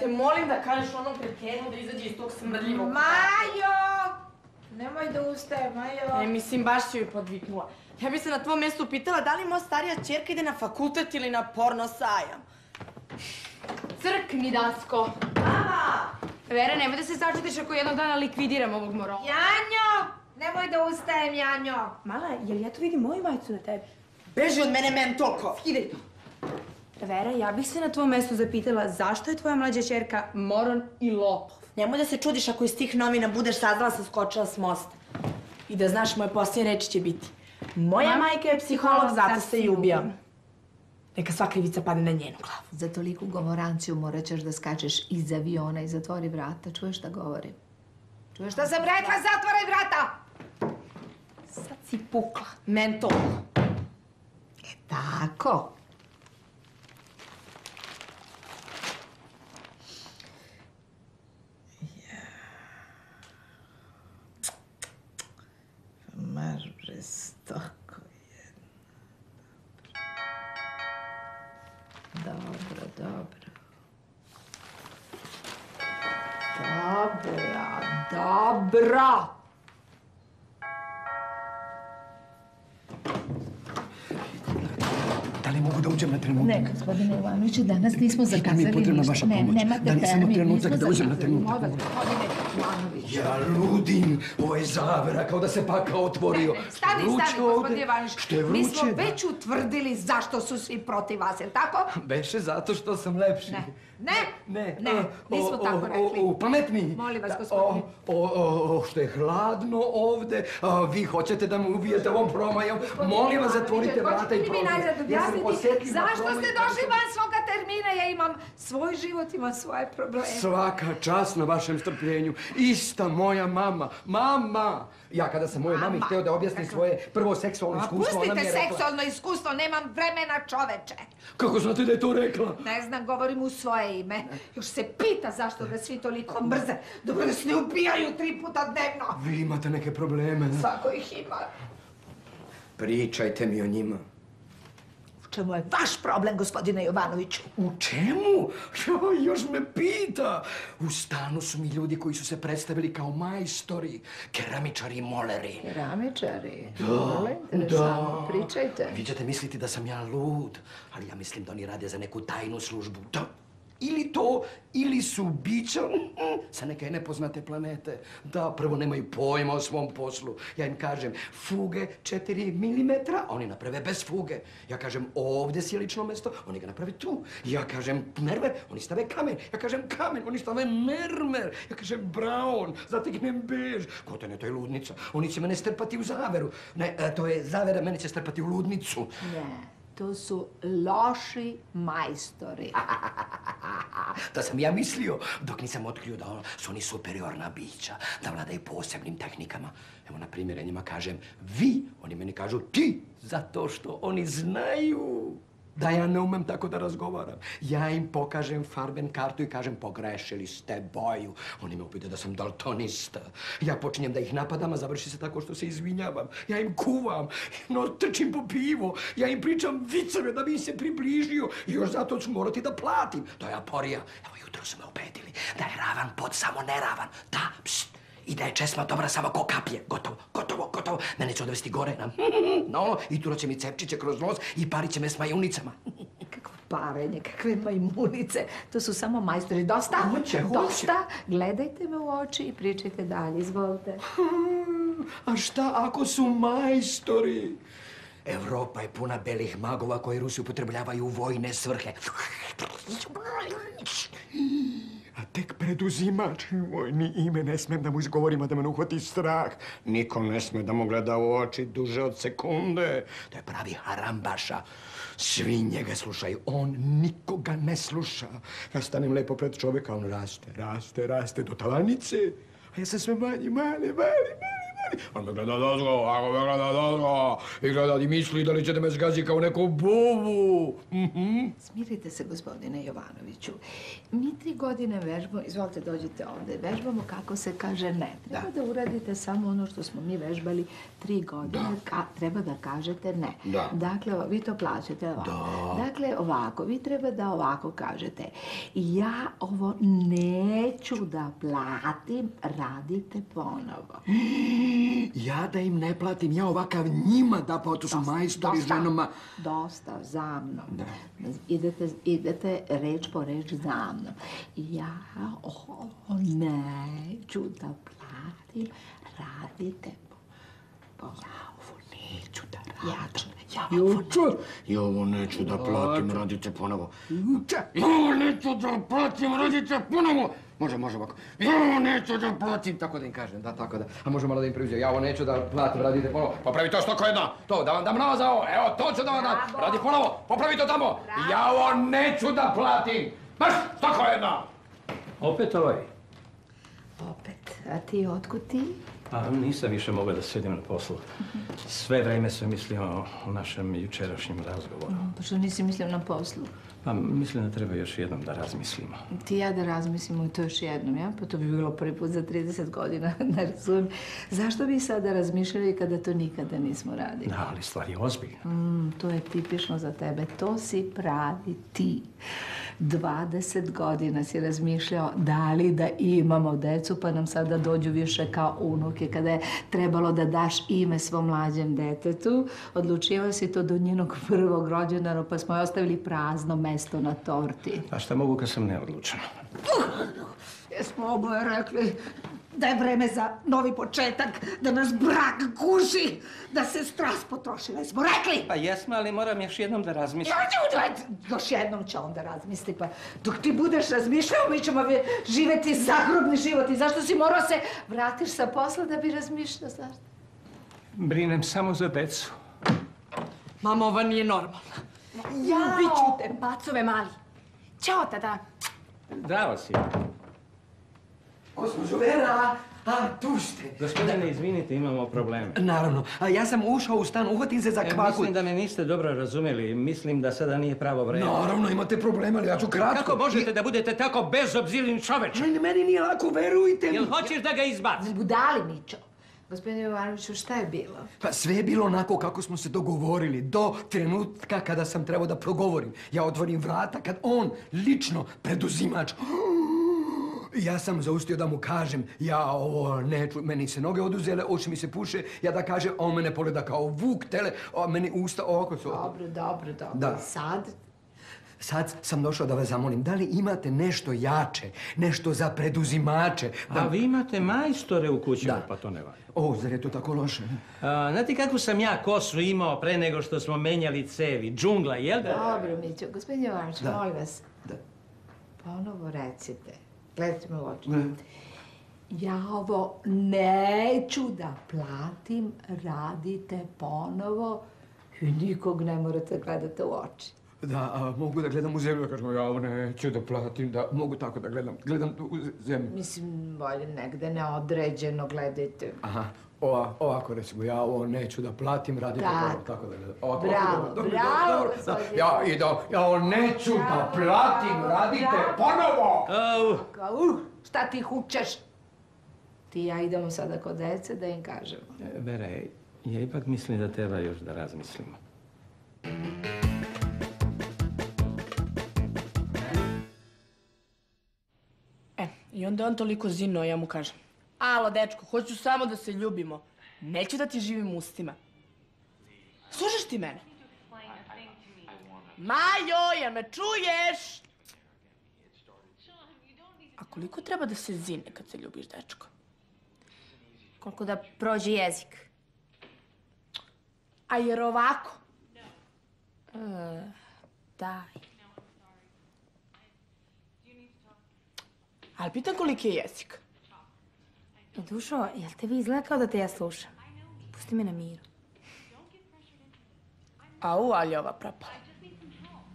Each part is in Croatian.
te molim da kažeš onom kretenu da izađe iz tog smrdljivog... Majo! Nemoj da ustaje, Majo. E, mislim, baš si joj podviknula. Ja bi se na tvom mjestu pitala da li moja starija čerka ide na fakultet ili na porno sajam. Crkni, Dasko! Mama! Vera, nemoj da se začutiš ako jednog dana likvidiram ovog morala. Janjo! Nemoj da ustajem, Janjo. Mala, jel ja tu vidim moju majicu na tebi? Beži od mene, mentolko! Idej to! Vera, ja bih se na tvom mjestu zapitala zašto je tvoja mlađa čerka moron i lopov. Nemoj da se čudiš ako iz tih novina budeš saznala se skočila s mosta. I da znaš, moje posljednje reči će biti. Moja majka je psiholog, zato se i ubijam. Neka sva krivica padne na njenu glavu. Za toliku govoranciju morat ćeš da skačeš iz aviona i zatvori vrata. Čuješ šta govorim? Čuješ šta sam rekla? Zatvoraj vrata! Sad si pukla, mentolko. E tako. Maš bre, stoko jedna. Dobro, dobro. Dobro, dobro. Da li mogu da uđem na trenutak? Ne, gospodine Ivanoviću, danas nismo Hitno mi je zakazali potrebna ništa. vaša Ne, pomoć. nemate Da li samo termin, trenutak da uđem na zakazali. trenutak? Gospodine Ivanoviću. Ja ludim, ovo je zavera, kao da se pakao otvorio. Stani, Vruće stani, ovde. gospodine Ivanović. Što je Mi smo vruće, već utvrdili zašto su svi protiv vas, jel tako? Beše zato što sam lepši. Ne. Ne? Ne, Ne, nismo tako rekli. Pametniji. Molim vas, gospodine. O, što je hladno ovde, vi hoćete da me ubijete ovom promajom. Molim vas, zatvorite vrata i Hoćete li mi prozor. najzad objasniti zašto ste došli van svoga termina? Ja imam svoj život, imam svoje probleme. Svaka čast na vašem strpljenju. Ista moja mama. Mama! Ja kada sam mojoj mami htio da objasnim svoje prvo seksualno iskustvo, ona mi pustite je rekla... seksualno iskustvo, nemam vremena čoveče. Kako znate da je to rekla? Ne znam, govorim u svoje ime. Još se pita zašto ga svi toliko mrze. Dobro da se ne ubijaju tri puta dnevno. Vi imate neke probleme. Svako ih ima. Pričajte mi o njima. U čemu je vaš problem, gospodine Jovanoviću? U čemu? Jo, još me pita. U stanu su mi ljudi koji su se predstavili kao majstori, keramičari i moleri. Keramičari. da. Pričajte. Vi ćete misliti da sam ja lud, ali ja mislim da oni rade za neku tajnu službu. Da. Ili to, ili su bića mm, sa neke nepoznate planete. Da, prvo nemaju pojma o svom poslu. Ja im kažem, fuge 4 mm, oni naprave bez fuge. Ja kažem, ovdje si je lično mesto, oni ga naprave tu. Ja kažem, mermer, oni stave kamen. Ja kažem, kamen, oni stave mermer. Ja kažem, brown, zategnem bež. Kotene, to je ludnica. Oni će mene strpati u zaveru. Ne, e, to je zavera, mene će strpati u ludnicu. Ne, to su loši majstori. Da sam ja mislio, dok nisam otkrio da su oni superiorna bića, da vladaju posebnim tehnikama. Evo, na primjer, ja njima kažem vi, oni meni kažu ti, zato što oni znaju da ja ne umem tako da razgovaram. Ja im pokažem farben kartu i kažem pogrešili ste boju. Oni me upite da sam daltonista. Ja počinjem da ih napadam, a završi se tako što se izvinjavam. Ja im kuvam, no trčim po pivo, ja im pričam viceve da bi im se približio i još zato ću morati da platim. To je aporija. Evo, jutro su me ubedili da je ravan pod samo neravan. Da, pst, i da je česma dobra samo ko kapje. Gotovo, gotovo, gotovo. Mene će odvesti gore na, na ono i turo će mi cepčiće kroz nos i parit će me s majunicama. Kakvo parenje, kakve majmunice. To su samo majstori. Dosta? Hoće, hoće. Dosta? Gledajte me u oči i pričajte dalje. Izvolite. A šta ako su majstori? Evropa je puna belih magova koji Rusi upotrebljavaju u vojne svrhe. A tek preduzimač, vojni ime ne smem da mu izgovorim, a da me uhvati strah. Niko ne sme da mu gleda u oči duže od sekunde. To je pravi harambaša. Svi njega slušaju, on nikoga ne sluša. Ja stanem lepo pred čovjeka, on raste, raste, raste do tavanice. A ja sam sve manji, mali, mali, mali, On me gleda dozgo, ako me gleda dozgo. I gleda i misli da li ćete me zgazi kao neku bubu. Mhm. Smirite se, gospodine Jovanoviću. Mi tri godine vežbamo, izvolite dođite ovde, vežbamo kako se kaže ne. Treba da, uradite samo ono što smo mi vežbali tri godine, ka- treba da kažete ne. Da. Dakle, vi to plaćate ovako. Dakle, ovako, vi treba da ovako kažete. Ja ovo neću da platim, radite ponovo. Ja da im ne platim, ja ovakav njima da, pa to su majstori Dosta. ženama. Dosta, za mnom. Idete, idete reč po reč za mnom. Ja ovo neću da platim, radite. Ja ovo neću da radim. Ja ovo Juče. Ja ovo neću da platim, radite ponovo. Ja ovo neću da platim, radite ponovo. Može, može ovako. Ja ovo neću da platim, tako da im kažem, da, tako da. A može malo da im preuzio. Ja ovo neću da platim, radite ponovo. Popravi to stoko jedna. To, da vam dam nova za ovo. Evo, to ću da vam dam. Radi ponovo, popravi to tamo. Ja ovo neću da platim. Marš, stoko jedna. Opet ovaj. Opet, a ti otkud ti? A nisam više mogao da sedim na poslu. Sve vreme sam mislio o našem jučerašnjem razgovoru. Pa što nisi mislio na poslu? Pa mislim da treba još jednom da razmislimo. Ti ja da razmislimo i to još jednom, ja? Pa to bi bilo prvi put za 30 godina, ne razumijem. Zašto bi sada razmišljali kada to nikada nismo radili? Da, ali stvar je ozbiljna. Mm, to je tipično za tebe. To si pravi ti. 20 godina si razmišljao da li da imamo decu, pa nam sada dođu više kao unuke. Kada je trebalo da daš ime svom mlađem detetu, odlučivao si to do njenog prvog rođendana, pa smo joj ostavili prazno mesto na torti. A šta mogu kad sam neodlučan? Jesmo oboje rekli da je vreme za novi početak, da nas brak guži, da se strast potrošila. Jesmo rekli? Pa jesmo, ali moram još jednom da razmislim. Još jednom će onda razmisli, pa dok ti budeš razmišljao, mi ćemo živeti zagrobni život. I zašto si morao se vratiš sa posla da bi razmišljao, znaš? Brinem samo za decu. Mama, ova nije normalna. Ja, Ubiću te. bacove mali. Ćao, tata. Zdravo si. Gospođo Vera, a tu ste. Gospodine, izvinite, imamo problem. Naravno, a ja sam ušao u stan, uhvatim se za E, kvaku. mislim da me niste dobro razumeli. Mislim da sada nije pravo vreme. Naravno, imate problema, ali ja ću kratko. Kako možete da budete tako bezobzirni čoveč? I... Meni nije lako, verujte mi. Jel hoćeš da ga izbaci? Budali, Mićo. Gospodine Jovanoviću, šta je bilo? Pa sve je bilo onako kako smo se dogovorili, do trenutka kada sam trebao da progovorim. Ja otvorim vrata kad on, lično, preduzimač, ja sam zaustio da mu kažem, ja ovo neću, meni se noge oduzele, oči mi se puše, ja da kažem, a on mene pogleda kao vuk, tele, a meni usta oko su. Dobro, dobro, dobro. Da. Sad? Sad sam došao da vas zamolim, da li imate nešto jače, nešto za preduzimače? A vi imate majstore u kući, Da. pa to ne valja. O, zar je to tako loše? A, znate kakvu sam ja kosu imao pre nego što smo menjali cevi? Džungla, jel da? Dobro, Mićo. Gospodine Jovanoviću, Da. molim vas. Da. Ponovo recite. Gledajte me u oči. Ne. Ja ovo neću da platim, radite ponovo i nikog ne morate gledati u oči. Da, a mogu da gledam u zemlju, da kažem, ja ovo neću da platim, da mogu tako da gledam, gledam u zemlju. Mislim, bolje negde neodređeno gledajte. Aha, ova, ovako recimo, ja ovo neću da platim, radim Tak. tako, tako da gledam. Ovako, Bravo, dobro, dobro, bravo, dobro, da, gospodine. Ja, i da, ja ovo neću da platim, radite ponovo! Au, uh, šta ti hučeš? Ti i ja idemo sada kod dece da im kažemo. E, Vera, ja ipak mislim da treba još da razmislimo. E, i onda on toliko zino, ja mu kažem. Alo, dečko, hoću samo da se ljubimo. Neću da ti živim ustima. Slušaš ti mene? Majo, jel me čuješ? A koliko treba da se zine kad se ljubiš, dečko? Koliko da prođe jezik. A jer ovako? E, daj. Ali pitam koliki je jezik. Dušo, jel te vi izgleda kao da te ja slušam? Pusti me na miru. Au, ali ova propala.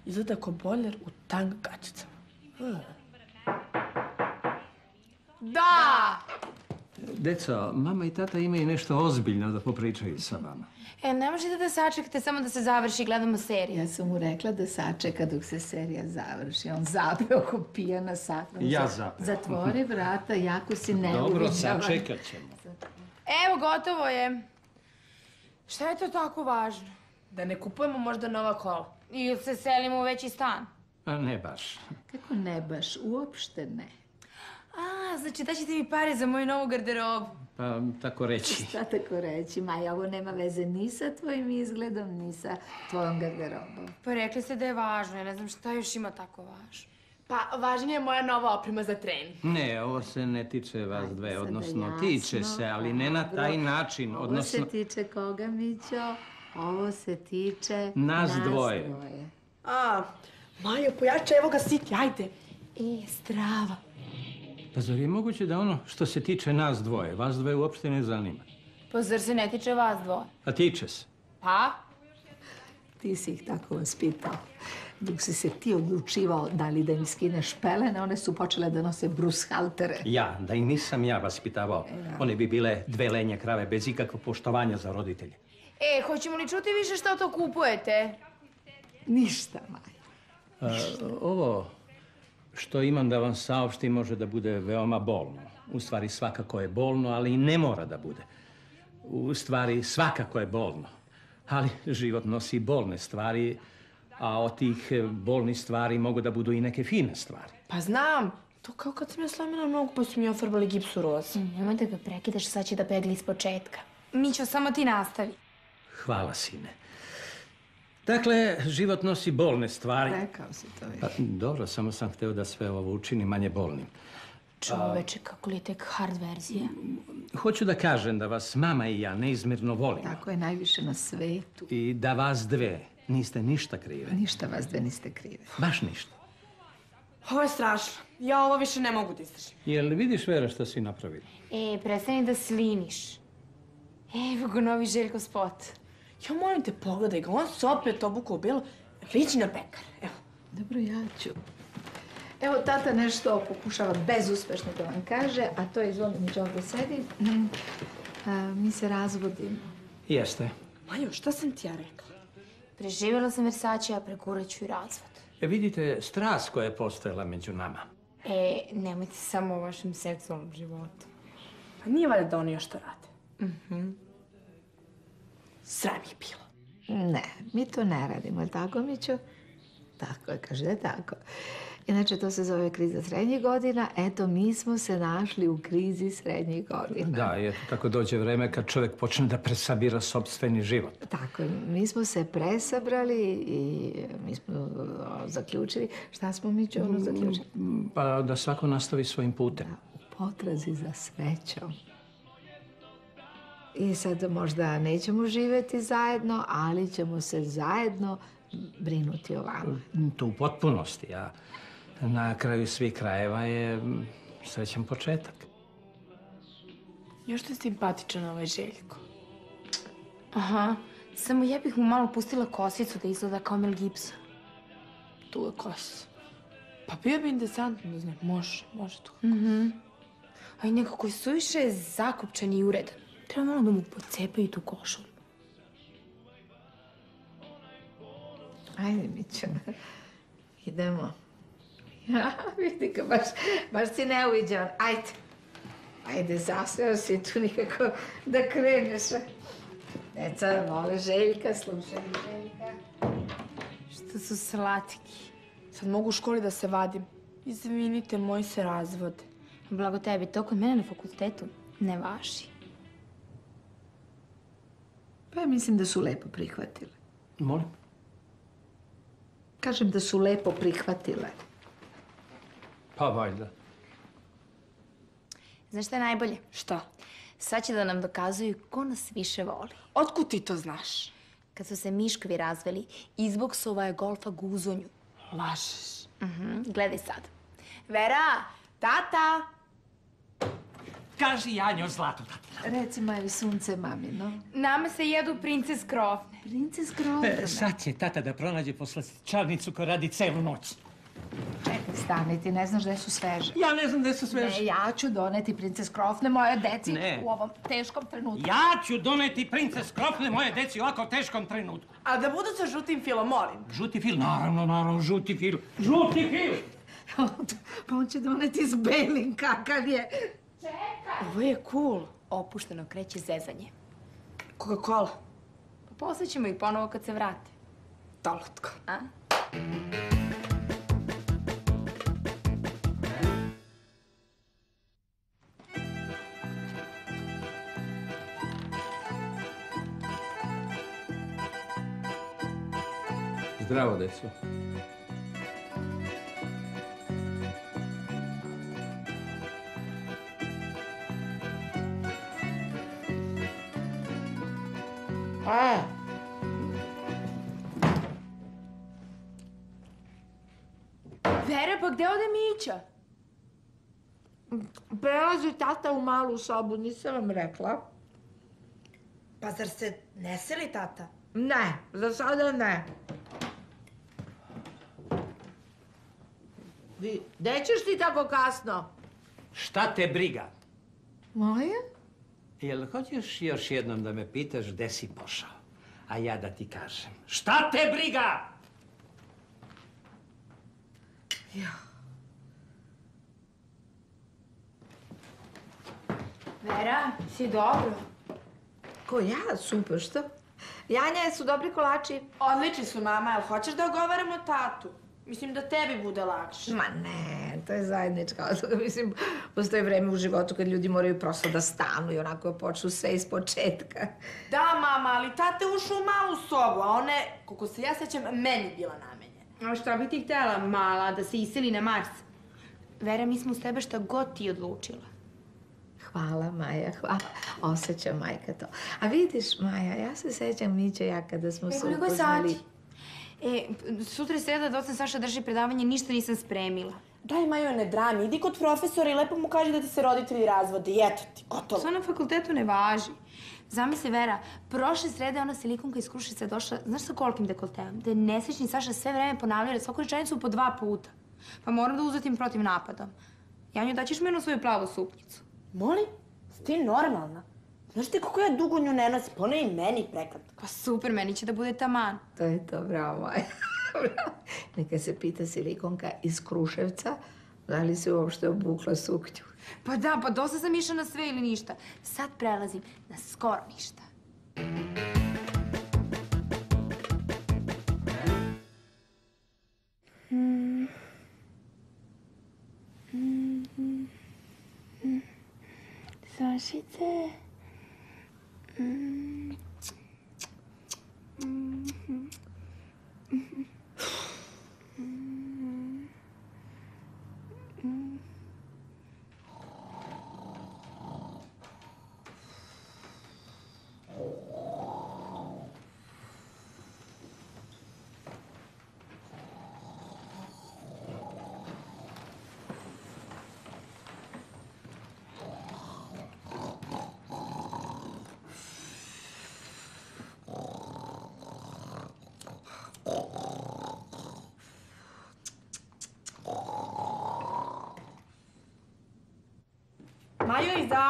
Izgleda ko bojler u tang gaćicama. Da! Deco, mama i tata imaju nešto ozbiljno da popričaju sa vama. E, ne možete da sačekate samo da se završi i gledamo seriju. Ja sam mu rekla da sačeka dok se serija završi. On zapeo ko pijana sakrano. Ja zapeo. Zatvori vrata, jako si neuvidjavan. Dobro, sačekat ćemo. Evo, gotovo je. Šta je to tako važno? Da ne kupujemo možda nova kola? Ili se selimo u veći stan. A ne baš. Kako ne baš, uopšte ne. A, znači da ćete mi pare za moju novu garderobu. Pa, tako reći. Šta tako reći, Maja, ovo nema veze ni sa tvojim izgledom, ni sa tvojom garderobom. Pa rekli ste da je važno, ja ne znam šta još ima tako važno. Pa, važnija je moja nova oprema za trening. Ne, ovo se ne tiče vas dve, odnosno jasno. tiče se, ali ne na taj način, Ovo odnosno... se tiče koga, Mićo? Ovo se tiče Nas dvoje. dvoje. A, Majo, pojačaj, evo ga siti, ajde. E, strava. Pa zar je moguće da ono što se tiče nas dvoje, vas dvoje uopšte ne zanima? Pa zar se ne tiče vas dvoje? A tiče se. Pa? Ti si ih tako vaspitao. Dok si se ti odlučivao da li da im skineš pelene, one su počele da nose brushaltere. Ja, da i nisam ja vaspitavao, one bi bile dve lenje krave bez ikakvog poštovanja za roditelje. E, hoćemo li čuti više što to kupujete? Ništa, Maja. A, ovo što imam da vam saopštim može da bude veoma bolno. U stvari svakako je bolno, ali i ne mora da bude. U stvari svakako je bolno. Ali život nosi bolne stvari, a od tih e, bolnih stvari mogu da budu i neke fine stvari. Pa znam, to kao kad sam ja slomila nogu pa su mi ofarbali gipsu roz. Nemoj da ga prekidaš, sad će da pegli iz početka. Mićo, samo ti nastavi. Hvala, sine. Dakle, život nosi bolne stvari. Rekao si to već. Pa, dobro, samo sam hteo da sve ovo učini manje bolnim. Čoveče, kako li je tek hard verzija. Hoću da kažem da vas mama i ja neizmjerno volimo. Tako je najviše na svetu. I da vas dve niste ništa krive. Ništa vas dve niste krive. Baš ništa. Ovo je strašno. Ja ovo više ne mogu da izdržim. Jel vidiš, Vera, što si napravila? E, prestani da sliniš. Evo ga novi Željko spot. Ja molim te, pogledaj ga, on se opet obukao u bilo. Liči na pekar, evo. Dobro, ja ću. Evo, tata nešto pokušava bezuspešno da vam kaže, a to je, izvoli mi ovdje sedi. A, mi se razvodimo. Jeste. Majo, šta sam ti ja rekla? Preživjela sam Versace, a prekurat ću i razvod. E, vidite strast koja je postojala među nama. E, nemojte samo o vašem seksualnom životu. Pa nije valjda da oni još to rade. Sram je bilo. Ne, mi to ne radimo, je li tako, Mićo? Tako je, kaže da je tako. Inače, to se zove kriza srednjih godina. Eto, mi smo se našli u krizi srednjih godina. Da, i eto tako dođe vreme kad čovjek počne da presabira sobstveni život. Tako je, mi smo se presabrali i mi smo zaključili. Šta smo mi ono zaključili? Pa da svako nastavi svojim putem. U potrazi za srećom. I sad možda nećemo živjeti zajedno, ali ćemo se zajedno brinuti o vama. To u potpunosti, a na kraju svih krajeva je mm, srećan početak. Još ti simpatičan ovaj Željko. Aha, samo ja bih mu malo pustila kosicu da izgleda kao Mel Gibson. Tu je kos. Pa bio bi interesantno da znam. Može, može tu. A i nekako je suviše zakopčan i uredan. Treba malo da mu pocepaju tu košulju. Ajde, Mićo. Idemo. Ja, vidi ga, baš, baš si neuviđavan. Ajde. Ajde, zasveo si tu nikako da kreneš. Deca vole Željka, slušaj Željka. Što su slatki. Sad mogu u školi da se vadim. Izvinite, moj se razvode. Blago tebi, to kod mene na fakultetu ne važi. Pa ja mislim da su lepo prihvatile. Molim? Kažem da su lepo prihvatile. Pa valjda. Znaš šta je najbolje? Šta? Sad će da nam dokazuju ko nas više voli. Otkud ti to znaš? Kad su se Miškovi razveli, izboksova je golfa guzonju. Lažeš. Mhm, gledaj sad. Vera, tata! Kaži Janjo zlato, tati. Reci, Maji, sunce mamino. Nama se jedu princes krofne. Princes. E, sad će tata da pronađe poslastičarnicu koja radi celu noć. Čekaj, stani, ti ne znaš gde su sveže. Ja ne znam gde su sveže. Ne, ja ću doneti princes Krofne moje deci Ne. u ovom teškom trenutku. Ja ću doneti princes Krofne moje deci u ovako teškom trenutku. A da budu sa žutim filom, molim. Žuti fil, naravno, naravno, žuti fil. Žuti fil! Pa on će doneti s belim kakav je. Ovo je cool. Opušteno kreće zezanje. Coca-Cola. Pa posjećemo ih ponovo kad se vrate. Dolutko. A? Zdravo, deco. Vera, pa gde ode Mića? Prelazi tata u malu sobu, nisam vam rekla. Pa zar se ne seli tata? Ne, za sada ne. Vi, gde ćeš ti tako kasno? Šta te briga? Moje? Jel hoćeš još jednom da me pitaš gde si pošao? A ja da ti kažem. Šta te briga? Vera, si dobro? Ko ja? Super, što? Janja, su dobri kolači? Odlični su, mama. Jel hoćeš da ogovaramo tatu? Mislim da tebi bude lakše. Ma ne, to je zajednička odluka. Mislim, postoji vreme u životu kad ljudi moraju prosto da stanu i onako počnu sve iz početka. Da, mama, ali tata je ušao u malu sobu, a ona je, koliko se ja sećam, meni bila namenjena. A šta bi ti htjela, mala, da se iseli na Mars? Vera, mi smo s tebe šta god ti odlučila. Hvala, Maja, hvala. Osjeća majka to. A vidiš, Maja, ja se sećam Mića i ja kada smo se upoznali. sati? E, sutra je sreda, docent Saša drži predavanje, ništa nisam spremila. Daj, Majo, ne drami, idi kod profesora i lepo mu kaži da ti se roditelji razvode i eto ti, gotovo. To na fakultetu ne važi. Zamisli, Vera, prošle srede ona silikonka iz Krušica došla, znaš sa kolikim dekolteom? Da je nesrećni Saša sve vreme ponavljala svaku rečenicu po dva puta. Pa moram da uzetim protiv napadom. Janju, daćeš mi onu svoju plavu suknjicu? Molim, ti normalna? Znaš ti kako ja dugo nju ne nosim, pa ona je i meni prekratka. Pa super, meni će da bude taman. To je to, bravo, Maja. Bravo. Neka se pita silikonka iz Kruševca da li se uopšte obukla suknju. Pa da, pa dosta sam išla na sve ili ništa. Sad prelazim na skoro ništa. Sašice. Majo,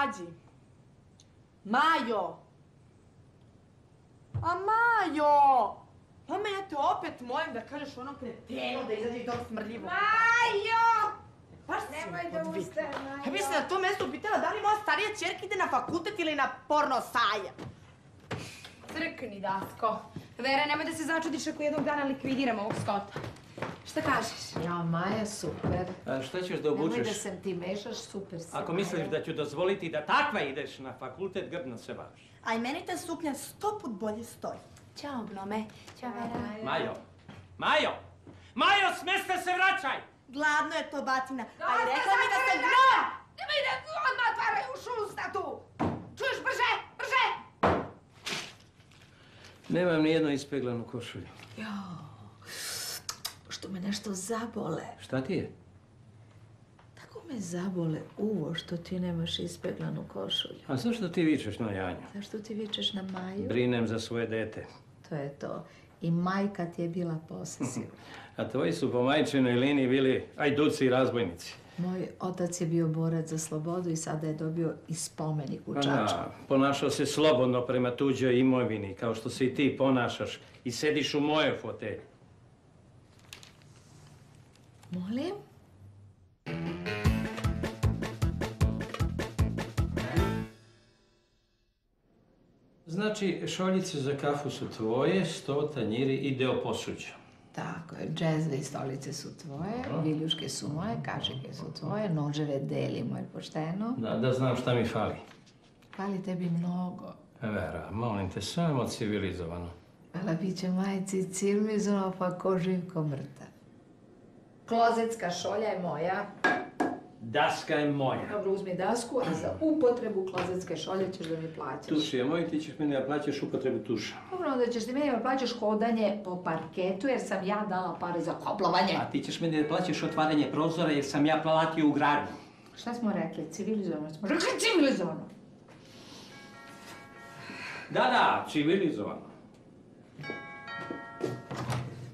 izađi. Majo! A Majo! Mama, ja te opet molim da kažeš onom kretenu da izađe iz tog smrdljivog. Majo! Baš si Nemoj mi da ustaje, Majo. Ja mislim na to mesto pitala da li moja starija čerka ide na fakultet ili na porno sajam. Crkni, Dasko. Vera, nemoj da se začudiš ako jednog dana likvidiramo ovog skota. Šta kažeš? Ja, Maja, super. A šta ćeš da Nemoj obučeš? da se ti mešaš, super si. Ako misliš da ću dozvoliti da takva ideš na fakultet, grdno se baviš. A i meni ta suknja sto put bolje stoji. Ćao, gnome. Ćao, Vera. Majo! Majo! Majo, s mesta se vraćaj! Gladno je to batina. A i rekla mi da se gnom! Nemoj da odmah otvaraju šusta tu! Čuješ, brže, brže! Nemam ni jednu ispeglanu košulju. Što me nešto zabole. Šta ti je? Tako me zabole uvo što ti nemaš ispeglanu košulju. A zašto ti vičeš na Janju? Zašto ti vičeš na Maju? Brinem za svoje dete. To je to. i majka ti je bila posesivna. A tvoji su po majčinoj liniji bili ajduci i razbojnici. Moj otac je bio borac za slobodu i sada je dobio i spomenik u Pa Čačku. da, ponašao se slobodno prema tuđoj imovini, kao što se i ti ponašaš i sediš u moje fotelji. Molim? Znači, šoljice za kafu su tvoje, sto tanjiri i deo posuđa. Tako je, džezve i stolice su tvoje, viljuške su moje, kašike su tvoje, noževe delimo je pošteno. Da, da znam šta mi fali. Fali tebi mnogo. Vera, molim te, samo civilizovano. Hvala, bit će majci civilizovano, pa ko živ, ko mrtav. Klozetska šolja je moja. Daska je moja. Dobro, uzmi dasku, a za upotrebu klozetske šolje ćeš da mi plaćaš. Tuš je moj, ti ćeš meni da plaćaš upotrebu tuša. Dobro, onda ćeš ti meni da plaćaš hodanje po parketu, jer sam ja dala pare za koplovanje. A ti ćeš meni da plaćaš otvaranje prozora jer sam ja platio u gradu. Šta smo rekli? Civilizovano smo rekli civilizovano. Da, da, civilizovano.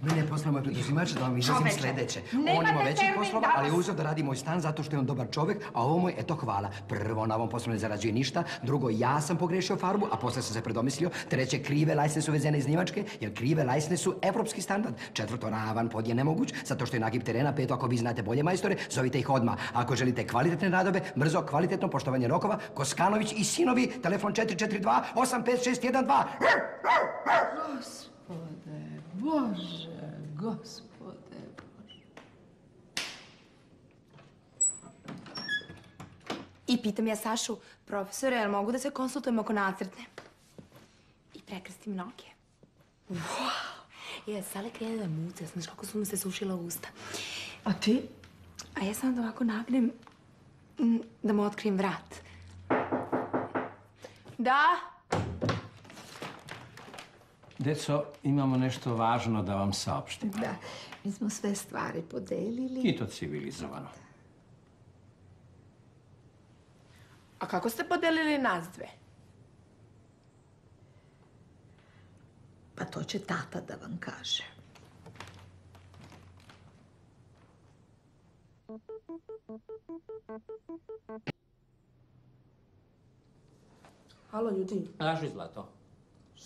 Mene je poslao moj preduzimač da vam izrazim sljedeće. On ima veći termin poslova, ali je uzeo da radi moj stan zato što je on dobar čovjek, a ovo mu je, eto hvala. Prvo, na ovom poslu ne zarađuje ništa. Drugo, ja sam pogrešio farbu, a posle sam se predomislio. Treće, krive lajsne su vezene iz Njemačke, jer krive lajsne su evropski standard. Četvrto, ravan pod je nemoguć, zato što je nagib terena. Peto, ako vi znate bolje majstore, zovite ih odmah. Ako želite kvalitetne radobe, brzo, kvalitetno poštovanje rokova, Koskanović i sinovi, telefon 442 85612. Bože, gospode, Bože. I pitam ja Sašu, profesore, jel mogu da se konsultujemo oko nacrtne? I prekrstim noge. Wow! Je, Sale krene da muca, znaš kako su mu se sušila usta. A ti? A ja sam da ovako nagnem mm, da mu otkrijem vrat. Da? Deco, imamo nešto važno da vam saopštim. Da, mi smo sve stvari podelili. I to civilizovano. A kako ste podelili nas dve? Pa to će tata da vam kaže. Halo, ljudi. Laži, Zlato.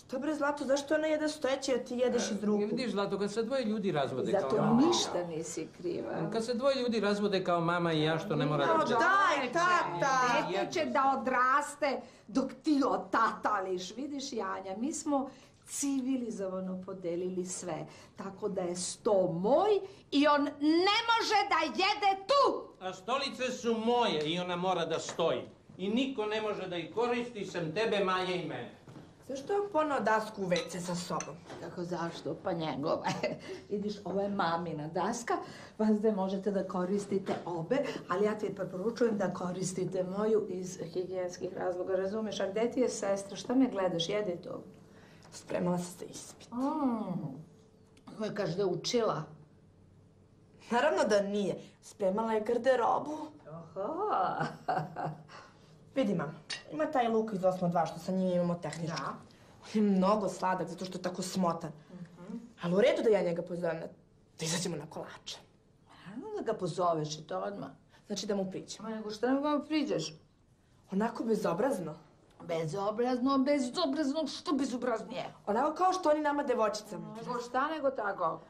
Šta bre, Zlato, zašto ona jede stojeće, a ti jedeš iz ruku? Vidiš, Zlato, kad se dvoje ljudi razvode kao Zato mama... ništa nisi kriva. Kad se dvoje ljudi razvode kao mama i ja, što ne mora da... Daj, tata! Dete će da odraste dok ti otatališ. Vidiš, Janja, mi smo civilizovano podelili sve. Tako da je sto moj i on ne može da jede tu. A stolice su moje i ona mora da stoji. I niko ne može da ih koristi sem tebe, Maje i mene. Zašto je on ponao dasku u WC sa sobom? Kako zašto? Pa njegova je. Vidiš, ovo je mamina daska. Vas da možete da koristite obe, ali ja ti preporučujem da koristite moju iz higijenskih razloga. Razumeš? A gde ti je sestra? Šta me gledaš? Jedi to. Spremala se ispit. Mm. Kaže da je učila. Naravno da nije. Spremala je garderobu. Aha. Vidi, mama, ima taj luk iz 8.2 što sa njim imamo tehničku. Da. On je mnogo sladak zato što je tako smotan. Ali u redu da ja njega pozovem na... da izađemo na kolače. Naravno da ga pozoveš i to odmah. Znači da mu pričam. Ma nego šta nego priđeš? Onako bezobrazno. Bezobrazno, bezobrazno, što bezobraznije? Onako kao što oni nama devojčicama. Nego šta nego tako?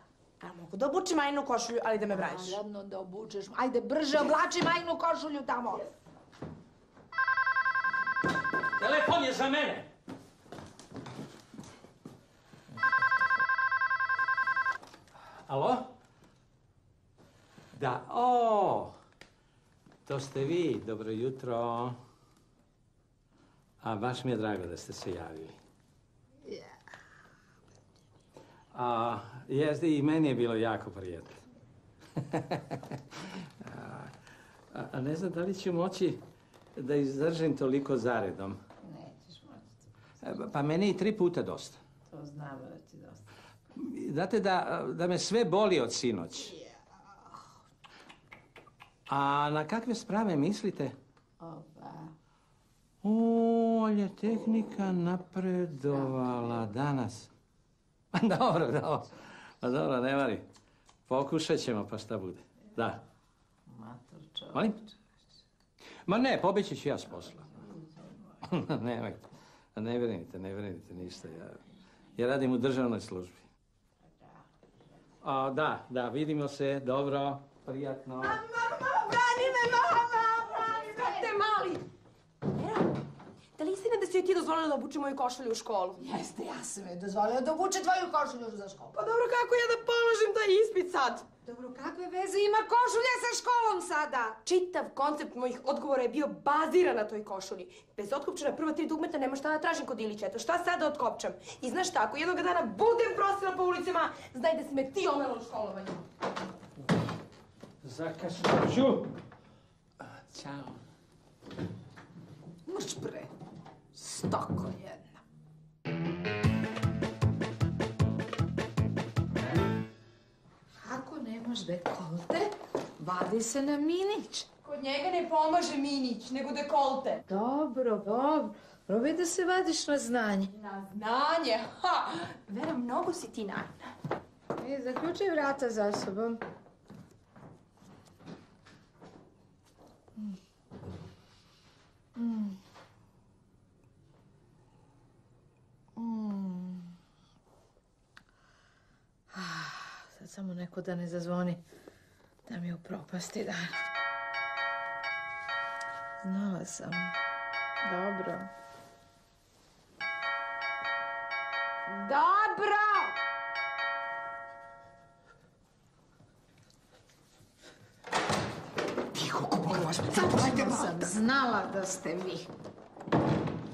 A mogu da obučem majnu košulju, ali da me braniš. Naravno da obučeš. Ajde, brže oblači majnu košulju tamo. Telefon je za mene! Alo? Da, o! To ste vi, dobro jutro. A baš mi je drago da ste se javili. A, jeste i meni je bilo jako prijetno. a, a ne znam da li ću moći da izdržim toliko zaredom. Pa meni i tri puta dosta. To znamo da ti dosta. Znate da, da me sve boli od sinoć. A na kakve sprave mislite? Opa. O, je tehnika napredovala danas. dobro, dobro. Pa dobro, ne mari. Pokušat ćemo, pa šta bude. Da. Mator čovječ. Molim? Ma ne, pobeći ću ja s posla. Nemojte. Ne brinite, ne brinite ništa. Ja, ja radim u državnoj službi. A, da, da, vidimo se. Dobro, prijatno. Brani me, mama! Brani me! Te mali! Vera, da li istina da si joj ti dozvolila da obuče moju košulju u školu? Jeste, ja sam joj dozvolila da obuče tvoju košulju za školu. Pa dobro, kako ja da položim taj ispit sad? Dobro, kakve veze ima košulja sa školom sada? Čitav koncept mojih odgovora je bio baziran na toj košulji. Bez otkopčana prva tri dugmeta nema šta da tražim kod Ilića. Eto, šta sad da otkopčam? I znaš šta, ako jednog dana budem prosila po ulicama, znaj da si me ti omela u školovanju. Zakašću. Ćao. Mrš bre, stoko jedna. Nemaš dekolte, vadi se na minić. Kod njega ne pomaže minić, nego dekolte. Dobro, dobro. Probaj da se vadiš na znanje. Na znanje, ha! Vera, mnogo si ti naivna. E, zaključaj vrata za sobom. Mm. Mm. Ah, Sad samo neko da ne zazvoni da mi upropasti dan. Znala sam. Dobro. Dobro! Tiho, sam znala da ste vi.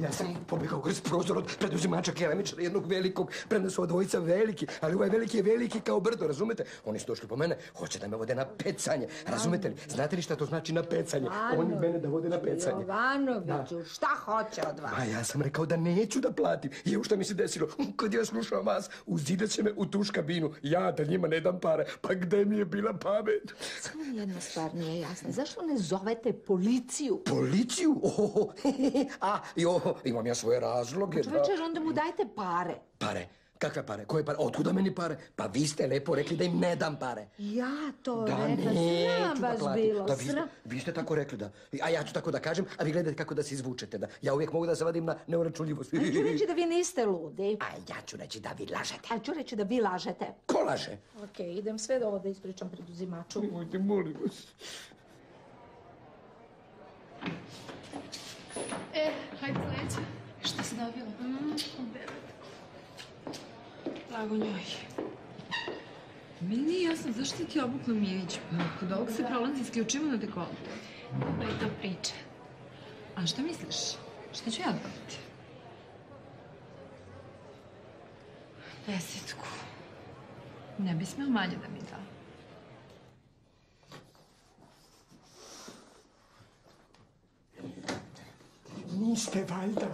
Ja sam pobjegao kroz prozor od preduzimača keramičara, jednog velikog, premda su dvojica veliki, ali ovaj veliki je veliki kao brdo, razumete? Oni su došli po mene, hoće da me vode na pecanje, razumete li? Znate li šta to znači na pecanje? Oni mene da vode na pecanje. Jovanoviću, šta hoće od vas? A ja sam rekao da neću da platim. I evo šta mi se desilo. Kad ja slušao vas, uzidat će me u tuš kabinu. Ja da njima ne dam pare. Pa gde mi je bila pamet? Samo jedna stvar nije jasna. Zašto ne zovete policiju? Policiju? Oho, a, jo, imam ja svoje razloge. da. Čoveče, onda mu dajte pare. Pare? Kakve pare? Koje pare? Otkuda meni pare? Pa vi ste lepo rekli da im ne dam pare. Ja to Da, rekla, neću sram da vas platim. bilo, Da, vi, ste, sram. vi ste tako rekli da. A ja ću tako da kažem, a vi gledajte kako da se izvučete. Da. Ja uvijek mogu da se vadim na neuračunljivost. Ja ću reći da vi niste ludi. A ja ću reći da vi lažete. A ću reći da vi lažete. Ko laže? Ok, idem sve da ovo da ispričam preduzimaču. Nemojte, molim vas. E, hajde sledeće. Šta si dobila? Blago njoj. Meni nije jasno zašto ti obukla Minić. Pa, kod ovog se prolazi isključivo na dekolte. Pa i to priča. A šta misliš? Šta ću ja dobiti? Desetku. Ne bi smeo manje da mi da. Niste valjda.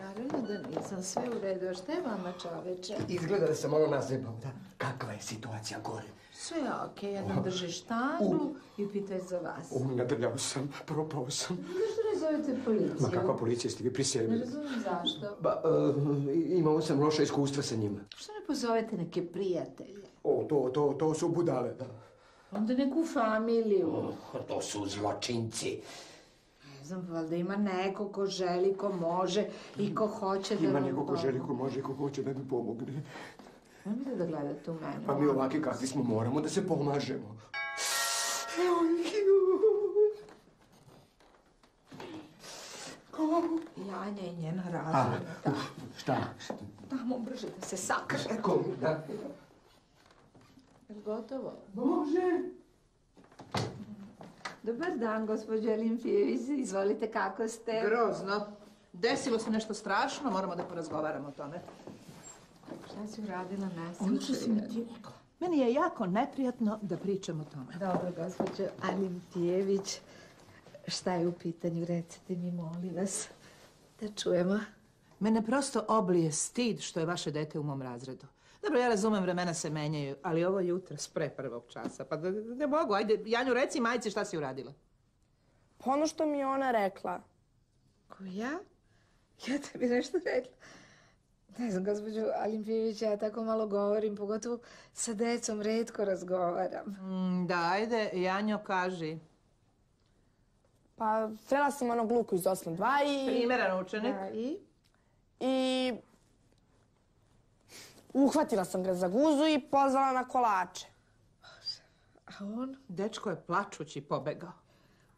Naravno da nisam sve u redu. A šta je vama čoveče? Izgleda da sam malo nazebao, da. Kakva je situacija gore? Sve je ok, jednom držiš tablu i pitaj za vas. U, nadrljao sam, propao sam. Zašto ne zovete policiju? Ma kakva policija ste vi Ne priseljeni? razumijem zašto. Ba, e, imao sam loša iskustva sa njima. Što ne pozovete neke prijatelje? O, to, to, to su budale, da. Onda neku familiju. To su zločinci. Znam, valjda ima neko ko želi, ko može i ko hoće da Ima neko ko želi, ko može, ko hoće da mi pomogne. Nemojte da gledate u mene. Pa mi ovaki kakvi smo, moramo da se pomažemo. Janja i njena A, razvodna. Da. šta? Tamo brže da se sakrije. Mi da? Jel gotovo? Može. Dobar dan, gospođo Elimfijević. Izvolite, kako ste? Grozno. Desilo se nešto strašno, moramo da porazgovaramo o tome. Šta si uradila Ono što si mi ti rekla. Meni je jako neprijatno da pričam o tome. Dobro, gospođo Alimtijević. Šta je u pitanju? Recite mi, molim vas. Da čujemo. Mene prosto oblije stid što je vaše dete u mom razredu. Dobro, ja razumem, vremena se menjaju, ali ovo jutro s pre prvog časa. Pa da, ne mogu, ajde, Janju, reci majci šta si uradila. Pa ono što mi je ona rekla. Ko ja? Ja tebi nešto rekla. Ne znam, gospođo Alimpijević, ja tako malo govorim, pogotovo sa decom redko razgovaram. Mm, da, ajde, Janjo, kaži. Pa, srela sam onog Luku iz 8.2 i... Primeran učenik. A, I? I... Uhvatila sam ga za guzu i pozvala na kolače. A on? Dečko je plačući pobegao.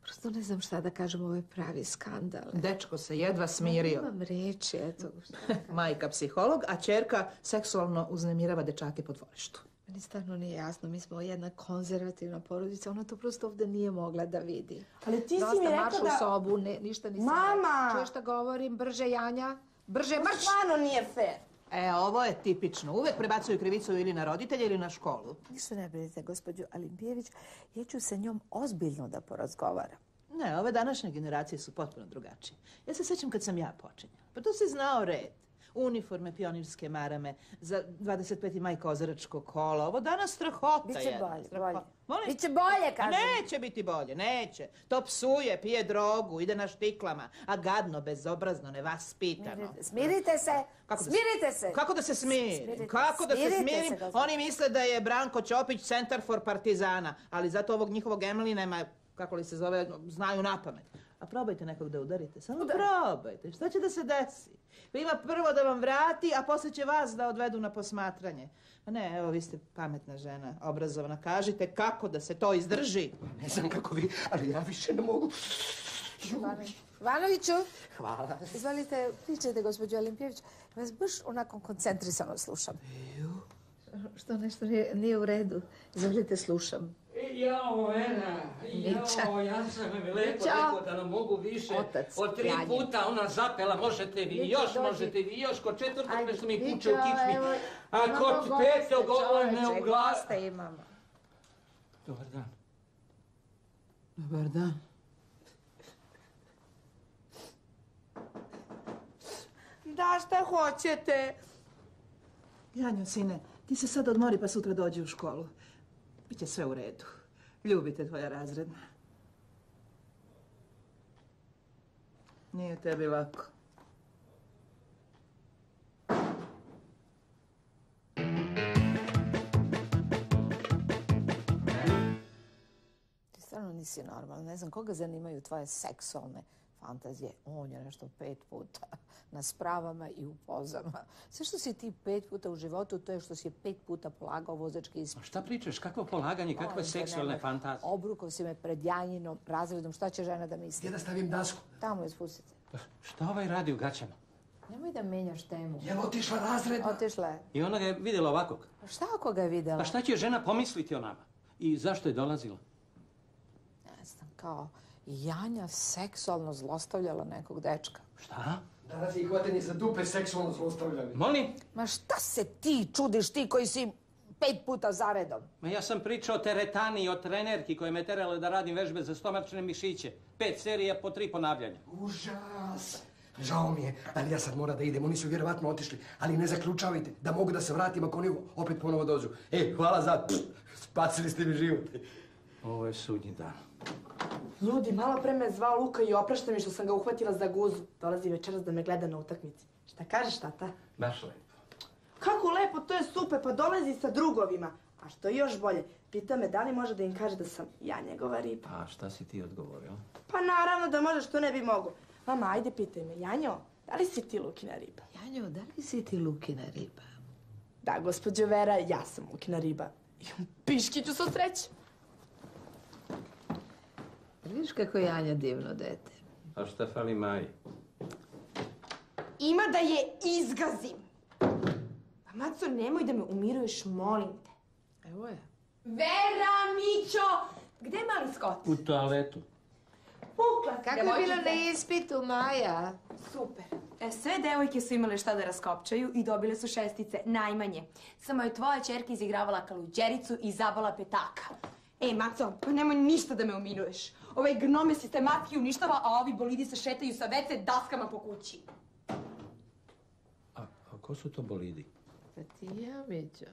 Prosto ne znam šta da kažem, ovo je pravi skandal. Dečko se jedva smirio. Imam reči, eto. Majka psiholog, a čerka seksualno uznemirava dečake po dvorištu. Meni stvarno nije jasno, mi smo jedna konzervativna porodica, ona to prosto ovdje nije mogla da vidi. Ali ti si Dosta mi rekla marš u da- sobu, ne, ništa nisam Mama! Čuješ šta govorim? Brže, Janja. Brže, To marš! stvarno nije fair. E, ovo je tipično. Uvek prebacuju krivicu ili na roditelje ili na školu. Ništa ne brinite, gospođo Alimpijević, ja ću sa njom ozbiljno da porazgovaram. Ne, ove današnje generacije su potpuno drugačije. Ja se sjećam kad sam ja počinjala. Pa to se znao red. Uniforme, pionirske marame, za 25. maj kozaračko kolo. Ovo danas strahota Biće jedna, bolje, bolje. Molim? Biće bolje, A kažem. neće biti bolje, neće. To psuje, pije drogu, ide na štiklama, a gadno, bezobrazno, nevaspitano. Smirite- Smirite se, Kako da se- smirite se. Kako da se smirim? Smirite- Kako da se smirite smirim? Oni misle da je Branko Ćopić centar for partizana, ali zato ovog njihovog Emlinema, kako li se zove, znaju na pamet. A probajte nekog da udarite, samo probajte. Šta će da se desi? Pa ima prvo da vam vrati, a poslije će vas da odvedu na posmatranje. Pa ne, evo, vi ste pametna žena, obrazovana. Kažite kako da se to izdrži. Ne znam kako vi, ali ja više ne mogu. Ivanoviću, Hvala. izvolite, pričajte, gospođo Alimpijević. Vas baš onako koncentrisano slušam. Što nešto nije, nije u redu? Izvolite, slušam. Jao, Vera, jao, ja sam mi lepo Mića. rekao da nam mogu više. Otac, Od tri Janje. puta ona zapela, možete vi, još dođi. možete vi, još kod četvrtog nešto mi kuće u kičmi. evo, A kod petog ovo me čoveče, u imamo. Dobar dan. Dobar dan. Da, šta hoćete? Janjo, sine, ti se sad odmori pa sutra dođi u školu. Biće sve u redu. Ljubite tvoja razredna. Nije tebi lako. Ti stvarno nisi normalna. Ne znam koga zanimaju tvoje seksualne fantazije. On je nešto pet puta na spravama i u pozama. Sve što si ti pet puta u životu, to je što si pet puta polagao vozački ispit. Šta pričaš, kakvo polaganje, kakve seksualne fantazije? Obrukao si me pred Janjinom razredom. Šta će žena da misli? Gdje da stavim dasku? Tamo je spustite. Pa šta ovaj radi u gaćama? Nemoj da menjaš temu. Je li otišla razredna? Otišla je. I ona ga je vidjela ovakvog. Pa šta ako ga je vidjela? Pa šta će žena pomisliti o nama? I zašto je dolazila? Ne znam, kao Janja seksualno zlostavljala nekog dečka. Šta? Danas je hvatanje za dupe seksualno zlostavljali. Molim? Ma šta se ti čudiš, ti koji si pet puta zaredom? Ma ja sam pričao o teretani i o trenerki koja me terala da radim vežbe za stomačne mišiće. Pet serija po tri ponavljanja. Užas. Žao mi je, ali ja sad moram da idem. Oni su vjerovatno otišli, ali ne zaključavajte da mogu da se vratim ako oni opet ponovo dođu. E, hvala za... pff, spasili ste mi život. Ovo je sudnji dan. Ljudi, malo pre me zvao Luka i oprašta mi što sam ga uhvatila za guzu. Dolazi večeras da me gleda na utakmici. Šta kažeš, tata? Baš lepo. Kako lepo, to je super, pa dolazi sa drugovima. A što je još bolje, pita me da li može da im kaže da sam ja njegova riba. A šta si ti odgovorio? Pa naravno da može, što ne bi mogo. Mama, ajde pitaj me, Janjo, da li si ti Lukina riba? Janjo, da li si ti Lukina riba? Da, gospođo Vera, ja sam Lukina riba. I piški ću sa sreće. Vidiš kako je Janja divno dete. A šta fali Maji? Ima da je izgazim. Pa Maco, nemoj da me umiruješ, molim te. Evo je. Vera, Mićo! Gde je mali skot? U toaletu. Pukla Kako je bilo na ispitu, Maja? Super. E, sve devojke su imale šta da raskopčaju i dobile su šestice, najmanje. Samo je tvoja čerka izigravala kaluđericu i zabala petaka. Ej, Maco, pa nemoj ništa da me umiruješ. Ovaj gnome sistematski uništava, a ovi bolidi se šetaju sa WC daskama po kući. A, a ko su to bolidi? Pa ti i ja, Mićo.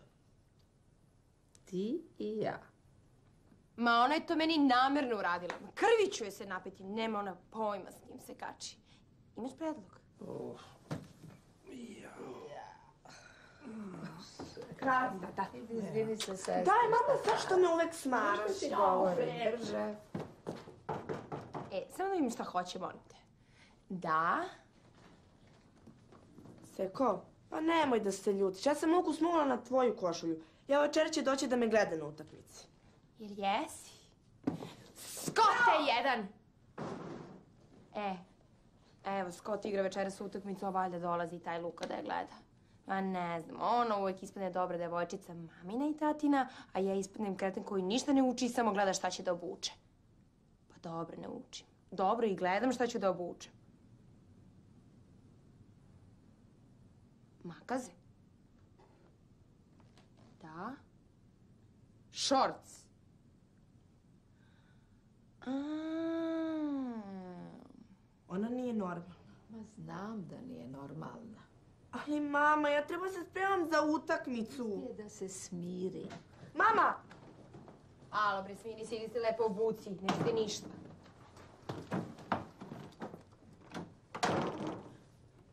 Ti i ja. Ma ona je to meni namjerno uradila. Ma Krvi ću je se napeti, nema ona pojma s njim se kači. Imaš predlog? Krasno, da. Izvini se, sestra. Daj, mama, zašto me uvek smaraš? Što ti govorim? Brže. E, samo da vidim šta hoće, molim te. Da. Seko, pa nemoj da se ljutiš. Ja sam mogu smula na tvoju košulju. Ja večer će doći da me gleda na utakmici. Jer jesi? Skote jedan! E, evo, Scott igra večeras utakmicu, a valjda dolazi taj Luka da je gleda. Ma ne znam, ona uvijek ispadne dobra devojčica mamina i tatina, a ja ispadnem kreten koji ništa ne uči i samo gleda šta će da obuče. Pa dobro, ne učim. Dobro i gledam šta ću da obučem. Makaze? Da. A, ona nije normalna. Ma znam da nije normalna. Ali mama, ja treba se spremam za utakmicu. Je da se smiri. Mama! Alo, bre, smiri se, idi se lepo obuci, neće ti ništa.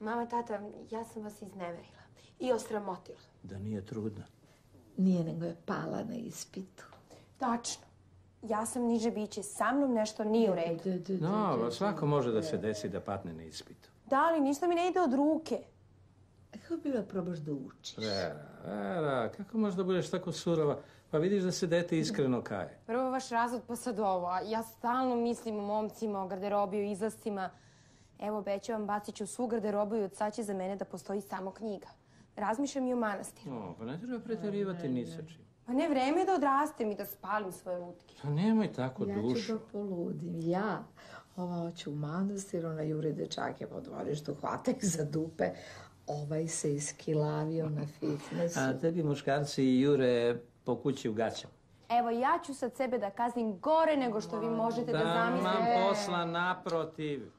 Mama, tata, ja sam vas izneverila i osramotila. Da nije trudna. Nije, nego je pala na ispitu. Tačno. Ja sam niže biće, sa mnom nešto nije u redu. No, pa svako može da se desi da patne na ispitu. Da, ali ništa mi ne ide od ruke. Kako bi da probaš da učiš? Vera, Vera, kako možeš da budeš tako surova? Pa vidiš da se dete iskreno kaje. Prvo vaš razvod, pa sad ovo. Ja stalno mislim o momcima, o garderobiju, izlascima. Evo, obećavam, bacit ću svu garderobiju i od sad će za mene da postoji samo knjiga. Razmišljam i o manastiru. No, pa ne treba pretjerivati ni sa čim. Pa ne, vreme je da odrastem i da spalim svoje lutke. Pa nemoj tako Ja ću dušu. da poludim. Ja, ova hoće u manastiru na jure dečake po dvorištu, hvata ih za dupe. Ovaj se iskilavio na fitnessu. A tebi muškarci jure po kući u gaćama. Evo, ja ću sad sebe da kaznim gore nego što vi možete da, zamislite. posla naprotiv.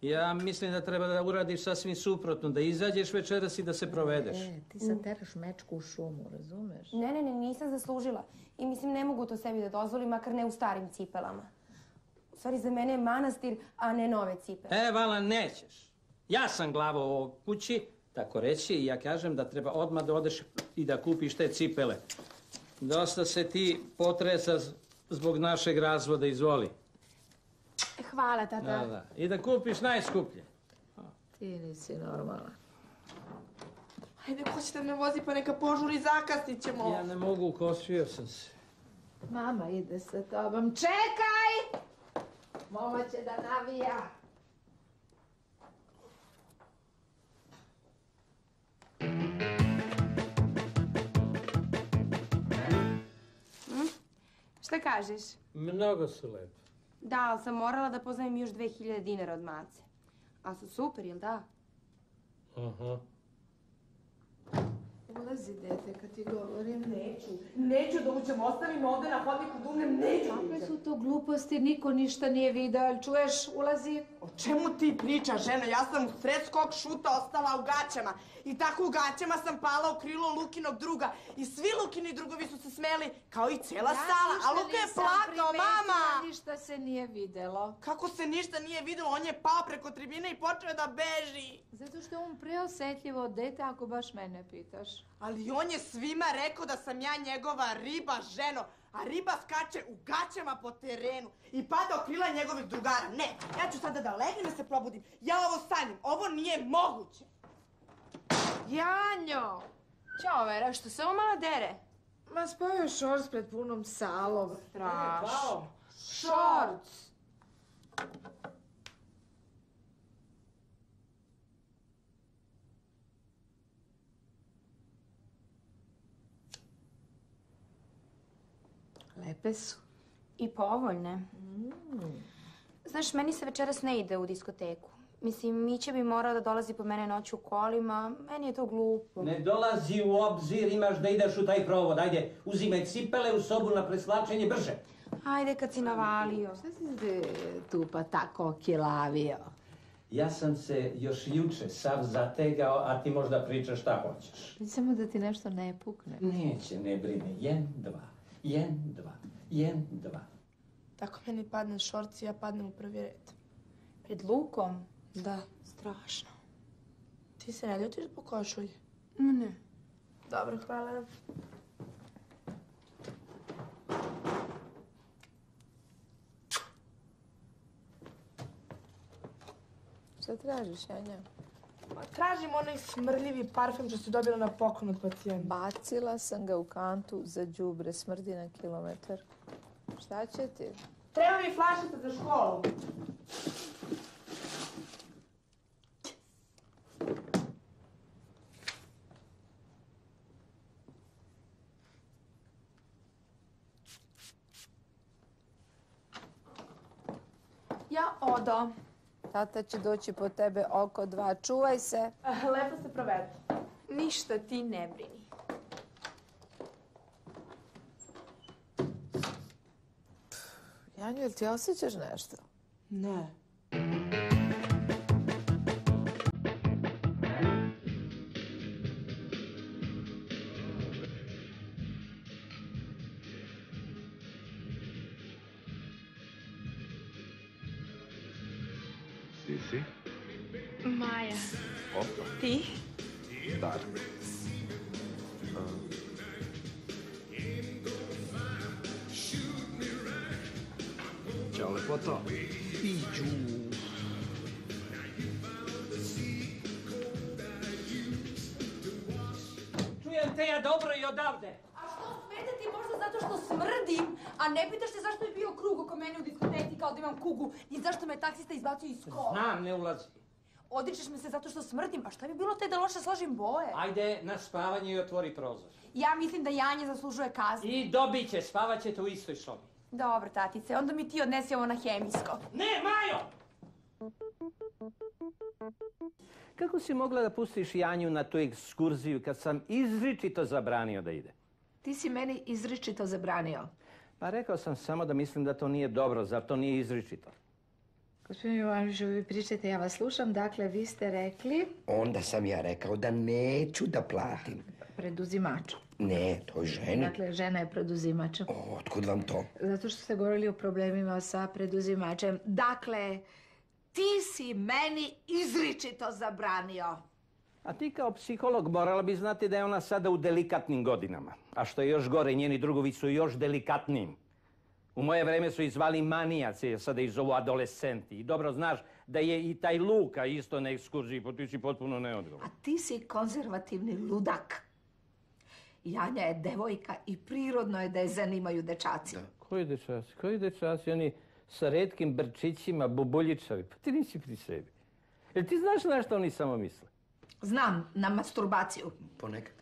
Ja mislim da treba da uradiš sasvim suprotno, da izađeš večeras i da se provedeš. E, ti sad teraš mečku u šumu, razumeš? Ne, ne, ne, nisam zaslužila. I mislim, ne mogu to sebi da dozvolim, makar ne u starim cipelama. U stvari, za mene je manastir, a ne nove cipele. E, vala, nećeš. Ja sam glavo u kući, tako reći, i ja kažem da treba odmah da odeš i da kupiš te cipele. Dosta se ti potresa zbog našeg razvoda, izvoli. Hvala, tata. Da, da. I da kupiš najskuplje. Ti nisi normalan. Ajde, ko će da me vozi, pa neka požuri, zakasnit ćemo. Ja ne mogu, ukosio sam se. Mama ide sa tobom. Čekaj! Mama će da navija. Šta kažeš? Mnogo su lepe. Da, ali sam morala da pozajmim još 2000 dinara od mace. A su super, jel da? Aha. Ulazi, dete, kad ti govorim. Neću. Neću da uđem, ostavim ovde na hodniku dumnem, neću Kakve su to gluposti, niko ništa nije video, čuješ, ulazi. O čemu ti pričaš, žena? Ja sam u sred skok šuta ostala u gaćama. I tako u gaćama sam pala u krilo Lukinog druga. I svi Lukini drugovi su se smeli, kao i cela sala. A Luka je plakao, mama! Ništa se nije videlo. Kako se ništa nije videlo, on je pao preko tribine i počeo da beži. Zato što je on preosetljivo dete, ako baš mene pitaš. Ali on je svima rekao da sam ja njegova riba, ženo. A riba skače u gaćama po terenu i pada u krila njegovih drugara. Ne, ja ću sada da legnem da se probudim. Ja ovo sanjam, ovo nije moguće. Janjo! Ćao, Vera, što se ovo mala dere? Ma spavio šorc pred punom salom. Strašno. Šorc! Lepe su. I povoljne. Znaš, meni se večeras ne ide u diskoteku. Mislim, Miće bi morao da dolazi po mene noću u kolima. Meni je to glupo. Ne dolazi u obzir, imaš da ideš u taj provod. Ajde, uzimaj cipele u sobu na preslačenje brže. Ajde, kad si navalio. Šta si se tu pa tako okilavio? Ja sam se još juče sav zategao, a ti možda pričaš šta hoćeš. Samo da ti nešto ne pukne. Neće, ne brine. Jen, dva. Jen, dva. Jen, dva. Tako meni padne šorc i ja padnem u prvi red. Pred lukom? Da. Strašno. Ti se ne ljutiš po košulji? Ma ne. Dobro, hvala. Šta tražiš, Janja? Ma, tražim onaj smrdljivi parfem što si dobila na poklon od pacijenta. Bacila sam ga u kantu za đubre, smrdi na kilometar. Šta će ti? Treba mi flašica za školu. Ja odo. Tata će doći po tebe oko dva. Čuvaj se. Lepo se provede. Ništa ti ne brini. Janju, jel ti osjećaš nešto? Ne. Izbacio iz kola. Znam, ne ulazi. Odričeš me se zato što smrdim, pa šta bi bilo te da loše složim boje? Ajde na spavanje i otvori prozor. Ja mislim da Janje zaslužuje kaznu. I dobit će, spavat ćete u istoj sobi. Dobro, tatice, onda mi ti odnesi ovo na hemijsko. Ne, Majo! Kako si mogla da pustiš Janju na tu ekskurziju kad sam izričito zabranio da ide? Ti si meni izričito zabranio. Pa rekao sam samo da mislim da to nije dobro, zar to nije izričito? Gospodin Jovanoviću, vi pričate, ja vas slušam. Dakle, vi ste rekli Onda sam ja rekao da neću da platim. preduzimaču. Ne, toj ženi. Dakle, žena je preduzimač. Otkud vam to? Zato što ste govorili o problemima sa preduzimačem. Dakle, ti si meni izričito zabranio. A ti kao psiholog morala bi znati da je ona sada u delikatnim godinama. A što je još gore, njeni drugovi su još delikatnijim. U moje vreme su ih zvali manijaci, jer sada ih zovu adolescenti. I dobro znaš da je i taj Luka isto na ekskurziji, pa ti si potpuno neodgovoran. A ti si konzervativni ludak. Janja je devojka i prirodno je da je zanimaju dečaci. Koji dečaci? Koji dečaci? Oni sa redkim brčićima, bubuljičavi. Pa ti nisi pri sebi. Jel ti znaš na što oni samo misle? Znam, na masturbaciju. Ponekad.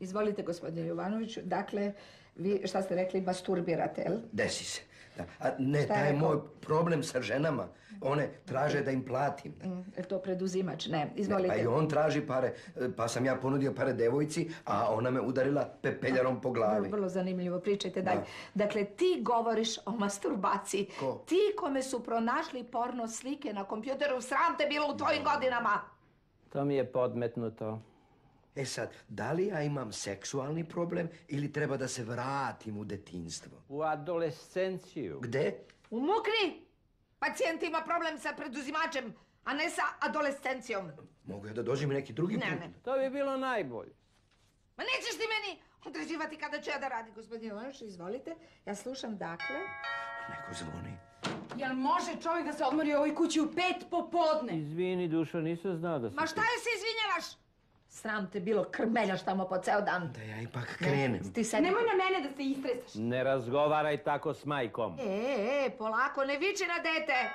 Izvolite, gospodine Jovanoviću. Dakle, vi šta ste rekli, masturbirate, jel? Desi se. Da. A ne, taj je moj problem sa ženama. One traže da im platim. Je to preduzimač? Ne, Pa izvolite. i on traži pare, pa sam ja ponudio pare devojci, a ona me udarila pepeljarom po glavi. Vrlo zanimljivo, pričajte dalje. Dakle, ti govoriš o masturbaciji. Ko? Ti kome su pronašli porno slike na kompjuteru, sram te bilo u tvojim godinama. To mi je podmetnuto. E sad, da li ja imam seksualni problem ili treba da se vratim u detinstvo? U adolescenciju. Gde? Umukni! Pacijent ima problem sa preduzimačem, a ne sa adolescencijom. Mogu ja da dođem i neki drugi Ne, put? ne. To bi bilo najbolje. Ma nećeš ti meni određivati kada ću ja da radim, gospodine Jovanović, izvolite. Ja slušam, dakle... Neko zvoni. Jel može čovjek da se odmori u ovoj kući u pet popodne? Izvini, dušo, nisam znao da si Ma šta je se izvinjavaš? Sram te bilo, krmeljaš tamo po ceo dan. Da ja ipak krenem. Ti sedi. Nemoj na mene da se istresaš. Ne razgovaraj tako s majkom. E, e, polako, ne viči na dete.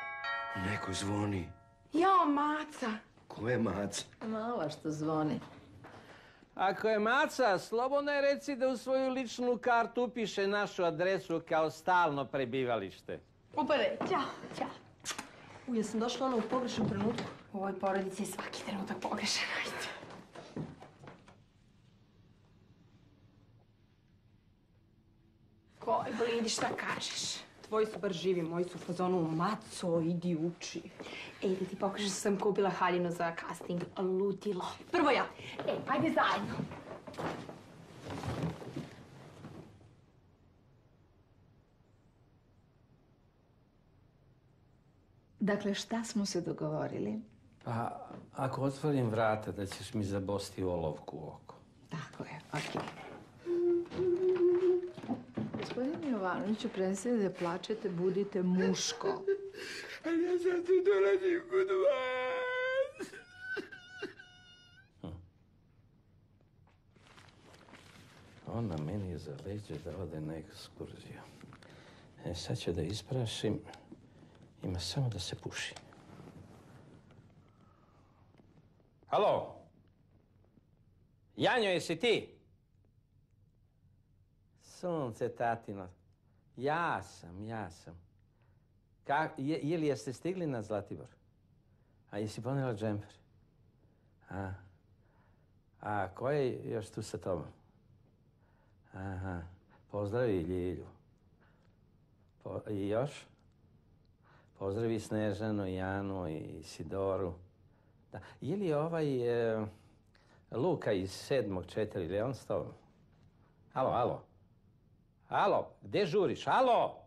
Neko zvoni. Jo, maca. Ko je mac? Mala što zvoni. Ako je maca, slobodno je reci da u svoju ličnu kartu upiše našu adresu kao stalno prebivalište. Upadaj. Ćao, ćao. U, ja sam došla ono u pogrešnom trenutku. U ovoj porodici je svaki trenutak pogrešan, ajde. Koj, blidi, šta kažeš? Tvoji su bar živi, moji su u fazonu maco, idi uči. Ej, da ti pokažem što sam kupila haljinu za casting. Ludilo. Prvo ja. Ej, ajde zajedno. Dakle, šta smo se dogovorili? Pa, ako otvorim vrata, da ćeš mi zabosti olovku u oko. Tako je. Ok. Gospodine Jovanoviću, prestanite da plačete, budite muško. Ali ja sad tu dolazim kod vas. Ona meni za leđe da ode na ekskurziju. E, sad ću da isprašim. Ima samo da se puši. Halo? Janjo, jesi ti? Sunce, tatino. Ja sam, ja sam. Ka, je, je li jeste stigli na Zlatibor? A jesi ponela džemper? A, a ko je još tu sa tobom? Aha, pozdravi Ljilju. Po, I još? Pozdravi Snežanu, Janu i Sidoru. Da. Je li ovaj e, Luka iz sedmog četiri, ili on s tobom? Alo, alo. Alo, gdje žuriš? Alo!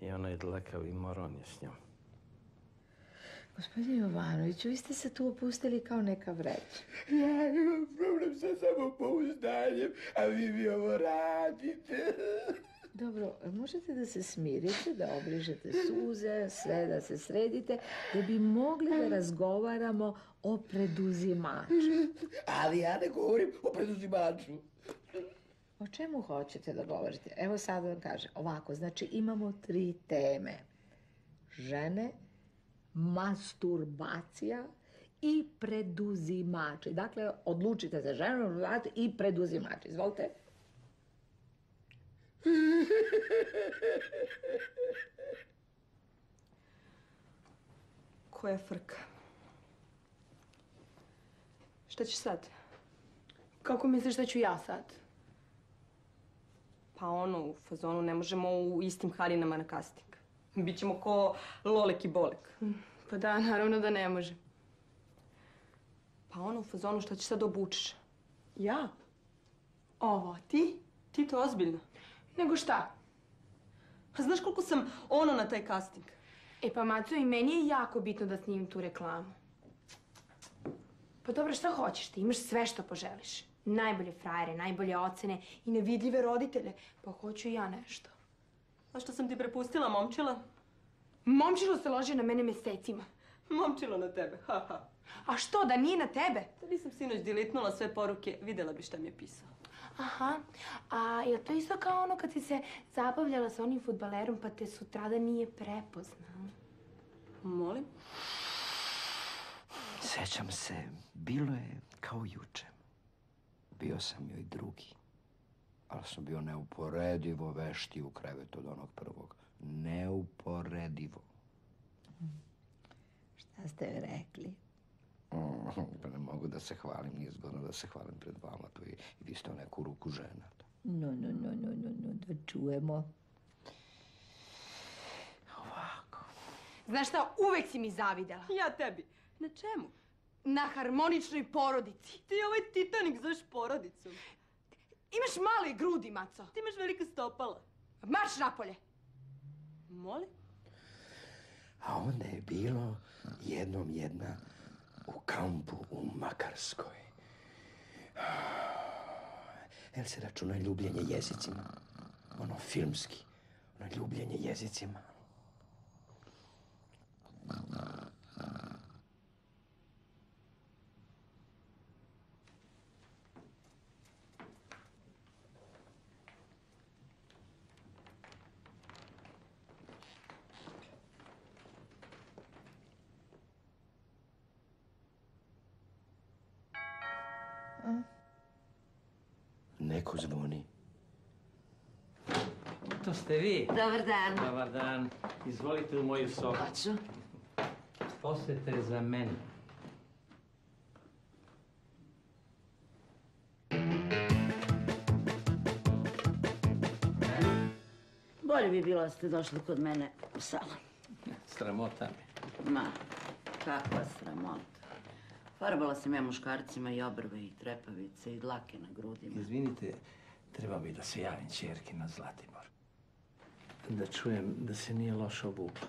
I onaj dlakavi moron je s njom. Gospodine Jovanoviću, vi ste se tu opustili kao neka vreća. Ja imam problem sa samopouzdanjem, a vi mi ovo radite. Dobro, možete da se smirite, da obrižete suze, sve da se sredite, da bi mogli da razgovaramo o preduzimaču. Ali ja ne govorim o preduzimaču. O čemu hoćete da govorite? Evo sad vam kažem. Ovako, znači imamo tri teme. Žene, masturbacija i preduzimači. Dakle, odlučite za ženu i preduzimači. Izvolite. Koja frka? Šta ćeš sad? Kako misliš da ću ja sad? Pa ono, u fazonu ne možemo u istim halinama na casting. Bićemo ko Lolek i Bolek. Pa da, naravno da ne može. Pa ono, u fazonu šta ćeš sad obučeš? Ja? Ovo, ti? Ti to ozbiljno? Nego šta? Pa znaš koliko sam ono na taj casting? E pa Maco, i meni je jako bitno da snimim tu reklamu. Pa dobro, šta hoćeš ti? Imaš sve što poželiš. Najbolje frajere, najbolje ocene i nevidljive roditelje. Pa hoću i ja nešto. A što sam ti prepustila, momčila? Momčilo se loži na mene mesecima. Momčilo na tebe, ha ha. A što, da nije na tebe? Da nisam sinoć dilitnula sve poruke, vidjela bi šta mi je pisao. Aha, a je to isto kao ono kad si se zabavljala sa onim futbalerom pa te sutrada nije prepoznao? Molim? Sećam se, bilo je kao juče. Bio sam joj drugi. Ali sam bio neuporedivo vešti u krevetu od onog prvog. Neuporedivo. Šta ste joj rekli? Pa ne mogu da se hvalim, nije zgodno da se hvalim pred vama. To i, i vi ste u neku ruku žena. No, no, no, no, no, no, da čujemo. Znaš šta, uvek si mi zavidela. Ja tebi. Na čemu? Na harmoničnoj porodici. Ti ovaj Titanik zoveš porodicom. Imaš male grudi, Maco. Ti imaš velika stopala. Marš napolje. Molim? A onda je bilo jednom jedna u kampu u Makarskoj. Jel se računa ljubljenje jezicima? Ono filmski. Ono ljubljenje jezicima. Ste vi? Dobar dan. Dobar dan. Izvolite u moju sobu. Hoću. Posete za mene. Bolje bi bilo da ste došli kod mene u salon. Sramota mi. Ma, kakva sramota. Farbala sam ja muškarcima i obrve i trepavice i dlake na grudima. Izvinite, treba bi da se javim čerki na Zlatibor. Da čujem da se nije loše obukla.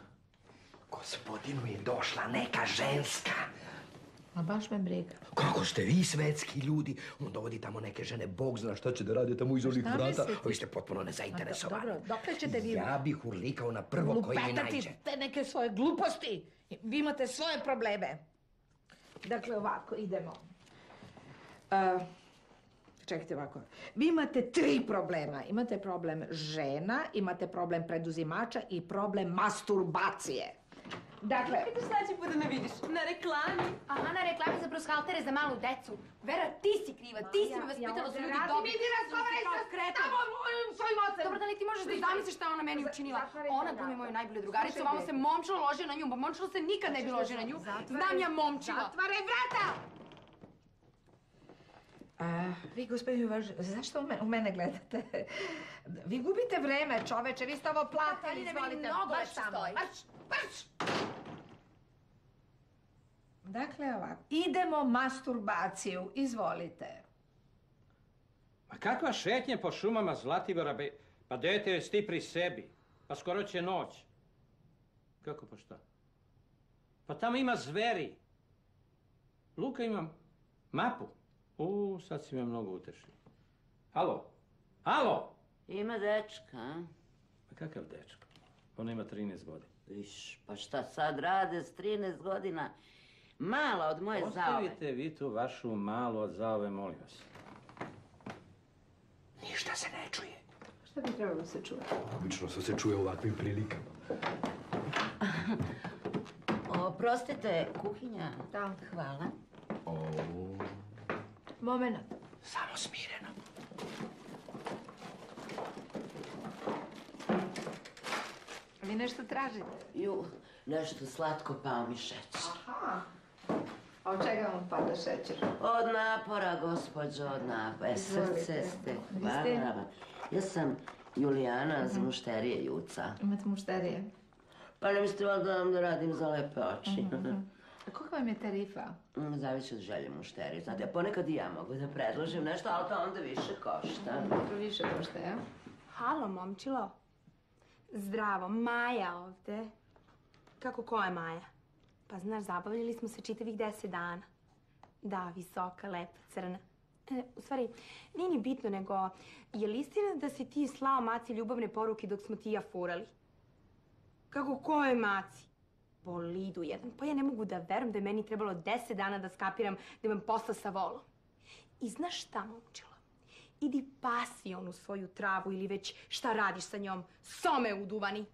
Gospodinu je došla neka ženska. A baš me briga. Kako ste vi svetski ljudi, on dovodi tamo neke žene, Bog zna šta će da rade tamo iz onih vrata, a vi ste potpuno nezainteresovani. Dobro, dokle ćete vi... Ja bih urlikao na prvo koji mi lupetati najđe. te neke svoje gluposti. Vi imate svoje probleme. Dakle, ovako, idemo. Uh, čekajte ovako. Vi imate tri problema. Imate problem žena, imate problem preduzimača i problem masturbacije. Dakle, Ideš sledeći put da me vidiš. Na reklami. Aha, na reklami za brushaltere za malu decu. Vera, ti si kriva, ti si me vaspitala da su ljudi dobri. idi razgovaraj Kao sa tamo svojim ocem. Dobro, da li ti možeš da zamisliš šta ona meni učinila? Ona glumi moju najbolju drugaricu, vamo se momčilo ložio na nju, pa momčilo se nikad ne bi ložio na nju. Znam ja momčila. Zatvaraj vrata! A, vi, gospodin Juvaž, zašto u mene, u mene gledate? Vi gubite vreme, čoveče, vi ste ovo platili, izvolite. mnogo marš lepše tamo, stoji. Marš, marš! Dakle, ovako, idemo masturbaciju, izvolite. Ma kakva šetnje po šumama Zlatibora, be... Pa dete je sti pri sebi. Pa skoro će noć. Kako pa šta? Pa tamo ima zveri. Luka ima mapu. U, sad si me mnogo utešio. Alo? Alo? Ima dečka, a? Pa kakav dečko? Ona ima 13 godina. Viš, pa šta sad rade s 13 godina? Mala od moje zave. Ostavite vi tu vašu malu od zaove, molim vas. Ništa se ne čuje. Šta bi trebalo se čuje? Obično se se čuje u ovakvim prilikama. Oprostite, kuhinja. Da. Hvala. Moment. Samo smireno. Vi nešto tražite? Ju, nešto slatko pao mi šećer. Aha. A od čega vam pada šećer? Od napora, gospođo, od napora. E, srce ste. Hvala vam. Ja sam Julijana za mušterije Juca. Imate mušterije? Pa ne mislite valjda da radim za lepe oči. A koliko vam je tarifa? Mm, Zavisi od želje mušterije. Znate, ponekad i ja mogu da predložim nešto, ali to onda više košta. Dobro, više košta, ja? Halo, momčilo. Zdravo, Maja ovde. Kako, ko je Maja? Pa znaš, zabavljali smo se čitavih deset dana. Da, visoka, lepa, crna. E, u stvari, nije ni bitno, nego je li istina da si ti slao Maci ljubavne poruke dok smo ti ja furali? Kako, ko je Maci? Bolidu jedan. Pa ja ne mogu da verujem da je meni trebalo deset dana da skapiram da imam posla sa volom. I znaš šta, momčilo? Idi pasi onu svoju travu ili već šta radiš sa njom. Some uduvani.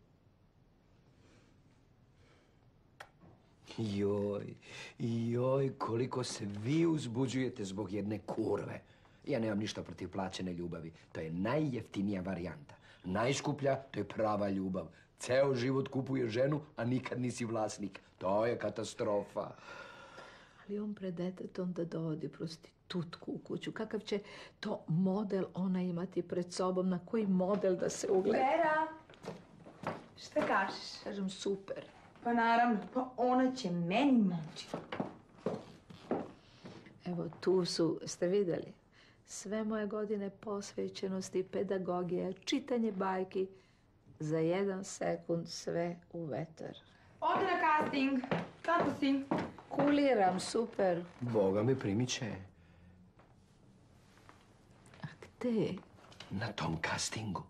Joj, joj, koliko se vi uzbuđujete zbog jedne kurve. Ja nemam ništa protiv plaćene ljubavi. To je najjeftinija varijanta. Najskuplja, to je prava ljubav. Ceo život kupuje ženu, a nikad nisi vlasnik. To je katastrofa. Ali on pred detetom da dovodi prostitutku u kuću. Kakav će to model ona imati pred sobom? Na koji model da se ugleda? Vera, šta kažeš? Kažem super. Pa naravno, pa ona će meni moći. Evo tu su, ste vidjeli, sve moje godine posvećenosti, pedagogije, čitanje bajki, za jedan sekund sve u vetar. Ode na casting. Kako si? Kuliram, super. Boga mi primit će Gde? na tom castingu.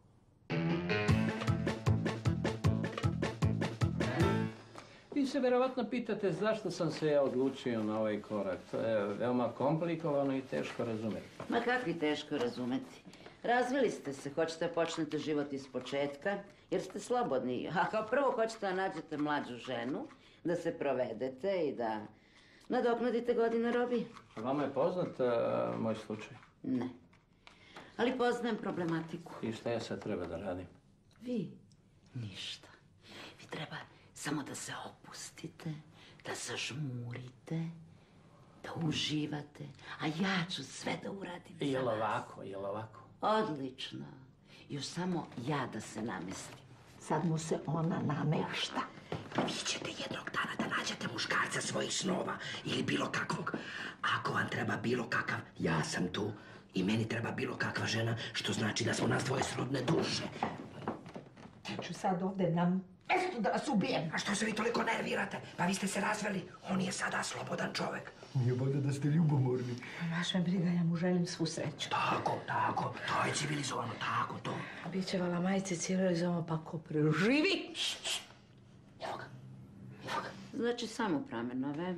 Vi se verovatno pitate zašto sam se ja odlučio na ovaj korak. To je veoma komplikovano i teško razumjeti. Ma kakvi teško razumeti. Razvili ste se, hoćete počnete život iz početka, jer ste slobodni. A kao prvo hoćete da nađete mlađu ženu, da se provedete i da nadoknadite godine robi. A vama je poznat a, moj slučaj? Ne. Ali poznajem problematiku. I šta ja sad treba da radim? Vi? Ništa. Vi treba samo da se opustite, da zažmurite, da uživate, a ja ću sve da uradim za Jel vas. ovako, jel ovako? Odlično. Još samo ja da se namestim. Sad mu se ona namešta. Vi ćete jednog dana da nađete muškarca svojih snova ili bilo kakvog. Ako vam treba bilo kakav, ja sam tu. I meni treba bilo kakva žena, što znači da smo nas dvoje srodne duše. Ja ću sad ovde na mestu svetu da vas ubijem. A što se vi toliko nervirate? Pa vi ste se razveli. On je sada slobodan čovek. Nije bolje da ste ljubomorni. Baš me briga, ja mu želim svu sreću. Tako, tako. To je civilizovano, tako to. Biće vala majice civilizovano, pa ko preživi. Znači samo pramenove.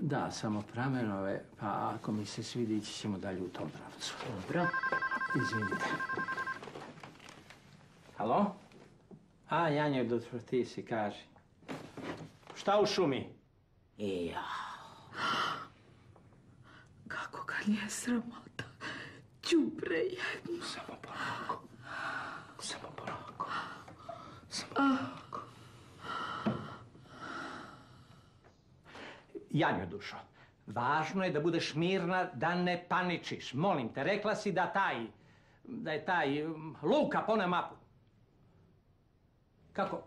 Da, samo pramenove, pa ako mi se svidi, ići ćemo dalje u tom pravcu. Dobro. Izvinite. Halo? A, Janjo, dobro, ti si, kaži. Šta u šumi? Ja. Kako ga nije sramota. Đubre jedno. Samo polako. Samo polako. Janjo, dušo, važno je da budeš mirna, da ne paničiš. Molim te, rekla si da taj, da je taj um, Luka poneo mapu. Kako?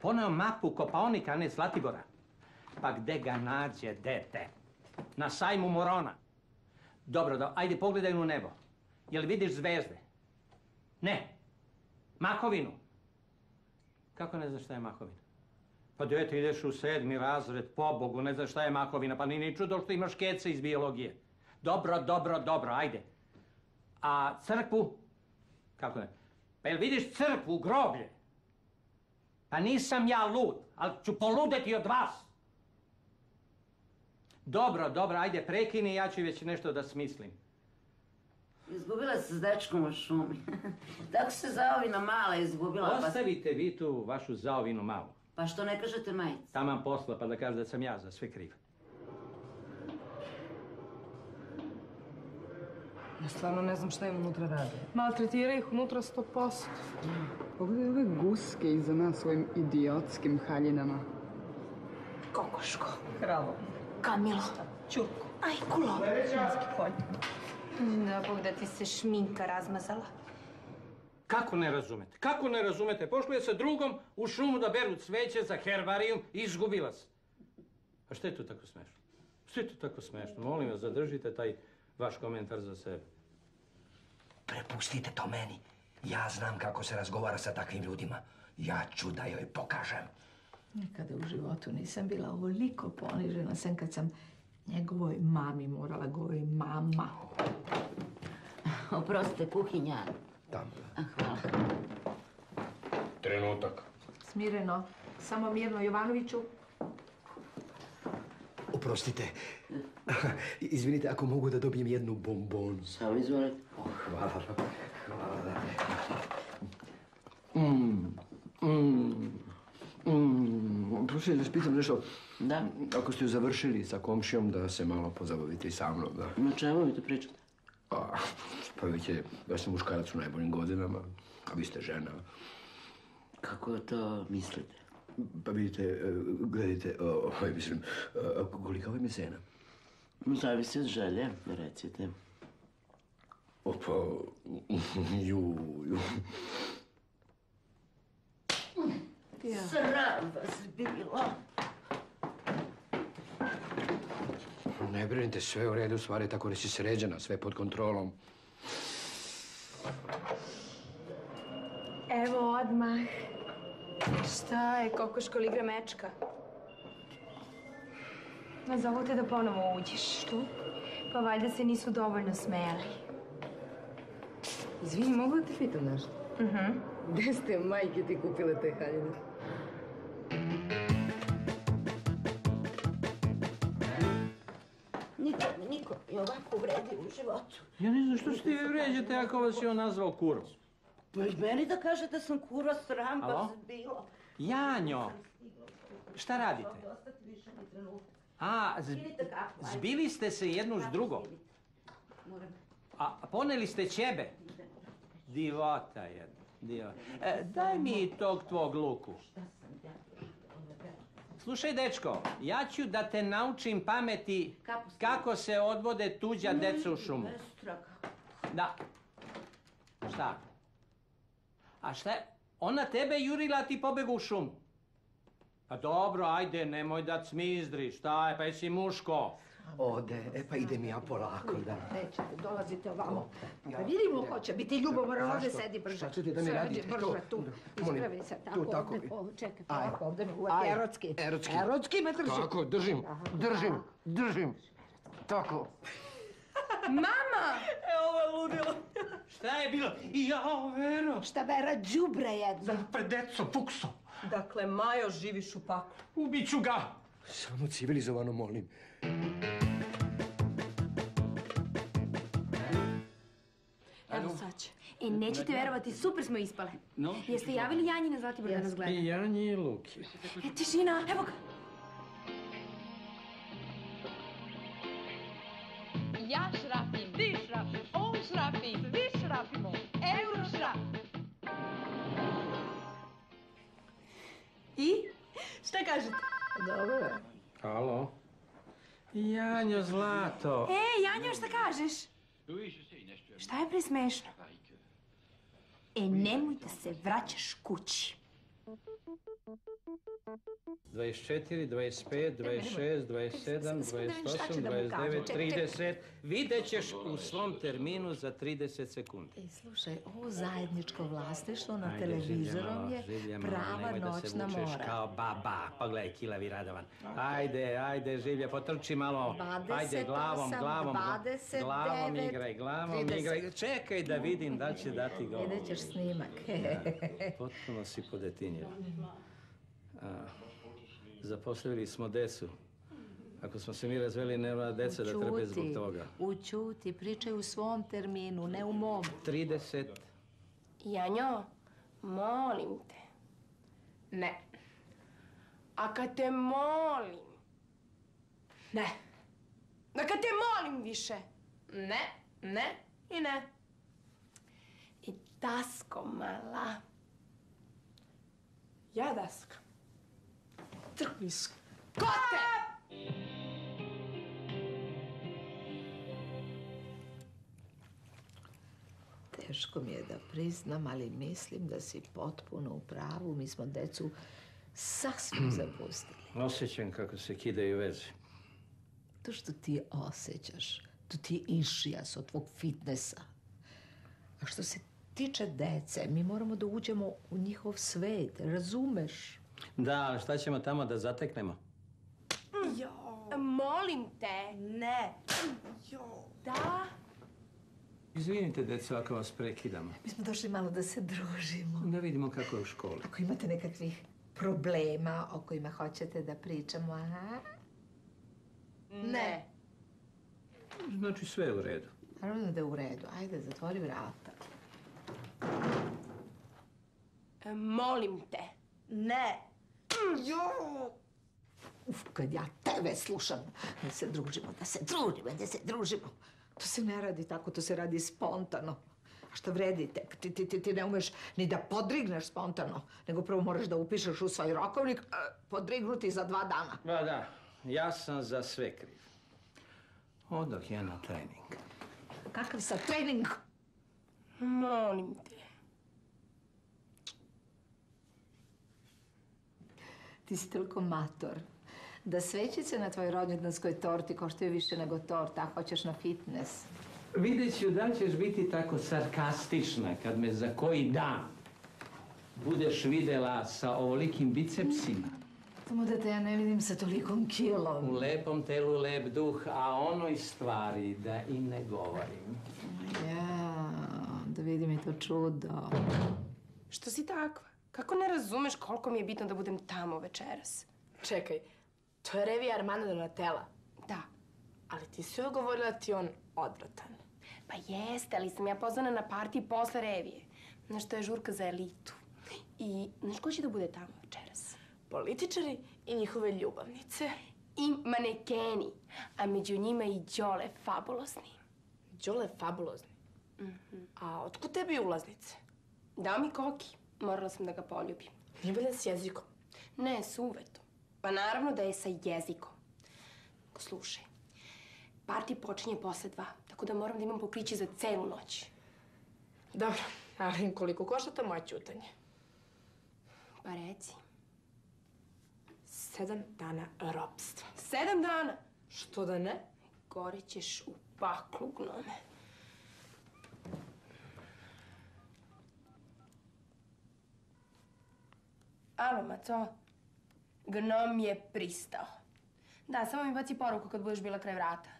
Poneo mapu Kopaonika, a ne Zlatibora. Pa gde ga nađe, dete? Na sajmu Morona. Dobro, da, ajde pogledaj u nebo. Jel vidiš zvezde? Ne. Mahovinu. Kako ne znaš šta je mahovina? Pa dete, ideš u sedmi razred, pobogu, ne znaš šta je mahovina, pa ni ni čudo što imaš kece iz biologije. Dobro, dobro, dobro, ajde. A crkvu? Kako ne? Pa jel vidiš crkvu, groblje? Pa nisam ja lud, ali ću poludeti od vas. Dobro, dobro, ajde, prekini, ja ću već nešto da smislim. Izgubila se s dečkom u šumi. Tako se zaovina mala izgubila. Pa, Ostavite vi tu vašu zaovinu malu. pa što ne kažete majici? Taman posla, pa da kaže da sam ja za sve kriv. Ja stvarno ne znam šta im unutra rade. Maltretira ih unutra sto posto. Pogledaj ove guske iza nas svojim idiotskim haljinama. Kokoško, Kravo. Kamilo, Ćurko, Ajkulo. Ženski konj. Da, Bog da ti se šminka razmazala. Kako ne razumete? Kako ne razumete? Pošla je sa drugom u šumu da beru cveće za herbarijum i izgubila se. A što je to tako smešno? Što je to tako smešno? Molim vas, zadržite taj vaš komentar za sebe. Prepustite to meni. Ja znam kako se razgovara sa takvim ljudima. Ja ću da joj pokažem. Nikada u životu nisam bila ovoliko ponižena, sem kad sam njegovoj mami morala govoriti mama. Oprostite, kuhinja. Tamo. Hvala. Trenutak. Smireno, samo mirno Jovanoviću. Oprostite. Izvinite, ako mogu da dobijem jednu bombonu. Samo izvolite. Hvala. Hvala. Mm, mm, mm. Prosim, da spitam nešto. Da. Ako ste završili sa komšijom, da se malo pozabavite i sa mnom, da. Na čemu vi to pričate? A, pa vidite, ja sam muškarac u najboljim godinama, a vi ste žena. Kako to mislite? Pa vidite, e, gledajte, o, ovaj, mislim, e, kolika vam je cena? Zavisi od želje, recite. Opa, ju, ju. Sram vas bilo. Ne brinite, sve je u redu, stvari tako nisi sređena, sve pod kontrolom. Evo odmah. Šta je, kokoško ili igra mečka? Ma zovu te da ponovo uđeš. Što? Pa valjda se nisu dovoljno smeli. Izvini, mogu da te pitam nešto? Mhm. Gde ste majke ti kupile te haljine? Mi ovako uvredi u životu. Ja ne znam što ste vi vređate ako vas je on nazvao kurom. Pa i meni da kažete da sam kura, sram vas bilo. Janjo, šta radite? A, zbili ste se jednu s drugom. A poneli ste ćebe? Divota jedna, divota. E, daj mi tog tvog luku. Slušaj, dečko, ja ću da te naučim pameti Kako se odvode tuđa deca u šumu. Da. Šta? A šta? je- Ona tebe jurila, ti pobegu u šumu. Pa dobro, ajde, nemoj da cmizdri, šta je, pa jesi muško. Ode, e pa idem ja polako, da. Nećete, dolazite ovamo. Pa vidimo ko će biti ljubomoran, ovdje sedi brže. Šta ćete da mi Sedi radite? brže, To, tu. Ispravi se, tu, tako, tako. ovdje, čekaj, Aj. ovako, ovdje mi uvati erotski. Erotski. Erotski me drži. Tako, držim, držim, držim. Tako. Mama! E, ovo je ludilo. Šta je bilo? Jao, Vero! Šta Vera, đubre jedno. Pred deco, fukso! Dakle, Majo, živiš u paklu. Ubiću ga! Samo civilizovano molim. Evo sad će. E, nećete verovati, super smo ispale. No? Jeste javili Janji na Zlatibor da nas gleda? I Janji i Luki. E, tišina, evo ga. Ja šrafim, ti šrafiš, on šrafi, svi šrafimo. Euro šraf. I? Šta kažete? Dobro je. Halo? Janjo, zlato! E, Janjo, šta kažeš? Šta je presmešno? E, nemoj da se vraćaš kući. 24, 25, 26, 27, Samo da vidim šta će 28, da mu kaže. 29, Čekaj, 30. Vidjet ćeš u svom terminu za 30 sekundi. Ej, slušaj, ovo zajedničko vlasništvo Ajde, televizorom je Življe, prava nemoj da se noćna vučeš mora. kao baba. Pogledaj, kilavi Radovan. Ajde, ajde, Življe, potrči malo. Ajde, glavom, 28, glavom. 29, Glavom igraj, glavom 30. igraj. Čekaj da vidim da će dati gol. Vidjet ćeš snimak. Potpuno si podetinjila. Zaposlili smo decu. Ako smo se mi razveli, nema deca da trpe zbog toga. ućuti, pričaj u svom terminu, ne u mom. 30 Janjo, molim te. Ne. A kad te molim... Ne. A kad te molim više... Ne, ne i ne. I dasko mala. Ja daska. Crkvi skote! Teško mi je da priznam, ali mislim da si potpuno u pravu. Mi smo decu sasvim zapustili. Osjećam kako se kidaju veze. To što ti osjećaš, to ti je išijas od tvog fitnesa. A što se tiče dece, mi moramo da uđemo u njihov svet, razumeš? Da, ali šta ćemo tamo da zateknemo? Jo. Molim te. Ne. Jo. Da? Izvinite, deco, ako vas prekidamo. Mi smo došli malo da se družimo. Da vidimo kako je u školi. Ako imate nekakvih problema o kojima hoćete da pričamo, aha? Ne. Znači sve je u redu. Naravno da je u redu. Ajde, zatvori vrata. E, Molim te. Ne. Jo. Uf, kad ja tebe slušam, da se družimo, da se družimo, da se družimo. To se ne radi tako, to se radi spontano. A šta vredi tek? Ti, ti, ti, ti ne umeš ni da podrigneš spontano, nego prvo moraš da upišeš u svoj rokovnik, e, podrignuti za dva dana. Ba da, ja sam za sve kriv. Odoh ja na trening. Kakav sa trening? Molim te. Ti si toliko mator. Da svećice na tvojoj rođendanskoj torti koštaju više nego torta, a hoćeš na fitness. Vidjet ću da ćeš biti tako sarkastična kad me za koji dan budeš vidjela sa ovolikim bicepsima. Samo da te ja ne vidim sa tolikom kilom. U lepom telu lep duh, a onoj stvari da i ne govorim. Ja, da vidim i to čudo. Što si takva? Kako ne razumeš koliko mi je bitno da budem tamo večeras? Čekaj, to je revija Armando Donatella. Da, ali ti si joj govorila da ti je on odvratan. Pa jeste, ali sam ja pozvana na partij posle revije. Znaš, to je žurka za elitu. I znaš ko će da bude tamo večeras? Političari i njihove ljubavnice. I manekeni, a među njima i Đole fabulosni. Đole fabulozni? A otkud tebi ulaznice? Dao mi koki. Morala sam da ga poljubim. Nije valjda s jezikom? Ne, s uvetom. Pa naravno da je sa jezikom. Slušaj, parti počinje posle dva, tako da moram da imam pokriće za celu noć. Dobro, ali koliko košta to moje čutanje? Pa reci. Sedam dana robstva. Sedam dana? Što da ne? Gorećeš u paklu, gnome. Alo, maco. Gnom je pristao. Da, samo mi baci poruku kad budeš bila kraj vrata.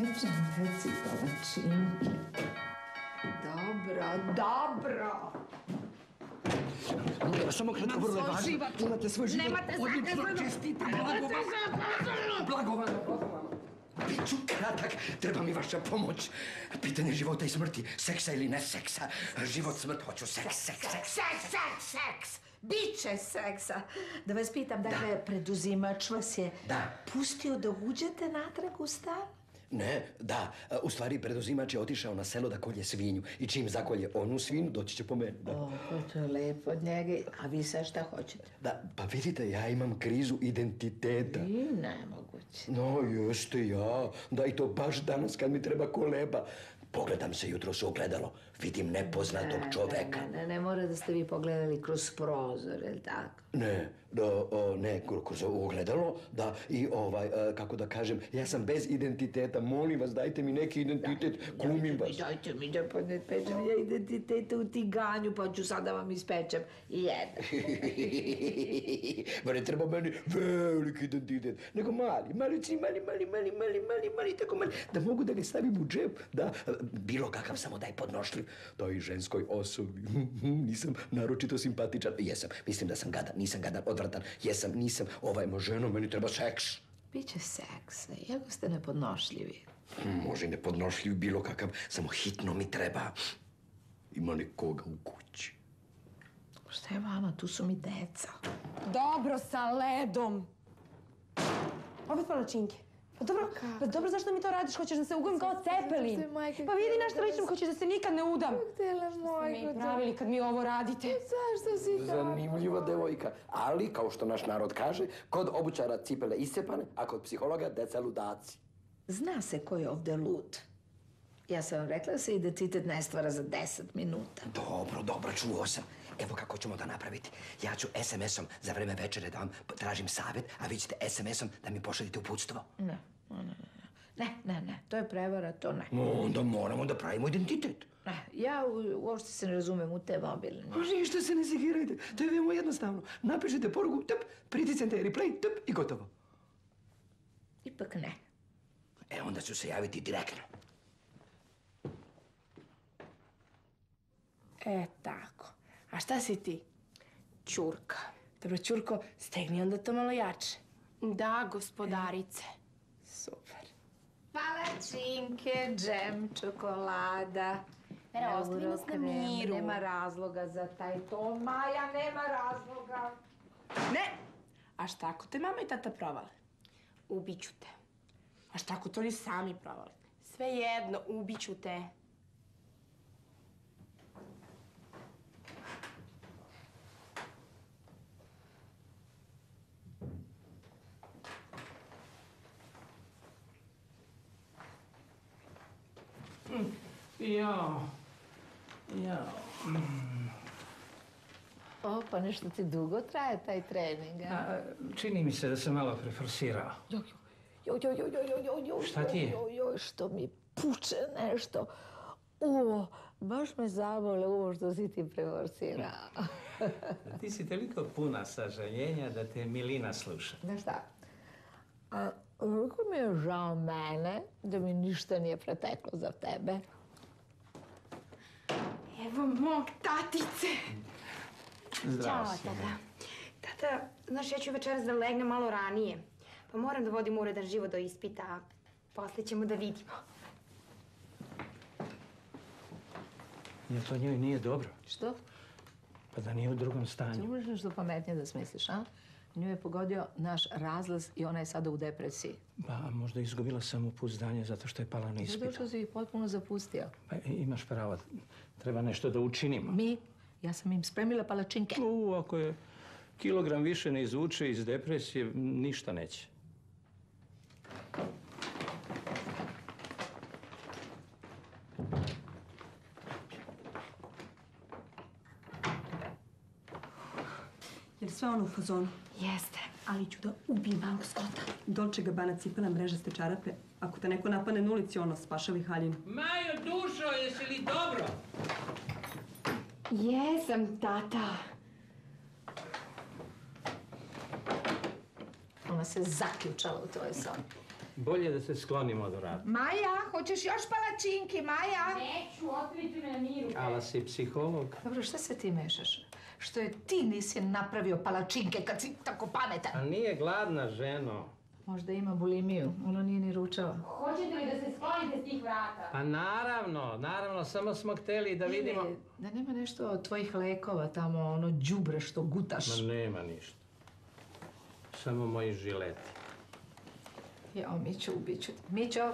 Ređem, reci palačinke. Dobro, dobro. Molim vas, samo kratko, vrlo je svoj važno. Imate svoj život. Nemate Odlično, zakazano. čestitam, Nemate blagovano. Blagovano, blagovano. Biću kratak, treba mi vaša pomoć. Pitanje života i smrti, seksa ili ne seksa. Život, smrt, hoću seks, seks, seks. Seks, seks, seks. Biće seksa. Da vas pitam, dakle, preduzimač vas je pustio da uđete natrag u stan? Ne, da, u stvari preduzimač je otišao na selo da kolje svinju i čim zakolje onu svinju, doći će po mene. Da. O, to je lepo od njega. A vi sad šta hoćete? Da, pa vidite, ja imam krizu identiteta. I nemoguće. No, jeste ja. Da, i to baš danas kad mi treba koleba. Pogledam se jutro u ogledalo, vidim nepoznatog čoveka. Ne, ne, ne mora da ste vi pogledali kroz prozor, je li tako? Ne, da, o, ne, kro- kroz ogledalo, da, i ovaj, e, kako da kažem, ja sam bez identiteta, molim vas, dajte mi neki identitet, glumim vas. Dajte mi da ne pečem ja identitete u tiganju, pa ću sad da vam ispečem jedan. Ma ne treba meni veliki identitet, nego mali, mali, ci, mali, mali, mali, mali, mali, mali, tako mali, da mogu da ga stavim u džep, da, bilo kakav samo daj podnošljiv, i ženskoj osobi. nisam naročito simpatičan, jesam, mislim da sam gadan, nisam gadan, odvratan, jesam, nisam, ovaj, mo ženo, meni treba seks. Biće seksa, iako ste nepodnošljivi. Može i nepodnošljiv bilo kakav, samo hitno mi treba. Ima nekoga u kući. Šta je vama, tu su mi deca. Dobro, sa ledom. Opet palačinke. Pa dobro, pa dobro, zašto mi to radiš? Hoćeš da se ugojim kao cepelin? Pa vidi na što ličim, hoćeš da se nikad ne udam. Htjela Ste mi pravili kad mi ovo radite. Zašto si Zanimljiva devojka. Ali, kao što naš narod kaže, kod obućara cipele iscepane, a kod psihologa deca ludaci. Zna se ko je ovdje lud. Ja sam vam rekla da se identitet ne stvara za 10 minuta. Dobro, dobro, čuo sam. Evo kako ćemo da napraviti. Ja ću SMS-om za vreme večere da vam tražim savjet, a vi ćete SMS-om da mi pošaljete uputstvo. Ne, ne, ne, ne, ne, ne, to je prevara, to ne. Onda moramo da pravimo identitet. Ne, ja u- uopšte se ne razumem u te mobilne. Pa ništa se ne sekirajte. To je veoma jednostavno. Napišite poruku, tip, pritisnete replay, tip i gotovo. Ipak ne. E, onda ću se javiti direktno. E, tako. A šta si ti? Ćurka. Dobro, Ćurko, stegni onda to malo jače. Da, gospodarice. Super. Palačinke, džem, čokolada. Vera, ostavi nas na miru. Nema razloga za taj to. Maja, nema razloga. Ne! A šta ako te mama i tata provale? Ubiću te. A šta ako to oni sami provale? Sve jedno, ubiću te. Jao. Jao. O, pa nešto ti dugo traje taj trening, a? A, čini mi se da sam malo preforsirao. Joj, joj, joj, joj, joj, joj, Šta ti je? Joj, joj, što mi puče nešto. O, baš me zabole ovo što si ti preforsirao. Ti si toliko puna sažaljenja da te Milina sluša. Znaš šta? A, koliko mi je žao mene da mi ništa nije preteklo za tebe. Evo mog tatice. Zdravo Ćao, tata. Tata, znaš, ja ću večeras da legnem malo ranije. Pa moram da vodim uredan život do ispita, a poslije ćemo da vidimo. Jel to njoj nije dobro? Što? Pa da nije u drugom Ti stanju. možeš nešto pametnije da smisliš, a? Nju je pogodio naš razlaz i ona je sada u depresiji. Pa možda izgubila samopouzdanje zato što je pala na Zato ispitu. što si ih potpuno zapustio. Pa imaš pravo, treba nešto da učinimo. Mi, ja sam im spremila palačinke. U, ako je kilogram više ne izvuče iz depresije, ništa neće. Sve ono u fazonu. Jeste, ali ću da ubijem malog skota. Dolce Gabbana cipela mrežaste čarape. Ako te neko napane na ulici, ono, spašavi haljinu. Majo, dušo, jesi li dobro? Jesam, tata. Ona se zaključala u tvoj son. Bolje da se sklonimo od rada. Maja, hoćeš još palačinki, Maja? Neću, ostavite me na miru. Ala si psiholog. Dobro, šta se ti mešaš? Što je ti nisi napravio palačinke kad si tako pametan? A nije gladna, ženo. Možda ima bulimiju, ona nije ni ručala. Hoćete li da se sklonite s tih vrata? Pa naravno, naravno, samo smo hteli da vidimo... Ili Da nema nešto od tvojih lekova tamo, ono đubre što gutaš. Ma nema ništa. Samo moji žileti. Jao, Mićo, ubit ću te. Mićo,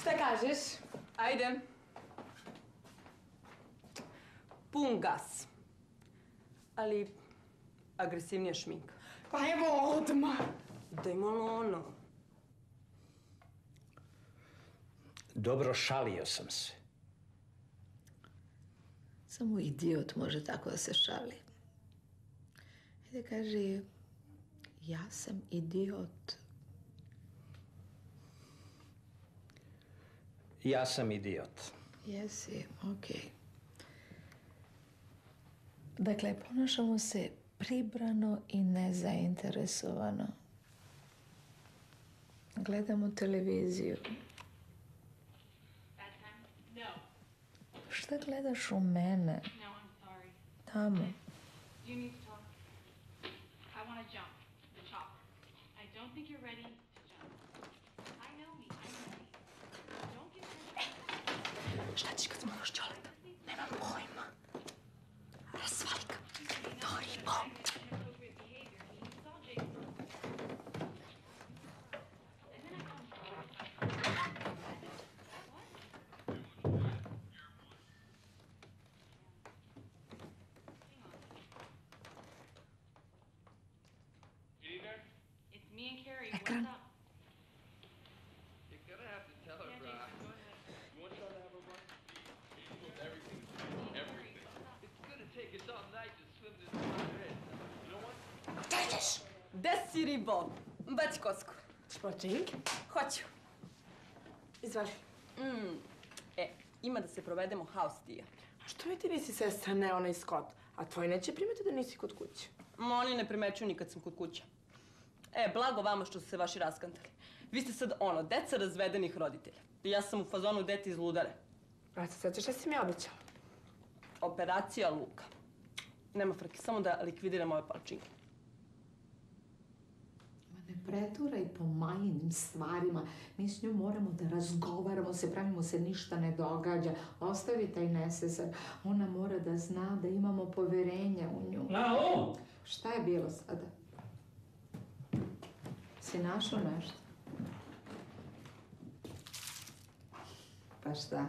Šta kažeš? Ajde. Pun gas. Ali agresivnija šminka. Pa evo odmah. Da ima ono. Dobro, šalio sam se. samo idiot može tako da se šali. Ajde kaži, ja sam idiot. Ja sam idiot. Jesi, okej. Dakle, ponašamo se pribrano i nezainteresovano. Gledamo televiziju. Šta gledaš u mene? Tamo. You need to talk. I want to jump the chopper. I don't think you're ready to jump. I know me. I know me. Don't get Šta ćeš kad smoraš čoleta? Nemam pojma. Razvali ga. Doribo. It's me and Carrie. Ekran. What's up? You're gonna have to tell her, bro. You want y'all to have a run? Everything. Everything. It's gonna take us all night to swim this red. You know what? Gdje ideš? Si ribo? Baci kocku. Špočink? Hoću. Izvali. Mm. E, ima da se provedemo house tia. A što mi ti nisi sestra, ne onaj Scott? A tvoji neće primeti da nisi kod kuće. Ma oni ne primećuju nikad sam kod kuća. E, blago vama što su se vaši raskantali. Vi ste sad ono, deca razvedenih roditelja. I ja sam u fazonu dete iz ludare. A se sećaš šta si mi obećala? Operacija Luka. Nema frke, samo da likvidiram ove palčinke. Ne preturaj po majinim stvarima. Mi s njom moramo da razgovaramo se, pravimo se ništa ne događa. Ostavi taj nesesar. Ona mora da zna da imamo poverenja u nju. Alo? Šta je bilo sada? Si našao nešto? Pa šta?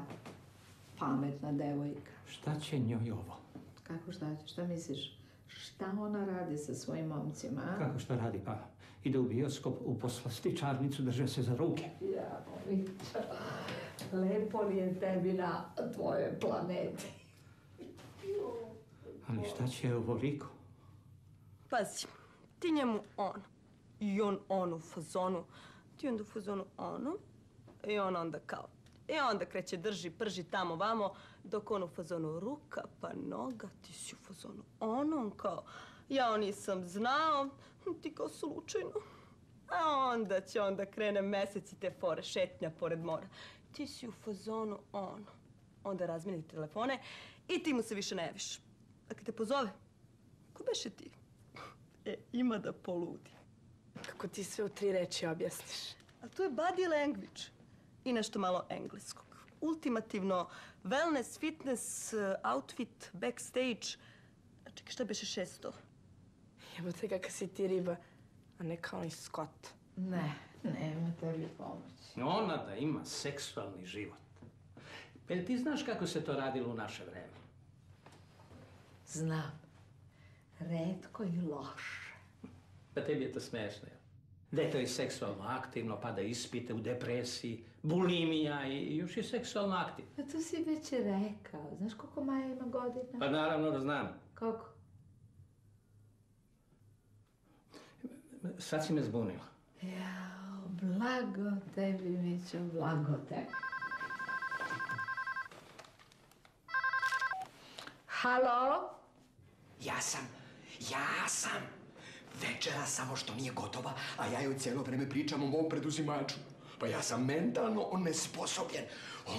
Pametna devojka. Šta će njoj ovo? Kako šta će? Šta misliš? Šta ona radi sa svojim momcima, a? Kako šta radi? Pa ide u bioskop, u poslastičarnicu, drže se za ruke. Ja, lepo li je tebi na tvojoj planeti? Ali šta će ovoliko? Pazi, ti njemu on. I on on u fazonu. Ti onda u fazonu ono. I on onda kao. I onda kreće drži, prži tamo vamo, dok on u fazonu ruka pa noga, ti si u fazonu ono, on kao, ja nisam znao, ti kao slučajno. A onda će onda krene mesec i te fore, šetnja pored mora. Ti si u fazonu ono. Onda razmeni telefone i ti mu se više ne javiš. A kad te pozove, ko beše ti? E, ima da poludi. Kako ti sve u tri reči objasniš? A to je body language. I nešto malo engleskog. Ultimativno, wellness, fitness, outfit, backstage. A Čekaj, šta beše šesto? Jebote kakav si ti riba, a ne kao ni Scott. Ne, nema tebi pomoći. Ona da ima seksualni život. Jel ti znaš kako se to radilo u naše vreme? Znam. Redko i loše. Pa tebi je to smešno, jel? Dete je seksualno aktivno, pada ispite u depresiji, bulimija i još je seksualno aktivno. Pa to si već rekao. Znaš koliko Maja ima godina? Pa naravno da znam. Koliko? Sad si me zbunila. Jao, blago tebi, Mićo, blago tebi. Halo? Ja sam, ja sam. Večera samo što nije gotova, a ja joj cijelo vreme pričam o mom preduzimaču. Pa ja sam mentalno onesposobljen.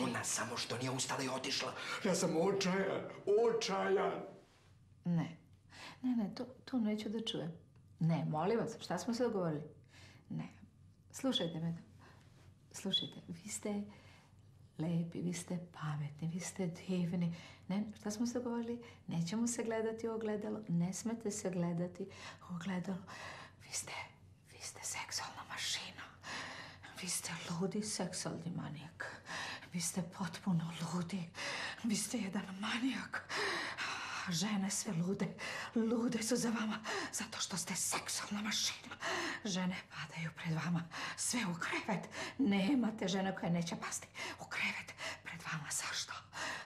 Ona samo što nije ustala i otišla. Ja sam očajan, očajan. Ne. Ne, ne, to, to neću da čujem. Ne, molim vas, šta smo se dogovorili? Ne. Slušajte me. Slušajte, vi ste lepi, vi ste pametni, vi ste divni. Ne, šta smo se dogovorili? Nećemo se gledati u ogledalo. Ne smete se gledati u ogledalo. Vi ste, vi ste seksualna mašina. Vi ste ludi seksualni manijak. Vi ste potpuno ludi. Vi ste jedan manijak. Žene sve lude. Lude su za vama zato što ste seksualna mašina. Žene padaju pred vama sve u krevet. Nemate žene koje neće pasti u krevet pred vama. Zašto?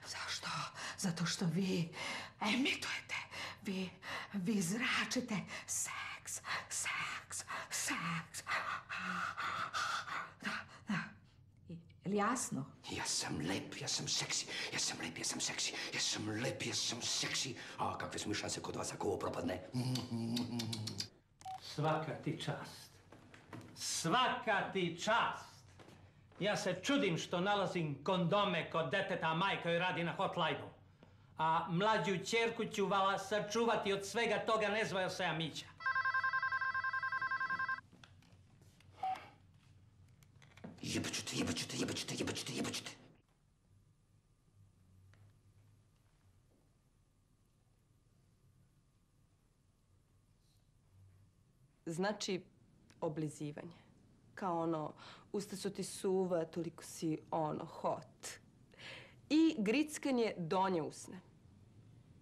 Zašto? Zato što vi emitujete. Vi, vi zračite seks, seks, seks. Da, da. Je li jasno? Ja sam lep, ja sam seksi, ja sam lep, ja sam seksi, ja sam lep, ja sam seksi. A kakve su mi šanse kod vas ako ovo propadne? Svaka ti čast. Svaka ti čast. Ja se čudim što nalazim kondome kod deteta, a majka joj radi na hotline-u. A mlađu čerku ću vala sačuvati od svega toga, ne zvao se ja Mića. Jebaću te, jebaću te, jebaću. Znači, oblizivanje. Kao ono, usta su ti suva, toliko si ono, hot. I grickanje donje usne.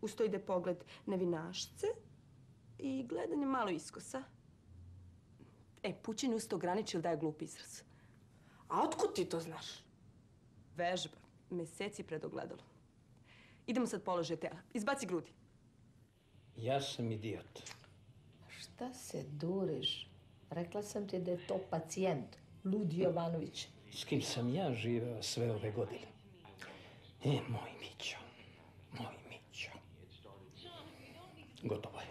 Uz ide pogled nevinašce i gledanje malo iskosa. E, pućenje usta ograniči ili daje glup izraz. A otkud ti to znaš? Vežba. Meseci pred ogledalom. Idemo sad položaj tela. Izbaci grudi. Ja sam idiot. Šta se duriš? Rekla sam ti da je to pacijent, Ludi Jovanović. S kim sam ja živeo sve ove godine. E, moj Mićo, moj Mićo. Gotovo je.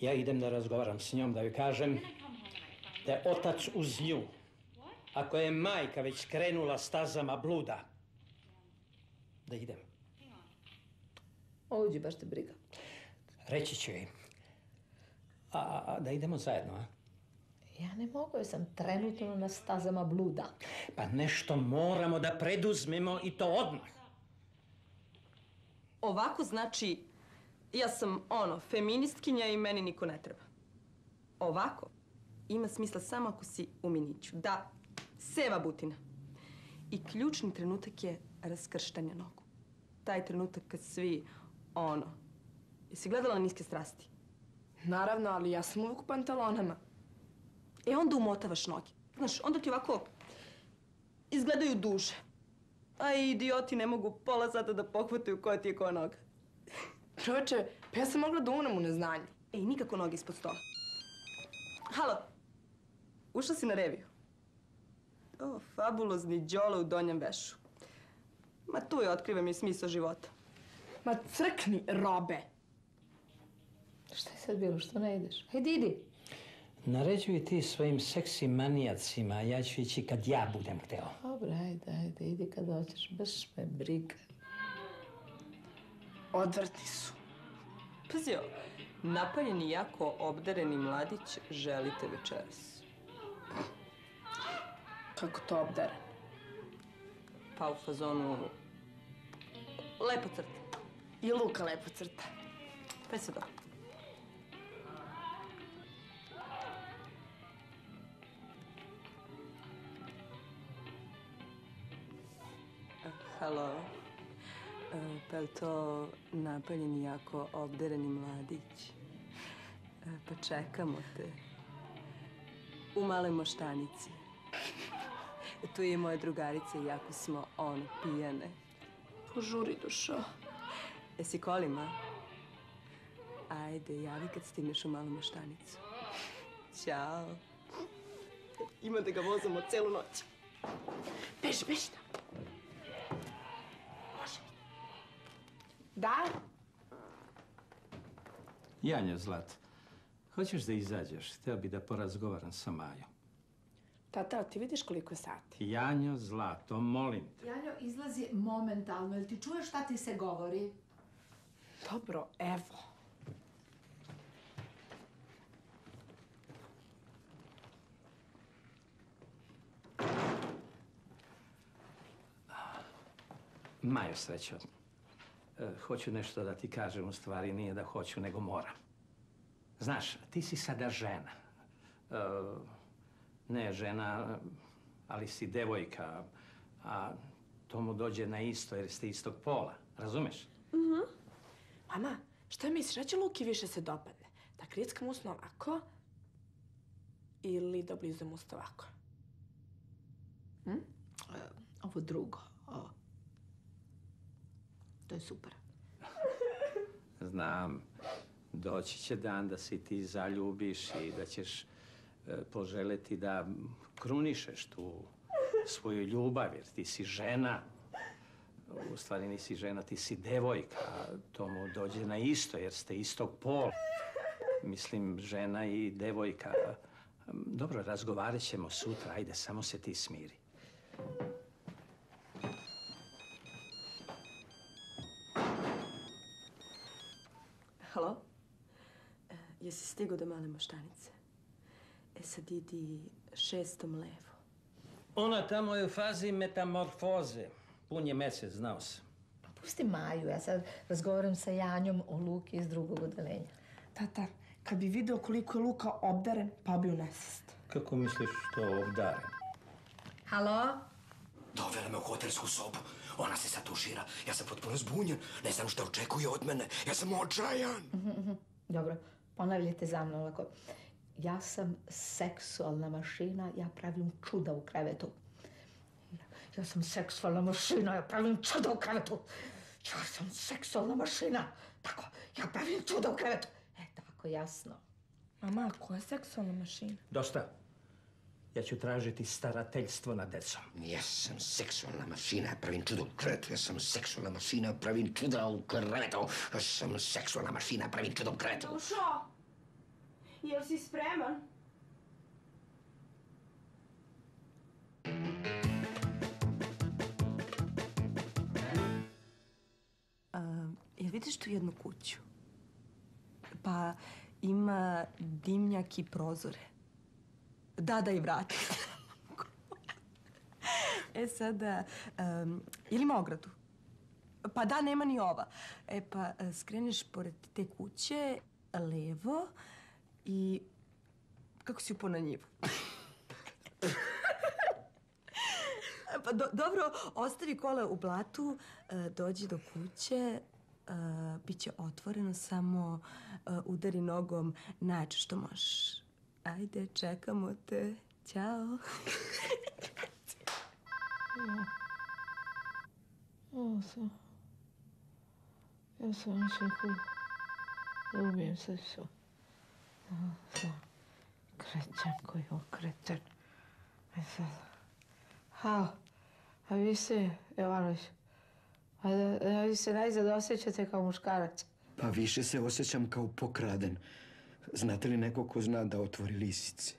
Ja idem da razgovaram s njom, da joj kažem da je otac uz nju. Ako je majka već krenula stazama bluda, da idem. Uđi, baš te briga. Reći ću joj. A, a, da idemo zajedno, a? Ja ne mogu, jer sam trenutno na stazama bluda. Pa nešto moramo da preduzmemo i to odmah. Ovako znači, ja sam ono, feministkinja i meni niko ne treba. Ovako, ima smisla samo ako si u miniću. Da, seva butina. I ključni trenutak je raskrštanje nogu. Taj trenutak kad svi, ono, jesi gledala niske strasti? Naravno, ali ja sam uvijek u pantalonama. E onda umotavaš noge. Znaš, onda ti ovako izgledaju duže. A i idioti ne mogu pola sata da pohvataju koja ti je koja noga. Čovječe, pa ja sam mogla da umrem u neznanje. Ej, nikako noge ispod stola. Halo, ušla si na reviju? O, fabulozni đole u donjem vešu. Ma tu je otkrivam i smisao života. Ma crkni, robe! Šta je sad bilo, što ne ideš? Hajde, idi. Naređuj ti svojim seksi manijacima, a ja ću ići kad ja budem hteo. Dobro, ajde, ajde, idi kad hoćeš, baš me briga. Odvrtni su. Pazi ovo, napaljeni jako obdareni mladić želite večeras. Kako to obdaren? Pa u fazonu... Lepo crta. I Luka lepo crta. Pa se dobro. Halo. E, Pa je to napaljeni jako obdareni mladić? E, Pa čekamo te. u Maloj Moštanici. Tu je i moja drugarica i jako smo, ono, pijane. Požuri, dušo. Jesi kolima? Ajde, javi kad stigneš u Malu Moštanicu. Ćao. Ima da ga vozamo celu noć. Beži, beži. Da? Janja, Zlat, hoćeš da izađeš? Htio bi da porazgovaram sa Majom. Tata, ti vidiš koliko je sati? Janjo, Zlato, molim te. Janjo, izlazi momentalno. Jel ti čuješ šta ti se govori? Dobro, evo. Majo, srećo. E, hoću nešto da ti kažem, u stvari nije da hoću, nego moram. Znaš, ti si sada žena. E, ne žena, ali si devojka, a to mu dođe na isto jer ste istog pola. Razumeš? Mhm. Mama, šta misliš, šta će Luki više se dopadne? Da krickam usno ovako ili da blizam usta ovako? Hm? Ovo drugo. O. To je super. Znam. Doći će dan da si ti zaljubiš i da ćeš e, poželeti da krunišeš tu svoju ljubav, jer ti si žena. U stvari nisi žena, ti si devojka. To mu dođe na isto, jer ste istog pola. Mislim, žena i devojka. Dobro, razgovarat ćemo sutra. Ajde, samo se ti smiri. Halo? E, jesi stigao do Male Moštanice? E sad idi šestom levo. Ona tamo je u fazi metamorfoze. Pun je mjesec, znao sam. Pusti Maju, ja sad razgovaram sa Janjom o Luki iz drugog odelenja. Tata, kad bi video koliko je Luka obdaren, pa bi u nesest. Kako misliš to obdaren? Halo? Dovela me u hotelsku sobu. Ona se sad tušira. Ja sam potpuno zbunjen. Ne znam šta očekuje od mene. Ja sam očajan. Mhm, mhm. Dobro, ponavljajte za mnom ovako. Ja sam seksualna mašina, ja pravim čuda u krevetu. Ja sam seksualna mašina, ja pravim čuda u krevetu. Ja sam seksualna mašina. Tako, ja pravim čuda u krevetu. E, tako, jasno. Mama, ko je seksualna mašina? Dosta. Ja ću tražiti starateljstvo nad decom. Ja sam seksualna mašina, ja pravim čuda u krevetu. Ja sam seksualna mašina, pravim čuda u krevetu. Ja sam seksualna mašina, pravim čuda u krevetu. Dušo, jel si spreman? Jel vidiš tu jednu kuću? Pa ima dimnjak i prozore. Da, da i vrati. e sada, ili ima ogradu? Pa da, nema ni ova. E pa e, skreneš pored te kuće, levo i kako si upao na njivu? pa do- dobro, ostavi kola u blatu, e, dođi do kuće, e, bit će otvoreno, samo e, udari nogom najjače što možeš. Ajde, čekamo te. Ćao. Ja sam... Ja sam čekao... Ljubijem se što... Кретен, кой го кретен. Хао, а ви се, Иванович, а ви се najzad osjećate kao muškarac. Pa više se osjećam kao pokraden. Znate li neko ko zna da otvori lisice?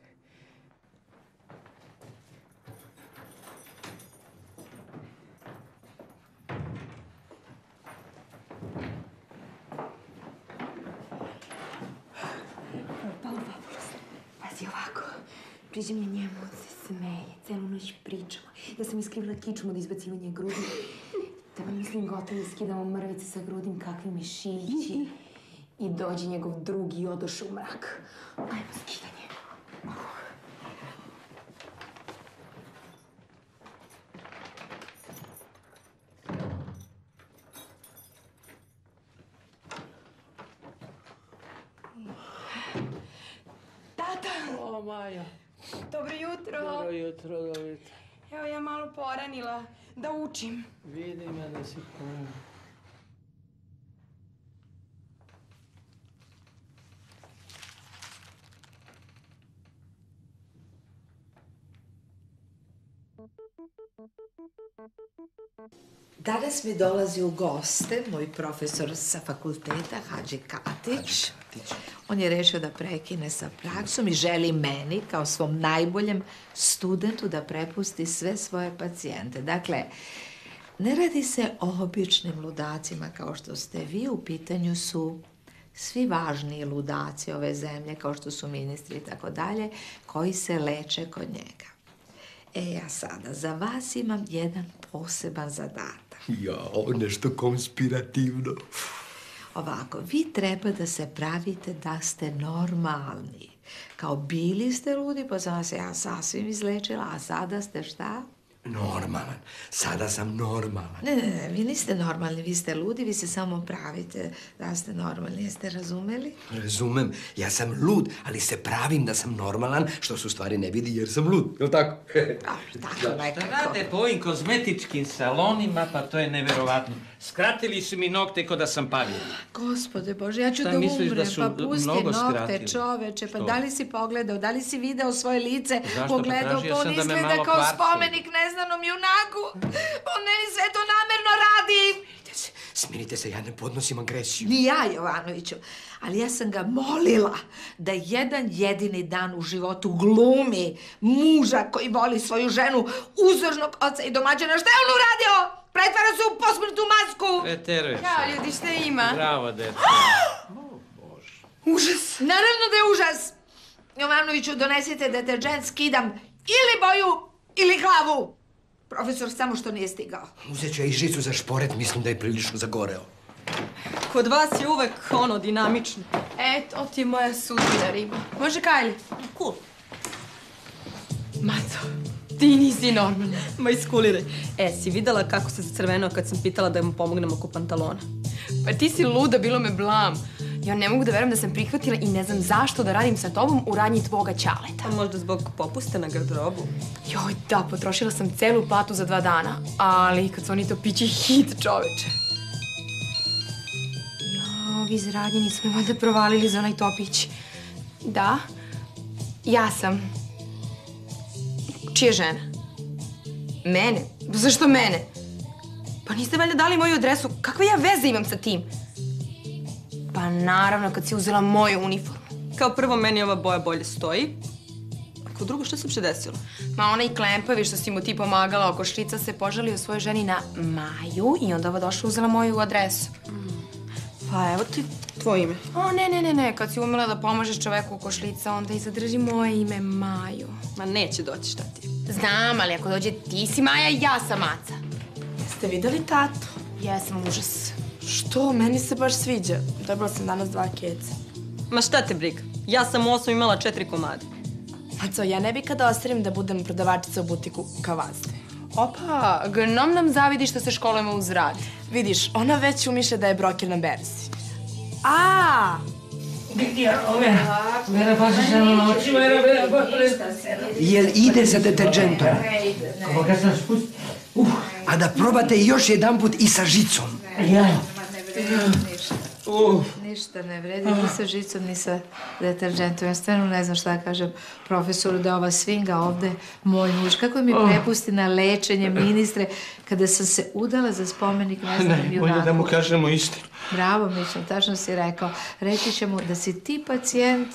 Priđe mi njemu, on se smeje, celu noć pričamo. Ja sam iskrivila kičmu da od nje grudi. Da mi mislim gotovo skidamo mrvice sa grudim, kakvi mišići. I dođe njegov drugi i odoše u mrak. Ajmo skidanje. Tata! O, Maja. Dobro jutro. Dobro jutro, Lolita. Evo ja malo poranila da učim. Si puno. Danas mi dolazi u goste moj profesor sa fakulteta, Hadži Katić. On je rešio da prekine sa praksom i želi meni, kao svom najboljem studentu, da prepusti sve svoje pacijente. Dakle, ne radi se o običnim ludacima kao što ste vi, u pitanju su svi važniji ludaci ove zemlje, kao što su ministri i tako dalje, koji se leče kod njega. E, ja sada za vas imam jedan poseban zadatak. Jao, nešto konspirativno. Ovako, vi treba da se pravite da ste normalni. Kao bili ste ludi, pa sam vas ja sasvim izlečila, a sada ste šta? Normalan. Sada sam normalan. Ne, ne, ne, vi niste normalni, vi ste ludi, vi se samo pravite da ste normalni. Jeste razumeli? Razumem, ja sam lud, ali se pravim da sam normalan, što se u stvari ne vidi jer sam lud, jel tako? Tako nekako. Rade po ovim kozmetičkim salonima, pa to je neverovatno. Skratili su mi nokte ko da sam pavio. Gospode Bože, ja ću Šta da misliš da umrem, su pa pusti mnogo nokte, skratili? čoveče, pa Što? da li si pogledao, da li si video svoje lice, Zašto? Pa pogledao, pa on izgleda kao kvarci. spomenik neznanom junaku, on meni sve to namerno radi. Smirite se, ja ne podnosim agresiju. Ni ja, Jovanoviću, ali ja sam ga molila da jedan jedini dan u životu glumi muža koji voli svoju ženu, uzornog oca i domaćina. Šta je on uradio? Pretvara se u posmrtnu masku. Preteruješ. Ja, ljudi, šta ima? Bravo, dete. Užas. Naravno da je užas. Jovanoviću, donesite deterđent, skidam ili boju ili glavu. Profesor samo što nije stigao. Uzet ću ja i žicu za šporet, mislim da je prilično zagoreo. Kod vas je uvek ono dinamično. E, to ti je moja sudbina, Riba. Može, Kajli? Cool. Mato, ti nisi normalna. Ma iskuliraj. E, si videla kako se zacrvenao kad sam pitala da mu pomognem oko pantalona? Pa ti si luda, bilo me blam. Ja ne mogu da verujem da sam prihvatila i ne znam zašto da radim sa tobom u radnji tvoga ćaleta. A možda zbog popuste na garderobu? Joj, da, potrošila sam celu platu za dva dana, ali kad su oni to pići hit, čoveče. Jo, ovi iz radnje nisu me valjda provalili za onaj topić. Da, ja sam. Čija žena? Mene? Zašto mene? Pa niste valjda dali moju adresu? Kakve ja veze imam sa tim? Pa naravno, kad si uzela moju uniformu. Kao prvo, meni ova boja bolje stoji. A kao drugo, što se uopšte desilo? Ma onaj klempavi što si mu ti pomagala oko šlica se požalio svojoj ženi na Maju i onda ova došla uzela moju adresu. Pa evo ti tvoje ime. O, ne, ne, ne, ne, kad si umela da pomažeš čoveku oko šlica, onda i zadrži moje ime Maju. Ma neće doći šta ti. Znam, ali ako dođe ti si Maja, ja sam Aca. Jeste videli tatu? Jesam, užas. Što? Meni se baš sviđa. Dobila sam danas dva keca. Ma šta te briga? Ja sam u osam imala četiri komade. Maco, ja ne bi kada ostavim da budem prodavačica u butiku kao vas. Opa, gnom nam zavidi što se školujemo uz rad. Vidiš, ona već umiše da je brokir na berzi. A! Vera, pazi se na oči, Vera, Vera, Jel ide za deterđentom? Kako kad sam spust... Uh, A da probate još jedanput i sa žicom. ja. Uh. Ništa ne vredi, ni sa žicom, ni sa deterđentom. Ja stvarno ne znam šta da kažem profesoru da ova svinga ovde moj muž. Kako mi prepusti na lečenje ministre kada sam se udala za spomenik neznanom Ne, bolje da mu kažemo istinu. Bravo, Mićo, tačno si rekao. Reći ćemo da si ti pacijent,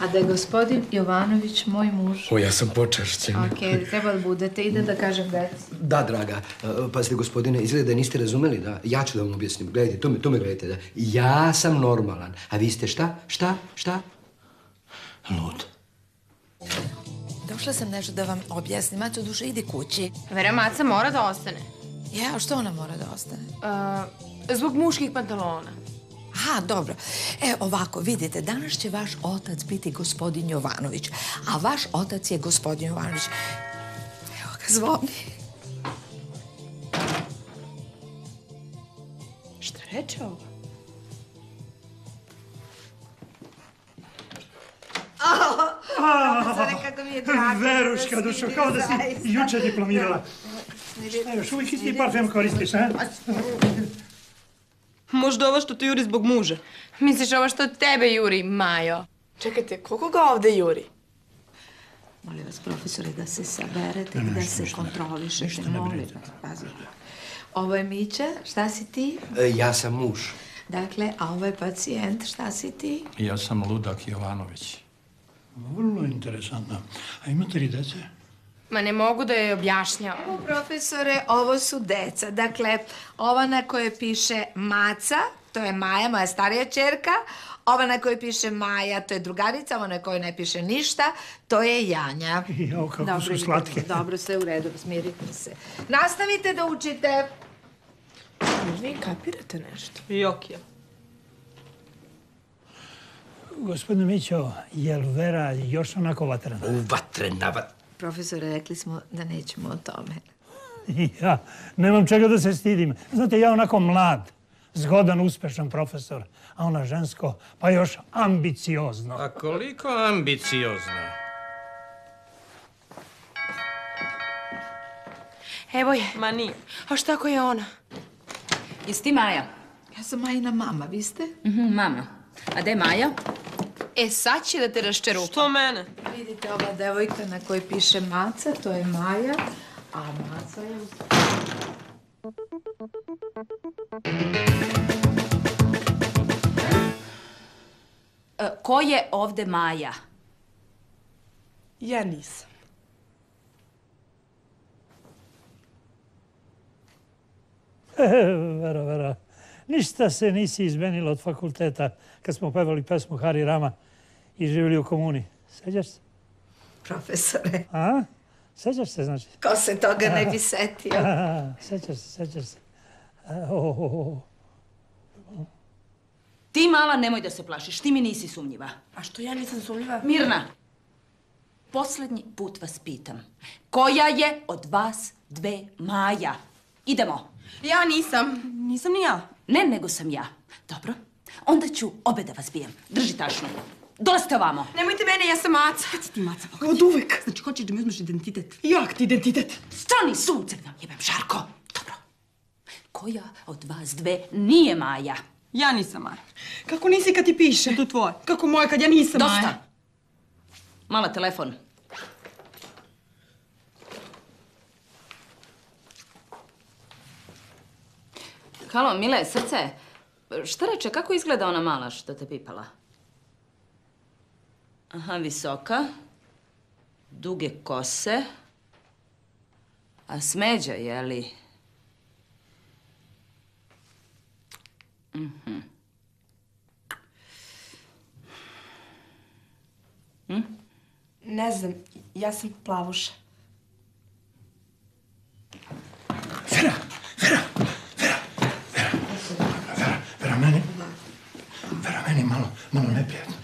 a da je gospodin Jovanović moj muž. O, ja sam počašćen. Ok, treba da budete. Idem da kažem deci. Da, draga, e, pazite gospodine, izgleda da niste razumeli, da, ja ću da vam objasnim, gledajte, to me, to me gledajte, da, ja sam normalan, a vi ste šta, šta, šta? Lud. Došla sam nešto da vam objasnim. Maco, duše, idi kući. Vera Maca mora da ostane. Ja, što ona mora da ostane? Uh, zbog muških pantalona. Aha, dobro. E, ovako, vidite, danas će vaš otac biti gospodin Jovanović, a vaš otac je gospodin Jovanović. Evo ga zvoni. Šta reče ovo? Kako mi je drago. Veruška, dušo, kao da si juče diplomirala. Šta još uvijek isti parfem koristiš, a? Možda ovo što te juri zbog muža. Misliš ovo što tebe juri, Majo? Čekajte, koliko ga ovde juri? Molim vas, profesore, da se saberete da se kontrolišete. Molim vas, pazite. Ovo je Mića, šta si ti? E, ja sam muž. Dakle, a ovo je pacijent, šta si ti? Ja sam Ludak Jovanović. Vrlo interesantno. A imate li dece? Ma ne mogu da je objašnjam. Ovo, profesore, ovo su deca. Dakle, ova na kojoj piše Maca, to je Maja, moja starija čerka. Ova na kojoj piše Maja, to je drugarica. Ova na kojoj ne piše ništa, to je Janja. Jao, kako Dobro, su slatke. Dobro, sve u redu, smirite se. Nastavite da učite. Vi kapirate nešto? Jokija. Gospodine Mićo, jel Vera još onako vatrena? U vatrena, vat... Profesore, rekli smo da nećemo o tome. Ja, nemam čega da se stidim. Znate, ja onako mlad, zgodan, uspešan profesor, a ona žensko, pa još ambiciozno. A koliko ambiciozno? Evo je. Ma nije. A šta ako je ona? Jesi ti Maja? Ja sam Majina mama, vi ste? Mhm, mama. A gde je Maja? E, sad će da te raščerupa. Što mene? Vidite, ova devojka na kojoj piše Maca, to je Maja, a Maca je... E, ko je ovde Maja? Ja nisam. Vera, Vera, ništa se nisi izmenila od fakulteta kad smo pevali pesmu Hari Rama i živjeli u komuni. Sećaš se? Profesore, A? Sećaš se, znači? ko se toga ne bi setio? A, sećaš se, sećaš se. Ti mala nemoj da se plašiš, ti mi nisi sumnjiva. A što ja nisam sumnjiva? Mirna, posljednji put vas pitam. Koja je od vas dve Maja? Idemo. Ja nisam. Nisam ni ja. Ne, nego sam ja. Dobro, onda ću obe da vas bijem. Drži tašnu. Dolazite ovamo. Nemojte mene, ja sam Maca. Kad si ti Maca? Od uvek. Znači, hoćeš da mi uzmeš identitet? Jak ti identitet? Stani sunce da jebem, Žarko. Dobro. Koja od vas dve nije Maja? Ja nisam Maja. Kako nisi kad ti piše? Tu tvoje. Kako moje kad ja nisam Maja? Dosta. Mala telefon. Halo, Mile, srce. Šta reče, kako izgleda ona mala što te pipala? Aha, visoka. Duge kose. A smeđa, je li? Mhm. Ne znam, ja sam plavuša. Vera, meni... Vera, meni malo, malo neprijatno.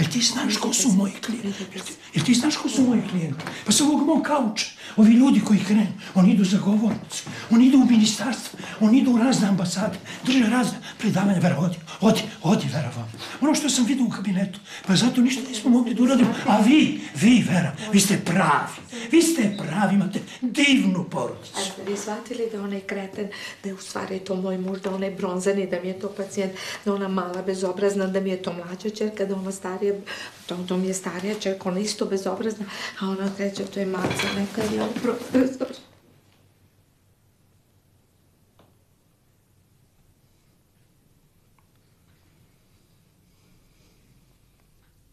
Pa, ti znaš ko su moji klijenti? Jel ti, jel ti znaš ko su moji klijenti? Pa sa ovog mog kauča, ovi ljudi koji krenu, oni idu za govornicu, oni idu u ministarstvo, oni idu u razne ambasade, drže razne predavanja. Vera, odi, odi, odi, Vera, vam. Ono što sam vidio u kabinetu, pa zato ništa nismo mogli da uradimo. A vi, vi, Vera, vi ste pravi. Vi ste pravi, imate divnu porodicu. A ste vi shvatili da onaj kreten, da je u stvari to moj muž, da onaj bronzani, da mi je to pacijent, da ona mala bezobrazna, da mi je to mlađa čerka, da ona starija, to, to mi je starija čerka, ona isto bezobrazna, a ona treća, to je maca, neka je on profesor.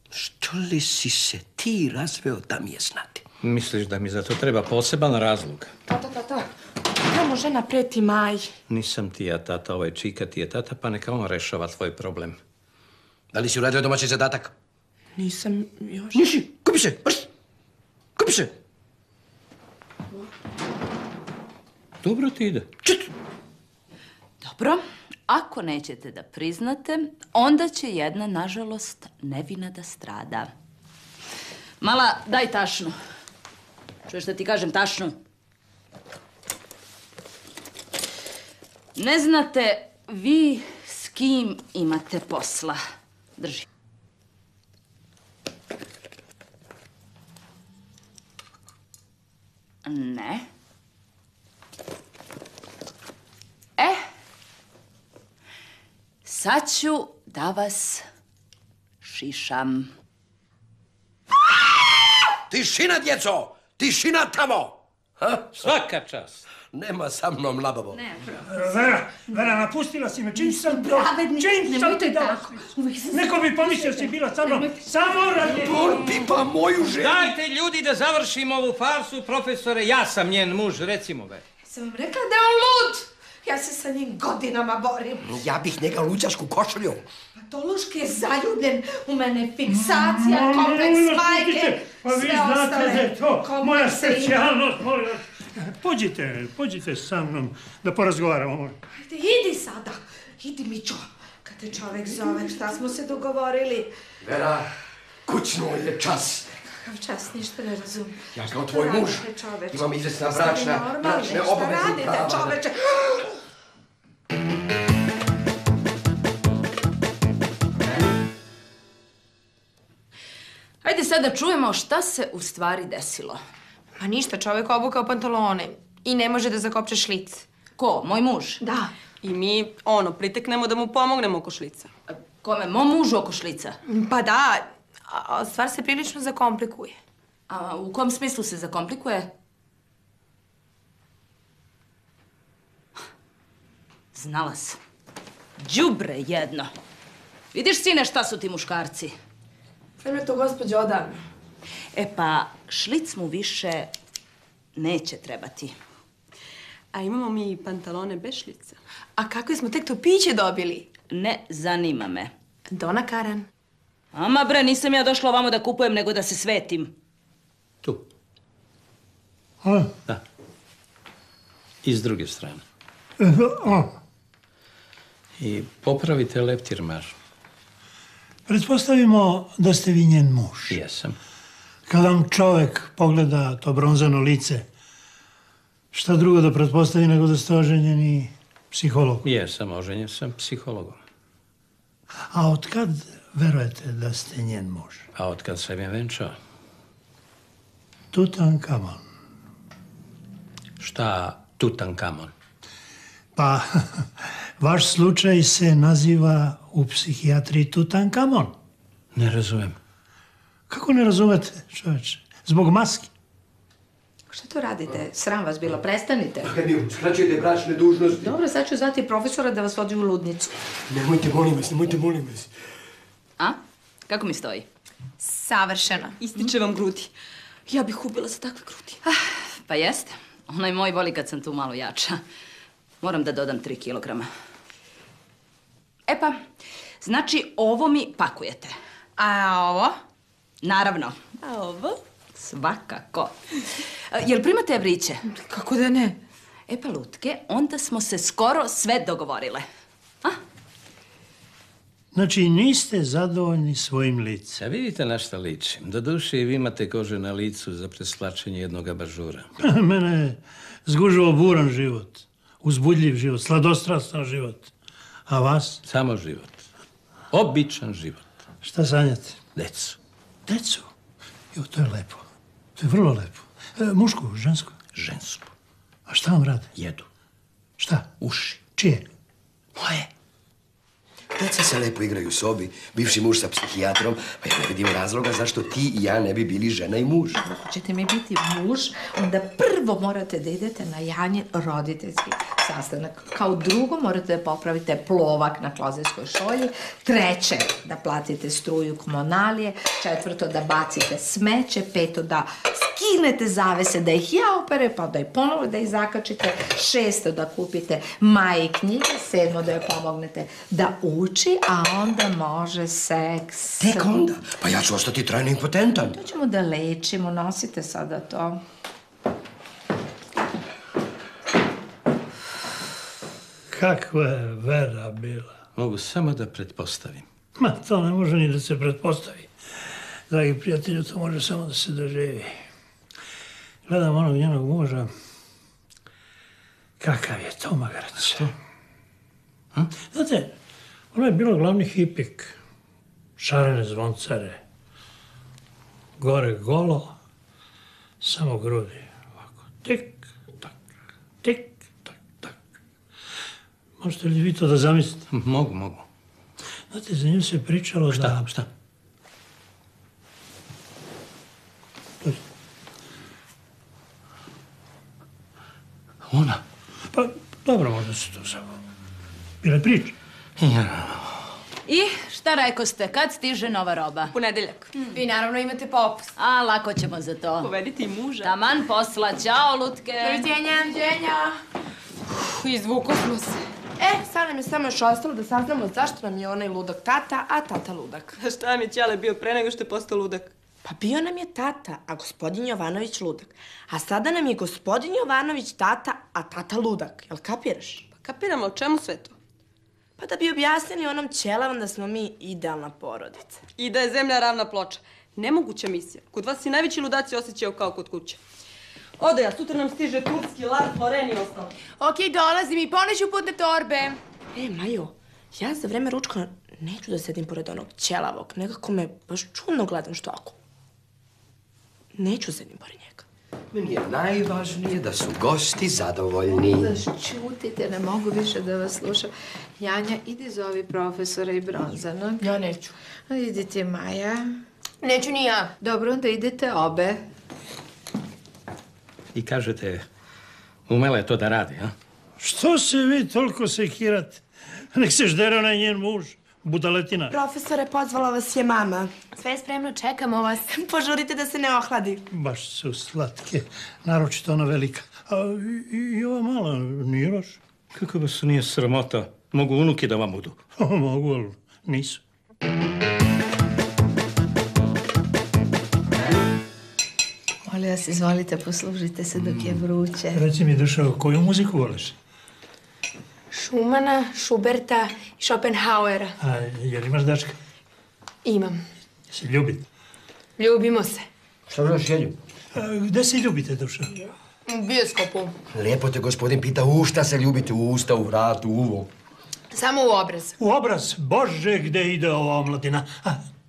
Što li si se ti razveo da mi je znati? Misliš da mi za to treba poseban razlog? Tata, tata. Kamo žena preti Maj? Nisam ti ja tata, ovaj čika ti je tata, pa neka on rešava tvoj problem. Da li si uradio domaći zadatak? Nisam još. Nisi, kupi se, brz! Kupi se! Dobro ti ide. Dobro, ako nećete da priznate, onda će jedna, nažalost, nevina da strada. Mala, daj tašnu. Čuješ da ti kažem tašnu? Ne znate vi s kim imate posla. Drži. Ne. E, sad ću da vas šišam. Tišina, djeco! Tišina tamo! Ha? Svaka čast! Nema sa mnom labavo. Ne, Vera, Vera, napustila si me. Čim sam to... pravedni, Čim sam nemojte tako. Neko bi pomislio si bila sa mnom. Samo radi... On pipa moju ženu. Dajte ljudi da završimo ovu farsu, profesore. Ja sam njen muž, recimo ve. Sam vam rekla da je on lud. Ja se sa njim godinama borim. Ja bih njega luđašku košulju. Patološki je zaljubljen u mene fiksacija, Molim kompleks vas, majke. Pa vi znate da je to moja specijalnost, molim vas. Pođite, pođite sa mnom da porazgovaramo. Ajde, idi sada. Idi, Mićo. Kad te čovek zove, šta smo se dogovorili? Vera, kućno je čas. Kakav čas, ništa ne razumem. Ja kao tvoj muž imam izvesna bračna, bračne obaveze Šta i radite, prava. čoveče? Ajde sad da čujemo šta se u stvari desilo. Pa ništa, čovjek obukao pantalone i ne može da zakopče šlic. Ko, moj muž? Da. I mi, ono, priteknemo da mu pomognemo oko šlica. Kome, mom mužu oko šlica? Pa da, a- stvar se prilično zakomplikuje. A u kom smislu se zakomplikuje? Znala sam. Đubre jedno. Vidiš, sine, šta su ti muškarci? Sve me to gospođa odavno. E pa, šlic mu više neće trebati. A imamo mi i pantalone bez šlica. A kakve smo tek to piće dobili? Ne zanima me. Dona Karan. Ama bre, nisam ja došla ovamo da kupujem, nego da se svetim. A? Da. I s druge strane. A, I popravite leptirmar. Pretpostavimo da ste vi njen muž. Jesam. Kad vam čovek pogleda to bronzano lice, šta drugo da pretpostavi nego da ste oženjeni psiholog? Jesam, oženjen sam psihologom. A od kad verujete da ste njen muž? A od kad sam je venčao? Tutankamon. Šta Tutankamon? Pa, vaš slučaj se naziva u psihijatriji Tutankamon. Ne razumem. Kako ne razumete, čoveče? Zbog maski. Šta to radite? Sram vas bilo, prestanite. Kad mi uskraćujete bračne dužnosti. Dobro, sad ću zvati profesora da vas vodi u ludnicu. Nemojte, molim vas, nemojte, molim vas. A? Kako mi stoji? Savršeno. Ističe vam grudi. Ja bih ubila za takve grudi. Pa jeste. Onaj moj voli kad sam tu malo jača. Moram da dodam 3 kilograma. E pa, znači ovo mi pakujete. A ovo? Naravno. A ovo? Svakako. E, Jel primate evriće? Kako da ne? E pa, Lutke, onda smo se skoro sve dogovorile. Znači, niste zadovoljni svojim licem. A vidite na šta ličim. Do duše i vi imate kože na licu za preslačenje jednog abažura. Mene je zgužao buran život, uzbudljiv život, sladostrastan život. A vas? Samo život. Običan život. Šta sanjate? Decu. Decu? Jo, to je lepo. To je vrlo lepo. E, mušku, žensku? Žensku. A šta vam rade? Jedu. Šta? Uši. Čije? Moje. Deca se lepo igraju u sobi, bivši muž sa psihijatrom, pa ja ne vidim razloga zašto ti i ja ne bi bili žena i muž. Hoćete mi biti muž, onda prvo morate da idete na janje roditeljski sastanak. Kao drugo morate da popravite plovak na klozetskoj šolji. Treće, da platite struju komunalije. Četvrto, da bacite smeće. Peto, da skinete zavese, da ih ja opere, pa da ih ponovo da ih zakačite. Šesto, da kupite maji knjige. Sedmo, da joj pomognete da uči, a onda može seks. Tek onda? Pa ja ću ostati trajno impotentan. To ćemo da lečimo, nosite sada to. Kakva je vera bila? Mogu samo da pretpostavim. Ma, to ne može ni da se pretpostavi. Dragi prijatelju, to može samo da se doživi. Gledam onog njenog muža. Kakav je to magarac. Što? Znate, ono je bilo glavni hipik. Šarene zvoncare. Gore golo, samo grudi. Ovako, tik, tak, tik, tak, tak. Možete li vi to da zamislite? Mogu, mogu. Znate, za nju se pričalo Šta, da... šta? Ona? Pa, dobro, možda se to samo... Bila priča. Ja. I šta reko ste, kad stiže nova roba? Ponedeljak. Vi naravno imate popust. A, lako ćemo za to. Povedite i muža. Taman posla, ćao lutke. Doviđenja. Doviđenja. Izvuko smo se. E, sad nam je samo još ostalo da saznamo zašto nam je onaj ludak tata, a tata ludak. Šta mi je Ćale bio pre nego što je postao ludak? Pa bio nam je tata, a gospodin Jovanović ludak. A sada nam je gospodin Jovanović tata, a tata ludak. Jel kapiraš? Pa kapiramo, o čemu sve to? Pa da bi objasnili onom ćelavom da smo mi idealna porodica. I da je zemlja ravna ploča. Nemoguća misija. Kod vas se najveći ludaci osjećaju kao kod kuće. Ode ja, sutra nam stiže turski, lar, floren i ostalo. Ok, dolazim i poneću putne torbe. E, Majo, ja za vreme ručka neću da sedim pored onog ćelavog. Nekako me baš čudno gledam što ako. Neću sedim pored njega. Meni je najvažnije da su gosti zadovoljni. Da šutite, ne mogu više da vas slušam. Janja, idi zovi profesora i Bronzanog. Ja neću. Idi ti, Maja. Neću ni ja. Dobro, onda idete obe. I kažete, umela je to da radi, a? Što se vi toliko sekirate? Nek se ždere onaj njen muž, budaletina. Profesore, pozvala vas je mama. Sve je spremno, čekamo vas. Požurite da se ne ohladi. Baš su slatke, naročito ona velika. A i, i ova mala nije loš. Kako vas nije sramota? Mogu unuki da vam budu. Mogu, ali nisu. Molim vas, izvolite, poslužite se dok je vruće. Reci mi, Dušo, koju muziku voliš? Šumana, Šuberta i Schopenhauera. A, jel imaš dačka? Imam. Se ljubite? Ljubimo se. Šta jedju? A, gde se ljubite, Dušo? U bioskopu. Lijepo te gospodin pita u šta se ljubite, u usta, u vrat, u uvo. Samo u obraz. U obraz, Bože, gde ide ova omladina.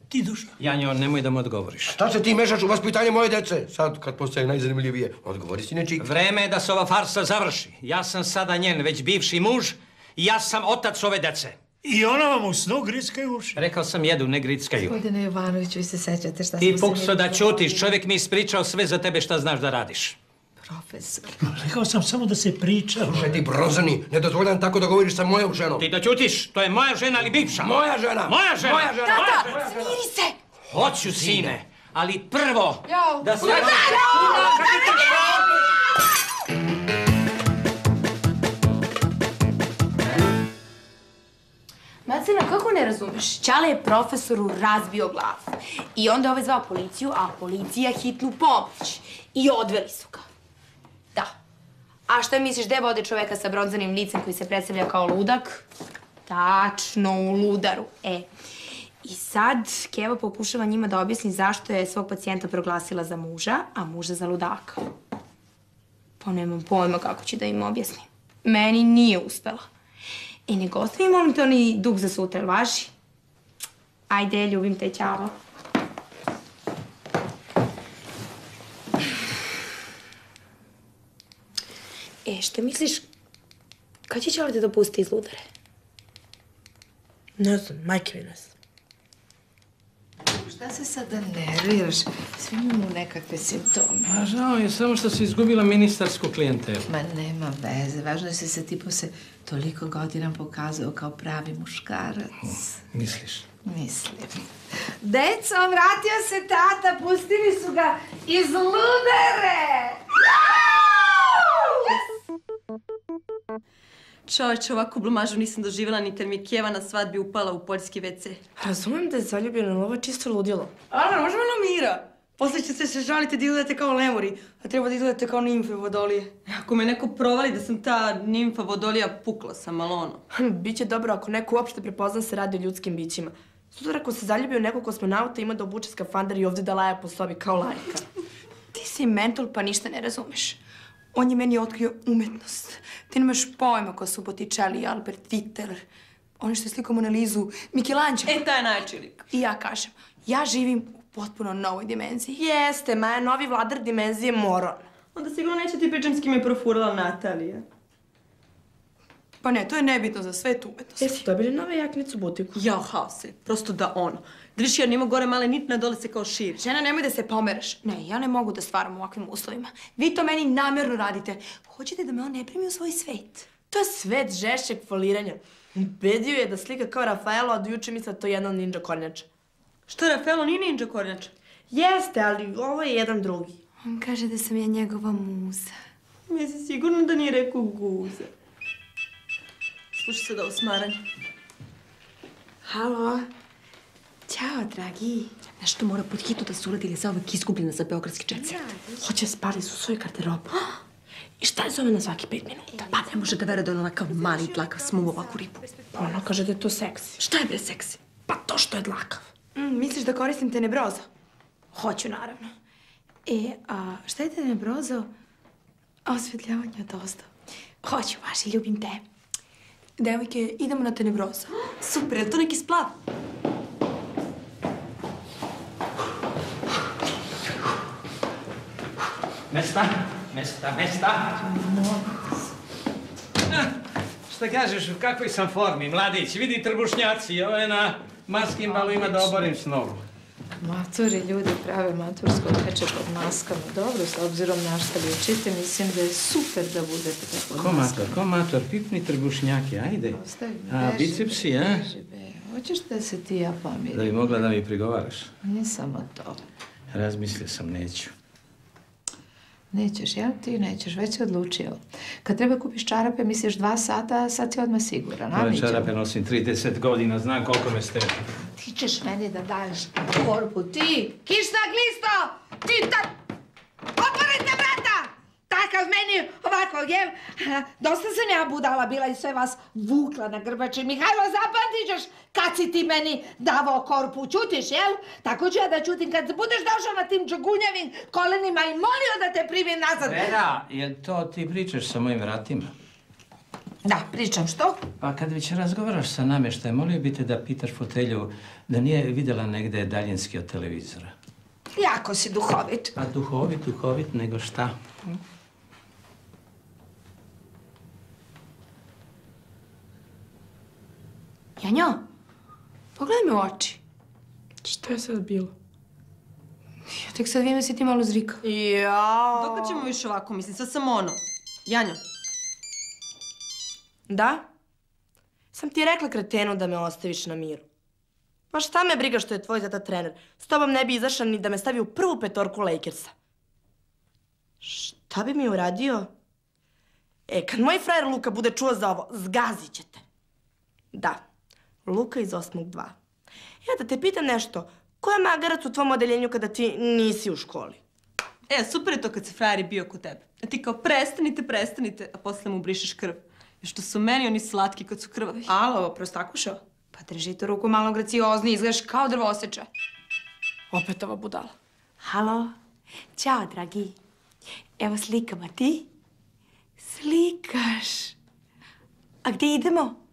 Ti, Dušo? Janjo, nemoj da mu odgovoriš. Šta se ti mešaš u vaspitanje moje dece? Sad, kad postaje najzanimljivije, odgovori si nečik. Vreme je da se ova farsa završi. Ja sam sada njen već bivši muž i ja sam otac ove dece. I ona vam u snu griskaju uši. Rekao sam jedu, ne grickaju. Gospodine Jovanović, vi se sećate šta Ti smo se pukso da ćutiš, čovjek mi je ispričao sve za tebe šta znaš da radiš. Profesor. Rekao sam samo da se priča. Slušaj ti, Bronzani, ne dozvoljam tako da govoriš sa mojom ženom. Ti da ćutiš, to je moja žena ali bivša. Moja žena! Moja žena! Moja žena! Tata, smiri se! Hoću, sine, ali prvo Jo. da se... Macina, kako ne razumeš? Čale je profesoru razbio glavu. I onda je ovaj zvao policiju, a policija hitnu pomoć. I odveli su ga. A šta misliš, gde vode čoveka sa bronzanim licem koji se predstavlja kao ludak? Tačno, u ludaru. E, i sad Keva pokušava njima da objasni zašto je svog pacijenta proglasila za muža, a muža za ludaka. Pa nemam pojma kako će da im objasnim. Meni nije uspela. E, nego ostavi, molim te, onaj dug za sutra, važi? Ajde, ljubim te, ćao. E, šta misliš, kad će Čale te da pusti iz ludare? Ne znam, majke mi ne znam. Šta se sada nerviraš? Svi imamo nekakve simptome. A žao je samo što si izgubila ministarsku klijentelu. Ma nema veze, važno je se se ti posle toliko godina pokazao kao pravi muškarac. Misliš? Mislim. Deco, vratio se tata, pustili su ga iz ludare! Čovječe, ovakvu blumažu nisam doživjela ni kad mi je Kjeva na svadbi upala u poljski WC. Razumem da je zaljubljen, ali ovo je čisto ludilo. Ana, može malo mira? Posle ćete se žalite da izgledate kao lemuri, a treba da izgledate kao nimfe vodolije. Ako me neko provali da sam ta nimfa vodolija, pukla sam, malo ono. Biće dobro ako neko uopšte prepozna se radi o ljudskim bićima. Sutra ako se zaljubi u nekog kosmonauta ima da obuče skafandar i ovdje da laja po sobi kao lajka. Ti si mental pa ništa ne razumeš. On je meni otkrio umetnost. Ti nemaš pojma ko su Botticelli, Albert Ritter, oni što je slikao Mona Lizu, Michelangelo. E, taj je najjači lik. I ja kažem, ja živim u potpuno novoj dimenziji. Jeste, Maja, novi vladar dimenzije moron. Onda sigurno neće ti pričam s kim je profurala Natalija. Pa ne, to je nebitno za svet umetnosti. Jesi dobili nove jaknicu u butiku? Ja, hase. Prosto da ono. Da jer nima gore male nit, na dole se kao širi. Žena, nemoj da se pomereš. Ne, ja ne mogu da stvaram u ovakvim uslovima. Vi to meni namjerno radite. Hoćete da me on ne primi u svoj svet. To je svet žešćeg foliranja. Bedio je da slika kao Rafaelo, a do juče misle da to je jedna ninja kornjača. Što, Rafaelo nije ninja kornjača? Jeste, ali ovo je jedan drugi. On kaže da sam ja njegova muza. Misli sigurno da nije rekao guza. Slušaj sad ovo smaranje. Halo? Ćao, dragi. Nešto mora pod hitu da se uradi zauvek izgubljena za beogradski jet set. Hoće spali su svoj garderobu. I šta je zove na svaki pet minuta? Pa ne može da vera da je on onakav mali i dlakav smu ovakvu ribu. Ona kaže da je to seksi. Šta je bre seksi? Pa to što je dlakav. Mm, misliš da koristim tenebrozo? Hoću, naravno. E, a šta je tenebrozo? Osvetljavanje dosta. Hoću, vaši, ljubim te. Devojke, idemo na tenebrozo. Super, je to neki splav? Mesta, mesta, mesta. Ah, Šta kažeš, u kakvoj sam formi, mladić? Vidi trbušnjaci, ovo je na marskim balovima da oborim snovu. Maturi ljudi prave matursko veče pod maskama. Dobro, s obzirom na šta vi učite, mislim da je super da budete tako pod Ko maskama. mator, ko mator, pipni trbušnjake, ajde. Ostavi me, A, beži, bicepsi, a? Hoćeš da se ti ja Da pomirim? bi mogla da mi prigovaraš. Nije samo to. Razmislio sam, neću. Nećeš, jel? Ti nećeš, već si odlučio. Kad treba kupiš čarape, misliš dva sata, sad si odmah siguran, a Ove mi ćemo. čarape nosim 30 godina, znam koliko me steže. Ti ćeš meni da daješ korpu, ti, kišna glisto, ti ta... Otvorite vrata! Takav meni ovako? Ha, Dosta sam ja budala bila i sve vas vukla na grbači. Mihajlo, zapamtit ćeš kad si ti meni davao korpu. Čutiš, jel? Tako ću ja da čutim kad budeš došao na tim džagunjavim kolenima i molio da te primim nazad. Vera, jel to ti pričaš sa mojim vratima? Da, pričam, što? Pa kad već razgovaraš sa namještajem, molio bi te da pitaš fotelju da nije vidjela negdje daljinski od televizora. Jako si duhovit. Pa duhovit, duhovit, nego šta? Janjo, pogledaj me u oči. Šta je sad bilo? Ja tek sad vidim da si ti malo zrika. Jao. Dok ćemo više ovako, mislim, sad sam ono. Janja. Da? Sam ti rekla kretenu da me ostaviš na miru. Pa šta me briga što je tvoj tata trener? S tobom ne bi izašao ni da me stavi u prvu petorku Lakersa. Šta bi mi uradio? E, kad moj frajer Luka bude čuo za ovo, zgazit će te. Da, Luka iz osmog dva. Ja da te pitam nešto, ko je magarac u tvom odeljenju kada ti nisi u školi? E, super je to kad se frajeri bio kod tebe. A ti kao prestanite, prestanite, a posle mu brišeš krv. Jer što su meni oni slatki kad su krvavi. Alo, prostakušao? Pa drži to ruku malo graciozni, izgledaš kao drvo osjeća. Opet ova budala. Halo, ćao, dragi. Evo slikam, a ti? Slikaš. A gdje idemo?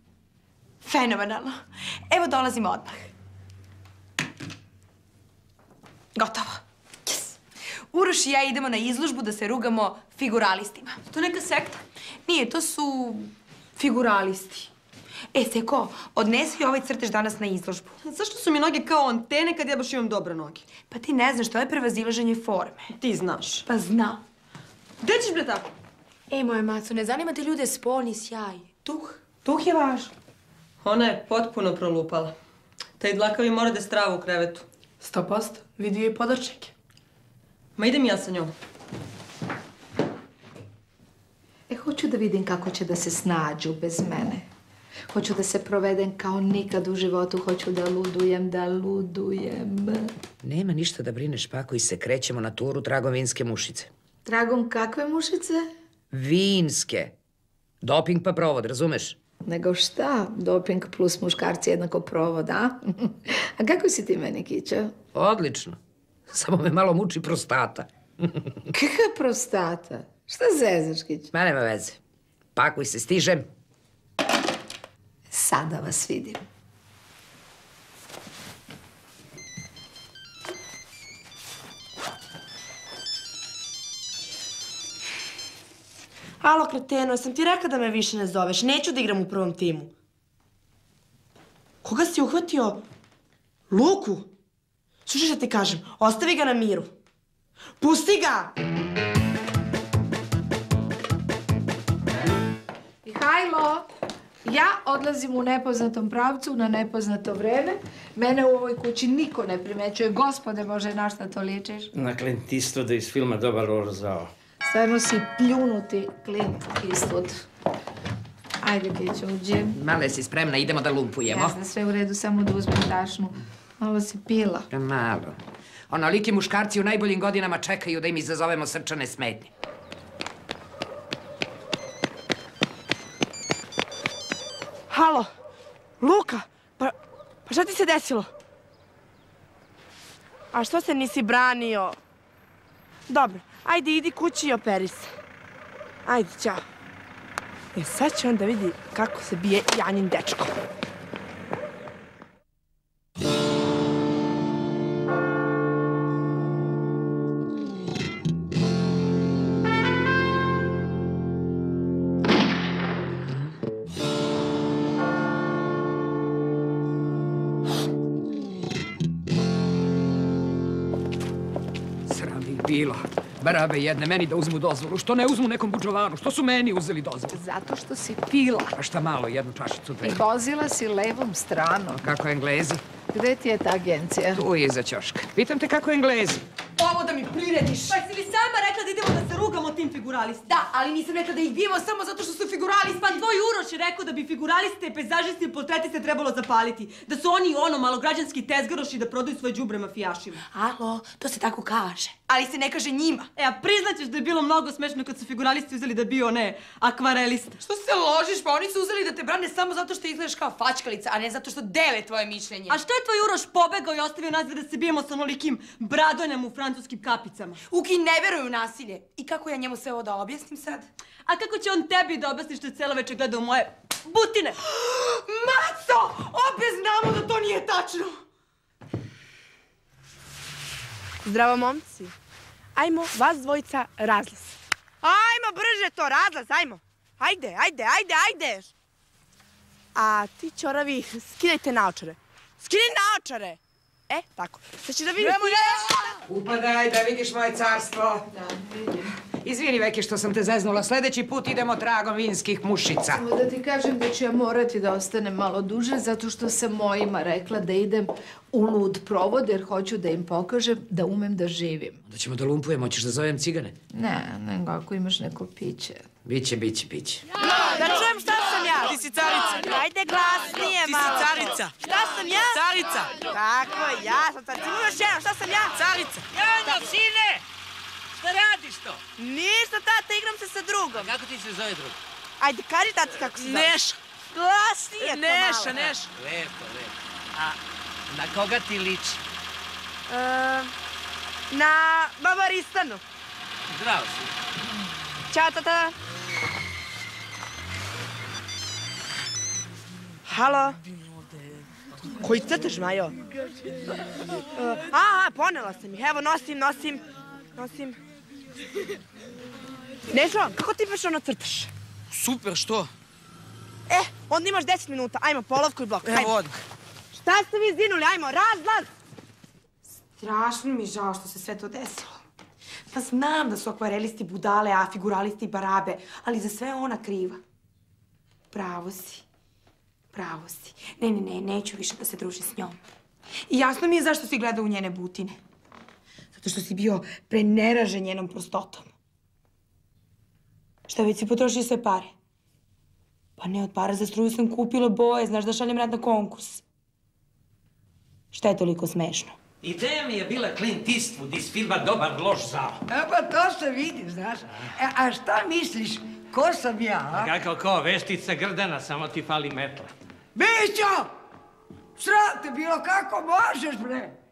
Fenomenalno. Evo dolazimo odmah. Gotovo. Yes. Uroš i ja idemo na izložbu da se rugamo figuralistima. To neka sekta. Nije, to su figuralisti. E, Seko, odnesi ovaj crtež danas na izložbu. Zašto su mi noge kao antene kad ja baš imam dobre noge? Pa ti ne znaš, to je prevazilaženje forme. Ti znaš. Pa znam. Gde ćeš bre tako? E, moje maco, ne zanima te ljude spolni sjaj. Tuh. Tuh je važno. Ona je potpuno prolupala. Taj dlakavi mora da je strava u krevetu. Sto posto. Vidio je podočnike. Ma idem ja sa njom. E, hoću da vidim kako će da se snađu bez mene. Hoću da se provedem kao nikad u životu. Hoću da ludujem, da ludujem. Nema ništa da brineš, Pako, i se krećemo na turu tragom vinske mušice. Tragom kakve mušice? Vinske. Doping pa provod, razumeš? Nego šta? Doping plus muškarci jednako provod, a? A kako si ti meni, Kića? Odlično. Samo me malo muči prostata. Kakva prostata? Šta zezaš, Kića? Ma nema veze. Pakuj se, stižem. Sada vas vidim. Alo, kreteno, jesam ti rekla da me više ne zoveš? Neću da igram u prvom timu. Koga si uhvatio? Luku? Slušaj što ti kažem, ostavi ga na miru. Pusti ga! Mihajlo, ja odlazim u nepoznatom pravcu na nepoznato vreme. Mene u ovoj kući niko ne primećuje. Gospode Bože, na šta to ličiš? Na Clint Eastwooda iz filma Dobar loš Stvarno si pljunuti Clint Eastwood. Ajde, Kiću, uđi. Male si spremna, idemo da lumpujemo. Jasno, sve u redu, samo da uzmem tašnu. Malo si pila. Malo. Onoliki muškarci u najboljim godinama čekaju da im izazovemo srčane smetnje. Halo, Luka, pa, pa šta ti se desilo? A što se nisi branio? Dobro, ajde idi kući i operi se. Ajde, ćao. E, sad će on da vidi kako se bije Janin dečko. Barabe jedne, meni da uzmu dozvolu. Što ne uzmu nekom buđovanu? Što su meni uzeli dozvolu? Zato što si pila. A šta malo, jednu čašicu dve. I vozila si levom stranom. Kako Englezi? Gde ti je ta agencija? Tu je iza ćoška. Pitam te kako Englezi? Ovo da mi prirediš. Pa si li sama rekla da idemo se rugamo tim figuralistima? Da, ali nisam rekla da ih bijemo samo zato što su figuralisti. Pa tvoj Uroš je rekao da bi figuraliste, pejzažiste i portretiste trebalo zapaliti. Da su oni ono malograđanski tezgaroši da prodaju svoje đubre mafijašima. Alo, to se tako kaže. Ali se ne kaže njima. E, a priznaćeš da je bilo mnogo smešno kad su figuralisti uzeli da bio ne akvareliste. Što se ložiš? Pa oni su uzeli da te brane samo zato što izgledaš kao fačkalica, a ne zato što dele tvoje mišljenje. A što je tvoj Uroš pobegao i ostavio nas da se bijemo sa onolikim bradonjem u francuskim kapicama? Uki ne veruju nasilje. I kako ja njemu sve ovo da objasnim sad? A kako će on tebi da objasni što je celo večer gledao moje butine? Maco! Opet znamo da to nije tačno! Zdravo, momci. Ajmo, vas dvojica, razlaz. Ajmo, brže to, razlaz, ajmo. Ajde, ajde, ajde, ajde. A ti čoravi, skidajte naočare. Skidaj naočare! E, tako. Sad će da vidim... Upadaj da vidiš moje carstvo. Da, vidim. Izvini, Veki, što sam te zeznula. Sljedeći put idemo tragom vinskih mušica. Samo da ti kažem da ću ja morati da ostanem malo duže, zato što sam mojima rekla da idem u lud provod, jer hoću da im pokažem da umem da živim. Da ćemo da lumpujemo, hoćeš da zovem cigane? Ne, nego ako imaš neko piće. Biće, biće, biće. Da čujem šta sam ja. Ti si carica. Ajde glasnije Ti si malo. carica. Šta sam ja? Carica. Tako, ja sam carica. Ima još jedno, šta sam ja? Carica. Janja, sine! Šta radiš to? Ništa, tata, igram se sa drugom. Kako ti se zove drug? Ajde, kaži tati kako se zove. Neša. Glasnije to Neša, malo. Neša. Lepo, lepo. A na koga ti liči? E, na babaristanu. Zdravo si. Ćao, tata. Halo? Koji crtaš, Majo? E, a, a, ponela sam ih. Evo, nosim, nosim, nosim. Nešo, kako ti baš ono crtaš? Super, što? E, onda imaš 10 minuta. Ajmo, polovku i blok. Evo Ajmo. odmah. Šta ste vi zinuli? Ajmo, razlaz! Strašno mi je žao što se sve to desilo. Pa znam da su akvarelisti budale, a figuralisti barabe, ali za sve ona kriva. Pravo si. Pravo si. Ne, ne, ne, neću više da se družim s njom. I jasno mi je zašto si gledao u njene butine. Zato što si bio preneražen njenom prostotom. Šta već si potrošio sve pare? Pa ne, od para za struju sam kupila boje, znaš da šaljem rad na konkurs. Šta je toliko smešno? Ideja mi je bila Clint Eastwood iz filma Dobar loš zao. A pa to se vidi, znaš. E, a šta misliš, ko sam ja, a? Kako ko, veštica Grdana, samo ti fali metla. Mićo! Srate, bilo kako možeš, bre?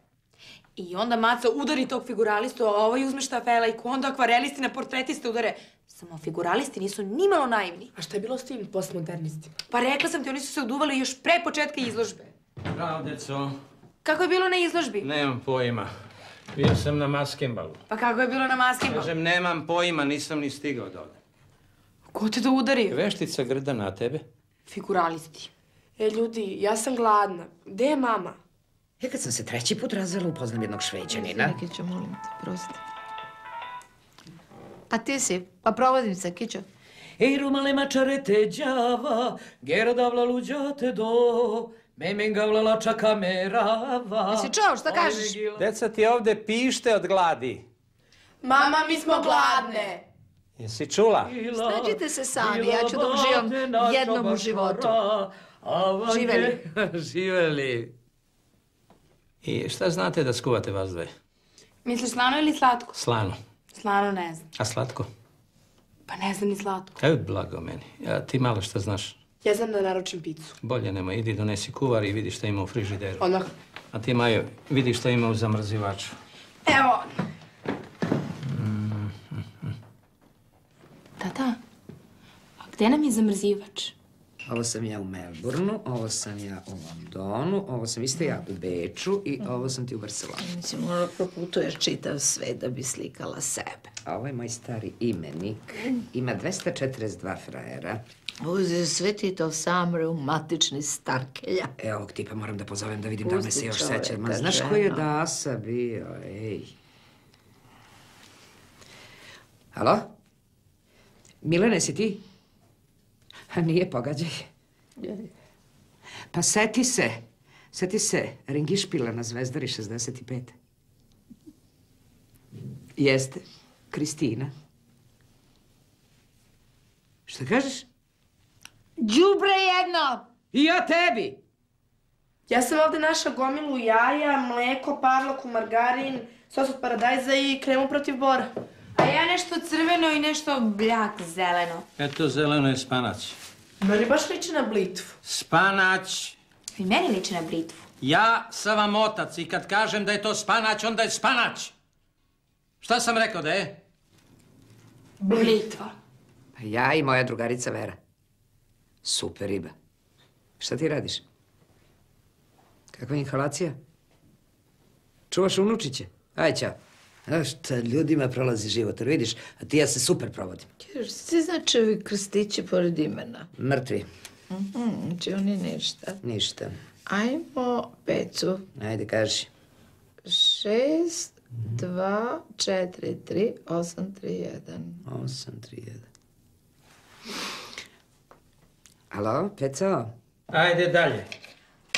I onda Maca udari tog figuralistu, a ovaj uzme štafela i onda akvarelisti na portretiste udare. Samo figuralisti nisu nimalo naivni. A šta je bilo s tim postmodernistima? Pa rekla sam ti, oni su se uduvali još pre početka izložbe. Bravo, deco. Kako je bilo na izložbi? Nemam pojma. Bio sam na maskembalu. Pa kako je bilo na maskim? Kažem, nemam pojma, nisam ni stigao do ovde. Ko te da udario? Veštica Grdana, a tebe? Figuralisti. E, ljudi, ja sam gladna. Gde je mama? Ja kad sam se treći put razvela, upoznam jednog šveđanina. Kićo, molim te, prosti. A ti si? Pa provodim se, Kićo. Ej, rumale mačarete đava, gera davla luđate do, memen gavla lača kamerava. Jesi čuo šta kažeš? Deca ti ovde pište od gladi. Mama, mi smo gladne. Jesi čula? Snađite se sami, ja ću da uživam jednom u životu. Živeli. Živeli. I šta znate da skuvate vas dve? Misliš slano ili slatko? Slano. Slano ne znam. A slatko? Pa ne znam ni slatko. Evo, blago meni. A ti malo šta znaš. Ja znam da naručim picu. Bolje nemoj, idi donesi kuvar i vidi šta ima u frižideru. Odmah. A ti, Majo, vidi šta ima u zamrzivaču. Evo. Tata, a gde nam je zamrzivač? Ovo sam ja u Melbourneu, ovo sam ja u Londonu, ovo sam isto ja u Beču i ovo sam ti u Barceloni. Mislim, možda proputuješ čitav sve da bi slikala sebe. A ovo je moj stari imenik. Ima 242 frajera. Uzi sve ti to sam reumatični starkelja. E, ovog tipa moram da pozovem da vidim da li me Pusti se još seća. Ma znaš koji je. Dasa bio, ej. Halo? Milene, si ti? A nije, pogađaj. Pa seti se, seti se Ringišpila na Zvezdari 65. Jeste, Kristina. Šta kažeš? Đubre jedno! I ja tebi! Ja sam ovde našla gomilu jaja, mleko, parloku, margarin, sos od paradajza i kremu protiv bora. A ja nešto crveno i nešto bljak zeleno. Eto, zeleno je spanać. Meni baš liči na blitvu. Spanać. I meni liči na blitvu. Ja sam vam otac i kad kažem da je to spanać, onda je spanać. Šta sam rekao da je? Blitva. Pa ja i moja drugarica Vera. Super riba. Šta ti radiš? Kakva inhalacija? Čuvaš unučiće? Aj, čao. A šta ljudima prolazi život, jer vidiš, a ti ja se super provodim. Si znači ovi krstići pored imena. Mrtvi. Mhm, znači oni ništa. Ništa. Ajmo pecu. Ajde, kaži. Šest, dva, četiri, tri, osam, tri, jedan. 831. Alo, Peco? Ajde dalje.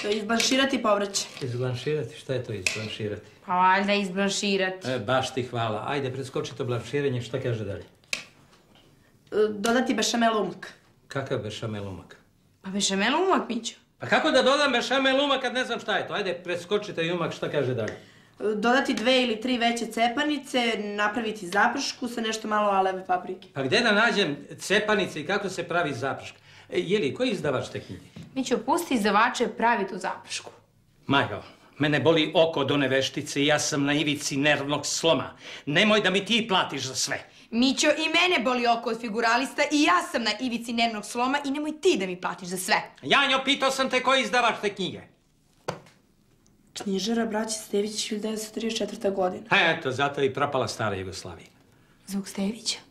To je izblanširati povrće. Izblanširati, šta je to izblanširati? Pa valjda izblanširati. E, baš ti hvala. Ajde, preskoči to blanširanje, šta kaže dalje? E, Dodati bešamel umak. Kakav bešamel umak? Pa bešamel umak, Mićo. Pa kako da dodam bešamel umak kad ne znam šta je to? Ajde, preskočite i umak, šta kaže dalje? E, Dodati dve ili tri veće cepanice, napraviti zapršku sa nešto malo aleve paprike. Pa gde da nađem cepanice i kako se pravi zaprška? E, Jeli, koji je izdavač te knjige? Mićo, pusti izdavače pravi tu zapršku. Majo, mene boli oko od one veštice i ja sam na ivici nervnog sloma. Nemoj da mi ti platiš za sve. Mićo, i mene boli oko od figuralista i ja sam na ivici nervnog sloma i nemoj ti da mi platiš za sve. Janjo, pitao sam te koji izdavač te knjige. Knjižara braći Stević 1934. godina. Eto, zato je i propala stara Jugoslavija. Zvuk Stevića.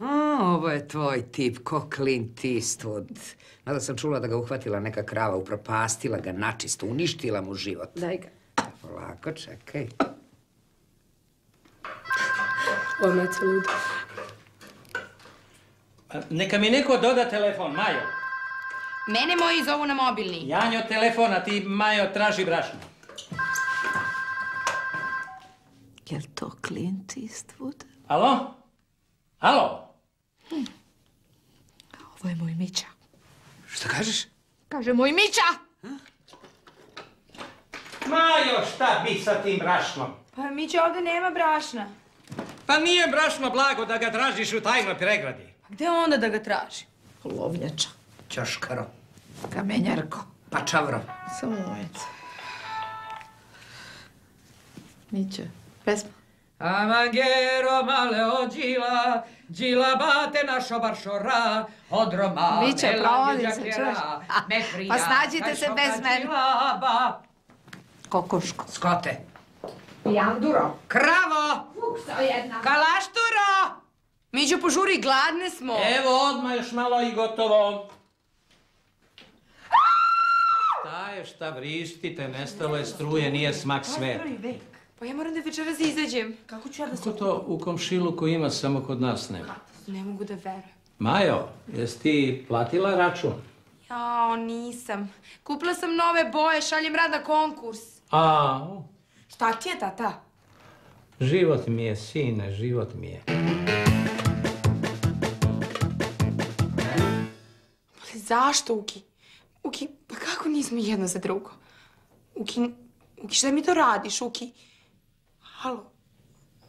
A, ovo je tvoj tip, ko Clint Eastwood. Mada sam čula da ga uhvatila neka krava, upropastila ga načisto, uništila mu život. Daj ga. Polako, čekaj. Ona je luda. Neka mi neko doda telefon, Majo. Mene moji zovu na mobilni. Janjo, telefon, a ti, Majo, traži brašno. Jel to Clint Eastwood? Alo? Alo? Ovo je moj Mića. Šta kažeš? Kaže moj Mića! Majo, šta bi sa tim brašnom? Pa Mićo, ovde nema brašna. Pa nije brašno blago da ga tražiš u tajnoj pregradi. A gde onda da ga traži? Lovnjača. Ćoškaro. Kamenjarko. Pa čavro. Samo ulica. Miće, pesma. Amangero male od džila, džila bate našo baršora, od Roma Miće, provodi se, čuješ? me prija, Pa snađite se bez mene. Kokoško. Skote. Janduro. Kravo! Fukso jedna. Kalašturo! Miđo, požuri, gladne smo. Evo, odmah još malo i gotovo. Šta je, šta vrištite, nestalo je struje, nije smak sveta. Pa ja moram da večeras izađem. Kako ću ja da se... Kako to u komšiluku ima, samo kod nas nema? Ne mogu da verujem. Majo, jesi ti platila račun? Jao, nisam. Kupila sam nove boje, šaljem rad na konkurs. A, Šta ti je, tata? život mi je, sine, život mi je. Ali zašto, Uki? Uki, pa kako nismo jedno za drugo? Uki, Uki, šta mi to radiš, Uki? Halo?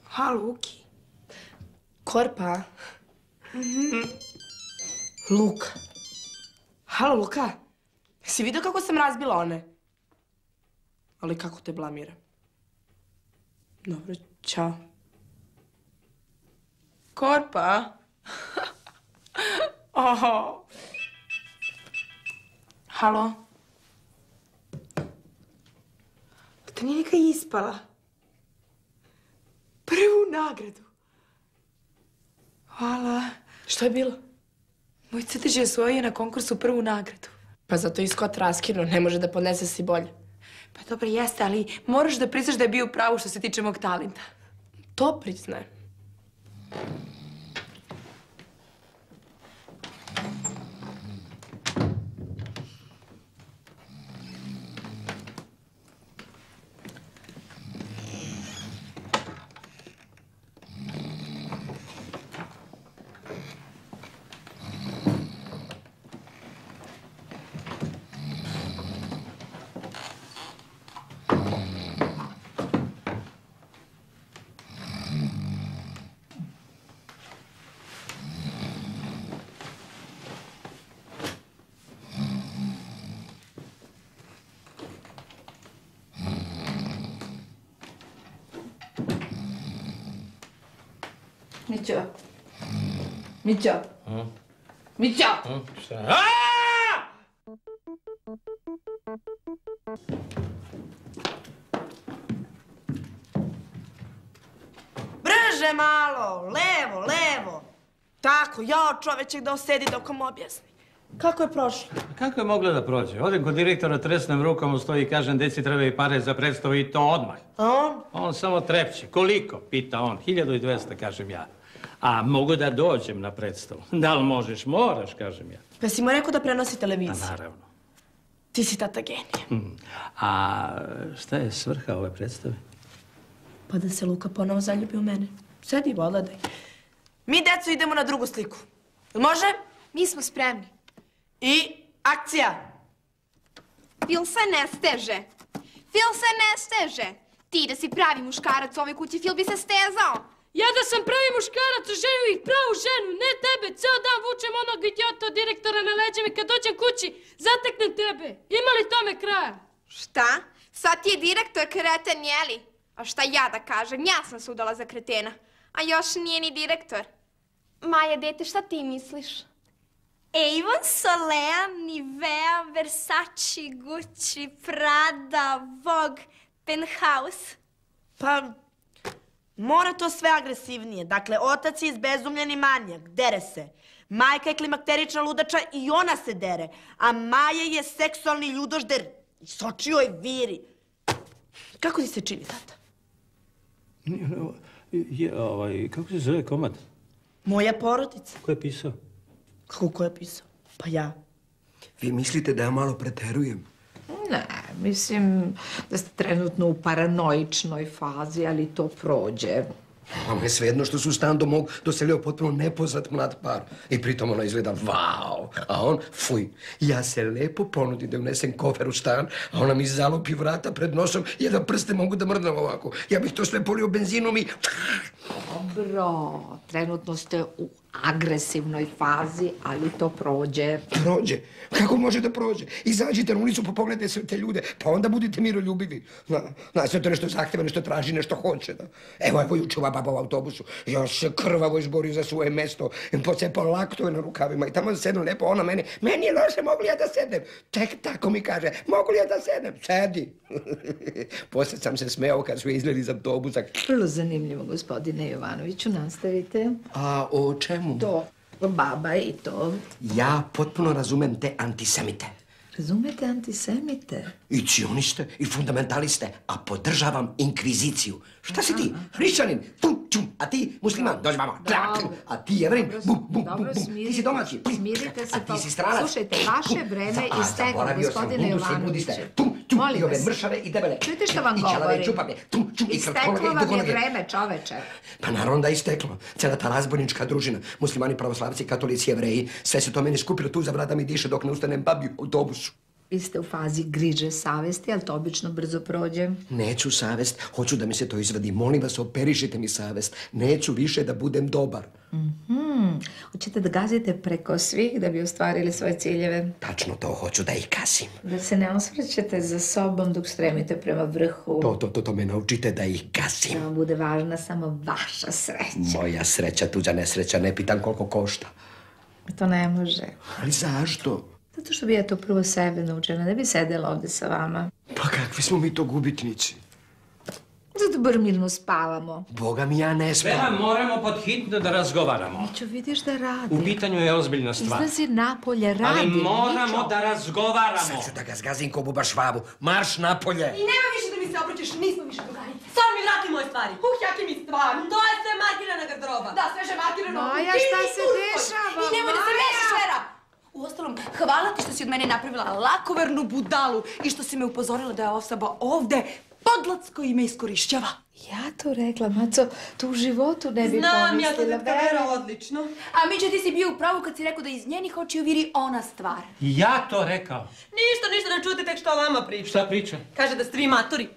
Halo, Uki? Korpa, Mhm. Luka. Halo, Luka. Si vidio kako sam razbila one? Ali kako te blamiram? Dobro, čao. Korpa? oh. Halo? To nije neka ispala. Prvu nagradu. Hvala. Što je bilo? Moj crtež je osvojio na konkursu prvu nagradu. Pa zato je Scott raskinuo, ne može da podnese si bolje. Pa dobro, jeste, ali moraš da priznaš da je bio u pravu što se tiče mog talenta. To priznajem. Mićo. Mićo. Mićo. Šta? Brže malo, levo, levo. Tako, ja čoveček da osedi dok vam objasni. Kako je prošlo? Kako je mogla da prođe? Odem kod direktora, tresnem rukom, stoji i kažem, deci trebaju pare za predstavu i to odmah. A on? On samo trepće. Koliko? Pita on. 1200, kažem ja. A mogu da dođem na predstavu. Da li možeš? Moraš, kažem ja. Pa si mu rekao da prenosi A televiziju. naravno. Ti si tata genije. Hmm. A šta je svrha ove predstave? Pa da se Luka ponovo zaljubi u mene. Sedi, odgledaj. Mi, deco, idemo na drugu sliku. Može? Mi smo spremni. I akcija. Fil se ne steže. Fil se ne steže. Ti da si pravi muškarac u ovoj kući, Fil bi se stezao. Ja da sam pravi muškarac, želju ih pravu ženu, ne tebe. Ceo dan vučem onog idiota od direktora na leđima i kad dođem kući, zateknem tebe. Ima li tome kraja? Šta? Sad ti je direktor kreten, jeli? A šta ja da kažem? Ja sam se udala za kretena. A još nije ni direktor. Maja, dete, šta ti misliš? Avon, Solea, Nivea, Versace, Gucci, Prada, Vogue, Penthouse. Pa, mora to sve agresivnije. Dakle, otac je izbezumljeni manjak, dere se. Majka je klimakterična ludača i ona se dere. A Maja je seksualni ljudožder. Sočio je viri. Kako ti se čini, tata? Je, ovaj, kako se zove komad? Moja porodica. Ko je pisao? Kako ko je pisao? Pa ja. Vi mislite da ja malo preterujem? Ne, mislim da ste trenutno u paranoičnoj fazi, ali to prođe. Vama je svejedno što su stan do mog doselio potpuno nepoznat mlad par. I pritom ona izgleda vau, a on fuj. Ja se lepo ponudi da unesem kofer u stan, a ona mi zalupi vrata pred nosom, jedan prste mogu da mrdnem ovako. Ja bih to sve polio benzinom i... Dobro, trenutno ste u agresivnoj fazi, ali to prođe. Prođe. Kako može da prođe? Izađite na ulicu, pa pogledajte sve te ljude, pa onda budite miroljubivi. Na, na, sve to nešto zahteva, nešto traži, nešto hoće. Da. Evo, evo, juče ova baba u autobusu. Još se krvavo izborio za svoje mesto. Pocepao laktove na rukavima i tamo sedem lepo, ona meni, meni je loše, mogu li ja da sednem? Tek tako mi kaže, mogu li ja da sednem? Sedi. Poslije sam se smeo kad su je izgledali iz autobusa. Vrlo zanimljivo, gospodine Jovanoviću, nastavite. A o čemu? To, baba i to. Ja potpuno razumem te antisemite. Razumete antisemite? I cioniste, i fundamentaliste, a podržavam inkviziciju. Šta si ti? Hrišćanin, tum, čum, a ti musliman, dođi vama, klak, a ti jevrin, bum, bum, bum, ti si domaći, Smirite se, a ti si stranac. Slušajte, vaše vreme zaboravio sam, gospodine budiste, tum, čum, i ove mršave i debele. Čujte šta vam I govorim? i čupave, tum, čum, i kratkonoge i vam je vreme, čoveče. Pa naravno da je isteklo. Cela ta razbojnička družina, muslimani, pravoslavci, katolici, jevreji, sve se to meni skupilo tu za vrata mi diše dok ne ustanem babi u autobusu. Vi ste u fazi griže savesti, ali to obično brzo prođe. Neću savest, hoću da mi se to izvadi. Molim vas, operišite mi savest. Neću više da budem dobar. Hmm. Hoćete da gazite preko svih da bi ostvarili svoje ciljeve? Tačno to hoću da ih kasim. Da se ne osvrćete za sobom dok stremite prema vrhu. To, to, to, to me naučite da ih gasim. Da vam bude važna samo vaša sreća. Moja sreća, tuđa nesreća, ne pitam koliko košta. To ne može. Ali zašto? Zato što bi ja to prvo sebe naučila, ne bi sedela ovdje sa vama. Pa kakvi smo mi to gubitnici? Zato bar mirno spavamo. Boga mi ja ne Vera, spavam. moramo pod hitno da razgovaramo. Ću vidiš da radi. U pitanju je ozbiljna stvar. Izlazi napolje, radi. Ali moramo Mićo. da razgovaramo. Sad ću da ga zgazim ko buba švabu. Marš napolje! I nema više da mi se obraćaš, nismo više drugarice. Samo mi vrati moje stvari. Uh, jake mi stvari. To je sve markirana garderoba. Da, sve je markirano. Maja, šta se dešava? I nemoj da se mešaš, Vera! Uostalom, hvala ti što si od mene napravila lakovernu budalu i što si me upozorila da je osoba ovde podlac koji me iskorišćava. Ja to rekla, Maco, to u životu ne bi Znam, ja to pomislila. Vera odlično. A Miće, ti si bio u pravu kad si rekao da iz njenih očiju viri ona stvar. Ja to rekao. Ništa, ništa, ne čujete tek što o vama priča. Šta priča? Kaže da ste vi matori.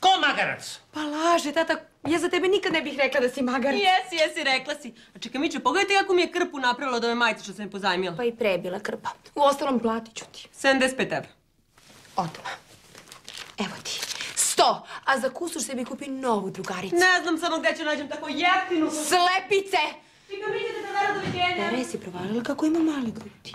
Ko magarac? Pa laže, tata, ja za tebe nikad ne bih rekla da si magar. Jesi, jesi, rekla si. A čekaj, Miće, pogledajte kako mi je krpu napravila od ove majice što sam je pozajmila. Pa i pre je bila krpa. Uostalom, platit ću ti. 75 evra. Odmah. Evo ti. Sto, a za kusur sebi kupi novu drugaricu. Ne znam samo gde ću nađem tako jeftinu... Slepice! Čekaj, Miće, da te Vera doviđenja. Vera, jesi provalila kako ima male grudi?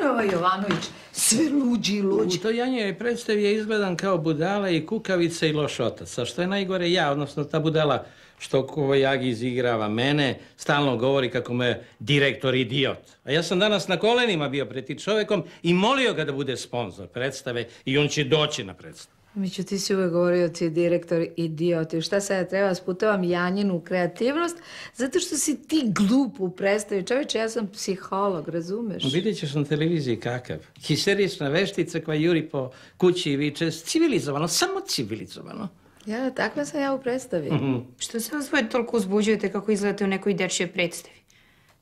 Stvarno je Jovanović sve luđi i luđi. U toj Janjevoj predstavi je izgledan kao budala i kukavica i loš otac. A što je najgore ja, odnosno ta budala što Kovajagi izigrava mene, stalno govori kako me direktor idiot. A ja sam danas na kolenima bio pred tim čovekom i molio ga da bude sponsor predstave i on će doći na predstavu. Miću, ti si uvek govorio ti je direktor idiot. I šta sad treba sputavam Janjinu kreativnost? Zato što si ti glup u predstavi. Čovječe, ja sam psiholog, razumeš? Vidjet ćeš na televiziji kakav. Histerična veštica koja juri po kući i viče civilizovano, samo civilizovano. Ja, takva sam ja u predstavi. Mhm. Što se vas dvoje toliko uzbuđujete kako izgledate u nekoj dečjoj predstavi?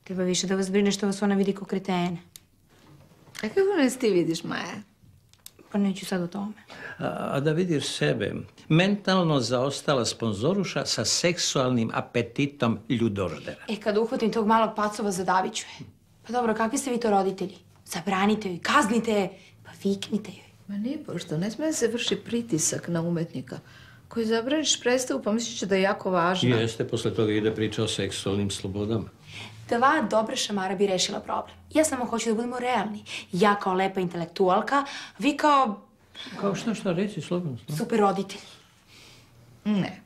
Treba više da vas brine što vas ona vidi kao kretene. A kako nas ti vidiš, Maja? Pa neću sad o tome. A, a da vidiš sebe, mentalno zaostala sponzoruša sa seksualnim apetitom ljudoždera. E, kad uhvatim tog malog pacova, zadavit ću je. Pa dobro, kakvi ste vi to roditelji? Zabranite joj, kaznite je, pa viknite joj. Ma nije pošto, ne smije se vrši pritisak na umetnika. Koji zabraniš predstavu, pomislit će da je jako važna. Jeste, posle toga ide priča o seksualnim slobodama. Dva dobra šamara bi rešila problem. Ja samo hoću da budemo realni. Ja kao lepa intelektualka, vi kao Kao što što reci, slobodno. super roditelj. Ne.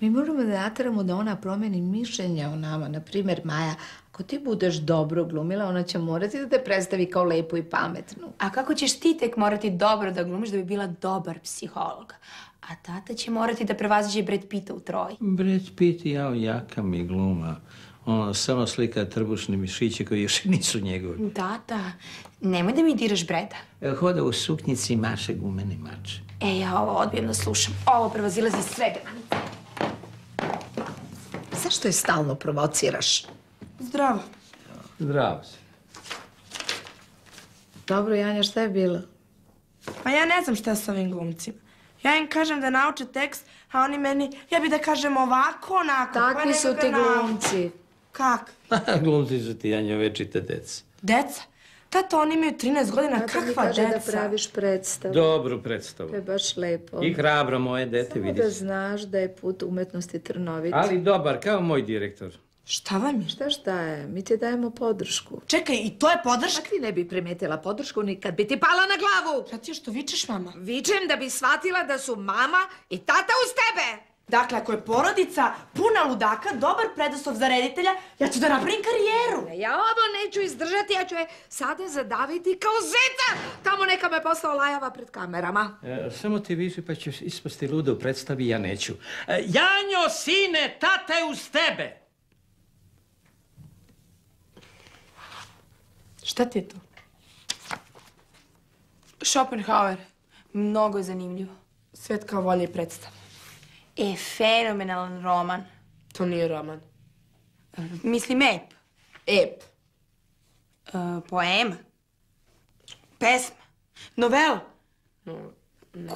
Mi moramo da nateramo da ona promeni mišljenje o nama. Na primjer, Maja, ako ti budeš dobro glumila, ona će morati da te predstavi kao lepu i pametnu. A kako ćeš ti tek morati dobro da glumiš da bi bila dobar psiholog? A tata će morati da prevaziđe Brad Pitta u troji. Brad Pitt, jao, jaka mi gluma. Ono, samo slika trbušne mišiće koji još nisu njegovi. Tata, nemoj da mi diraš Breda. E, Hoda u suknjici i maše gumene mače. E, ja ovo odbijem da slušam. Ovo prevazilazi sve granice. Zašto je stalno provociraš? Zdravo. Zdravo si. Dobro, Janja, šta je bilo? Pa ja ne znam šta s ovim glumcima. Ja im kažem da nauče tekst, a oni meni, ja bi da kažem ovako, onako. pa Takvi su ti glumci. Kak? Glumci su ti Janjo večite deca. Deca? Tata, oni imaju 13 godina, Tata mi kakva kaže deca? da praviš predstavu. Dobru predstavu. To je baš lepo. I hrabro moje dete, Samo vidi da se. znaš da je put umetnosti trnovit. Ali dobar, kao moj direktor. Šta vam je? Šta šta je? Mi ti dajemo podršku. Čekaj, i to je podrška? Ti ne bi primetila podršku nikad bi ti pala na glavu. Šta ti što vičeš, mama? Vičem da bi shvatila da su mama i tata uz tebe. Dakle, ako je porodica puna ludaka, dobar preduslov za reditelja, ja ću da napravim karijeru. Ja ovo neću izdržati, ja ću je sada zadaviti kao zeta. Tamo neka me poslao lajava pred kamerama. E, samo ti viži pa ćeš ispasti luda u predstavi, ja neću. E, Janjo, sine, tata je uz tebe! Šta ti je to? Schopenhauer. Mnogo je zanimljivo. Svet kao volje i predstav. E, fenomenalan roman. To nije roman. Mislim ep. Ep. poema. Pesma. Novela.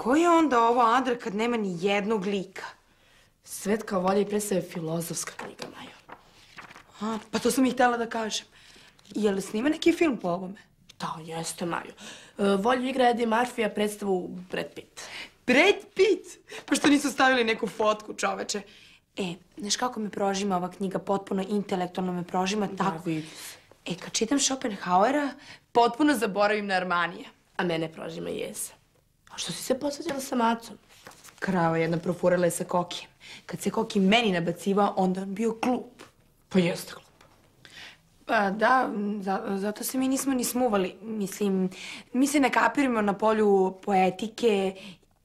Ko je onda ovo Adra kad nema ni jednog lika? Svet kao volje i predstav je filozofska knjiga, Majo. A, pa to sam i htjela da kažem. Je li snima neki film po ovome? Da, jeste, Majo. E, volju igra Eddie Murphy, a predstavu Brad Pitt. Brad Pitt? Pa što nisu stavili neku fotku, čoveče? E, znaš kako me prožima ova knjiga, potpuno intelektualno me prožima, tako... E, kad čitam Schopenhauera, potpuno zaboravim na Armanija. A mene prožima jesa. A što si se posvađala sa macom? Krava jedna profurala je sa Kokijem. Kad se Koki meni nabacivao, onda on bio glup. Pa jeste glup. Pa da, za- zato se mi nismo ni smuvali. Mislim, mi se ne kapiramo na polju poetike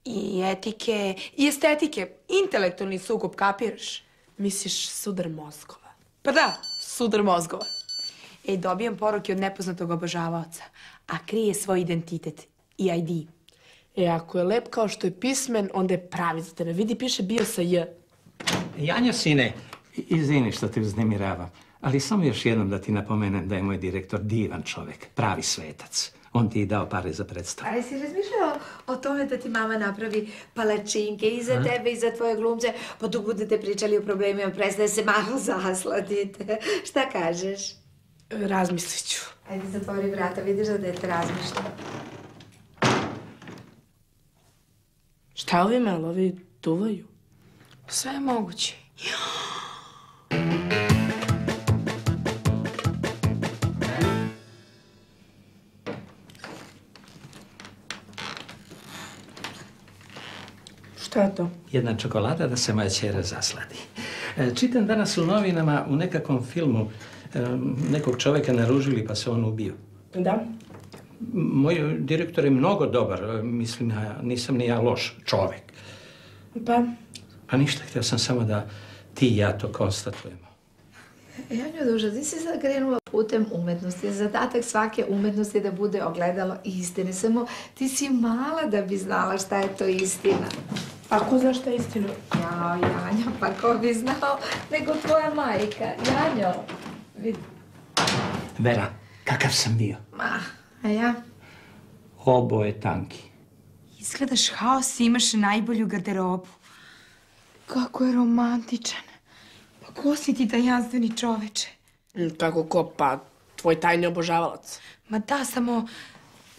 i etike i estetike. Intelektualni sukob, kapiraš? Misliš sudar mozgova? Pa da, sudar mozgova. E, dobijam poruke od nepoznatog obožavaoca, a krije svoj identitet i ID. E, ako je lep kao što je pismen, onda je pravi za tebe. Vidi, piše bio sa J. Janjo, sine, i- izvini što te uznemiravam, ali samo još jednom da ti napomenem da je moj direktor divan čovjek, pravi svetac. On ti je dao pare za predstavu. A jesi razmišljao o tome da ti mama napravi palačinke i za tebe i za tvoje glumce, pa dok budete pričali o problemima, prestaje se malo zasladite. Šta kažeš? Razmislit ću. Ajde, zatvori vrata, vidiš da dete razmišlja. Šta ali ovi duvaju? Sve je moguće. Šta je to? Jedna čokolada da se moja čera zasladi. E, Čitam danas u novinama u nekakvom filmu e, nekog čovjeka naružili pa se on ubio. Da? Moj direktor je mnogo dobar, e, mislim, nisam ni ja loš čovjek. Pa, Pa ništa, htio sam samo da ti i ja to konstatujemo. Janjo duža, ti si sad krenula putem umetnosti. Zadatak svake umetnosti je da bude ogledalo istine. Samo ti si mala da bi znala šta je to istina. A ko zna šta je istina? Jao, Janjo, pa ko bi znao nego tvoja majka. Janjo, vidi. Vera, kakav sam bio? Ma, a ja? Oboje tanki. Izgledaš haos i imaš najbolju garderobu. Kako je romantičan. Pa ko si ti tajanstveni čoveče? Kako ko, pa tvoj tajni obožavalac. Ma da, samo...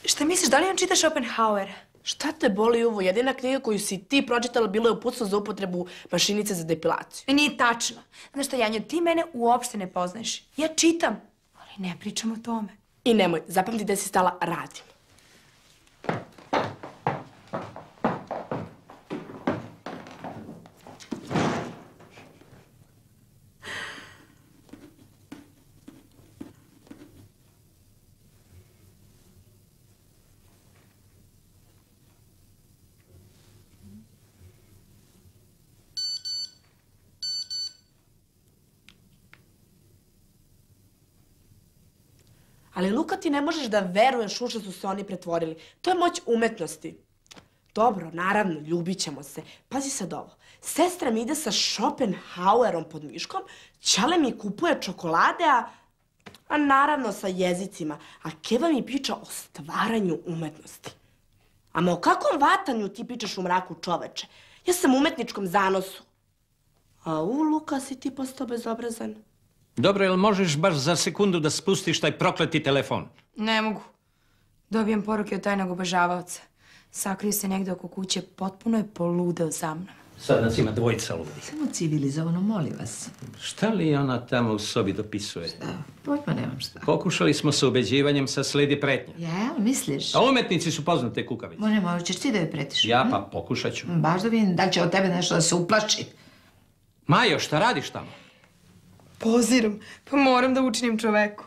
Šta misliš, da li on čita Schopenhauer? Šta te boli ovo? Jedina knjiga koju si ti pročitala bilo je uputstvo za upotrebu mašinice za depilaciju. E, Nije tačno. Znaš šta, Janjo, ti mene uopšte ne poznaješ. Ja čitam, ali ne pričam o tome. I nemoj, zapamti da si stala radim. Ali Luka ti ne možeš da veruješ u što su se oni pretvorili. To je moć umetnosti. Dobro, naravno, ljubit ćemo se. Pazi sad ovo. Sestra mi ide sa Schopenhauerom pod miškom, Čale mi kupuje čokolade, a, naravno sa jezicima. A Keva mi priča o stvaranju umetnosti. Ama o kakvom vatanju ti pričaš u mraku čoveče? Ja sam u umetničkom zanosu. A u, Luka, si ti postao bezobrazan. Dobro, jel možeš baš za sekundu da spustiš taj prokleti telefon? Ne mogu. Dobijem poruke od tajnog obožavaoca. Sakriju se negdje oko kuće, potpuno je poludeo za mnom. Sad nas ima dvojica ludi. Samo civilizovano, molim vas. Šta li ona tamo u sobi dopisuje? Pojma nemam šta. Pokušali smo sa ubeđivanjem sa sledi pretnja. Jel, misliš? A umetnici su poznate kukavice. Mo ne, hoćeš ti da je pretiš? Ja pa pokušat ću. Baš da vidim da će od tebe nešto da se uplaši. Majo, šta radiš tamo? Poziram, pa moram da učinim čoveku.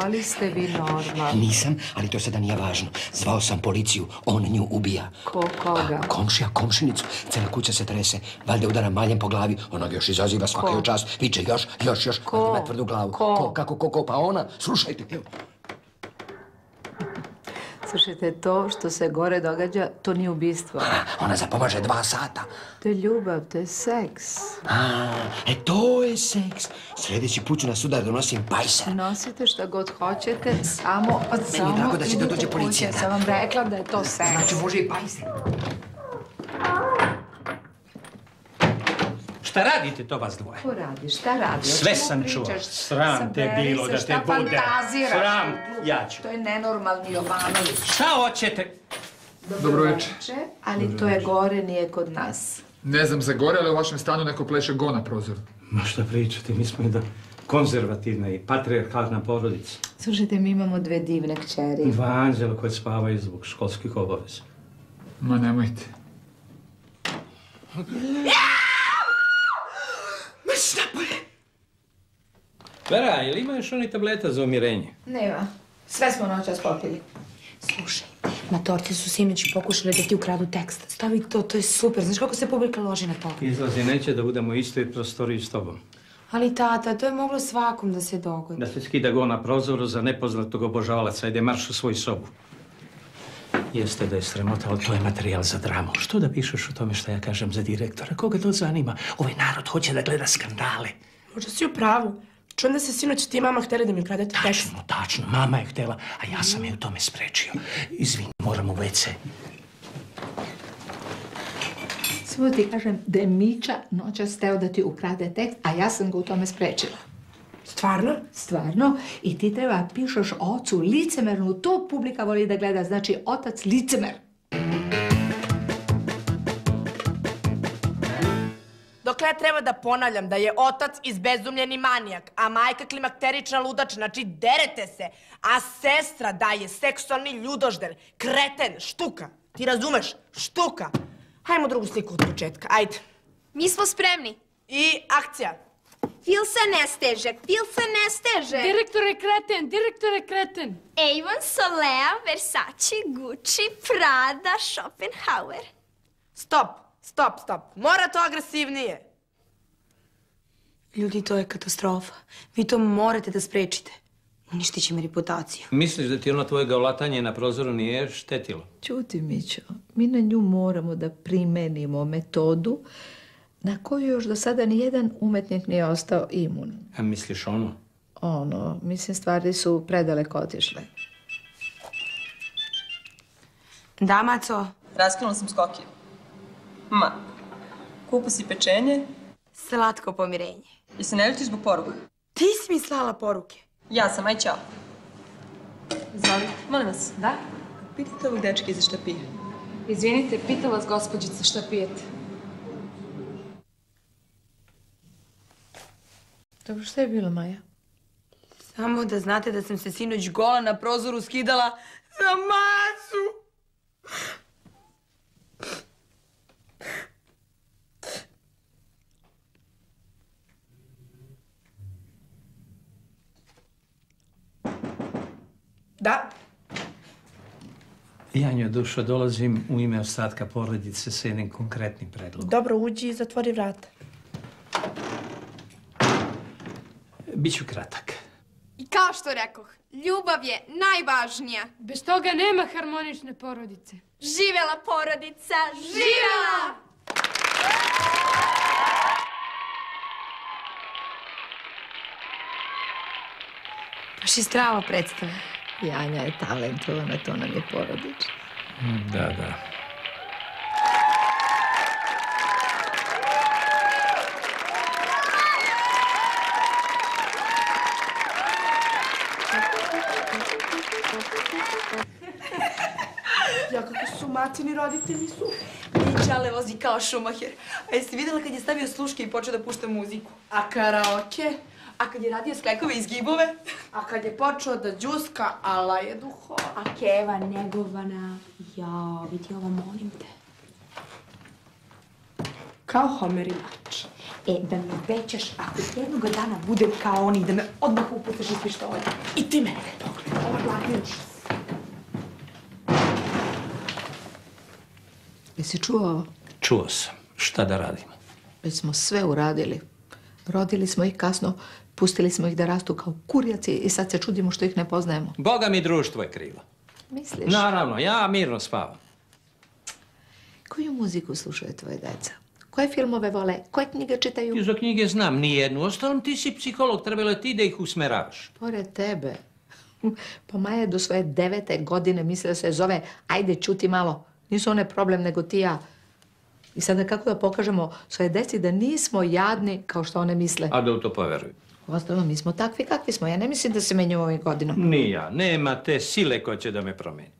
Da li ste vi normalni? Nisam, ali to sada nije važno. Zvao sam policiju, on nju ubija. Ko koga? Komšija, komšinicu. Cela kuća se trese. Valjda udara maljem po glavi. Ona ga još izaziva svaka joj čast. Viče još, još, još. Ko? Ima tvrdu glavu. Ko? Kako, ko, ko? Pa ona. Slušajte, evo. Slušajte, to što se gore događa, to nije ubistvo. Ona zapomaže dva sata. To je ljubav, to je seks. A, e to je seks. Sljedeći put ću na sudar donosim pajser. Nosite šta god hoćete, samo, samo drago da će idite dođe policija, da. Sam vam rekla da je to seks. Znači može i pajser. Šta radite to vas dvoje? Ko radi? Šta radi? Sve sam čuo. Sram te bilo da te bude. Sram, ja ću. To je nenormalni Jovanović. Šta hoćete? Dobro večer. Ali to je gore, nije kod nas. Ne znam za gore, ali u vašem stanu neko pleše go na prozoru. Ma šta pričate, mi smo jedna konzervativna i patriarhalna porodica. Slušajte, mi imamo dve divne kćeri. Dva anđela koje spavaju zbog školskih obaveza. Ma nemojte. Ma šta pa je? Vera, jel ima još oni tableta za umirenje? Nema. Sve smo noćas popili. Slušaj, na torti su sinoć pokušali da ti ukradu tekst. Stavi to, to je super. Znaš kako se publika loži na to? Izlazi neće da budemo u istoj prostoriji s tobom. Ali tata, to je moglo svakom da se dogodi. Da se skida go na prozoru za nepoznatog obožavalaca. Ide marš u svoju sobu. Jeste da je sramota, ali to je materijal za dramu. Što da pišeš o tome što ja kažem za direktora? Koga to zanima? Ovaj narod hoće da gleda skandale. Možda si u pravu. Čujem da se sinoć ti i mama htjeli da mi ukradete tekst. Tačno, tačno. Mama je htjela, a ja sam je u tome sprečio. Izvini, moram u WC. Samo ti kažem da je Mića noćas teo da ti ukrade tekst, a ja sam ga u tome sprečila. Stvarno? Stvarno. I ti treba pišeš ocu licemernu, to publika voli da gleda, znači otac licemer. Dokle ja treba da ponavljam da je otac izbezumljeni manijak, a majka klimakterična ludač, znači derete se, a sestra da je seksualni ljudožder, kreten, štuka. Ti razumeš? Štuka. Hajmo drugu sliku od početka, ajde. Mi smo spremni. I akcija. Fil se ne steže, fil se ne steže. Direktor je kreten, direktor je kreten. Avon, Solea, Versace, Gucci, Prada, Schopenhauer. Stop, stop, stop. Mora to agresivnije. Ljudi, to je katastrofa. Vi to morate da sprečite. Uništit će mi reputaciju. Misliš da ti ono tvoje gaulatanje na prozoru nije štetilo? Čuti, Mićo, mi na nju moramo da primenimo metodu na koju još do sada nijedan umetnik nije ostao imun. A misliš ono? Ono, mislim, stvari su predaleko otišle. Da, Maco? Raskinula sam skoke. Ma, kupu si pečenje Slatko pomirenje. i se ne ljutiš zbog poruka. Ti si mi slala poruke. Ja sam, aj čao. Zoli, molim vas. Da? Pitajte ovog dečka iza šta pije. Izvinite, pita vas gospođica šta pijete. Dobro, šta je bilo, Maja? Samo da znate da sam se sinoć gola na prozoru skidala za masu. Da. Janjo, dušo, dolazim u ime ostatka porodice sa jednim konkretnim predlogom. Dobro, uđi i zatvori vrata. Biću kratak. I kao što rekoh, ljubav je najvažnija. Bez toga nema harmonične porodice. Živela porodica, živela! Baš je strava predstava. Janja je talentovana, to nam je porodično. Da, da. Matini roditelji su. I Čale vozi kao Šumacher. A jesi vidjela kad je stavio sluške i počeo da pušta muziku? A karaoke? A kad je radio sklekove iz gibove? A kad je počeo da džuska, ala je duho. A keva negovana. Ja, vidi ovo, molim te. Kao Homer i Mač. E, da mi obećaš, ako jednog dana budem kao oni, da me odmah upucaš iz pištolja. I ti mene. Pogledaj, ovo gladniš. Jesi čuo ovo? Čuo sam. Šta da radimo? Već smo sve uradili. Rodili smo ih kasno, pustili smo ih da rastu kao kurjaci i sad se čudimo što ih ne poznajemo. Boga mi društvo je krivo. Misliš? Naravno, ja mirno spavam. Koju muziku slušaju tvoje deca? Koje filmove vole? Koje knjige čitaju? Ti za knjige znam nijednu. Ostalom ti si psiholog, trebalo ti da ih usmeravaš. Pored tebe. Pa Maja je do svoje devete godine mislila se zove ajde čuti malo. Nisu one problem nego ti ja. I sada kako da pokažemo svoje deci da nismo jadni kao što one misle. A da u to poveruj. Uostalom, mi smo takvi kakvi smo. Ja ne mislim da se menjamo ovim godinom. Ni ja. Nema te sile koja će da me promeni.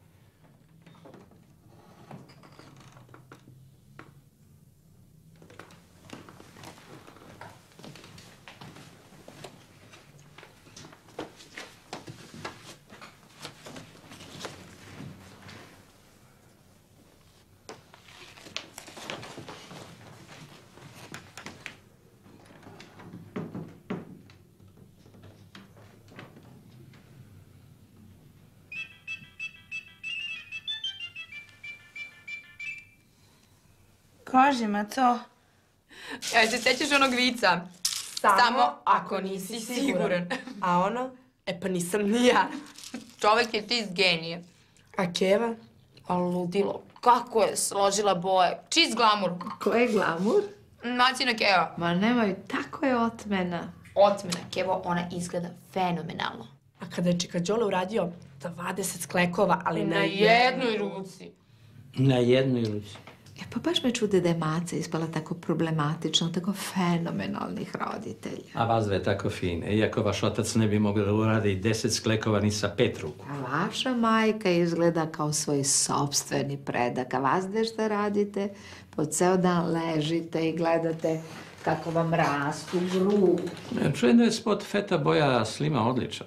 Kaži, to. Ja se sjećaš onog vica? Samo, ako nisi siguran. A ono? E pa nisam ni ja. Čovek je čist genije. A Keva? A ludilo. Kako je složila boje. Čist glamur. Ko je glamur? Macina Keva. Ma nemoj, tako je otmena. Otmena, Kevo, ona izgleda fenomenalno. A kada je Čika Đole uradio 20 sklekova, ali na, jednoj ruci. Na jednoj ruci. E pa baš me čude da je Maca ispala tako problematična, tako fenomenalnih roditelja. A vas dve tako fine. Iako vaš otac ne bi mogao da uradi deset sklekova ni sa pet ruku. A vaša majka izgleda kao svoj sobstveni predak. A vas dve šta radite? Po ceo dan ležite i gledate kako vam rastu grup. E, Čujem da je spot Feta Boja Slima odličan.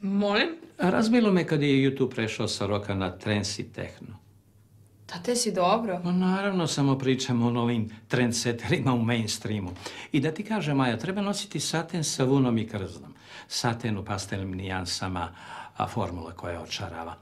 Molim? Razbilo me kad je YouTube prešao sa roka na trance i tehno. Tate si dobro. Ma naravno, samo pričamo o novim trendsetterima u mainstreamu. I da ti kažem, Maja, treba nositi saten sa vunom i krznom. Saten u pastelnim nijansama, a formula koja očarava.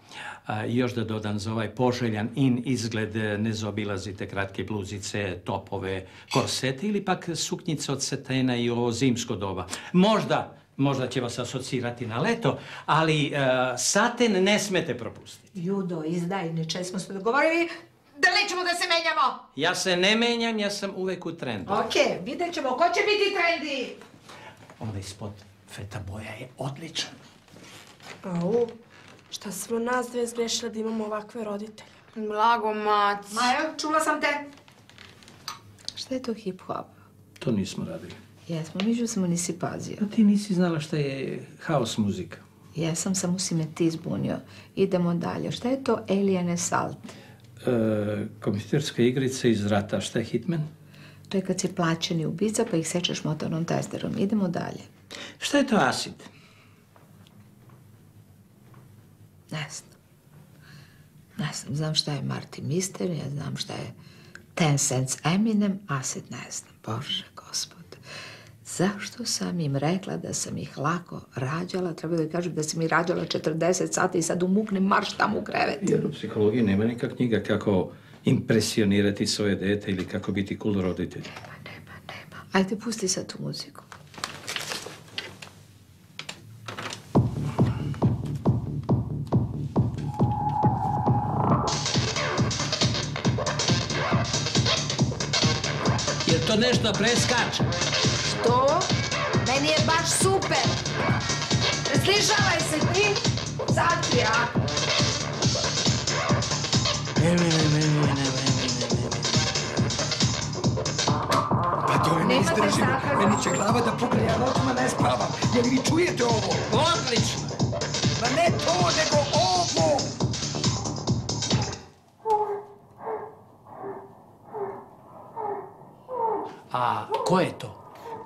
A, još da dodam za ovaj poželjan in izgled, e, ne zaobilazite kratke bluzice, topove, korsete ili pak suknjice od setena i ovo zimsko doba. Možda, možda će vas asocirati na leto, ali e, saten ne smete propustiti. Judo, izdajniče, smo se dogovorili da nećemo da se menjamo. Ja se ne menjam, ja sam uvek u trendu. Ok, vidjet ćemo ko će biti trendi. Ovaj spot Feta Boja je odličan. Au, šta smo nas dve zgrešile da imamo ovakve roditelje? Blago, maci. Majo, čula sam te. Šta je to hip-hop? To nismo radili. Jesmo, miđu sam nisi pazio. A ti nisi znala šta je haos muzika. Jesam, samo si me ti zbunio. Idemo dalje. Šta je to Alien Assault? E, kompjuterska igrica iz rata, šta je Hitman? To je kad si plaćeni ubica pa ih sečeš motornom testerom. Idemo dalje. Šta je to acid? Ne znam. Ne znam. Znam šta je Marty Mister, ja znam šta je Ten Cents Eminem, Acid ne znam. Bože. Zašto sam im rekla da sam ih lako rađala? Treba da kažem da sam ih rađala 40 sati i sad umuknem marš tamo u krevet. Jer u psihologiji nema nikak knjiga kako impresionirati svoje dete ili kako biti cool roditelj. Nema, nema, nema. Ajde, pusti sad tu muziku. To nešto preskače? Što? Meni je baš super. Preslišavaj se ti. Sad ću ja. Pa to je neizdrživo. Meni će glava da pukne, ja noćima ne spavam. Jel vi čujete ovo? Odlično. Pa ne to, nego ovo! A ko je to?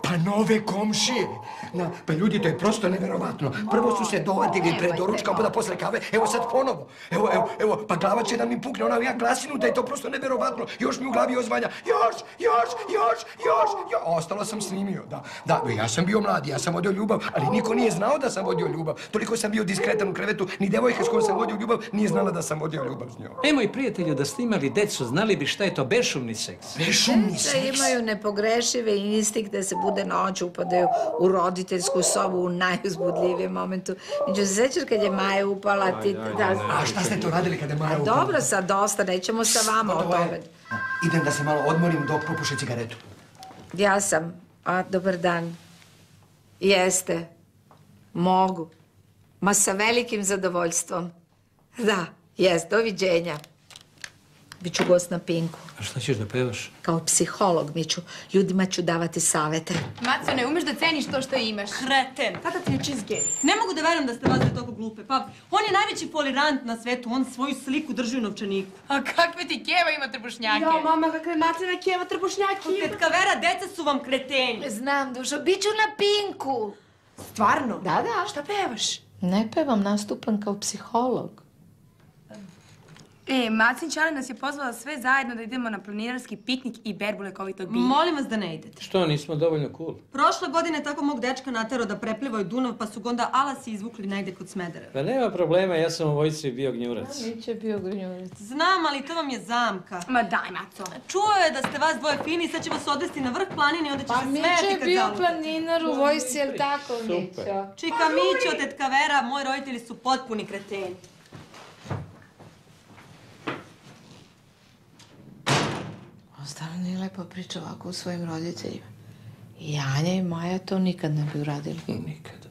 Pa nove komšije. Na, pa ljudi, to je prosto neverovatno. Prvo su se dovatili pred doručkom, pa da posle kave. Evo sad ponovo. Evo, evo, evo, pa glava će da mi pukne. Ona ja glasinu da je to prosto neverovatno. Još mi u glavi ozvanja. Još, još, još, još, još. Ostalo sam snimio, da. Da, ja sam bio mlad, ja sam vodio ljubav, ali niko nije znao da sam vodio ljubav. Toliko sam bio diskretan u krevetu, ni devojka s kojom sam vodio ljubav nije znala da sam vodio ljubav s njom. E, moj prijatelju, da ste imali decu, znali bi šta je to bešumni seks. Bešumni Da imaju nepogrešive instinkte, se bude noć, upadaju u roditeljsku sobu u najuzbudljivijem momentu. Među se sećaš kad je Maja upala, ti... da, A šta ste to radili kada je Maja A upala? dobro, sad dosta, nećemo sa vama o Gotovo je. tome. Idem da se malo odmorim dok popuše cigaretu. Ja sam. A, dobar dan. Jeste. Mogu. Ma sa velikim zadovoljstvom. Da, jest. Doviđenja. Biću gost na Pinku. A šta ćeš da pevaš? Kao psiholog, Miću. Ljudima ću davati savete. Maco, ne umeš da ceniš to što imaš. Kreten. Tata ti je cheesecake. Ne mogu da verujem da ste vas dve toliko glupe. Pa, on je najveći folirant na svetu. On svoju sliku drži u novčaniku. A kakve ti keva ima trbušnjake? Ja, mama, kakve macena keva trbušnjake Tetka Vera, deca su vam kreteni. Znam, dušo. Biću na Pinku. Stvarno? Da, da. Šta pevaš? Ne pevam, nastupam kao psiholog. E, Macin Čale nas je pozvala sve zajedno da idemo na planinarski piknik i berbu lekovitog bilja. Molim vas da ne idete. Što, nismo dovoljno cool? Prošle godine tako mog dečka naterao da preplivaju Dunav, pa su ga onda alasi izvukli negde kod Smedereva. Pa nema problema, ja sam u vojci bio gnjurac. Miće bio grnjurac. Znam, ali to vam je zamka. Ma daj, Maco. Čuo je da ste vas dvoje fini, sad će vas odvesti na vrh planine i onda će Pa se Miće smejati je kad bio planinar u vojsci, jel tako, Mićo? Čika Mićo, tetka Vera, moji roditelji su potpuni kreteni. Stvarno nije lepo priča ovako u svojim roditeljima. I Anja i Maja to nikad ne bi uradili. Nikad.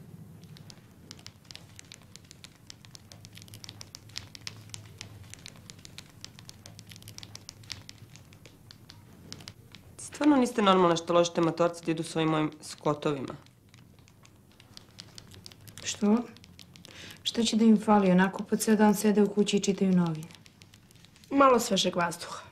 Stvarno niste normalne što ložite matorci da idu svojim mojim skotovima. Što? Što će da im fali? Onako po ceo dan sede u kući i čitaju novine. Malo svežeg vazduha.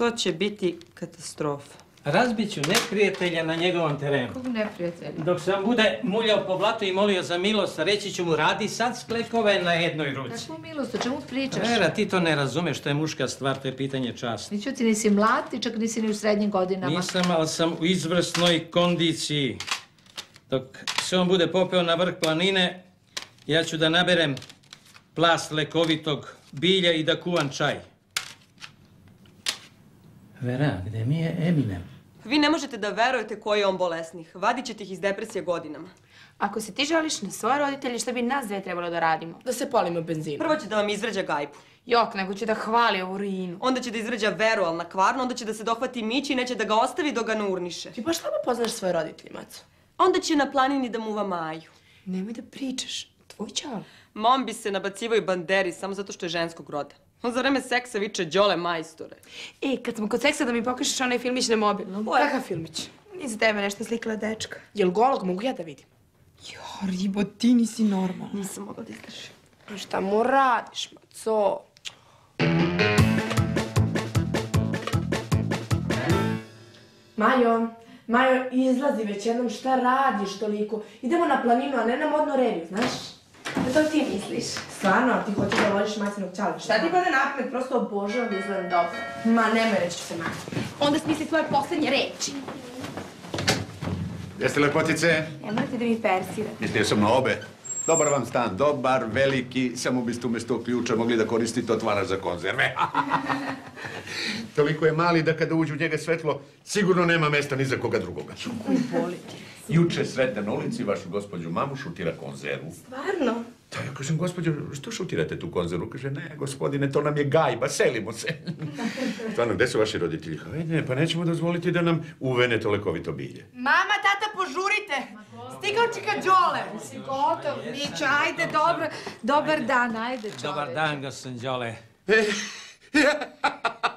To će biti katastrofa. Razbit ću neprijatelja na njegovom terenu. Kog neprijatelja? Dok on bude muljao po blatu i molio za milost, reći ću mu radi sad sklekove na jednoj ruci. Kakvu milost, o čemu pričaš? Vera, ti to ne razumeš, to je muška stvar, to je pitanje časti. Mićo, ti nisi mlad, ti čak nisi ni u srednjim godinama. Nisam, ali sam u izvrsnoj kondiciji. Dok se on bude popeo na vrh planine, ja ću da naberem plast lekovitog bilja i da kuvam čaj. Vera, gde mi je Eminem? Vi ne možete da verujete koji je on bolesnih. Vadit ćete ih iz depresije godinama. Ako se ti žališ na svoje roditelje, šta bi nas dve trebalo da radimo? Da se polimo benzinu. Prvo će da vam izvređa gajbu. Jok, nego će da hvali ovu ruinu. Onda će da izvređa Veru, ali na kvarno, onda će da se dohvati Mići i neće da ga ostavi dok ga ne urniše. Ti baš slabo poznaš svoje roditelje, Maco. Onda će na planini da muva Maju. Nemoj da pričaš. Tvoj čal. Mom bi se nabacivao i banderi samo zato što je ženskog roda. On za vreme seksa viče Đole majstore. E, kad smo kod seksa da mi pokažeš onaj filmić na mobilnom. Kakav filmić? Za tebe nešto slikala dečka. Jel golog mogu ja da vidim? Jo, ribo, ti nisi normalna. Nisam mogla da izdržim. A šta mu radiš, Maco? Majo, Majo, izlazi već jednom, šta radiš toliko? Idemo na planinu, a ne na modnu reviju, znaš? Da to ti misliš? Stvarno, a ti hoćeš da voliš macinog čala. Šta ti pada na pamet? Prosto obožavam da izgledam dobro. Ma, nemoj reći ću se maci. Onda smisli tvoje posljednje reči. Jeste lepotice? Nemojte da mi persirate. Mislio sam na obe. Dobar vam stan, dobar, veliki, samo biste umjesto ključa mogli da koristite otvarač za konzerve. Toliko je mali da kada uđe u njega svetlo, sigurno nema mesta ni za koga drugoga. Boli ti. Juče sretne na ulici vašu gospođu mamu šutira konzervu. Stvarno? Da, ja kažem, gospođo, što šutirate tu konzervu? Kaže, ne, gospodine, to nam je gajba, selimo se. Stvarno, gde su vaši roditelji? Hajde, pa nećemo dozvoliti da nam uvene to lekovito bilje. Mama, tata, požurite! Stigao čika Đole! Si gotov, Mića, ajde, dobro, dobar dan, ajde čoveče. Dobar dan, gospodin Đole.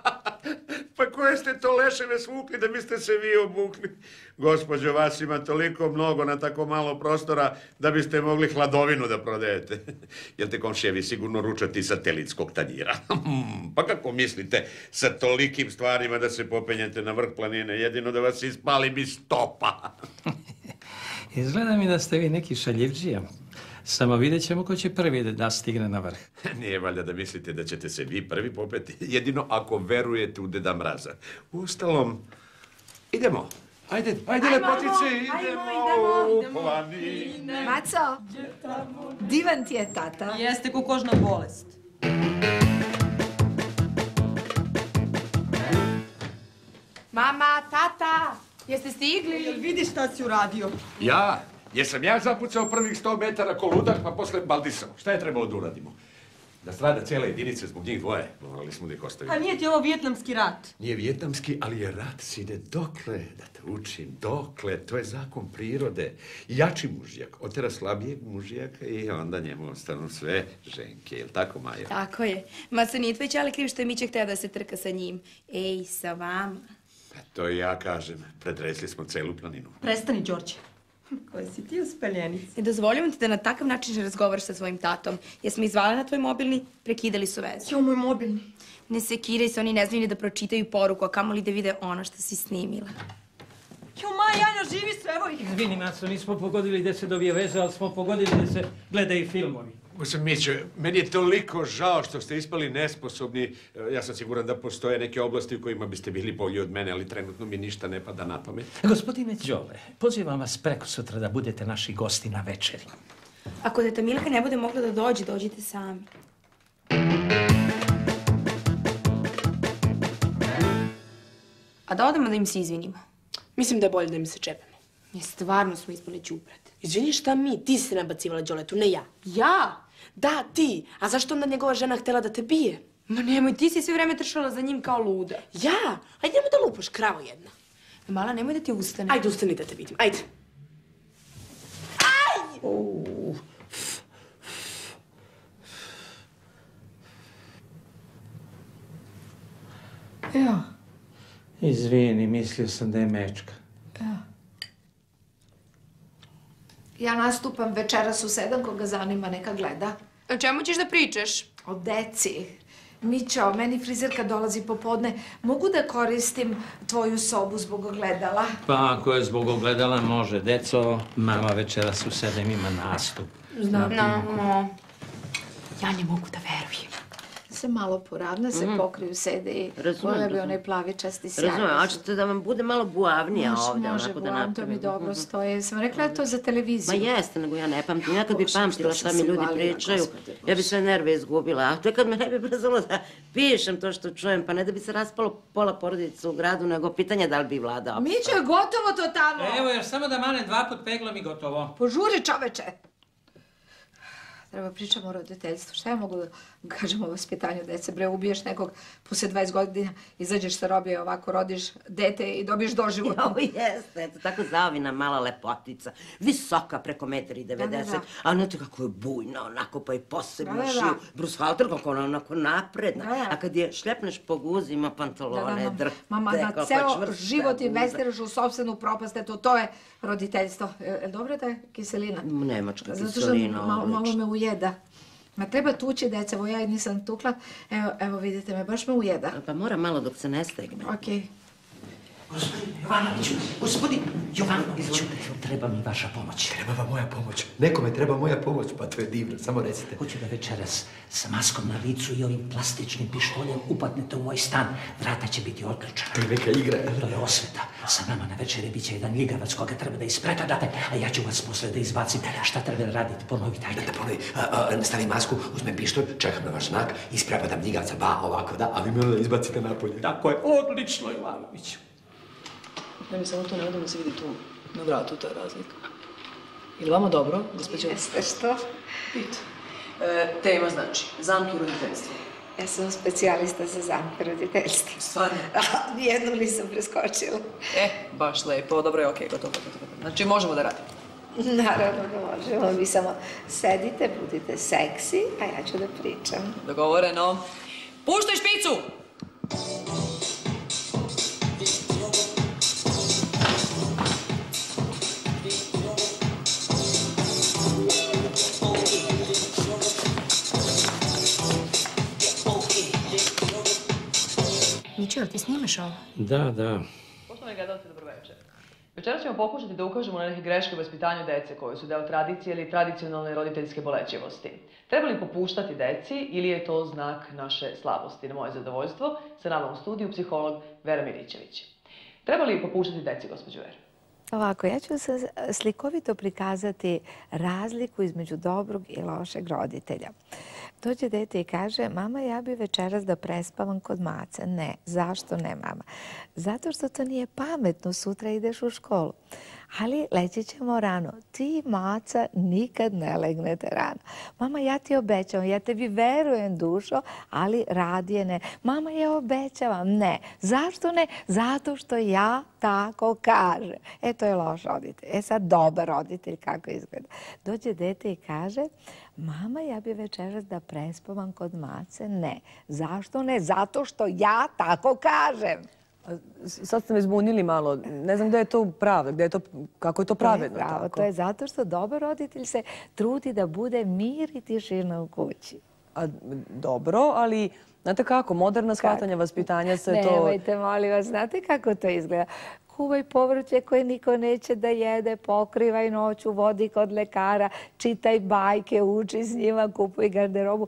Pa koje ste to leševe svukli da biste se vi obukli? Gospođo, vas ima toliko mnogo na tako malo prostora da biste mogli hladovinu da prodajete. Jel te komševi sigurno ručati satelitskog tanjira? pa kako mislite sa tolikim stvarima da se popenjete na vrh planine? Jedino da vas ispali bi stopa. Izgleda mi da ste vi neki šaljivđija. Samo vidjet ćemo ko će prvi da stigne na vrh. Nije valjda da mislite da ćete se vi prvi popeti, jedino ako verujete u Deda Mraza. Uostalom, idemo. Ajde, ajde, lepotice, idemo, ajmo, idemo, u planine. Maco, divan ti je tata. Jeste ko kožna bolest. Mama, tata, jeste stigli? Jel vidiš šta si uradio? Ja? Jesam ja zapucao prvih sto metara ko ludak, pa posle baldisao. Šta je trebalo da uradimo? Da strada cijela jedinica zbog njih dvoje. Morali smo da ih ostavimo. A nije ti ovo vijetnamski rat? Nije vjetnamski, ali je rat, sine, dokle da te učim, dokle, to je zakon prirode. Jači mužijak otera slabijeg mužijaka i onda njemu ostanu sve ženke, jel tako, Maja? Tako je. Ma se nije tvoj čale kriv što je Miće htio da se trka sa njim. Ej, sa vama. To i ja kažem, pretresli smo celu planinu. Prestani, Đorđe. Koji si ti uspeljenic. Ne dozvoljam ti da na takav način razgovaraš sa svojim tatom. Jesmo izvali na tvoj mobilni, prekidali su vezu. Jo, moj mobilni. Ne sekiraj se, oni ne znaju ni da pročitaju poruku, a kamoli da vide ono što si snimila. Jo, Maja, Janja, živi sve, evo ih. Izvini, Maco, nismo pogodili gde se dovije veza, ali smo pogodili gde se gledaju filmovi. Mislim, Miće, meni je toliko žao što ste ispali nesposobni. Ja sam siguran da postoje neke oblasti u kojima biste bili bolji od mene, ali trenutno mi ništa ne pada na pamet. Gospodine Đole, pozivam vas preko sutra da budete naši gosti na večeri. Ako deta Milka ne bude mogla da dođe, dođite sami. A da odemo da im se izvinimo. Mislim da je bolje da mi se čepamo. Stvarno smo ispali đubret. Izvini šta mi, ti si nabacivala Đoletu, ne ja. Ja? Da, ti. A zašto onda njegova žena htjela da te bije? Ma nemoj, ti si sve vreme tršala za njim kao luda. Ja? Ajde, nemoj da lupaš, kravo jedna. Mala, nemoj da ti ustane. Ajde, ustani da te vidim, ajde. Evo, Izvini, mislio sam da je mečka. evo. Ja nastupam večeras u sedam, koga zanima neka gleda. O čemu ćeš da pričaš? O deci. Mićo, meni frizerka dolazi popodne. Mogu da koristim tvoju sobu zbog ogledala? Pa ako je zbog ogledala može. Deco, mama večeras u sedem ima nastup. Znam. No, Ja ne mogu da verujem. Se malo poravna, se Mhm. pokriju, sede i voja bi onaj plavi časti sjaj. Razumijem, a ćete da vam bude malo buavnija Može, ovdje, može, onako da buam, to mi napravim. dobro Mhm. stoje. Sam rekla to za Ma televiziju. jeste, nego ja ne pamtim. Ja kad bi pamtila šta mi ljudi pričaju, ja bi sve nerve izgubila. A to je kad me ne bi brzalo da pišem to što čujem, pa ne da bi se raspalo pola porodica u gradu, nego pitanje da li bi vlada opstala. Mićo, je gotovo to tamo! Evo, još samo da manem dva put peglom i gotovo. Požuri čoveče! Treba pričamo o roditeljstvu. Šta ja mogu da kažem o vaspitanju dece? Bre, ubiješ nekog poslije 20 godina, izađeš sa robije, ovako rodiš dete i dobiješ doživotno. Ovo jeste, eto, tako zavina mala lepotica. Visoka preko 1,90 Da, da, da. a znate kako je bujna, onako pa i posebno Da, šiju. Bruce Halter, kako ona onako napredna. Da, da. A kad je šlepneš po guzi, ima pantalone, drhte, Mama, na je ceo život investiraš u sobstvenu propast, eto, to je roditeljstvo. Je dobro da je kiselina? Nemačka Zato što kiselina, malo, malo me ujeda. Ma treba tući deca, evo ja nisam tukla. Evo, evo vidite me, baš me ujeda. Pa mora malo dok se ne stegne. Okej. Jovanoviću, gospodin Jovanoviću, treba mi vaša pomoć. Treba vam moja pomoć. Nekome treba moja pomoć, pa to je divno, samo recite. Hoću da večeras sa maskom na licu i ovim plastičnim pištoljem upadnete u moj stan. Vrata će biti otključana. To je neka igra. To je osveta. Sa nama na večeri bit će jedan ljigavac koga treba da ispretadate, a ja ću vas posle da izbacim. Šta treba da radite? Ponovite, ajde. Da ponovi, a, a, stavim masku, uzmem pištolj, čekam na vaš znak, isprepadam njigavca, ba, ovako, da, a vi me onda izbacite napolje. Tako je, odlično, Jovanoviću. Ja mi samo to ne da se vidi tu. na vratu ta razlika. Je li vama dobro, gospođo? Jeste, što? Pit. E, tema znači, zamki u roditeljstvu. Ja sam specijalista za zamke roditeljstva. Stvarno? Nijednu nisam preskočila. E, baš lepo, dobro je, okej, gotovo, gotovo, gotovo. Znači, možemo da radimo. Naravno da možemo. Vi samo sedite, budite seksi, a ja ću da pričam. Dogovoreno. Puštaj špicu! Jel ti snimaš ovo? Da, da. Poštovani gledalci, dobro večer. Večeras ćemo pokušati da ukažemo na neke greške u vaspitanju dece koje su deo tradicije ili tradicionalne roditeljske bolećivosti. Treba li popuštati deci ili je to znak naše slabosti? Na moje zadovoljstvo, sa nama u studiju psiholog Vera Milićević. Treba li popuštati deci, gospođo Vera? Ovako, ja ću se slikovito prikazati razliku između dobrog i lošeg roditelja. Dođe dete i kaže, mama, ja bi večeras da prespavam kod mace. Ne. Zašto ne, mama? Zato što to nije pametno, sutra ideš u školu. Ali leći ćemo rano. Ti, maca, nikad ne legnete rano. Mama, ja ti obećavam, ja tebi verujem dušo, ali radije ne. Mama, ja obećavam, ne. Zašto ne? Zato što ja tako kažem. E, to je loš roditelj. E sad, dobar roditelj, kako izgleda. Dođe dete i kaže, mama, ja bi večeras da prespavam kod mace. Ne. Zašto ne? Zato što ja tako kažem. Sad ste me zbunili malo. Ne znam gde je to pravo, gde je to, kako je to pravedno To je pravo. tako. To je zato što dobar roditelj se trudi da bude mir i tišina u kući. A, dobro, ali znate kako, moderna shvatanja vaspitanja se to... Nemojte, molim vas, znate kako to izgleda? Kuvaj povrće koje niko neće da jede, pokrivaj noću, vodi kod lekara, čitaj bajke, uči s njima, kupuj garderobu.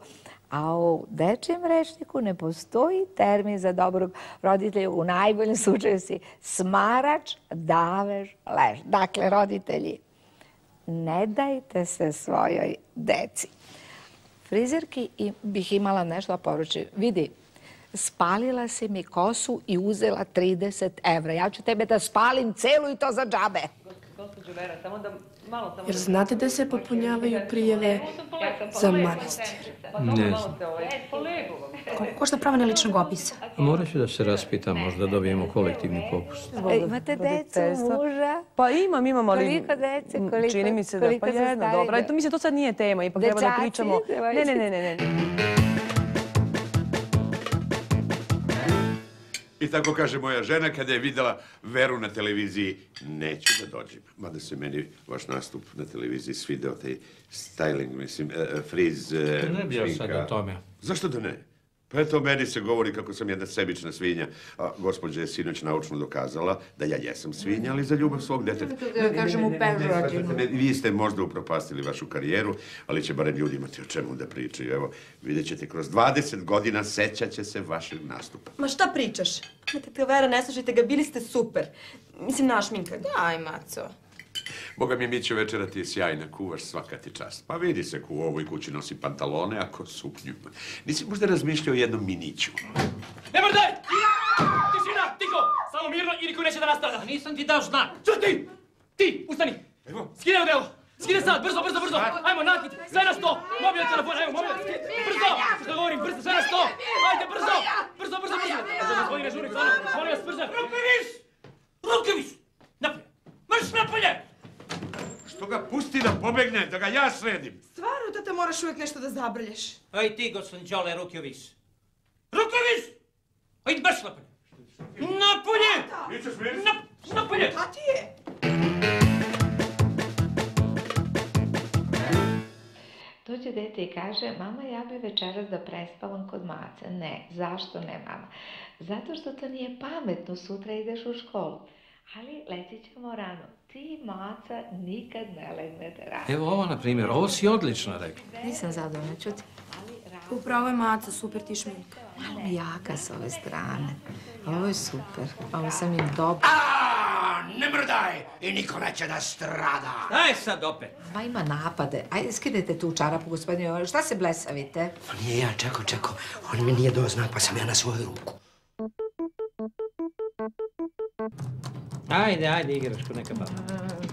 A u dečijem rečniku ne postoji termin za dobrog roditelja. U najboljem slučaju si smarač, davež, lež. Dakle, roditelji, ne dajte se svojoj deci. Frizerki bih imala nešto da poruči. Vidi, spalila si mi kosu i uzela 30 evra. Ja ću tebe da spalim celu i to za džabe. Gospođo Vera, samo da Jer znate da se popunjavaju prijeve za manastir? Ne znam. Koliko košta pravanje ličnog opisa? Morat ću da se raspitam, možda dobijemo kolektivni popust. E, imate decu, muža? Pa imam, imam, ali... Koliko dece, koliko- Čini mi se da, pa jedno, dobro. de- Eto, mislim, to sad nije tema, ipak treba da Dečaci, pričamo... Ne, ne, ne, ne, ne. I tako kaže moja žena kada je vidjela Veru na televiziji, neću da dođem. Mada se meni vaš nastup na televiziji svideo, taj styling, mislim, e, e, friz, e, Ne bi ja sad o tome. Zašto da ne? Pa eto, meni se govori kako sam jedna sebična svinja. A gospođa je sinoć naučno dokazala da ja jesam svinja, ali za ljubav svog deteta. U pežorativnom. Ne, Vi ste možda upropastili vašu karijeru, ali će barem ljudi imati o čemu da pričaju. Evo, vidjet ćete, kroz 20 godina sećat će se vašeg nastupa. Ma šta pričaš? Te Vera, ne slušajte ga, bili ste super. Mislim, našminkani. Daj, maco. Boga mi, Mićo, večera ti je sjajna, kuvaš svaka ti čast. Pa vidi se ko u ovoj kući nosi pantalone, ako suknju. Nisi možda razmišljao o jednom miniću? Ne mrdaj! Tišina, tiho! Samo mirno i niko neće da nastavlja. Nisam ti dao znak. Čuti! Ti, ustani! Evo. Skine odelo! Skine sad, brzo, brzo, brzo! Ajmo, nakit, sve na sto! Mobil telefon, evo, mobil, skine! Brzo! Što govorim, brzo, sve na sto! Ajde, brzo! Brzo, brzo, brzo! Brzo, gospodine stvarno, molim vas, brzo! Rukeviš! Rukeviš! Napolje! Marš napolje! Što ga pusti da pobegne, da ga ja sredim? Stvarno, tata, moraš uvijek nešto da zabrlješ. Aj ti, gospodin Đole, Rukeviš! Rukeviš! Ajde, baš napolje! Napolje! Na, napolje! Tati je! Dođe dete i kaže, mama, ja bi večeras da prespavam kod mace. Ne. Zašto ne, mama? Zato što to nije pametno, sutra ideš u školu. Ali letit ćemo rano. Ti, maca, nikad ne legnete rano. Evo ovo, na primjer, ovo si odlično rekla. Nisam zadovoljna, čuti. Upravo je maca, super ti šminka. Malo mi jaka s ove strane. Ovo je super. Ovo sam im dobro. Ne mrdaj i niko neće da strada. Daj sad opet. Ma ima napade. Ajde, skidajte tu čarapu, gospodine. Šta se blesavite? Pa nije ja, čeko, čeko. On mi nije dao znak, pa sam ja na svoju ruku. Ajde, ajde, igraš ko neka baba.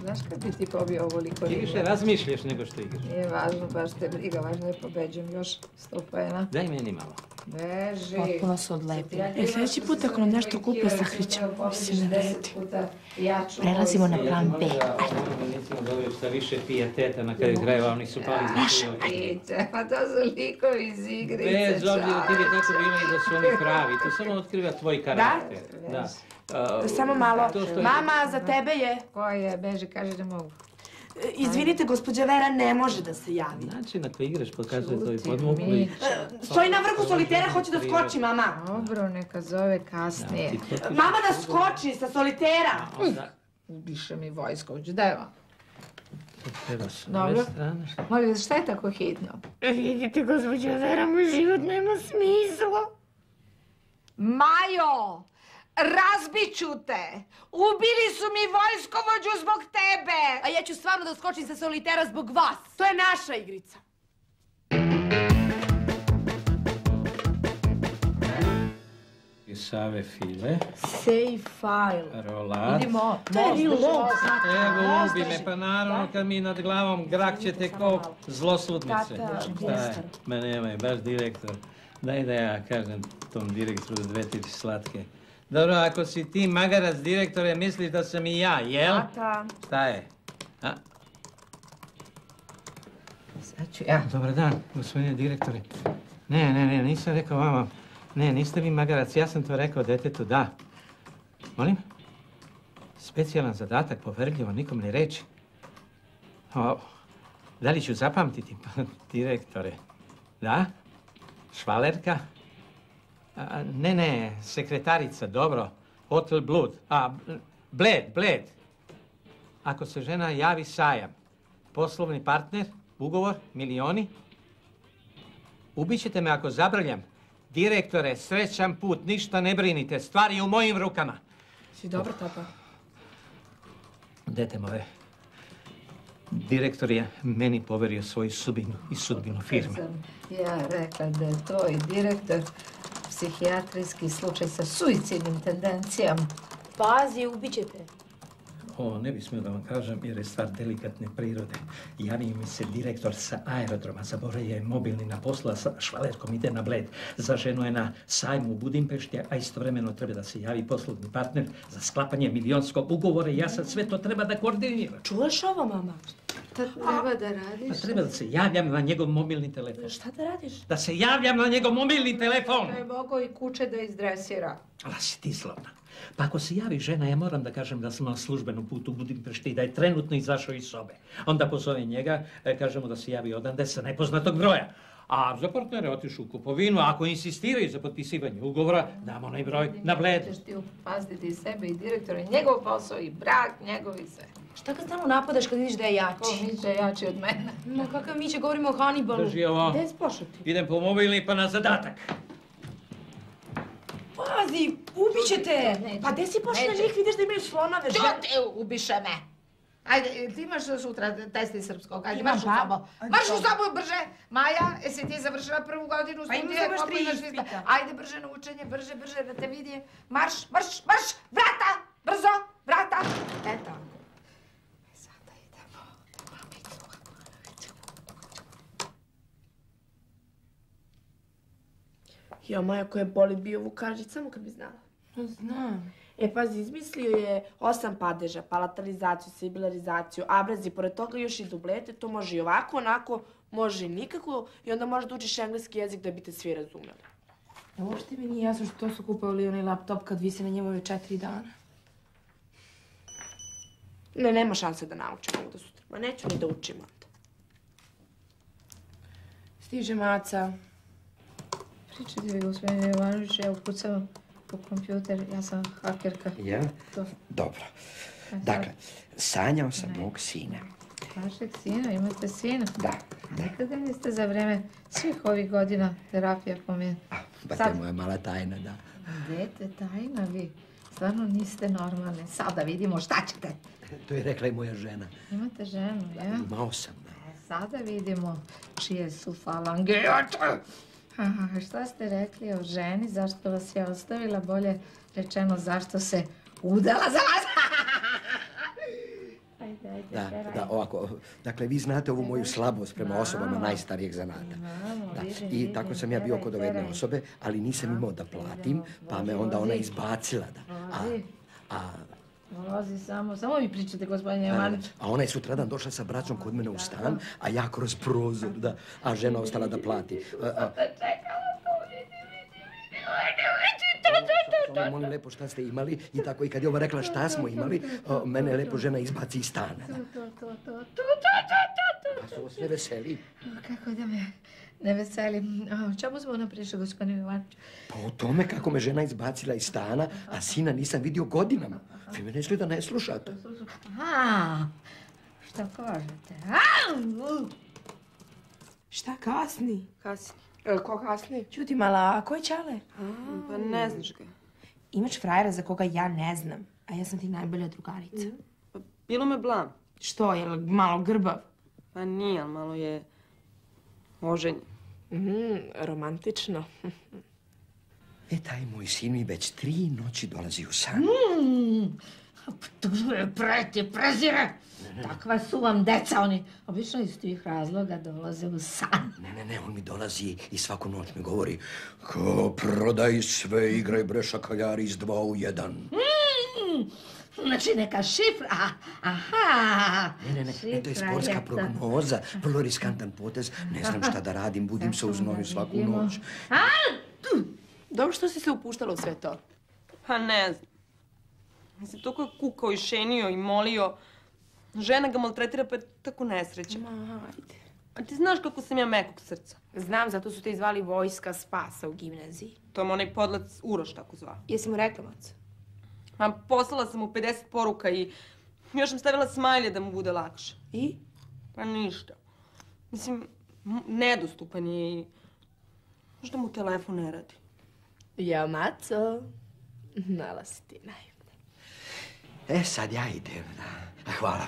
Znaš kad bi ti pobio ovoliko Ti više razmišljaš nego što igraš. Nije važno, baš te briga, važno je pobeđujem još 100 pojena. Daj meni malo. Beži. Potpuno se odlepila. E, sljedeći put ako nam nešto kupe, sakrićemo. Mislim, ne vredi. Prelazimo na plan B. Nisam dobio šta više pijeteta, na kraju krajeva oni su pali za Može. Pa to su likovi iz igrice. Bez obzira ti bi tako bilo i da su oni pravi. To samo otkriva tvoj karakter. Da. A, Samo malo. to što je- Mama, za tebe je... Ko je? Beži, kaže da mogu. E, Izvinite, gospođa Vera ne može da se javi. Način na koji igraš pokazuje tvoj podmukli. Mićo. Stoji na vrhu solitera, hoće da skoči, mama. Dobro, neka zove kasnije. Mama da skoči sa solitera. Ubiše mi Vojsković, daj vam. Treba s Dobro. Molim vas, šta je tako hitno? Vidite, gospođa Vera, moj život nema smisla. Majo! Razbit ću te! Ubili su mi vojskovođu zbog tebe! A ja ću stvarno da skočim sa solitera zbog vas. To je naša igrica. Save file, Save file. rolat. Vidimo. To je. Evo, ubi me, pa naravno kad mi nad glavom grakćete ko zloslutnice. Tata, Šta je? Ma nemoj, baš direktor. Daj da ja kažem tom direktoru dve tri slatke. Dobro, ako si ti magarac direktore, misliš da sam i ja, jel? Tata. Šta je? A? Sad ću ja. Dobar dan, gospodine direktore. Ne, ne, ne, nisam rekao vama. Ne, niste vi magarac, ja sam to rekao detetu, da. Molim? Specijalan zadatak, poverljivo, nikom ne reći. O, da li ću zapamtiti? Pa, direktore. Da? Švalerka? A, ne, ne, sekretarica, dobro. Hotel Blood. A, Bled, Bled. Ako se žena javi sajam, poslovni partner, ugovor, milioni, ubićete me ako zabrljam. Direktore, srećan put, ništa ne brinite, stvar je u mojim rukama. Si dobro, tata? Dete moje, direktor je meni poverio svoju sudbinu i sudbinu firme. Ja rekla da je to i direktor psihijatrijski slučaj sa suicidnim tendencijama. Pazi, ubit ćete. O, ne bi smio da vam kažem jer je stvar delikatne prirode. Javio mi se direktor sa aerodroma, zaboravio je mobilni na posla sa švalerkom, ide na bled. Za ženu je na sajmu u Budimpešti, a istovremeno treba da se javi poslovni partner za sklapanje milionskog ugovora i ja sad sve to treba da koordiniram. Čuješ ovo, mama? Šta treba da Pa radiš? treba da se javljam na njegov mobilni telefon. Šta da radiš? Da se javljam na njegov mobilni telefon! Da je mogao i kuće da izdresira. Ali si ti zlobna. Pa ako se javi žena, ja moram da kažem da sam na službenom putu u Budimpešti i da je trenutno izašao iz sobe. Onda pozove njega, e, kažemo da se javi odande sa nepoznatog broja. A za partnere otišu u kupovinu, a ako insistiraju za potpisivanje ugovora, damo onaj broj na bled. Ćeš ti upaziti i sebe i direktora, i njegov posao, i brak, njegov i sve. Šta kad stalno napadaš kad vidiš da je jači? Ko Mića je jači od mene? Ma kakav mi će govorimo o Hannibalu. Drži ovo. Gde si pošao ti? Idem po mobilni pa na zadatak. Pazi, ubit ćete. Pa gde si pošao na njih, vidiš da imaju slonave. Ćuti, ubiše me! Ajde, ti imaš sutra testi srpskog, ajde, Imam, marš u pa. sobu. Marš u sobu brže! Maja, jesi ti završila prvu godinu Pa imam studija? samo još Koliko tri ispita? Ajde, brže na učenje, brže, brže, da te vidi. Marš, marš, marš! Vrata! Brzo! Vrata! Eto. Sada idemo. Mamicu. Jo, Maja, koje boli bio Vukažić, samo kad bi znala. Znam. E, pazi, izmislio je osam padeža, palatalizaciju, sibilarizaciju, abrazi, pored toga još i dublete, to može i ovako, onako, može i nikako, i onda možeš da učiš engleski jezik da bi te svi razumeli. Uopšte mi nije jasno što su kupovali onaj laptop kad vise na njemu četiri dana. Ne, nema šanse da naučim onda sutra. Ma neću ni da učim onda. Stiže maca. Pričajte vi, gospodine Jovanović, ja ukucavam u kompjuter, ja sam hakerka. Ja? To. Dobro. E, Dakle, sanjao sam mog sina. Vašeg sina, imate sina? Da. Nikada niste za vreme svih ovih godina terapija pomenuli. Pa Sad. to je moja mala tajna, da. Dete, tajna vi. Stvarno niste normalni. Sada vidimo šta ćete. To je rekla i moja žena. Imate ženu, ja? Imao sam. Sada vidimo čije su falange. Aha, šta ste rekli o ženi, zašto vas je ostavila, bolje rečeno zašto se udala za vas. Ajde, Da, da, ovako. Dakle, vi znate ovu moju slabost prema osobama najstarijeg zanata. Da. I tako sam ja bio kod ove jedne osobe, ali nisam imao da platim, pa me onda ona izbacila. Da. A, a, Dolazi samo, samo vi pričate, gospodine Jovanović. a ona je sutradan došla sa braćom kod mene u stan, a ja kroz prozor, da, a žena ostala da plati. A, a, Samo molim lepo šta ste imali i tako i kad je ova rekla šta smo imali, o, mene lepo žena izbaci iz stana. Da. Pa ovo sve veseli. Kako da me ne veseli. A, o čemu smo ono prišli, gospodine Jovanović? Pa o tome kako me žena izbacila iz stana, a sina nisam vidio godinama. Vi mene izgleda ne slušate. A, šta kažete? Šta kasni? Kasni. E, ko kasni? Čuti mala, a ko je Čale? Pa ne znaš ga. Imaš frajera za koga ja ne znam, a ja sam ti najbolja drugarica. Pa bilo me blam. Što, je li malo grbav? Pa nije, ali malo je oženjen. Mm, romantično. E, taj moj sin mi već tri noći dolazi u san. Mm, optužuje, preti, prezire. Takva su vam deca, oni obično iz tih razloga dolaze u san. Ne, ne, ne, on mi dolazi i svaku noć mi govori Ko prodaj sve igre breša kaljari iz dva u jedan. Mm, znači neka šifra, aha. Ne, ne, ne, ne, to je sportska je prognoza, vrlo riskantan potez, ne znam šta da radim, budim se u znoju svaku noć. Dobro što si se upuštala u sve to. Pa ne znam. Mislim, toliko je kukao i šenio i molio. Žena ga maltretira pa je tako nesreća. Ma, ajde. A ti znaš kako sam ja mekog srca. Znam, zato su te zvali vojska spasa u gimnaziji. To me onaj podlac Uroš tako zvao. Jesi mu rekla, maco? A poslala sam mu 50 poruka i još sam stavila smajlje da mu bude lakše. I? Pa ništa. Mislim, nedostupan je i možda mu telefon ne radi. Ja, maco. Mala si ti naivna. E, sad ja idem, da. Hvala.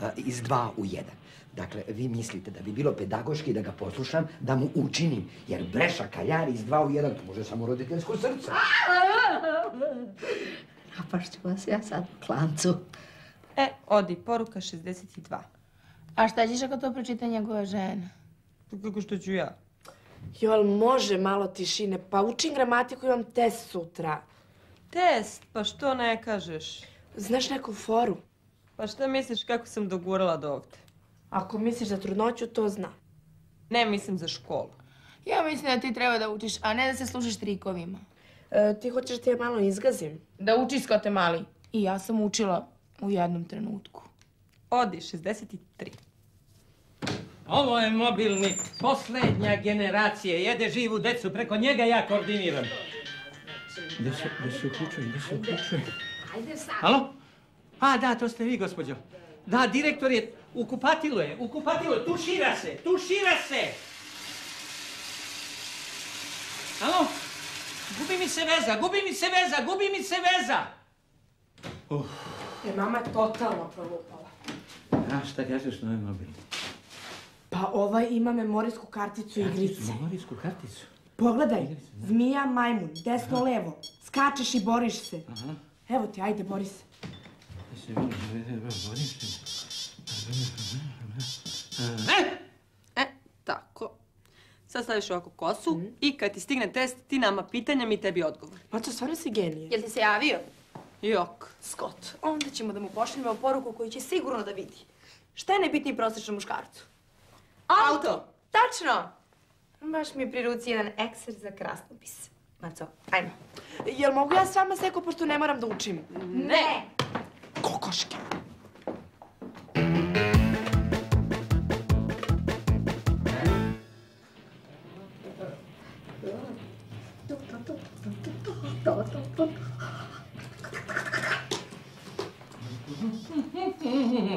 A, Iz dva u jedan. Dakle, vi mislite da bi bilo pedagoški da ga poslušam, da mu učinim, jer breša kaljari iz dva u jedan, to može samo roditeljsko srce. Napašću vas ja sad u klancu. E, odi, poruka 62. A šta ćeš ako to pročita njegova žena? Pa kako što ću ja? Jel može malo tišine? Pa učim gramatiku, imam test sutra. Test, pa što ne kažeš? Znaš neku foru? Pa šta misliš kako sam dogurala do ovde? Ako misliš za trudnoću, to zna. Ne mislim za školu. Ja mislim da ti treba da učiš, a ne da se slušaš trikovima. E, ti hoćeš da te ja malo izgazim? Da učiš kao te mali. I ja sam učila u jednom trenutku. Odi, 63. Ovo je mobilni, posljednja generacije, jede živu decu, preko njega ja koordiniram. Gdje se, gdje se uključuje, gdje se uključuje? Ajde sad. Halo? A, da, to ste vi, gospođo. Da, direktor je, u kupatilu je, u kupatilu je, tušira se, tušira se! Halo? Gubi mi se veza, gubi mi se veza, gubi mi se veza! Uf, Jer mama je totalno prolupala. a šta kažeš na ovaj mobil? Pa ovaj ima memorijsku karticu igrice. Memorijsku karticu? Pogledaj, zmija, majmun, desno, levo. Skačeš i boriš se. Aha. Evo ti, ajde, bori se. E! E, tako. Sad staviš ovako kosu i kad ti stigne test, ti nama pitanja, mi tebi odgovor. Maco, stvarno si genije. Jel ti se javio? Jok. Scott, onda ćemo da mu pošaljemo poruku koju će sigurno da vidi. Šta je najbitniji prosječnom muškarcu? Auto! Tačno! Baš mi je pri ruci jedan ekser za krasnopis. Maco, ajmo. Jel mogu ja s vama seko, pošto ne moram da učim? Ne! Kokoške.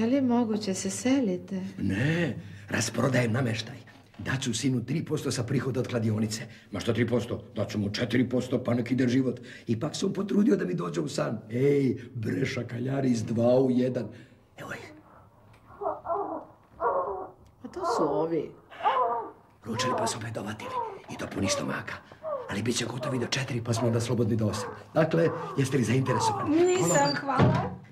Da li je moguće se selite? Ne, rasprodajem nameštaj. Daću sinu 3% sa prihoda od kladionice. Ma što 3%? Daću mu 4% pa nek ide život. Ipak sam potrudio da mi dođe u san. Ej, breša kaljari iz dva u jedan. Evo ih, A to su ovi. ručali pa su opet dovatili. I to puni stomaka. Ali bit će gotovi do četiri pa smo onda slobodni do osam. Dakle, jeste li zainteresovani? Nisam, hvala.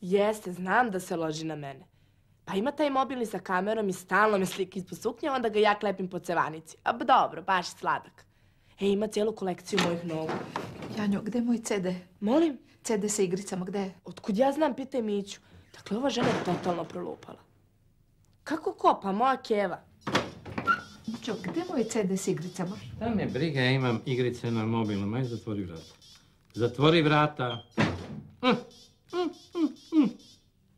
Jeste, znam da se loži na mene. Pa ima taj mobilni sa kamerom i stalno me slika ispod suknje, onda ga ja klepim po cevanici. A dobro, baš sladak. E, ima cijelu kolekciju mojih nogu. Janjo, gde je moj CD? Molim? CD sa igricama, gde je? Otkud ja znam, pitaj Miću. Dakle, ova žena je totalno prolupala. Kako ko? Pa moja keva. Mićo, gde moj CD sa igricama? Da me briga, ja imam igrice na mobilnom. Aj, zatvori vrata. Zatvori vrata. Mm,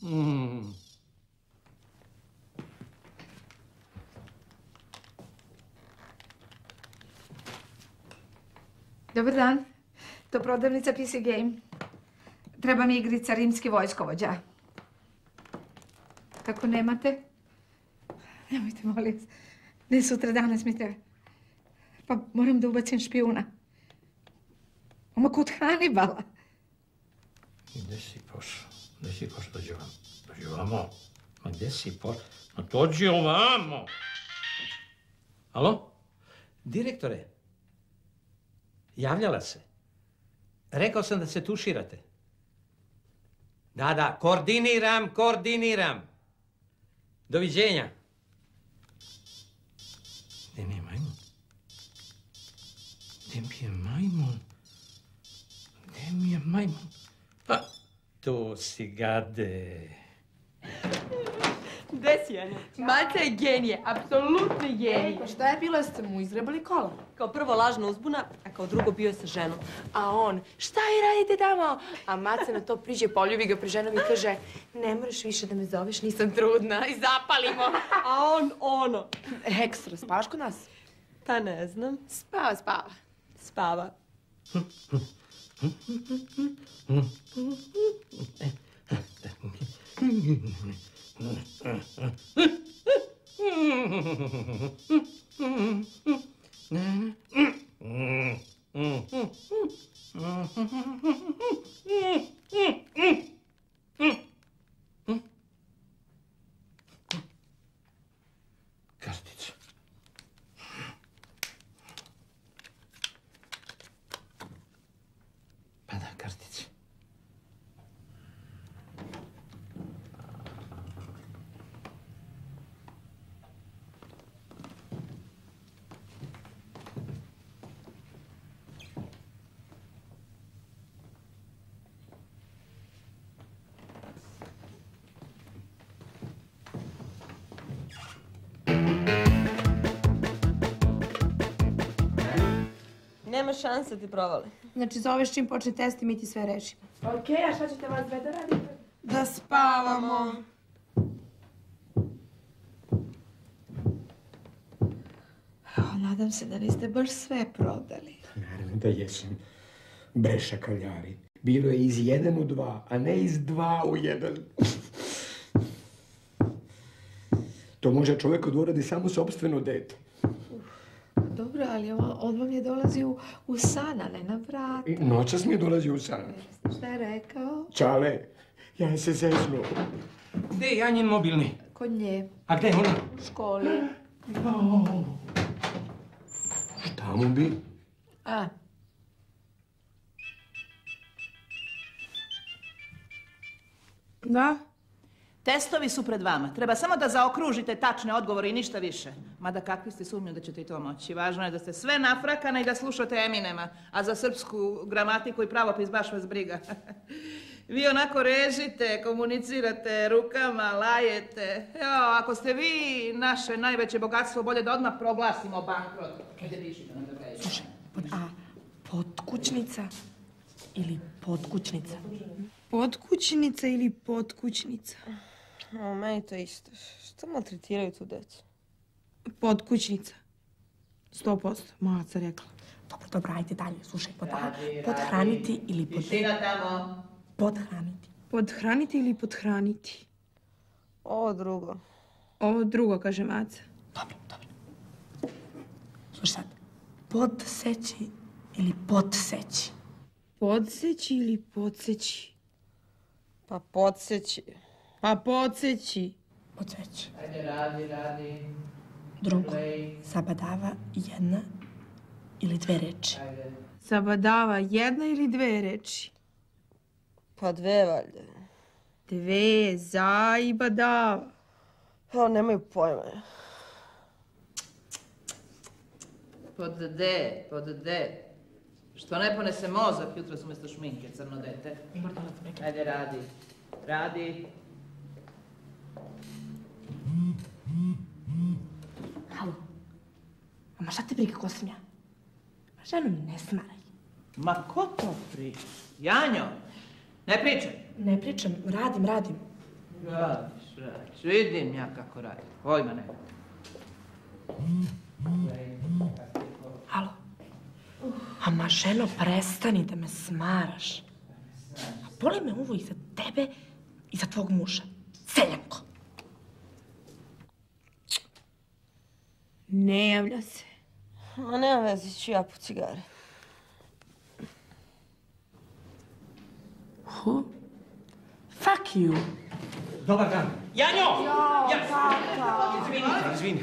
mm, mm. Dobar dan. To prodavnica PC Game. Treba mi igrica Rimski vojskovođa. Kako nemate? Nemojte, molim. Ne sutra danas mi treba. Pa moram da ubacim špijuna. Oma kod Hanibala. Gdje si pošao? Gdje si pošao? Dođi ovamo. Dođi ovamo. Ma gdje si pošao? Ma dođi ovamo. Alo? Direktore? Javljala se? Rekao sam da se tuširate. Da, da, koordiniram, koordiniram. Doviđenja. Gdje mi je majmun? Gdje mi je majmun? Gdje mi je majmun? Pa, tu si gade. Gde si, Anja? Maca je genije, apsolutni genije. šta je bilo, ste mu izrebali kola? Kao prvo lažna uzbuna, a kao drugo bio je sa ženom. A on, šta i radite tamo? A Maca na to priđe, poljubi ga pri ženom i kaže, ne moraš više da me zoveš, nisam trudna. I zapalimo. A on, ono. Ekstra, spavaš kod nas? Pa ne znam. Spava, spava. Spava. Kartica. Šanse ti provali. Znači, zoveš čim počne test i mi ti sve rešimo. Okej, a šta ćete vas dve da radite? Da spavamo. O, nadam se da niste baš sve prodali. Naravno da jesam. Breša kaljari. Bilo je iz jedan u dva, a ne iz dva u jedan. To može čovjek da uradi samo sobstveno dete. Dobro, ali on, on vam je dolazi u, u san, a ne na vrata. I Noćas mi je dolazio u san. Šta je rekao? Čale, ja se zeznuo. Gdje je Janjin mobilni? Kod nje. A gdje je ona? U školi. Šta mu bi? A, Da? Testovi su pred vama. Treba samo da zaokružite tačne odgovore i ništa više. Mada kakvi ste sumnju da ćete i to moći. Važno je da ste sve nafrakane i da slušate Eminema. A za srpsku gramatiku i pravopis baš vas briga. Vi onako režite, komunicirate rukama, lajete. Evo, ako ste vi naše najveće bogatstvo, bolje da odmah proglasimo bankrot. Ajde, pišite nam da Slušaj, pod A, potkućnica ili potkućnica? Potkućnica ili potkućnica? O, meni to isto. Što maltretiraju tu decu? Potkućnica. Sto posto, malaca rekla. Dobro, dobro, ajde dalje, slušaj, pod, podhraniti ili pod... Tišina tamo. Podhraniti. Podhraniti ili podhraniti? Ovo drugo. Ovo drugo, kaže Maca. Slušaj sad, podseći ili podseći? Podseći ili podseći? Pa podseći. Pa podseći. Podseći. Ajde, radi, radi. Drugo, zabadava jedna ili dve reči. Zabadava jedna ili dve reči? Pa dve valjda. Dve, za i badava. O, nemaju pojma. Pod D, pod D. Što ne ponese mozak jutros umjesto šminke, crno dete. Ajde, radi. Radi. Halo. Ma šta te briga ko sam ja? Ma ženu mi ne smaraj. Ma ko to priča? Janjo, ne pričaj. Ne pričam, radim, radim. Radiš, radiš. Vidim ja kako radi. Pojma ne. Halo. A ma ženo, prestani da me smaraš. A boli me ovo i za tebe i za tvog muža. Seljanko. Ne javlja se. Ma nema veze, ću ja po cigare. Who? Fuck you. Dobar dan. Janjo! Izvini.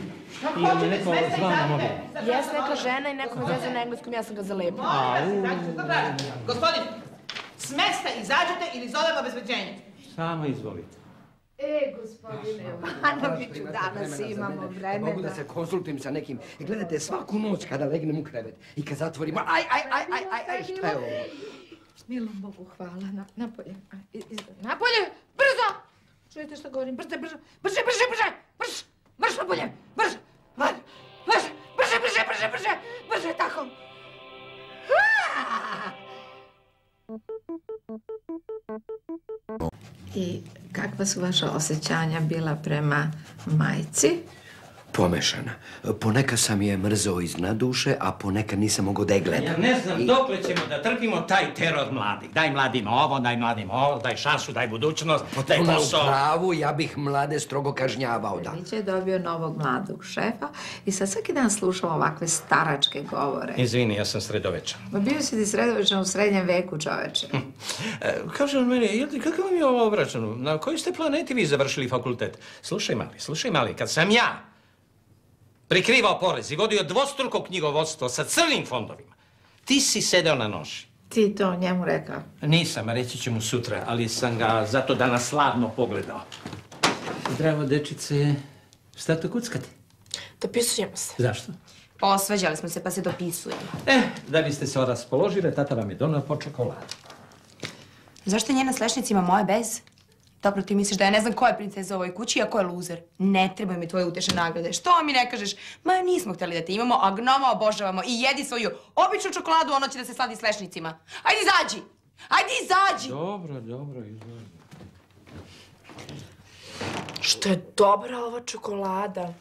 Ili me neko zvao na mobil. Jes neka žena i neko me zeze na engleskom, ja sam ga zalepila. Gospodin, smesta izađete ili zovemo obezbeđenje. Samo izvolite. E, gospodine Jovanoviću, danas imamo Mogu vremena. da se konsultujem sa nekim. I gledajte, svaku noć kada legnem u krevet i kad zatvorim, aj, aj, aj, aj, aj, aj, šta je ovo? Milom Bogu hvala. Na, napolje. Napolje! Brzo! Čujete što govorim? Brže, brže, brže, brže, brže! Brže! Marš napolje! Brže! Van! Brže! Brže, brže, brže, brže! Brže, tako! I kakva su vaša osjećanja bila prema majci? Pomešana. Ponekad sam je mrzao iz duše, a ponekad nisam mogao da je gledam. Ja ne znam I- dokle ćemo da trpimo taj teror mladih. Daj mladima ovo, daj mladima ovo, daj šansu, daj budućnost, daj Potpuno u posao. pravu, ja bih mlade strogo kažnjavao, da. Miće je dobio novog mladog šefa i sad svaki dan slušao ovakve staračke govore. Izvini, ja sam sredovečan. Ma bio si ti sredovečno u srednjem veku, čoveče. E, kaže on meni, kakav vam je ovo obračun? Na kojoj ste planeti vi završili fakultet? Slušaj mali, slušaj mali, kad sam ja prikrivao porez i vodio dvostruko knjigovodstvo sa crnim fondovima, ti si sedeo na noši. Ti to njemu rekao. Nisam, reći ću mu sutra, ali sam ga zato danas slavno pogledao. Zdravo, dečice. Šta to kuckate? Dopisujemo se. Zašto? Osveđali smo se pa se dopisujemo. Eh, da biste se raspoložile, tata vam je donio po čokoladu. Zašto je njena slešnica ima moje bez? Dobro, ti misliš da ja ne znam ko je princeza u ovoj kući, a ko je luzer. Ne trebaju mi tvoje utešne nagrade. Što mi ne kažeš? Ma nismo htjeli da te imamo, a gnoma obožavamo i jedi svoju običnu čokoladu, ono će da se sladi s lešnicima. Ajde izađi! Ajde izađi! Dobro, dobro, izvoli. Što je dobra ova čokolada.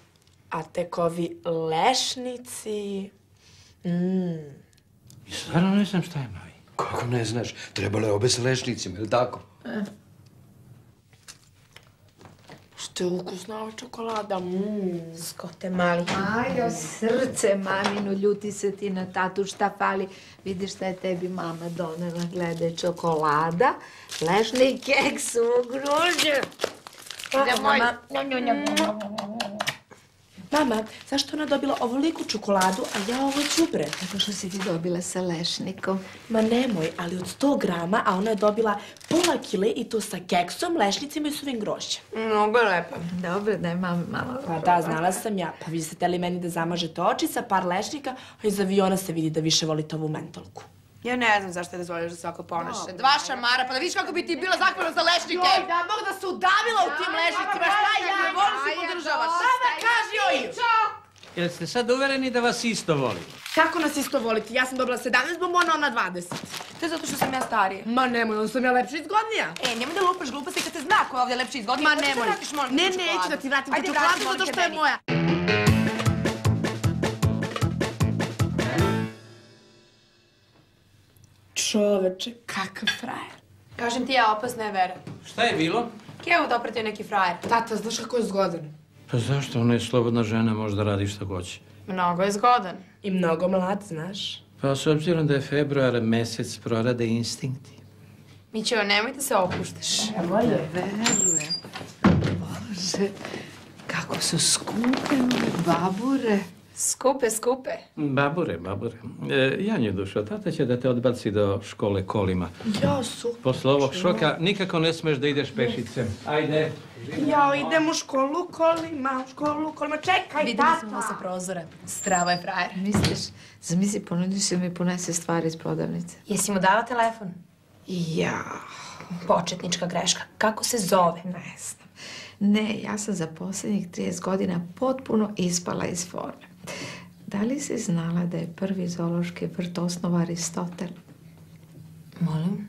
A tek ovi lešnici... Mm. Stvarno ne znam šta je mali. Kako ne znaš? Trebalo je obe s lešnicima, ili tako? Što je ukusna ova čokolada. Mm. Skote mali. Ajo, srce maminu, ljuti se ti na tatu, šta fali? Vidiš šta je tebi mama donela, gledaj, čokolada, lešni keks u gruže. Mama, Mama, zašto ona dobila ovoliku čokoladu, a ja ovo đubre? Zato što si ti dobila sa lešnikom. Ma nemoj, ali od 100 grama, a ona je dobila pola kile i to sa keksom, lešnicima i suvim grošćem. Mnogo je lepo. Dobro, daj mama malo. Pa da, znala sam ja. Pa vi ste teli meni da zamažete oči sa par lešnika, a iz aviona se vidi da više volite ovu mentolku. Ja ne znam zašto je dozvoliš da se ovako ponaša. Dva šamara, pa da vidiš kako bi ti bila zahvalna za lešnike. Joj, da Bog da se udavila u tim lešnicima, šta ja, ne volim se podržavaš. Šta da kaži joj? Jeste sad uvereni da vas isto volim? Kako nas isto voliti? Ja sam dobila 17 bombona, ona 20. To je zato što sam ja starija. Ma nemoj, onda sam ja lepša i zgodnija. E, nemoj da lupaš gluposti kad se zna ko je ovdje lepši iz godine. Ma nemoj. te, Ne, neću da ti vratim tu Ajde, čokoladu zato molim što te, je meni. moja. Čoveče, kakav frajer. Kažem ti ja, opasna je vera. Šta je bilo? Kevo da opretio neki frajer. Tata, znaš kako je zgodan? Pa zašto? Ona je slobodna žena, može da radi šta hoće. Mnogo je zgodan. I mnogo mlad, znaš. Pa s obzirom da je februar mesec prorade instinkti. Mićo, nemoj da se opuštaš. Evo je, verujem. Bože, kako su skupe ove babure. Skupe, skupe. Babure, babure. E, Janje dušo, tata će da te odbaci do škole kolima. Ja, super. Posle ovog šoka nikako ne smeš da ideš pešice. Ajde. Ja idem u školu kolima, u školu kolima. Čekaj, Videli tata. smo sa prozora. Strava je frajer. Misliš, zamisli, ponudio si mi ponese stvari iz prodavnice. Jesi mu dala telefon? Ja. Početnička greška. Kako se zove? Ne znam. Ne, ja sam za posljednjih 30 godina potpuno ispala iz forme. Da li si znala da je prvi zoološki vrt osnova Aristotel? Molim?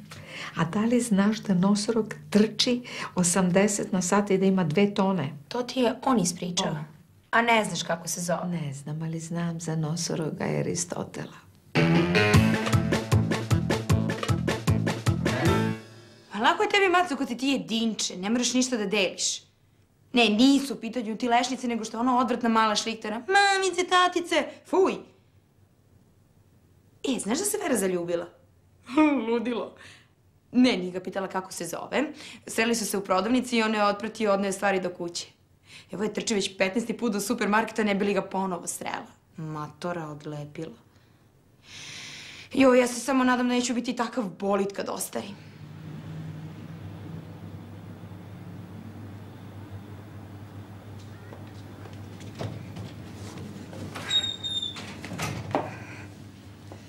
A da li znaš da nosorog trči 80 na sat i da ima dve tone? To ti je on ispričao. A ne znaš kako se zove? Ne znam, ali znam za nosoroga i Aristotela. Pa lako je tebi, Maco, kod ti ti jedinče. Ne moraš ništa da deliš. Ne, nisu u pitanju ti lešnice, nego što je ona odvratna mala šliktera. Mamice, tatice, fuj. E, znaš da se Vera zaljubila? Ludilo. Ne, nije ga pitala kako se zove. Sreli su se u prodavnici i on je otpratio odne stvari do kuće. Evo je trči već 15. put do supermarketa, ne bi li ga ponovo srela. Matora odlepila. Jo, ja se samo nadam da neću biti takav bolit kad ostarim.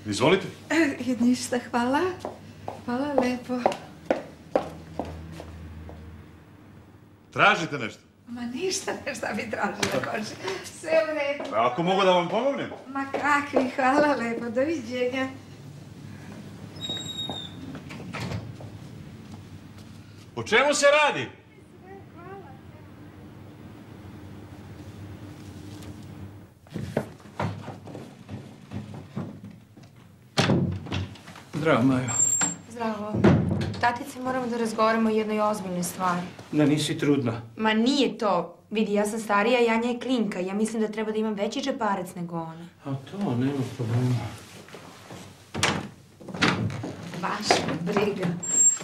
Izvolite. E, ništa, hvala. Hvala lepo. Tražite nešto? Ma ništa, ne šta bi tražila, kože. Sve u redu. Pa Ako mogu da vam pomognem? Ma kakvi, hvala lepo, doviđenja. O čemu se radi? Zdravo, Majo. Zdravo. Tatice, moramo da razgovaramo o jednoj ozbiljnoj stvari. Da nisi trudna. Ma nije to. Vidi, ja sam starija, Janja je klinka. Ja mislim da treba da imam veći džeparac nego ona. A to, nema problema. Baš me briga.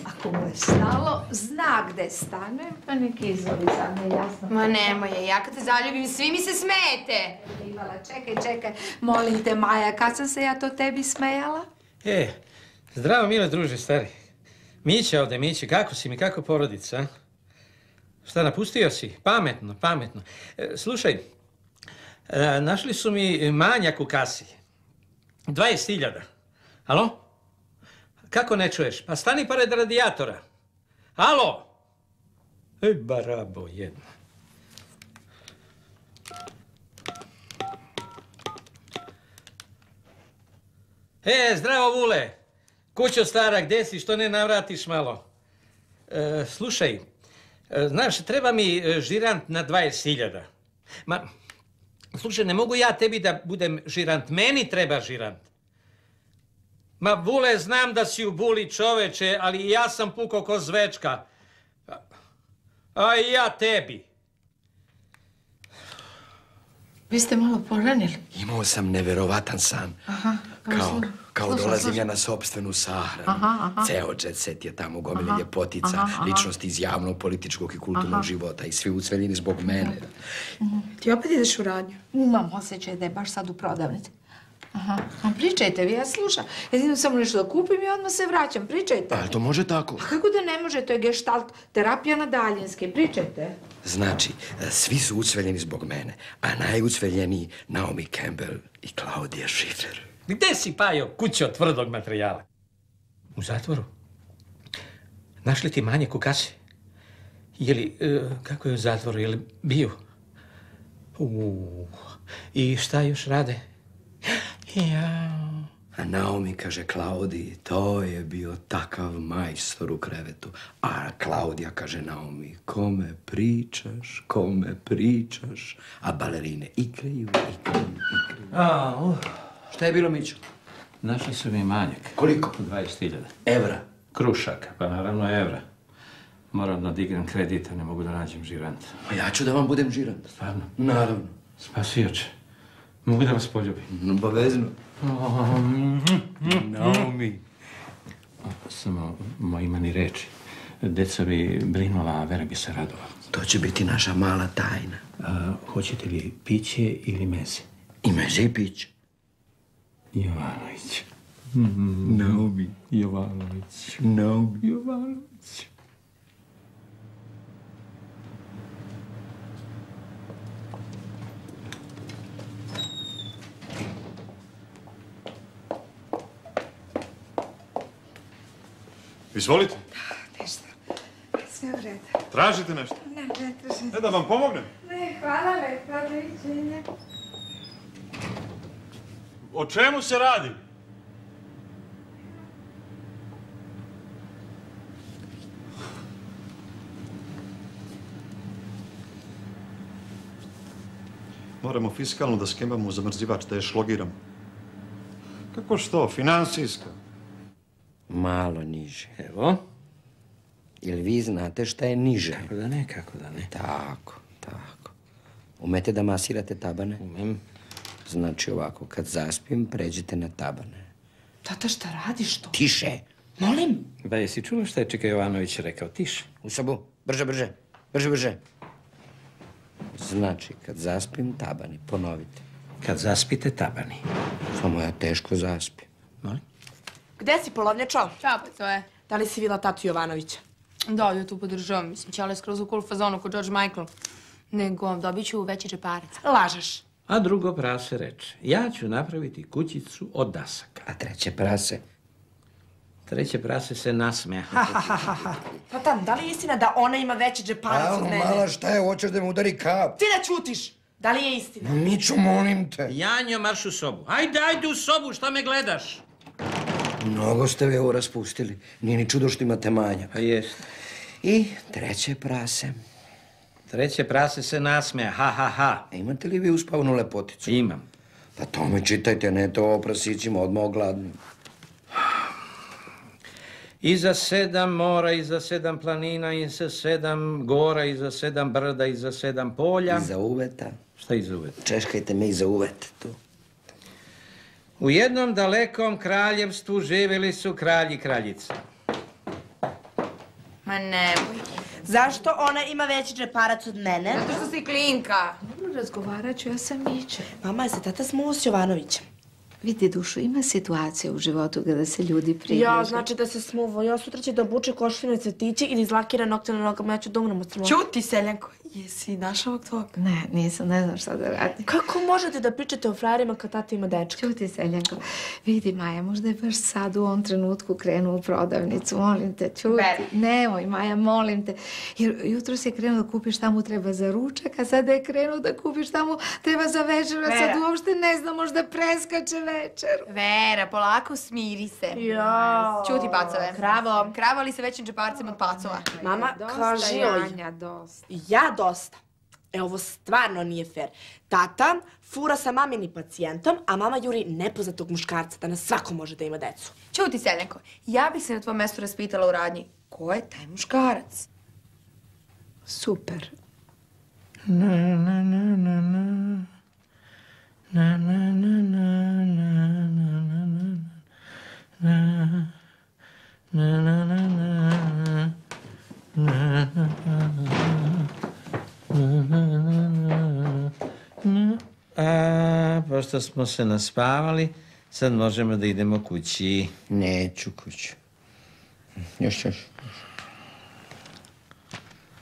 Ako mu je stalo, zna gde stane, pa nek izvoli sad, ne jasno. Ma nemoj je, ja kad se zaljubim, svi mi se smete. Ivala, čekaj, čekaj. Molim te, Maja, kad sam se ja to tebi smejala? E, zdravo, mile druže, stari. Mića ovde, Miće, kako si mi, kako porodica? Šta, napustio si? Pametno, pametno. E, slušaj, e, našli su mi manjak u kasi. 20.000. Alo? Kako ne čuješ? Pa stani pored radijatora. Alo? Ej, barabo jedna. E, zdravo, Vule. Kućo stara, gdje si? Što ne navratiš malo? E, slušaj, e, znaš, treba mi e, žirant na 20.000. Ma, slušaj, ne mogu ja tebi da budem žirant. Meni treba žirant. Ma, Vule, znam da si u buli čoveče, ali ja sam puko ko zvečka. A, a i ja tebi. Vi ste malo poranili. Imao sam neverovatan san. Aha. Kao, kao dolazim ja na sobstvenu sahranu. Aha, aha. Ceo jet set je tamo, gomile Aha, ljepotica, ličnosti iz javnog, političkog i kulturnog Aha. života i svi ucveljeni zbog mene. Ti opet ideš u radnju? Imam osjećaj da je baš sad u prodavnici. Aha, a pričajte vi, ja slušam. Jedino samo nešto da kupim i odmah se vraćam. Pričajte. Ali to može tako. A kako da ne može, to je gestalt terapija na daljinski. Pričajte. Znači, e, svi su ucveljeni zbog mene, a najucveljeniji Naomi Campbell i Claudia Schiffer. Gde si, Pajo, kućo tvrdog materijala? U zatvoru. Našli ti manjak u kasi? Je li, e, kako je u zatvoru, je li bio? Uuu, I šta još rade? Jao. A Naomi kaže Klaudiji, to je bio takav majstor u krevetu. A Klaudija kaže Naomi, kome pričaš, kome pričaš? A balerine ikraju, ikraju, ikraju. A, uh. Šta je bilo, Mićo? Našli su mi manjak. Koliko? 20.000. Evra. Krušaka, pa naravno evra. Moram da dignem kredita, ne mogu da nađem žiranta. A ja ću da vam budem žirant. Stvarno? Naravno. Spasioče. Mogu da vas poljubim? Obavezno. Naomi. Samo moj ima ni reči. Deca bi brinula, a Vera bi se radovala. To će biti naša mala tajna. A, hoćete li piće ili meze? I meze i piće. Jovanović. Naomi. Jovanović. Naomi. Jovanović. Izvolite. Ništa. Sve u redu. Tražite nešto? Ne, ne tražim. Ne da vam pomognem. Ne, hvala lepa, doviđenja. O čemu se radi? Moramo fiskalno da skembamo zamrzivač, da je šlogiramo. Kako što? Financijska. Malo niže. Evo. Jel vi znate šta je niže? Kako da ne, kako da ne. Tako, tako. Umete da masirate tabane? Umem. Znači ovako, kad zaspim, pređite na tabane. Tata, šta radiš to? Tiše. Molim. Da, jesi čula šta je Čeka Jovanović rekao? Tiše. U sobu. Brže, brže. Brže, brže. Znači, kad zaspim, tabani. Ponovite. Kad zaspite tabani. Samo ja teško zaspim. Gde si polovnjačo? Ćao, pa to je. Da li si videla tatu Jovanovića? Da, ja tu podržavam. Mislim, Ćale je skroz u cool fazonu kod George Michael. Nego, dobit ću veći džeparac. Lažeš. A drugo prase reče, ja ću napraviti kućicu od dasaka. A treće prase? Treće prase se nasmeha. Tata, da li je istina da ona ima veći džeparac od mene? šta je, hoćeš da mu udari kap? Ti ne čutiš. Da li je istina? Miću, molim te. Janjo, marš u sobu. Ajde, ajde u sobu, šta me gledaš? Mnogo ste vi ovo raspustili. Nije ni čudo što imate manjak. Pa jest. I treće prase. Treće prase se nasmeja, ha, ha, ha. E, imate li vi uspavnu lepoticu? Imam. Pa to me čitajte, ne to o prasićima, odmah ogladni. Iza sedam mora, iza sedam planina, iza sedam gora, iza sedam brda, iza sedam polja. Iza uveta. Šta iza uveta? Češkajte me iza uveta, tu. U jednom dalekom kraljevstvu živjeli su kralj i kraljica. Ma nemoj. Zašto ona ima veći džeparac od mene? Zato što si klinka. Dobro, razgovarat ću, ja sam Miće. Mama, je se tata smuo s Jovanovićem? Vidi, dušu, ima situacija u životu kada se ljudi približe. Ja, znači da se smuvo. Ja sutra će da obuče košljene cvetiće ili izlakira nokte na nogama. Ja ću da umrem od. Ćuti, seljanko. Jesi našao ovog tvog? Ne, nisam, ne znam šta da radim. Kako možete da pričate o frajerima kad tata ima dečka? Čuti, Seljanko. Vidi, Maja, možda je baš sad u ovom trenutku krenuo u prodavnicu. Molim te, čuti. Vera. Nemoj, Maja, molim te. Jer jutro si je krenuo da kupiš šta mu treba za ručak, a sada je krenuo da kupiš šta mu treba za večer, a sad uopšte ne znam, možda preskače večer. Vera, polako smiri se. Ja. Ćuti, pacove. Kravo. Kravo li se većim džeparcem od pacova? Mama, kaži joj. Dosta. Ja dosta. E, ovo stvarno nije fair. Tata fura sa maminim pacijentom, a mama juri nepoznatog muškarca da na svako može da ima decu. Ćuti, seljanko. Ja bih se na tvojom mjestu raspitala u radnji. Ko je taj muškarac? Super. Na, na, na, na, na. Na, na, na, na, na, na, na, na. Na. Na, na, na, na. Na, na, na, A, pošto smo se naspavali, sad možemo da idemo kući. Neću kuću. Još, još.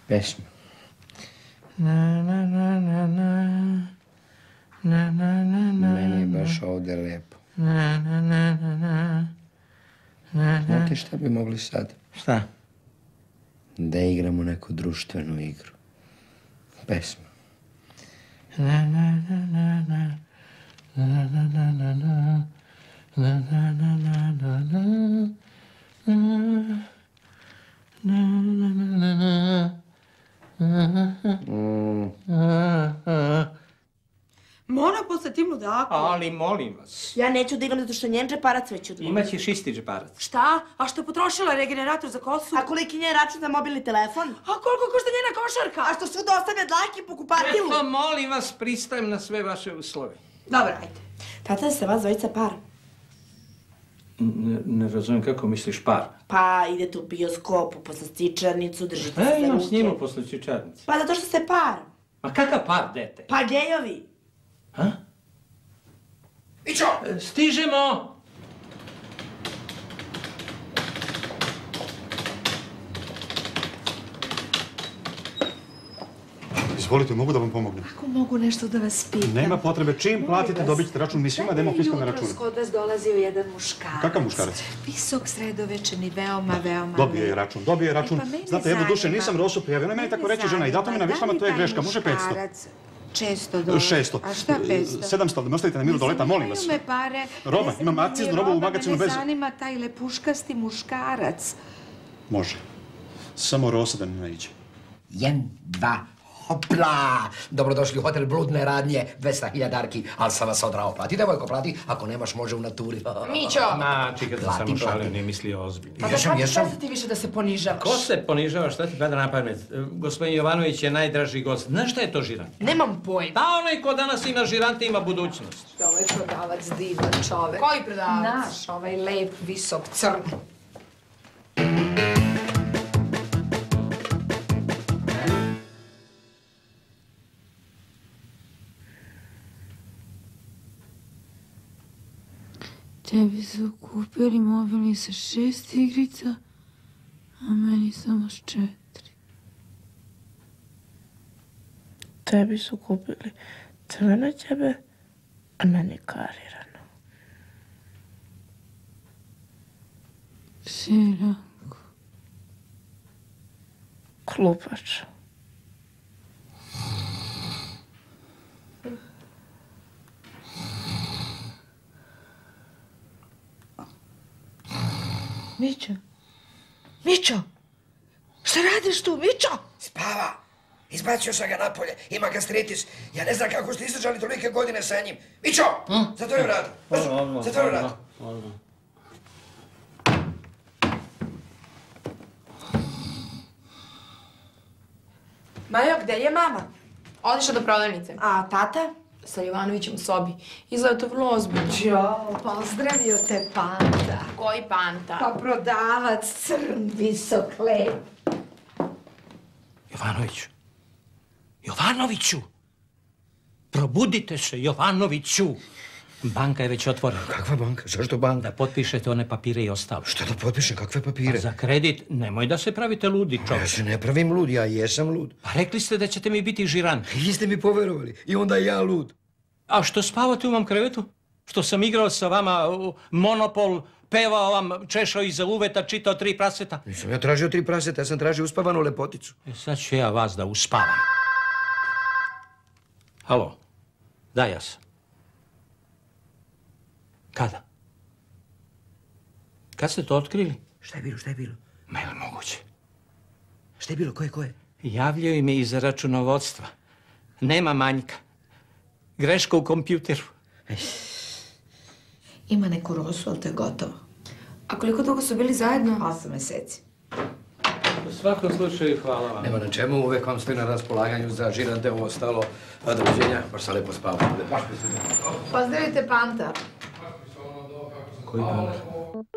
Pesma. Na, na, na, na, na. Na, na, na, na. Meni je baš ovdje lepo. Na, na, na, na, na. Na, na. Znate šta bi mogli sad? Šta? Da igramo neku društvenu igru. A. Mora posle tim ludaku. Ali molim vas. Ja neću da igram zato što njen džeparac već odvoji. Imaćeš isti džeparac. Šta? A što je potrošila regenerator za kosu? A koliki je njen račun za mobilni telefon? A koliko košta njena košarka? A što svuda ostavlja dlake po kupatilu? Eto, molim vas, pristajem na sve vaše uslove. Dobro, ajde. Tata da se vas dvojica par. Ne, ne razumijem kako misliš par. Pa idete u bioskop, u poslastičarnicu, držite se E, za imam ruke. s njim u poslastičarnici. Pa zato što ste par. Ma kakav par, dete? Pa gejovi. Ićo! Stižemo! Izvolite, mogu da vam pomognem? Ako mogu nešto da vas pitam. Nema potrebe, čim platite vas. dobit ćete račun, mi svima dajemo fiskalne račune. Jutros kod vas dolazio jedan muškarac. Kakav muškarac? Visok, sredovečeni, veoma, veoma Dobije je račun, dobije je račun. E, pa Znate, jedno duše, nisam Rosu prijavio, ona je meni tako reći žena i dato mi na Da to je greška, može 500. muškarac Često dolazi. 600. A šta 500? 700, ne ostavite na miru doleta, molim vas. Zanimaju me pare. Roba, Ne imam akciznu me robu u roba, magazinu bez- zanima taj lepuškasti muškarac. Može. Samo Rosa da mi naiđe. Jen, dva, hopla! Dobrodošli u hotel Bludne radnje, 200.000 darki, ali sam vas odrao. Plati, devojko, plati, ako nemaš može u naturi. Mićo! Ma, čekaj, da Plati, samo šalio, nije mislio ozbiljno. Pa Jesam, da jesam. šta ti više da se ponižavaš? Ko se ponižava, šta ti pada na pamet? E, Gospodin Jovanović je najdraži gost. Znaš šta je to žirant? Nemam pojma. Da, onaj ko danas ima žirante ima budućnost. Ovaj prodavac divan čovek. Koji prodavac? Naš, ovaj lep, visok, crn. Tebi su kupili mobilni sa šest igrica, a meni samo s četiri. Tebi su kupili crvene ćebe, a meni karirano. Širanko. Klupač. Mićo. Mićo. Šta radiš tu, Mićo? Spava. Izbacio sam ga napolje, ima gastritis. Ja ne znam kako ste izdržali tolike godine sa njim. Mićo, zatvori vrata. Brzo, zatvori vrata. Majo, gde je mama? Odišla do prodavnice. A tata? Sa Jovanovićem u sobi. Izgleda to vrlo ozbiljno. Jo, pozdravio te Panta. Koji panta? Pa prodavac, crn, visok, lep. Jovanoviću. Jovanoviću! Probudite se, Jovanoviću! Banka je već otvorena. Kakva banka? Zašto banka? Da potpišete one papire i ostalo. Šta da potpišem? Kakve papire? Pa za kredit, nemoj da se pravite ludi, Ja čovječe. se ne pravim lud, ja jesam lud. Pa rekli ste da ćete mi biti žirant. I ste mi poverovali. I onda ja lud. A što spavate u mom krevetu? Što sam igrao sa vama monopol, pevao vam, češao iza uveta, čitao tri praseta? Nisam ja tražio tri praseta, ja sam tražio uspavanu lepoticu. E, sad ću ja vas da uspavam. Halo, da ja sam. Kada? Kad ste to otkrili? Šta je bilo, šta je bilo? Ma je li moguće? Šta je bilo, ko je, ko je? Javljaju mi iz računovodstva. Nema manjka. Greška u kompjuteru. Ima neku rosu, ali to je gotovo. A koliko dugo su bili zajedno? Osam meseci. U svakom slučaju hvala vam. Nema na čemu, uvek vam stoji na raspolaganju za žirante, ovo ostalo. A doviđenja, baš sam lepo spavao. Baš mi se Pozdravite Panta. Koji dan?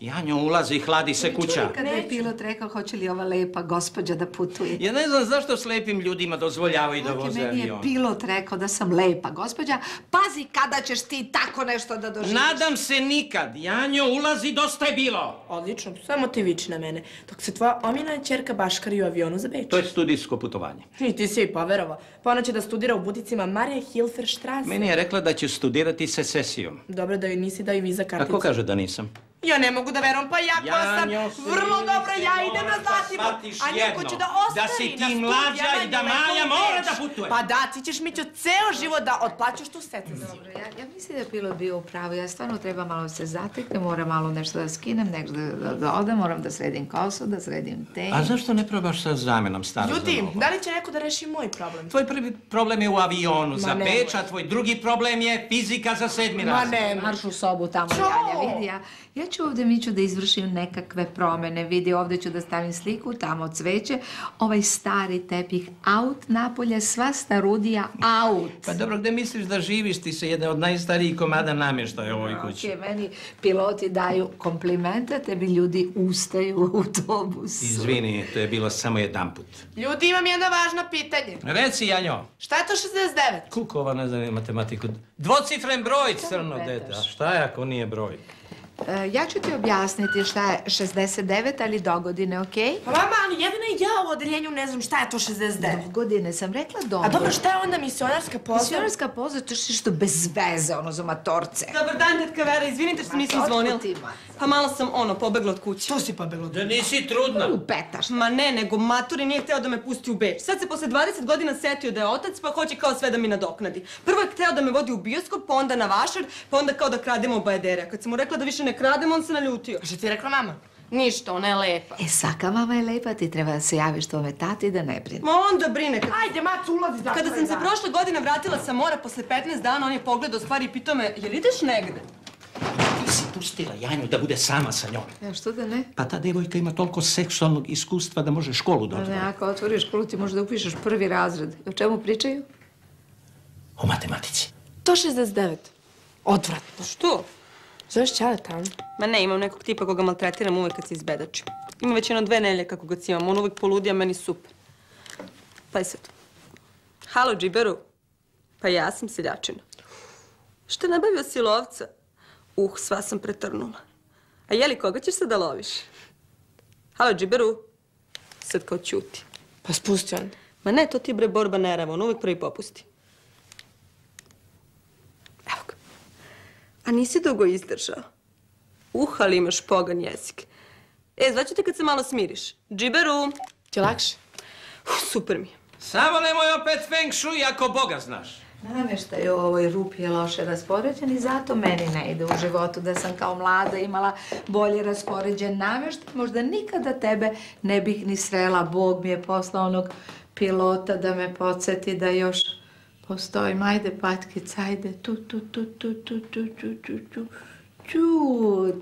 Janjo, ulazi, hladi se kuća. Kada je pilot rekao hoće li ova lepa gospođa da putuje. Ja ne znam zašto slepim ljudima dozvoljavaju da voze meni je avion. pilot rekao da sam lepa gospođa. Pazi kada ćeš ti tako nešto da doživiš. Nadam se nikad. Janjo, ulazi, dosta je bilo. Odlično, samo ti viči na mene. Dok se tvoja omina čerka baškari u avionu za Beč. To je studijsko putovanje. I ti si joj poverova. Pa ona će da studira u buticima Marije Hilferstrasse. Meni je rekla da će studirati secesijom. Dobro da joj nisi dao i viza A karticu. ko kaže da nisam? Ja ne mogu da verujem, pa ja sam vrlo se, ja idem na da Zlatibor. A neko će da da ostane si na ti mlađa studijama i da Maja mora da putuje. Pa da, ti ćeš Mićo ceo život da otplaćaš tu secesiju. Ja, ja mislim da je pilot bio u pravu. Ja stvarno treba malo se zateknem, moram malo nešto da skinem, nešto da, da, da odem, moram da sredim kosu, da sredim te. A zašto ne probaš sa zamenom staro za Ljudi, da li će neko da reši moj problem? Tvoj prvi problem je u avionu za. Beč, a tvoj drugi problem je fizika za sedmi Ma razred. ne, marš u sobu tamo, Čo? Janja, vidi ja. Ja ću ovdje, Miću, da izvršim nekakve promene. Vidi, ovdje ću da stavim sliku, tamo cveće, ovaj stari tepih out napolje, sva starudija out. Pa dobro, gde misliš da živiš? Ti se jedna od najstarijih komada namještaja u ovoj kući. Ok, meni piloti daju komplimente, tebi ljudi ustaju u autobusu. Izvini, to je bilo samo jedan put. Ljudi, imam jedno važno pitanje. Reci, Janjo, Šta je to 69? Kukova ne znam matematiku. Dvocifren broj, crno dete. A šta je ako nije broj? E, ja ću ti objasniti šta je 69, ali dogodine, ok? Pa mama, ali jedina ja u odeljenju ne znam šta je to 69. Dogodine, sam rekla A dogodine. dobro, šta je onda misionarska poza? Misionarska poza, to je što bez veze, ono za matorce. Dobar dan, tetka Vera, izvinite što nisam zvonila. Pa malo sam ono, pobegla od kuće. Tu si pobegla od Da nisi trudna. Lupetaš. Ma ne, nego maturi nije hteo da me pusti u Beč. Sad se posle 20 godina setio da je otac, pa hoće kao sve da mi nadoknadi. Prvo je hteo da me vodi u bioskop, pa onda na vašar, pa onda kao da krademo bajadere. A kad sam mu rekla da više ne krademo, on se naljutio. Šta ti je rekla mama? Ništa, ona je lepa. E, svaka mama je lepa, ti treba da se javiš tvome tati da ne brine. Ma onda brine. Kad... Ajde, macu, ulazi za Kada sam se prošle godine vratila sa mora posle 15 dana, on je pogledao stvari i pitao me, jel ideš negde? Ti si pustila Janju da bude sama sa njom. Ja, što da ne? Pa ta devojka ima toliko seksualnog iskustva da može školu da Pa ne, ako otvoriš školu ti možda upišeš prvi razred. O čemu pričaju? O matematici. To 69. Odvratno. Što? Zoveš Ćaleta, Ma ne, imam nekog tipa koga maltretiram uvek kad se izbedačim. Ima već jedno dve nelje kako ga cimam, on uvek poludi, a meni super. Pa je sad. Halo, džiberu. Pa ja sam seljačina. Šta nabavio si lovca? Uh, sva sam pretrnula. A jeli, koga ćeš sad da loviš? Halo, džiberu. Sad kao ćuti. Pa spusti on. Ma ne, to ti bre borba nerava, on uvek prvi popusti. Evo ga. A nisi dugo izdržao. Uh, ali imaš pogan jezik. E, zvaću te kad se malo smiriš. Džiberu. Ti je lakše? Uh, super mi je. Samo nemoj opet feng shui ako Boga znaš. Namještaj u ovoj rupi je loše raspoređen i zato meni ne ide u životu da sam kao mlada imala bolje raspoređen namještaj. Možda nikada tebe ne bih ni srela. Bog mi je poslao onog pilota da me podsjeti da još postoji. Ajde, patkica, ajde. Tu, tu, tu, tu, tu, tu, tu, tu, tu. Ču,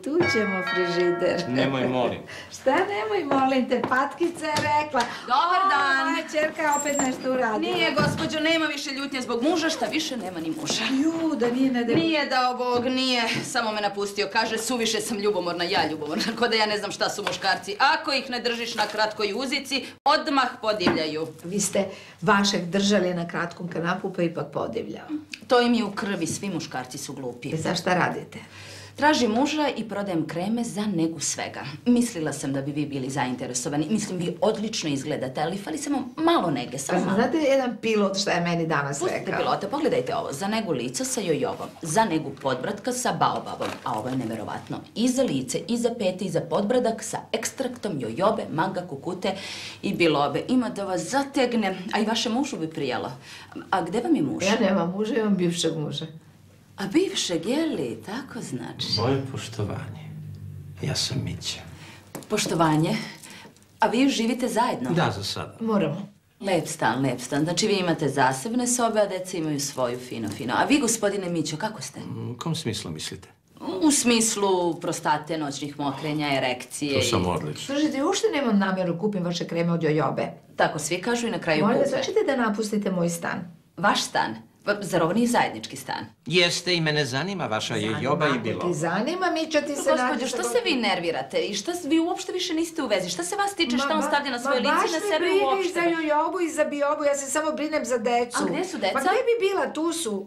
tu ćemo frižider. Nemoj, molim. Šta nemoj, molim te, patkica je rekla. Dobar dan. Moja čerka je opet nešto uradila. Nije, gospođo, nema više ljutnje zbog muža, šta više nema ni muža. Ju, da nije ne Nije dao Bog, nije. Samo me napustio. Kaže, suviše sam ljubomorna, ja ljubomorna. Ko da ja ne znam šta su muškarci. Ako ih ne držiš na kratkoj uzici, odmah podivljaju. Vi ste vašeg držali na kratkom kanapu pa ipak podivljao. To im je u krvi, svi muškarci su glupi. I za šta radite? Tražim muža i prodajem kreme za negu svega. Mislila sam da bi vi bili zainteresovani. Mislim, vi odlično izgledate, ali fali samo malo nege, samo malo. Znate jedan pilot šta je meni danas Pustite rekao? pilota, pogledajte ovo. Za negu lica sa jojovom, za negu podbratka sa baobabom, a ovo je neverovatno. I za lice, i za pete, i za podbradak sa ekstraktom jojobe, manga, kukute i bilobe. Ima da vas zategne, a i vaše mužu bi prijalo. A gde vam je muž? Ja nemam muža, imam bivšeg muža. A bivšeg, je li? Tako znači. Moje poštovanje. Ja sam Mića. Poštovanje. A vi živite zajedno? Da, za sada. Moramo. Lep stan, lep stan. Znači vi imate zasebne sobe, a deca imaju svoju fino, fino. A vi, gospodine Mićo, kako ste? U kom smislu mislite? U smislu prostate, noćnih mokrenja, erekcije To sam i... odlično. Slušajte, uopšte nemam namjeru kupim vaše kreme od jojobe. Tako svi kažu i na kraju Molim kupe. hoćete da napustite moj stan? Vaš stan? Pa, zar ovo nije zajednički stan? Jeste i mene zanima vaša je joba i bilo. Ti zanima, Mićo, ti se nađeš što se vi nervirate? I šta s- vi uopšte više niste u vezi? Šta se vas tiče šta on stavlja na svoje lice i na sebe Ma baš me briga i uopšte? za jojobu i za biobu, ja se samo brinem za decu. A gdje su deca? Pa gdje bi bila, tu su.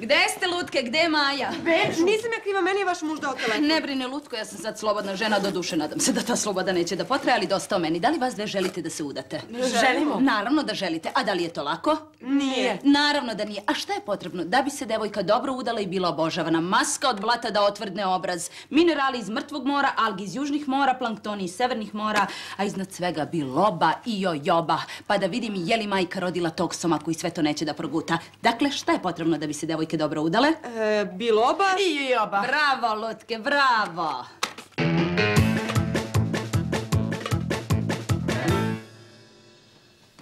Gde ste, Lutke? Gde je Maja? Nisam ja kriva, meni je vaš muž dao telefon. Ne brini, Lutko, ja sam sad slobodna žena, do duše nadam se da ta sloboda neće da potraje, ali dosta o meni. Da li vas dve želite da se udate? Želimo. Naravno da želite. A da li je to lako? Nije. Naravno da nije. A šta je potrebno? Da bi se devojka dobro udala i bila obožavana. Maska od blata da otvrdne obraz. Minerali iz mrtvog mora, algi iz južnih mora, planktoni iz severnih mora, a iznad svega biloba i jojoba. Pa da vidim je li majka rodila tog soma koji sve to neće da proguta. Dakle, šta je potrebno da bi se devojke dobro udale? E, biloba i jojoba. Bravo, Lutke, bravo.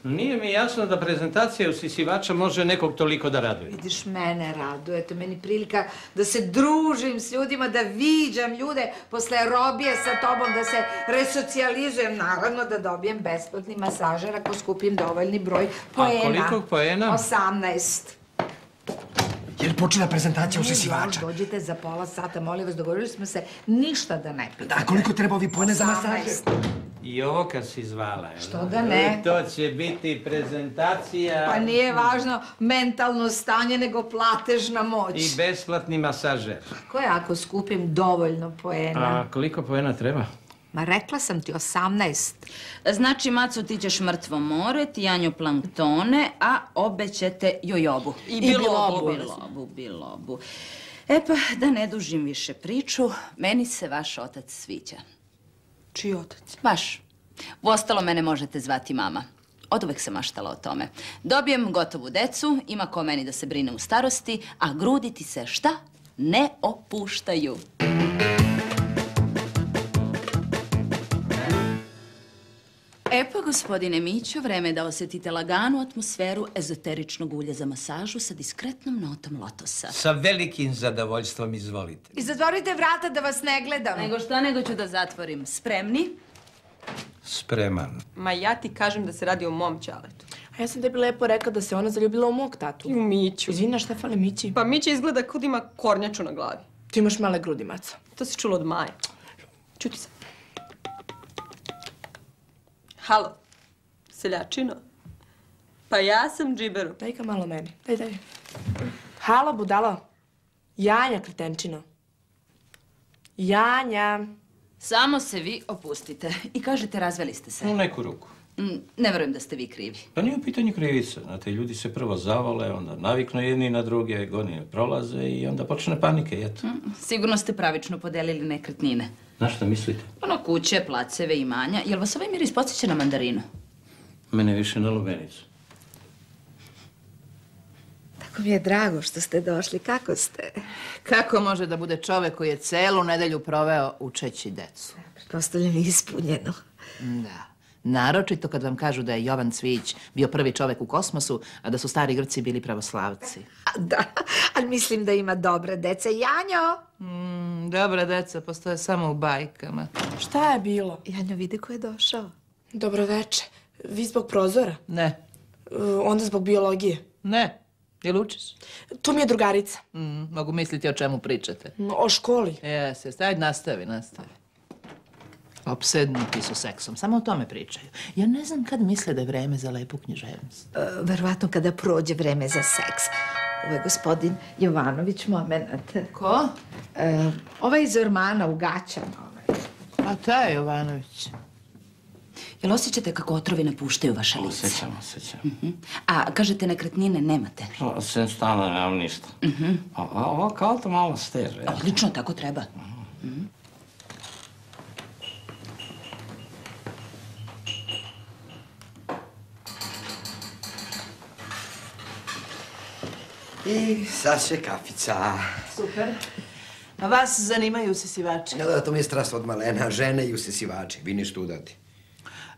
Nije mi jasno da prezentacija usisivača može nekog toliko da raduje. Vidiš, mene raduje, to je meni prilika da se družim s ljudima, da viđam ljude posle robije sa tobom, da se resocijalizujem, naravno da dobijem besplatni masažer ako skupim dovoljni broj poena. koliko poena? 18. Je li počela prezentacija usisivača? Dođite za pola sata, molim vas, dogovorili smo se ništa da ne pitate. A koliko treba ovi pojene za masaže? 18. I ovo kad si zvala. jel? Što da ne? To će biti prezentacija... Pa nije važno mentalno stanje, nego platežna moć. I besplatni masažer. Ko je ako skupim dovoljno poena? A koliko poena treba? Ma rekla sam ti 18. Znači, Maco, ti ćeš mrtvo more, Tijanju planktone, a obe ćete jojobu. I bilobu. Bilobu, bilobu. E pa, da ne dužim više priču, meni se vaš otac sviđa. Čiji otac? Vaš. Uostalo mene možete zvati mama. Od uvek sam maštala o tome. Dobijem gotovu decu, ima ko meni da se brine u starosti, a grudi ti se šta? Ne opuštaju. E pa, gospodine Mićo, vreme je da osjetite laganu atmosferu ezoteričnog ulja za masažu sa diskretnom notom lotosa. Sa velikim zadovoljstvom izvolite. I zatvorite vrata da vas ne gledam. Nego šta nego ću da zatvorim. Spremni? Spreman. Ma ja ti kažem da se radi o mom ćaletu. A ja sam tebi lepo rekla da se ona zaljubila u mog tatu. I u Miću. Izvini, a šta fali Mići? Pa Mića izgleda kao da ima kornjaču na glavi. Ti imaš male grudi, Maco. To si čula od Maje. Čuti se. Halo, seljačino. Pa ja sam džiberu. Daj ga malo meni. Daj, daj. Halo, budalo. Janja, kretenčino. Janja. Samo se vi opustite i kažete razveli ste se. U neku ruku. Mm, Ne verujem da ste vi krivi. Pa nije u pitanju krivica. Znate, ljudi se prvo zavole, onda naviknu jedni na druge, godine prolaze i onda počne panike, i eto. Mm, Sigurno ste pravično podelili nekretnine. Na šta mislite? Ono kuće, placeve, imanja. Jel vas ovaj miris podsjeća na mandarinu? Mene više na lubenicu. Tako mi je drago što ste došli. Kako ste? Kako može da bude čovek koji je celu nedelju proveo učeći decu? Pretpostavljam ispunjeno. Da. Naročito kad vam kažu da je Jovan Cvić bio prvi čovek u kosmosu, a da su stari Grci bili pravoslavci. Da, ali mislim da ima dobre dece. Janjo! Mm, dobra deca postoje samo u bajkama. Šta je bilo? Janjo, vidi ko je došao. Dobro veče. Vi zbog prozora? Ne. E, onda zbog biologije? Ne. Jel učiš? Tu mi je drugarica. Mm, mogu misliti o čemu pričate. O školi. Jes, jes. Ajde, nastavi, nastavi. Opsednuti su seksom. Samo o tome pričaju. Ja ne znam kad misle da je vreme za lepu književnost. E, verovatno kada prođe vreme za seks. Ovo je gospodin Jovanović, moment. Ko? E, ovaj iz Ormana u gaćama. A taj Jovanović. Jel osjećate kako otrovi napuštaju vaše lice? Osjećam, osjećam. Mhm. A kažete nekretnine nemate? Sem stana nemam ništa. Mhm. A, a ovo kao to malo steže. Odlično, tako treba. I sad će kafica. Super. A vas zanimaju usisivači. Ja, da, to mi je strast od malena, žene i usisivači. Vi ništa udati.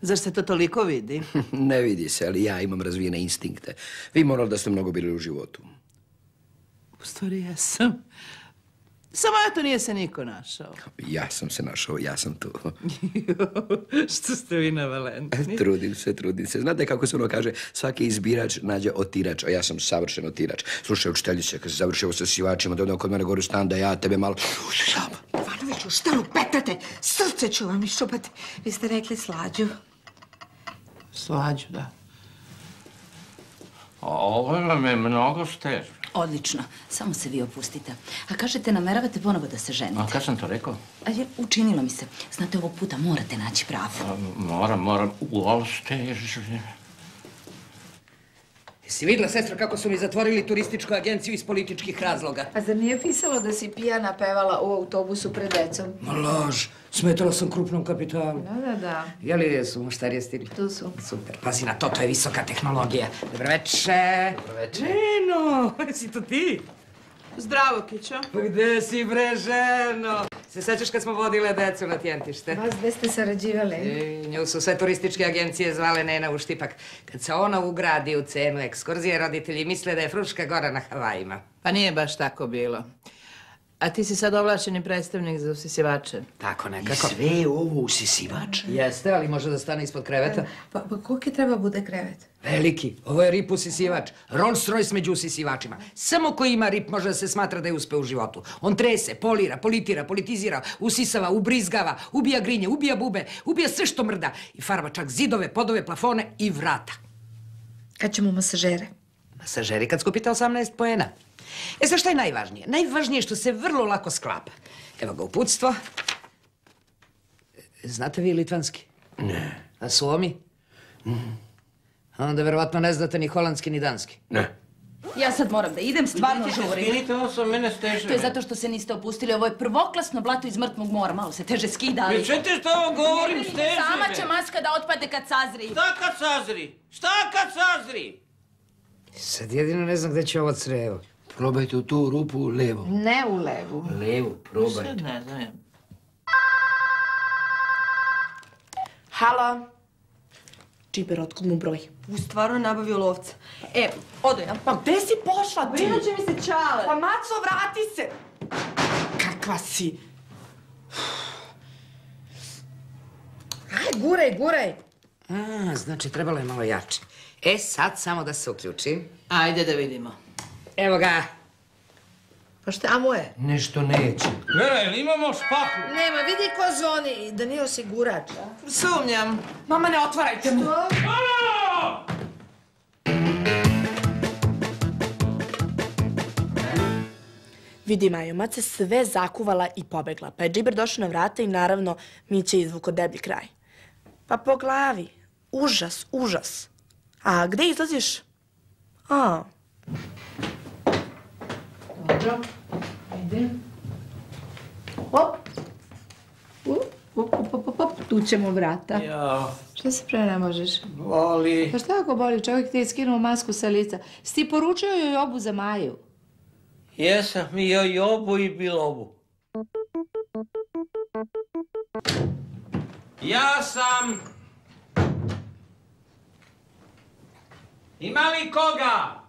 Zar se to toliko vidi? ne vidi se, ali ja imam razvijene instinkte. Vi morali da ste mnogo bili u životu. U stvari jesam. Samo eto nije se niko našao. Ja sam se našao, ja sam tu. Što ste vi navalentni? trudim se, trudim se. Znate kako se ono kaže, svaki izbirač nađe otirač, a ja sam savršen otirač. Slušaj, učiteljice, kad se završio sa sivačima, da odem kod mene gore stan, da ja tebe malo... Ivanoviću, šta lupetate? Srce ću vam iščupati. Vi ste rekli slađu. Slađu, da. Ovo nam je mnogo steže. Odlično. Samo se vi opustite. A kažete, nameravate ponovo da se ženite? A kad sam to rekao? A učinilo mi se. Znate, ovog puta morate naći pravu. Moram, moram. U, ovo steže. Jesi vidjela, sestra, kako su mi zatvorili turističku agenciju iz političkih razloga? A zar nije pisalo da si pijana pevala u autobusu pred decom? Ma laž, smetala sam krupnom kapitalu. Da, da, da. Je li su muštarije stigli? Tu su. Super, pazi na to, to je visoka tehnologija. Dobro veče. Dobro veče. Ženo, si to ti? Zdravo, Kićo. Pa gde si bre, ženo? Se sećaš kad smo vodile decu na tjentište? Vas gde ste sarađivali? I nju su sve turističke agencije zvale Nena u štipak. Kad se ona ugradi u cenu ekskurzije, roditelji misle da je Fruška gora na Havajima. Pa nije baš tako bilo. A ti si sad ovlašćeni predstavnik za usisivače. Tako I nekako. sve ovo usisivač? Jeste, ali može da stane ispod kreveta. Pa, pa koliki treba bude krevet? Veliki. Ovo je rip usisivač. Rolls Royce među usisivačima. Samo ko ima rip može da se smatra da je uspeo u životu. On trese, polira, politira, politizira, usisava, ubrizgava, ubija grinje, ubija bube, ubija sve što mrda. I farba čak zidove, podove, plafone i vrata. Kad ćemo masažere? Masažeri kad skupite 18 poena. E sad šta je najvažnije? Najvažnije je što se vrlo lako sklapa. Evo ga uputstvo. Znate vi litvanski? Ne. A suomi? A Onda verovatno ne znate ni holandski ni danski. Ne. Ja sad moram da idem, stvarno žurim. Skinite ovo sa mene steže. To je zato što se niste opustili. Ovo je prvoklasno blato iz mrtvog mora. Malo se teže skida, ali... Vi čujete što ovo govorim, steže Sama će maska da otpade kad sazri. Šta kad sazri? Šta kad sazri? Sad jedino ne znam gde će ovo crevo. Probajte u tu rupu levo. Ne u levu. Levu, probajte. Sad ne znam. Halo? Čiber, otkud mu broj? U stvarno je nabavio lovca. E, ode ja. Pa gde si pošla ti? Brinut će mi se čale. Pa Maco, vrati se! Kakva si? Aj, guraj, guraj. A, znači trebalo je malo jače. E, sad samo da se uključi. Ajde da vidimo. Evo ga. Pa šta mu je? Nešto neće. Vera, jel imamo špahu? Nema, vidi ko zvoni. Da nije osigurač. Sumnjam. Mama, ne otvarajte mu. Vidi, Majo, mat se sve zakuvala i pobegla. Pa je Džiber došao na vrata i naravno Miće izvuko deblji kraj. Pa po glavi. Užas, užas. A gde izlaziš? A, Dobro. Ajde. Hop. U, Hop, hop, hop, hop, hop. Tu ćemo vrata. Ja, Što se pre ne možeš? boli. Pa šta ako boli? Čovjek ti je skinuo masku sa lica. Si ti poručio joj obu za Maju? Jesam i joj obu i bilobu. Ja sam... Ima li koga?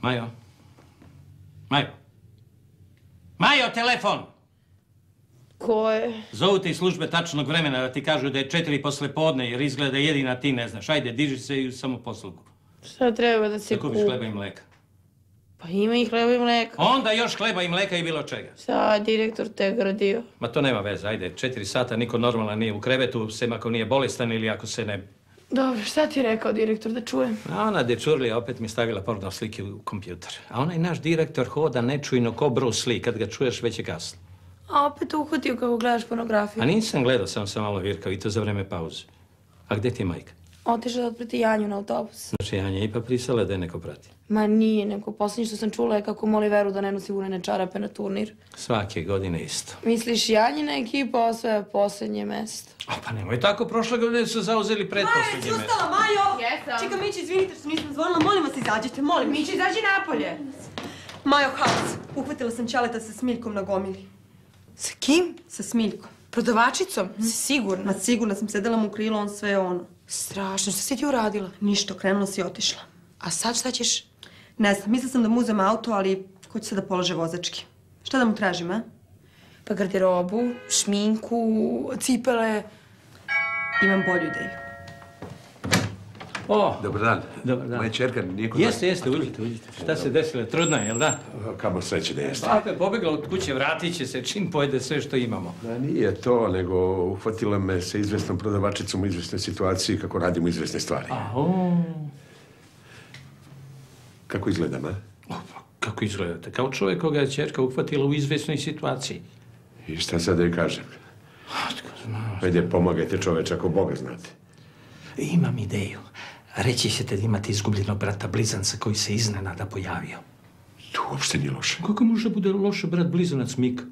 Majo. Majo. Majo, telefon! ko je? Zovu te iz službe tačnog vremena da ti kažu da je četiri posle podne jer izgleda jedina ti ne znaš. Ajde, diži se i u samoposlugu. Šta treba da se Da kupiš hleba i mleka. Pa ima i hleba i mleka. Onda još hleba i mleka i bilo čega. Šta direktor te gradio? Ma to nema veze, ajde, četiri sata niko normalan nije u krevetu, sem ako nije bolestan ili ako se ne... Dobro, šta ti je rekao direktor da čujem? A ona dečurlija opet mi stavila porno slike u kompjuter. A onaj naš direktor hoda nečujno ko Bruce Lee, kad ga čuješ već je kasno. A opet uhvatio kako gledaš pornografiju. A nisam gledao, sam sam malo virkao i to za vreme pauze. A gdje ti je majka? Otišla da otprati Janju na autobus. Znači, Anja je ipak prisala da je neko prati. Ma nije, nego posljednje što sam čula je kako moli Veru da ne nosi vunene čarape na turnir. Svake godine isto. Misliš, Janjina ekipa osvaja posljednje mesto? A pa nemoj tako, prošle godine su zauzeli pretposljednje mesto. Ustala, Majo! Jesam. Čekaj, Mići, izvinite što nisam zvonila, molim vas izađite, molim. Mići, izađi napolje. Majo, haos. Uhvatila sam Ćaleta sa Smiljkom na gomili. Sa kim? Sa Smiljkom. Prodavačicom? Si sigurna? Ma sigurno sam sedela mu u krilo, on sve je ono. Strašno, šta si ti uradila? Ništa, krenula si i otišla. A sad šta ćeš? Ne znam, mislila sam da mu uzem auto, ali ko će se da polože vozački? Šta da mu tražim, a? Pa garderobu, šminku, cipele. Imam bolju ideju. O, Dobar dan. Dobar dan. Moja čerka nije kod Jeste, jeste, uđite, uđite. Šta se desilo? Trudna je, jel da? Kamo sreće da jeste. Ako je pobjegla od kuće, vratit će se čim pojede sve što imamo. Da nije to, nego uhvatila me sa izvesnom prodavačicom u izvesnoj situaciji kako radimo izvesne stvari. O, Kako izgledam, a? kako izgledate? Kao čovjek koga je čerka uhvatila u izvesnoj situaciji. I šta sad da joj kažem? Ajde, pomagajte čoveče ako Boga znate. Imam ideju. Reći ćete da imate izgubljenog brata blizanca koji se iznenada pojavio. To uopšte nije loše. Kako može da bude loše brat blizanac Mika?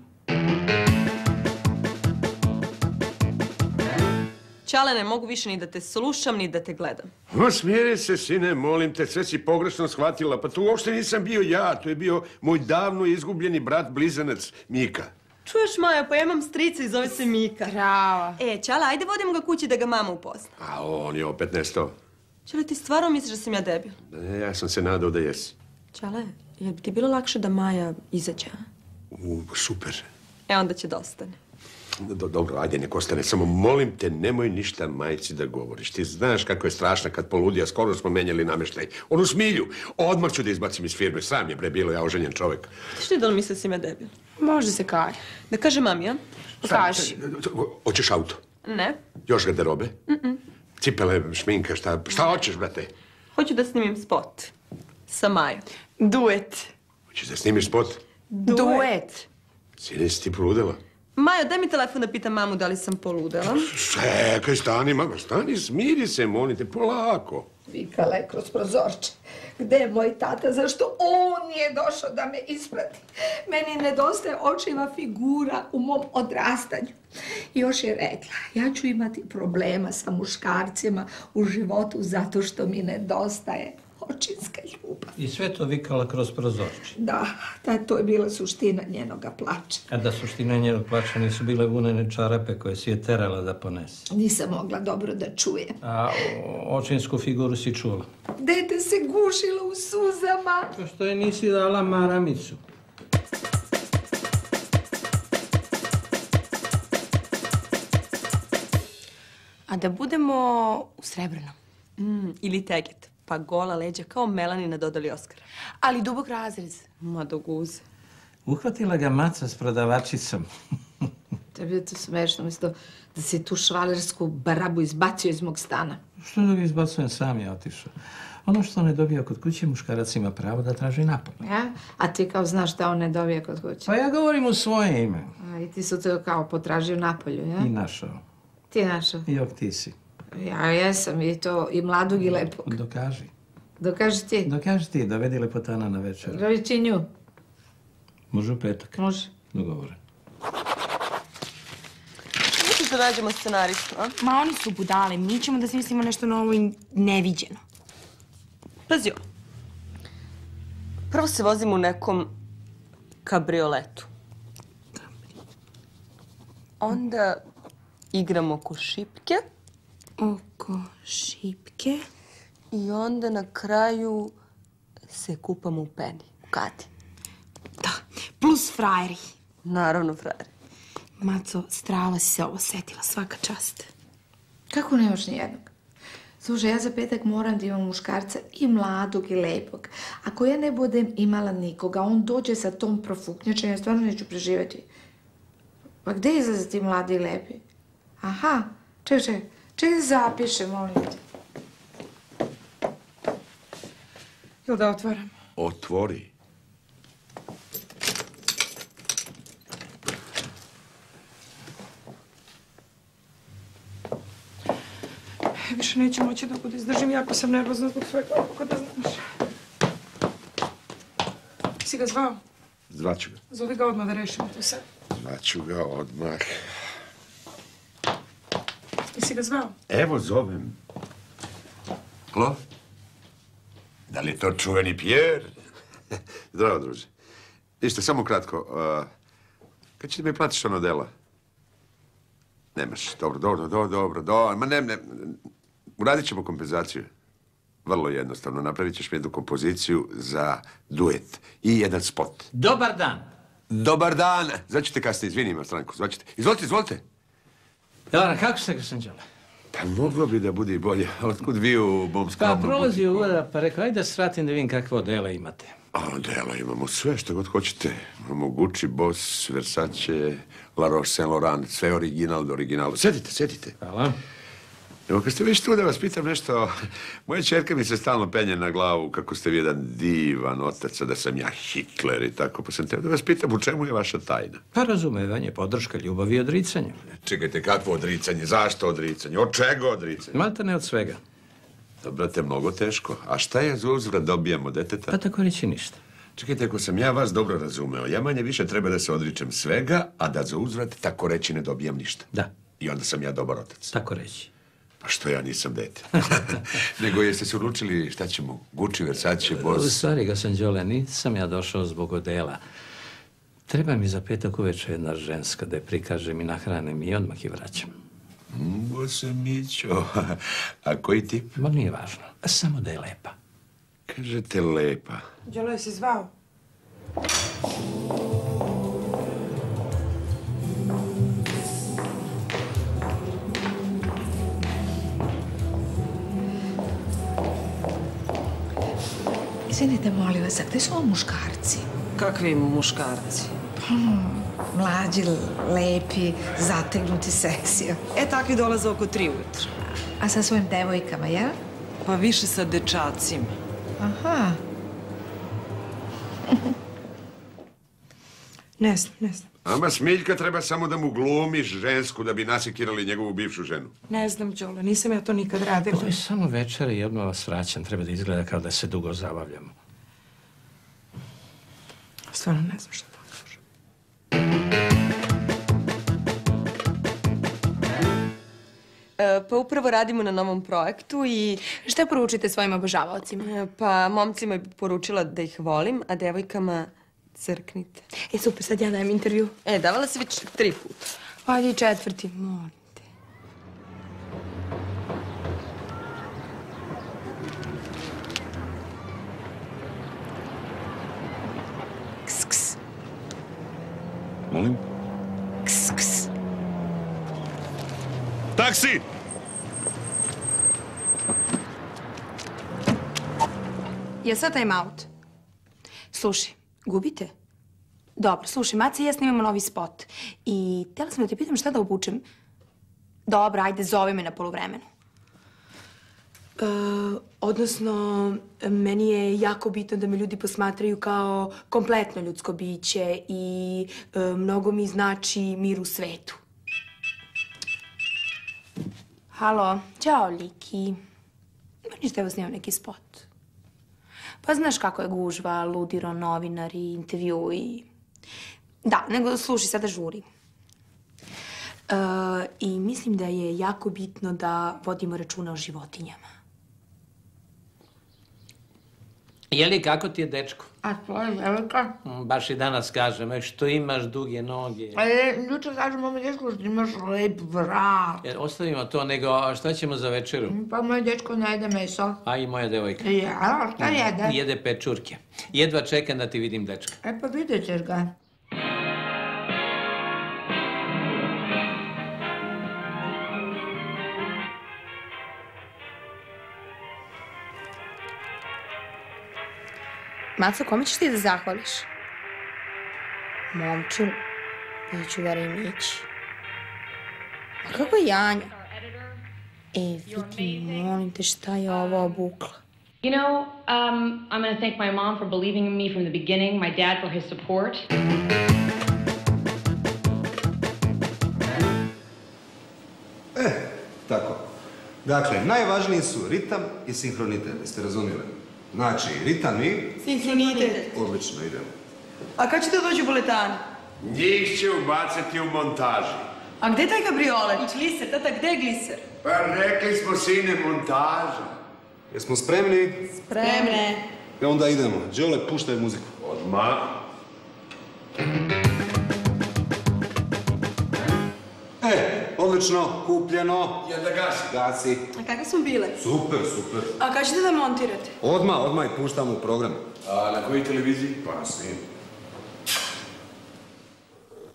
Čale, ne mogu više ni da te slušam, ni da te gledam. Ma smiri se, sine, molim te, sve si pogrešno shvatila. Pa to uopšte nisam bio ja, to je bio moj davno izgubljeni brat blizanac Mika. Čuješ, Maja, pa ja imam strica i zove se Mika. Bravo. E, Čale, ajde vodimo ga kući da ga mama upozna. A on je opet nestao. Čale, ti stvarno misliš da sam ja debil? E, ja sam se nadao da jesi. Čale, je bi ti bilo lakše da Maja izađe, a? U, super. E, onda će da ostane. Do- dobro, ajde, nek ostane. Samo molim te, nemoj ništa majci da govoriš. Ti znaš kako je strašna kad poludija. Skoro smo menjali namještaj. Onu smilju. Odmah ću da izbacim iz firme. Sram je bre bilo, ja oženjen čovjek. Vidiš ti da on misli da sam ja debil? Može se kaže. Da kaže mami, a? Kaži. Hoćeš auto? Ne. Još garderobe? Mm-mm. Cipele, šminka, šta, šta hoćeš, brate? Hoću da snimim spot. Sa Majom. Duet. Hoćeš da snimiš spot? Duet. Sine, si ti poludela? Majo, daj mi telefon da pitam mamu da li sam poludela. Čekaj, stani, mama, stani, smiri se, molim te, polako. Vikala je kroz prozorče. Gde je moj tata? Zašto on nije došao da me isprati? Meni nedostaje očiva figura u mom odrastanju. Još je rekla, ja ću imati problema sa muškarcima u životu zato što mi nedostaje očinska ljubav. I sve to vikala kroz prozorče. Da, da, to je bila suština njenoga plača. A da suština njenog plaća nisu bile vunene čarape koje si je terala da ponese. Nisam mogla dobro da čujem. A očinsku figuru si čula. Dete se gušilo u suzama. To što je nisi dala maramicu. A da budemo u srebrnom. Mm, ili teget. Pa gola leđa kao Melanina dodali Oskara. Ali dubok razrez. Ma do guze. Uhvatila ga maca s prodavačicom. Tebi je to smešno, umjesto da si tu švalersku barabu izbacio iz mog stana. Što da ga izbacujem, sam je otišao. Ono što ne dobija kod kuće, muškarac ima pravo da traži napolje. Ja? A ti kao znaš da on ne dobije kod kuće. Pa ja govorim u svoje ime. A, I ti su to kao potražio napolju, ja? I našao. Ti je našao. I ok, ti si. Ja jesam i to i mladog i lepog. Dokaži. Dokaži ti. Dokaži ti, dovedi lepotana na večer. Dovići nju. Može u petak. Može. Dogovore. Misliš da nađemo scenaristu, a? Ma oni su budale, mi ćemo da smislimo nešto novo i neviđeno. Pazi ovo. Prvo se vozimo u nekom kabrioletu. Onda igramo oko šipke. Oko šipke? I onda na kraju se kupamo u peni, u kadi. Plus frajeri. Naravno, frajeri. Maco, strava si se ovo setila, svaka čast. Kako nemaš ni jednog? Slušaj, ja za petak moram da imam muškarca i mladog i lepog. Ako ja ne budem imala nikoga, on dođe sa tom profuknjačem, ja stvarno neću preživjeti. Pa gdje izlaze ti mladi i lepi? Aha, čekaj, da zapišem, molim te. Jel da otvaram? Otvori. Više neću moći da bude izdržim, jako sam nervozna zbog svega ovoga, da znaš. Si ga zvao? Zvaću ga. Zovi ga odmah da rešimo to sad. Zvaću ga odmah. Jesi ga zvao? Evo zovem. Klo? Da li je to čuveni Pierre? Zdravo, druže. Ništa, samo kratko. a, kad ćete mi platiš ono dela? Nemaš. Dobro, dobro, dobro, dobro, dobro. Ma ne, ne. Uradit ćemo kompenzaciju. Vrlo jednostavno. Napravit ćeš mi jednu kompoziciju za duet i jedan spot. Dobar dan. Dobar dan. Zvaćete kasnije, izvinimo, stranku. Zvaćete. Izvolite, izvolite. Jelena, kako se Grsanđele? Pa moglo bi da bude bolje. Otkud vi u mom Pa skromnom prolazi u uvoda, pa rekao, ajde da sratim da vidim kakve odele imate. A, dela, imamo sve što god hoćete. Imamo Gucci, Boss, Versace, La Roche Saint Laurent, sve original do originalu. Sedite, sedite. Hvala. Evo, kad ste već tu da vas pitam nešto, moja čerka mi se stalno penje na glavu kako ste vi jedan divan otac, da sam ja Hitler i tako, pa sam teo da vas pitam u čemu je vaša tajna. Pa razumevanje, podrška, ljubav i odricanje. Čekajte, kakvo odricanje? Zašto odricanje? Od čega odricanje? Malta ne od svega. To, brate, mnogo teško. A šta je za uzvrat dobijamo deteta? Pa tako reći ništa. Čekajte, ako sam ja vas dobro razumeo, ja manje više treba da se odričem svega, a da za uzvrat tako reći ne dobijam ništa. Da. I onda sam ja dobar otac. Tako reći. Pa što ja nisam dete? Nego jeste se odlučili šta ćemo? Gucci, Versace, U Boss? stvari, ga sam Đole, nisam ja došao zbog odela. Treba mi za petak uveče jedna ženska da je prikažem i nahranim i odmah i vraćam. Bo se Mićo. A koji tip? Ma nije važno. Samo da je lepa. Kažete lepa. Đolo je si zvao? Izvinite, molim vas, a gde su ovo muškarci? Kakvi muškarci? Ono, mlađi, lepi, zategnuti, seksija. E, takvi dolaze oko tri ujutro. A sa svojim devojkama, jel? Pa više sa dečacima. Aha. Ne znam, ne znam. Ama Smiljka treba samo da mu glumiš žensku da bi nasikirali njegovu bivšu ženu. Ne znam, Đolo, nisam ja to nikad radila. To je samo večera i odmah vas vraćam. Treba da izgleda kao da se dugo zabavljamo. Stvarno ne znam šta. E, pa upravo radimo na novom projektu i... Šta poručite svojim obožavaocima? E, Pa momcima bi poručila da ih volim, a devojkama crknite. E, super, sad ja dajem intervju. E, davala si već tri puta. Ajde i četvrti, molim te. Ks, ks, Molim? ks, ks. Taksi! Je sad time out? Slušaj, gubite? Dobro, slušaj, Maca i ja snimamo novi spot. I htjela sam da te pitam šta da obučem. Dobro, ajde, zove me na poluvremenu. E, odnosno, meni je jako bitno da me ljudi posmatraju kao kompletno ljudsko biće i e, mnogo mi znači mir u svetu. Halo, ćao Liki. Ma ništa, evo snimam neki spot. Pa znaš kako je gužva, ludiro, novinari, intervju i... Da, nego slušaj, sada žuri. E, I mislim da je jako bitno da vodimo računa o životinjama. Jeli, kako ti je dečko? A to je velika. Mm, Baš i danas kažem, e, što imaš duge noge. E, jučer kažem mama dečko što imaš lep vrat. E, ostavimo to, nego a šta ćemo za večeru? Pa moj dečko ne jede meso. A i moja devojka. Ja, šta jede? Jede pečurke. Jedva čekam da ti vidim dečka. E pa vidjet ćeš ga. Maco, kome ćeš ti da zahvališ? Momču, Miću, Vera i Mići. A kako je Janja? E, vidi, molim te, šta je ovo obukla? You know, um, I'm going to thank my mom for believing in me from the beginning, my dad for his support. Tako. Dakle, najvažniji su ritam i sinhronitet, jeste razumjeli? Znači, ritam i... Sinhronitet. Odlično, idemo. A kad ćete doći u boletani? Njih će ubaciti u montaži. A gde je taj Gabriole? I gliser, tata, gde je gliser? Pa rekli smo sine montaža. Jesmo spremni? Spremne. E onda idemo. Đole, puštaj muziku. Odmah. E, odlično, kupljeno. Ja da gasi. Gasi. A kakve smo bile? Super, super. A kad ćete da montirate? Odmah, odmah i puštamo u program. A na kojoj televiziji? Pa na svim.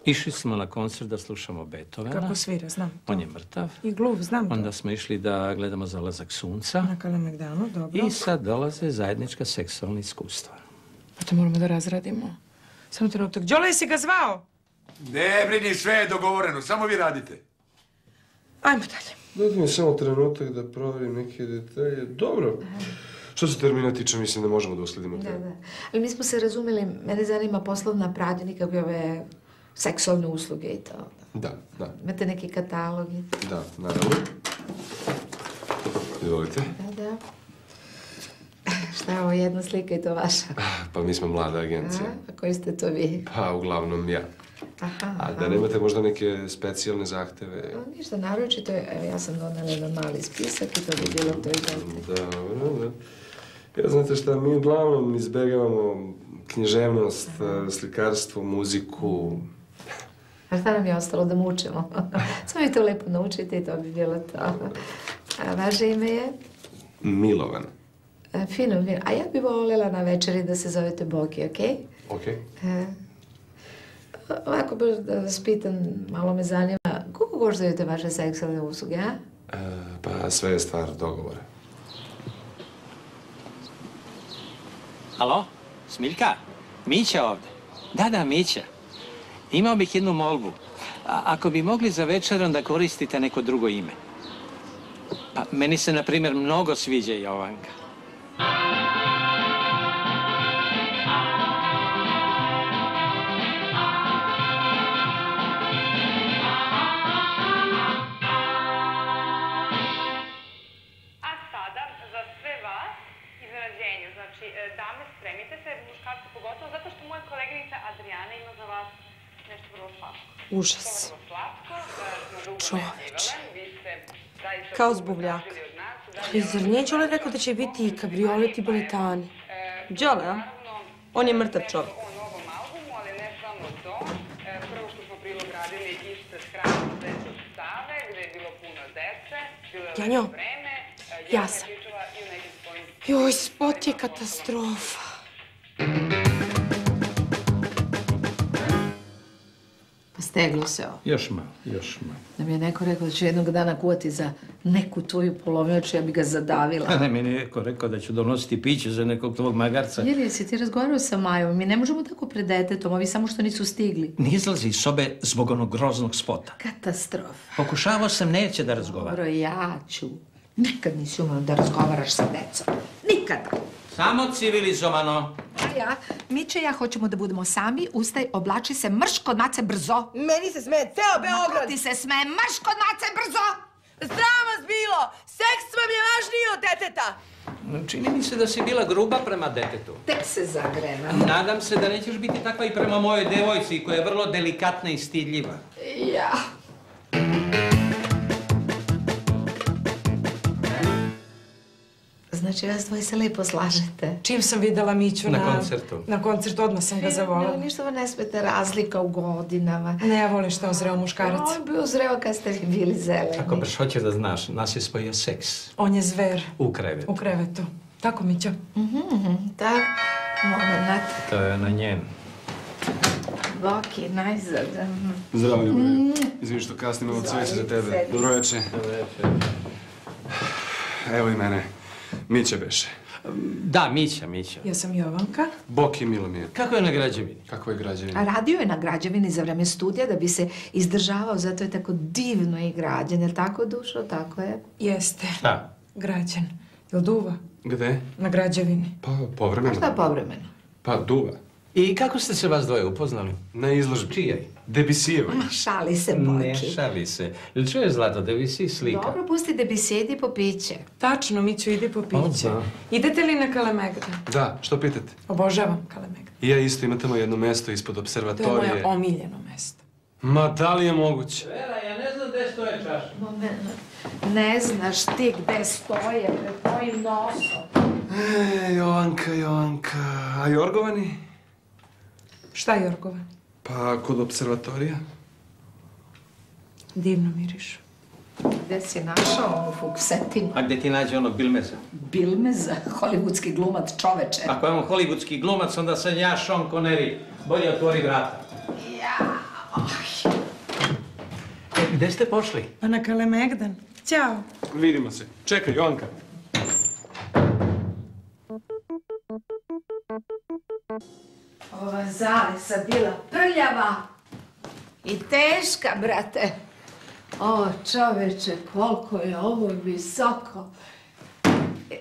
Išli smo na koncert da slušamo Beethovena. Kako svira, znam. On je mrtav. I gluv, znam to. Onda smo išli da gledamo zalazak sunca. Na Kalemegdanu, dobro. I sad dolaze zajednička seksualna iskustva. Pa to moramo da razradimo. Samo trenutak. Đole, jesi ga zvao? Ne brini, sve je dogovoreno, samo vi radite. Ajmo dalje. Dajte mi samo trenutak da provjerim neke detalje. Dobro. Što se termina tiče, mislim da možemo da usledimo Da, te. da. Ali mi smo se razumeli, mene zanima poslovna pradnja, nikakve ove seksualne usluge i to. Da, da, Imate neki katalog? i- da, naravno. Izvolite. Da, da. Šta je ovo, jedna slika i to vaša? Pa mi smo mlada agencija. A, a koji ste to vi? Pa, uglavnom ja. Aha, A da aha. nemate možda neke specijalne zahteve? A, Ništa, naročito, evo ja sam donela jedan mali spisak i to bi bilo to i. Dobro, da. Ja znate šta, mi uglavnom izbjegavamo književnost, eh, slikarstvo, muziku. A šta nam je ostalo da mučimo? Samo vi to lepo naučite i to bi bilo to. A vaše ime je? Milovan. E, Fino, fino. A ja bi voljela na večeri da se zovete Boki, okej? Ok. E, ovako baš da vas pitam, malo me zanima, koliko koštaju te vaše seksualne usluge, a? Eh, pa sve je stvar dogovora. Alo? Smiljka? Mića ovde. Da, da, Mića. Imao bih jednu molbu. A, ako bi mogli za večerom da koristite neko drugo ime. Pa, meni se, na primjer, mnogo sviđa Jovanka. Užas. Čoveče. Kao dugo zbuvljak. tražili od nas da I zar nije Đole rekao da će biti i kabriolet i boletani? Đole, a? On je mrtav čovjek. ali Janjo, ja sam. Joj, spot je katastrofa. Steglo se ovo. Još malo, još malo. Da mi je neko rekao da će jednog dana kuvati za neku tvoju polovnjaču, ja bi ga zadavila. Ne, meni je neko rekao da ću donositi piće za nekog tvog magarca. Jer jesi ti razgovarao sa Majom, mi ne možemo tako pred detetom, ovi samo što nisu stigli. Ne izlazi iz sobe zbog onog groznog spota. Katastrofa. Pokušavao sam, neće da razgovara. Dobro, ja ću. Nikad nisi umeo da razgovaraš sa decom. Nikada. Samo civilizovano. Ja, Miće i ja hoćemo da budemo sami, ustaj, oblači se, mrš kod mace brzo. Meni se smeje ceo Beograd. ti se smeje, mrš kod mace brzo. Sram vas bilo! Seks vam je važniji od deteta! Čini mi se da si bila gruba prema detetu. Tek se zagreva. Nadam se da nećeš biti takva i prema mojoj devojci koja je vrlo delikatna i stidljiva. Ja. Znači, vas dvoje se lepo slažete. Čim sam videla Miću Na na... koncertu. Na koncertu odmah sam ga Ne, zavoljela. ništa vam ne smete razlika u godinama. Ne, ja volim što je ozreo muškarac. On je bio zreo kad ste vi bili zeleni. Ako baš hoćeš da znaš, nas je spojio seks On je zver. u krevet. U krevetu. Tako, Mićo? Mhm, mhm, tak. Moment. To je na njen. Boki, najzad. Zdravo, Ljubav. Mm. Izvini što kasnim, imam cveće za tebe. Dobro večer. Evo i mene. Miće beše. Da, Mića, Mića. Ja sam Jovanka. Boki Milomir. Kako je na građevini? Kako je građevina? A radio je na građevini za vreme studija da bi se izdržavao, zato je tako divno i građen. Je li tako, Dušo? Tako je. Jeste. Šta? Građan. Jel duva? Gde? Na građevini. Pa, povremeno. Šta povremeno? Pa, duva. I kako ste se vas dvoje upoznali? Na izložbi. Čijej? Debisijevoj. Ma, šali se, Ne Boki. šali se. Ili čuješ, Zlato, da visi slika? Dobro, pusti da bi sjedi po piće. Tačno, Miću, idi po piće. Idete li na Kalemegdan? Da, što pitate? Obožavam Kalemegdan. I ja isto imam tamo jedno mesto ispod To je observatorije. moje omiljeno mesto. Ma, da li je moguće? Vera, ja ne znam gde stoje čaše. Ne znaš ti gde stoje pred tvojim nosom. E, Jovanka, Jovanka. A Jorgovani? Šta je Jorgovan? Pa, kod observatorija. Divno mirišu. Gde si našao onu fuksetinu? A gde ti nađe onog Bilmeza? Bilmeza, hollywoodski glumac čoveče. Ako je on hollywoodski glumac, onda sam ja Sean Connery. Bolje otvori vrata. Ja. E, gde ste pošli? Pa na Kalemegdan. Ćao. Vidimo se. Čekaj, Jovanka. Ova zalisa bila prljava i teška, brate. O, čoveče, koliko je ovo visoko.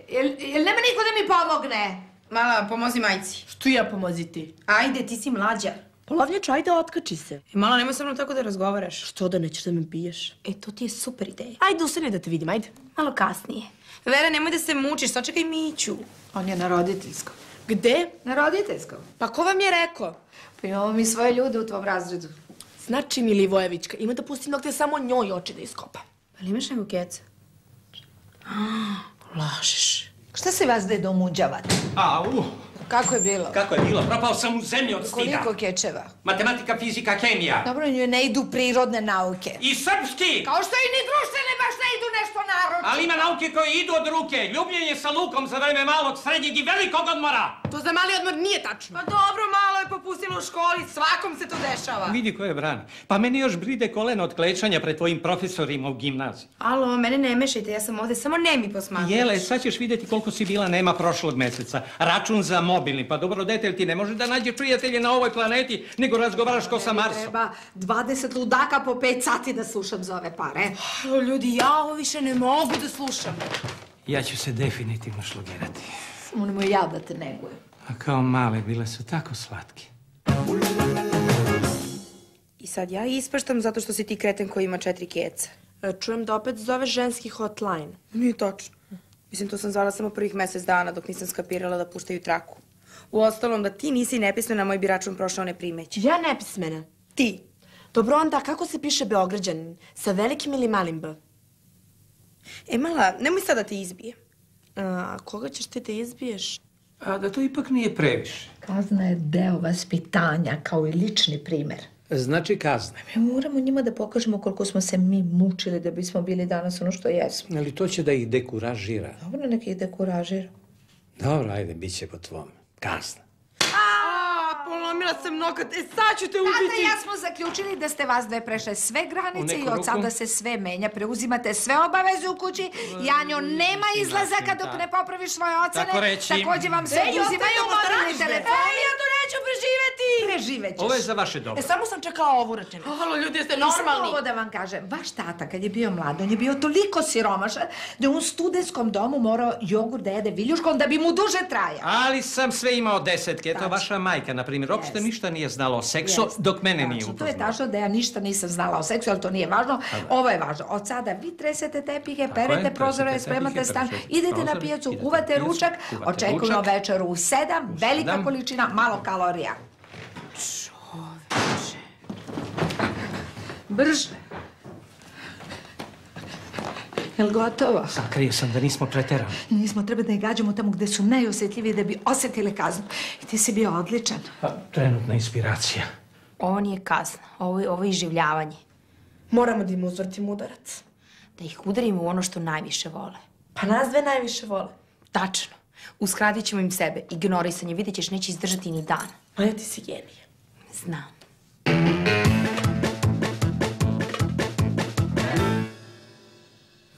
Jel, jel nema niko da mi pomogne? Mala, pomozi majci. Što ja pomozi ti? Ajde, ti si mlađa. Polovnjaču, ajde otkači se. E, mala, nemoj sa mnom tako da razgovaraš. Što da nećeš da me biješ? E, to ti je super ideja. Ajde, ustani da te vidim, ajde. Malo kasnije. Vera, nemoj da se mučiš, sačekaj Miću. On je na roditeljskom. Gde? Na roditeljskom. Pa ko vam je rekao? Pa imamo mi svoje ljude u tvom razredu. Znači, Milivojevićka, ima da pusti nokte samo njoj oči da iskopa. Pa li imaš neku keca? Lažeš. Šta se vas dedo muđavate? Au, Kako je bilo? kako je bilo? Propao sam u zemlji od stida. Koliko kečeva? Matematika, fizika, kemija. Dobro, njoj ne idu prirodne nauke. I srpski! Kao što i ni društvene baš ne idu nešto naročito. Ali ima nauke koje idu od ruke. Ljubljenje sa lukom za vreme malog, srednjeg i velikog odmora. To za mali odmor nije tačno. Pa dobro, malo je popustilo u školi, svakom se to dešava. Vidi ko je brani. Pa meni još bride koleno od klečanja pred tvojim profesorima u gimnaziji. Alo, mene ne mešajte, ja sam ovde samo ne mi posmatraš. Jele, sad ćeš vidjeti koliko si bila nema prošlog meseca. Račun za mobilni. Pa dobro, detelj, ti ne može da nađe prijatelje na ovoj planeti, nego razgovaraš ko sa Marsom. Treba 20 ludaka po 5 sati da slušam za ove pare. Ljudi, ja ovo više ne mogu da slušam. Ja ću se definitivno šlogirati. Samo nemoj ja da te negujem. A kao male, bile su tako slatke. I sad ja ispaštam zato što si ti kreten koji ima četiri keca. E, Čujem da opet zove ženski hotline. Nije tačno. Mislim, to sam zvala samo prvih mjesec dana dok nisam skapirala da puštaju traku. U ostalom, da ti nisi nepismena, moj bi račun prošao neprimećen. Ja nepismena. Ti. Dobro, onda kako se piše Beograđanin? Sa velikim ili malim B? E, mala, nemoj sad da te izbije. A koga ćeš ti da izbiješ? A da to ipak nije previše. Kazna je deo vaspitanja, kao i lični primjer. Znači kazne. Mi moramo njima da pokažemo koliko smo se mi mučili da bismo bili danas ono što jesmo. Ali to će da ih dekuražira. Dobro, neka ih dekuražira. Dobro, ajde, bit će po tvom. Kazna. Polomila sam nokat, e sad ću te Tata ubiti. i ja smo zaključili da ste vas dve prešle sve granice i od sada se sve menja. Preuzimate sve obaveze u kući. Janjo, nema izlazaka dok ne popraviš svoje ocene. Tako reći. Također vam se uzimaju mobilni telefoni. Ej, ja to neću preživeti. Preživet ćeš. Ovo je za vaše dobro. E, samo sam čekala ovu rečenicu. Alo, ljudi, jeste I samo normalni? ovo da vam kažem, vaš tata kad je bio mlad, on je bio toliko siromašan da je u studentskom domu morao jogurt da jede viljuškom da bi mu duže trajao. Ali sam sve imao desetke. Eto, vaša majka, na primjer, uopšte ništa nije znala o seksu, Jest. dok mene nije Tačno, to je upoznala. tačno da ja ništa nisam znala o seksu, ali to nije važno. Ovo je važno. Od sada vi tresete tepihe, Tako perete je, prozore, spremate stan, idete na pijacu, kuvate ručak, očekujemo večeru u sedam, velika količina, malo kalorija. Brže. Jel gotovo? Sakrio sam da nismo preterali. Nismo, treba da ih gađamo tamo gde su najosjetljiviji da bi osjetili kaznu. I ti si bio odličan. Pa, trenutna inspiracija. Ovo nije kazna, ovo je, ovo je iživljavanje. Moramo da im uzvrtimo udarac. Da ih udarimo u ono što najviše vole. Pa nas dve najviše vole. Tačno. Uskratit ćemo im sebe. Ignorisanje, vidjet ćeš, neće izdržati ni dan. Maja, ti si genija. Znam.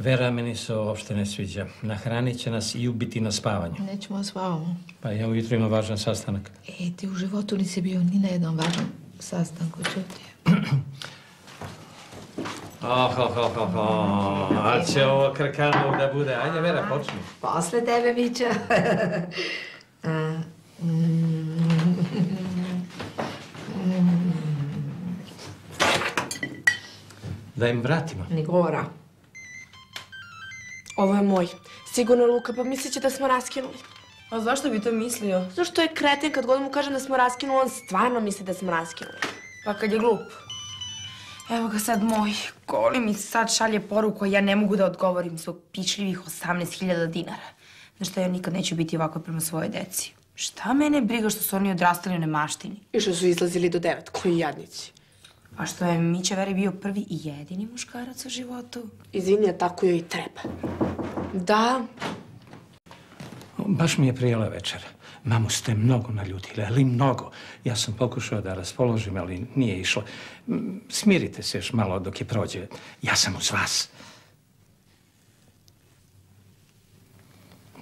Vera, meni se ovo uopšte ne sviđa. Nahranit će nas i ubiti na spavanju. Nećemo s vama. Pa ja ujutro imam važan sastanak. E, ti u životu nisi bio ni na jednom važnom sastanku, čuti. Oh, oh, oh, oh, oh. A će ovo krkano da bude. Ajde, Vera, počni. Posle tebe, Mića. Mm, Da im vratimo. Ni gora. Ovo je moj. Sigurno Luka, pa mislit će da smo raskinuli. A zašto bi to mislio? Zašto je kreten kad god mu kažem da smo raskinuli, on stvarno misli da smo raskinuli. Pa kad je glup. Evo ga sad moj. Goli mi sad šalje poruku, a ja ne mogu da odgovorim zbog pičljivih 18.000 dinara. Znaš šta, ja nikad neću biti ovako prema svojoj deci. Šta mene briga što su oni odrastali u nemaštini? I što su izlazili do devet, koji jadnici. A što je Mića Veri bio prvi i jedini muškarac u životu? Izvini, a tako joj i treba. Da, Baš mi je prijela večera. Mamu ste mnogo naljutili, ali mnogo. Ja sam pokušao da raspoložim, ali nije išlo. Smirite se još malo dok je prođe. Ja sam uz vas.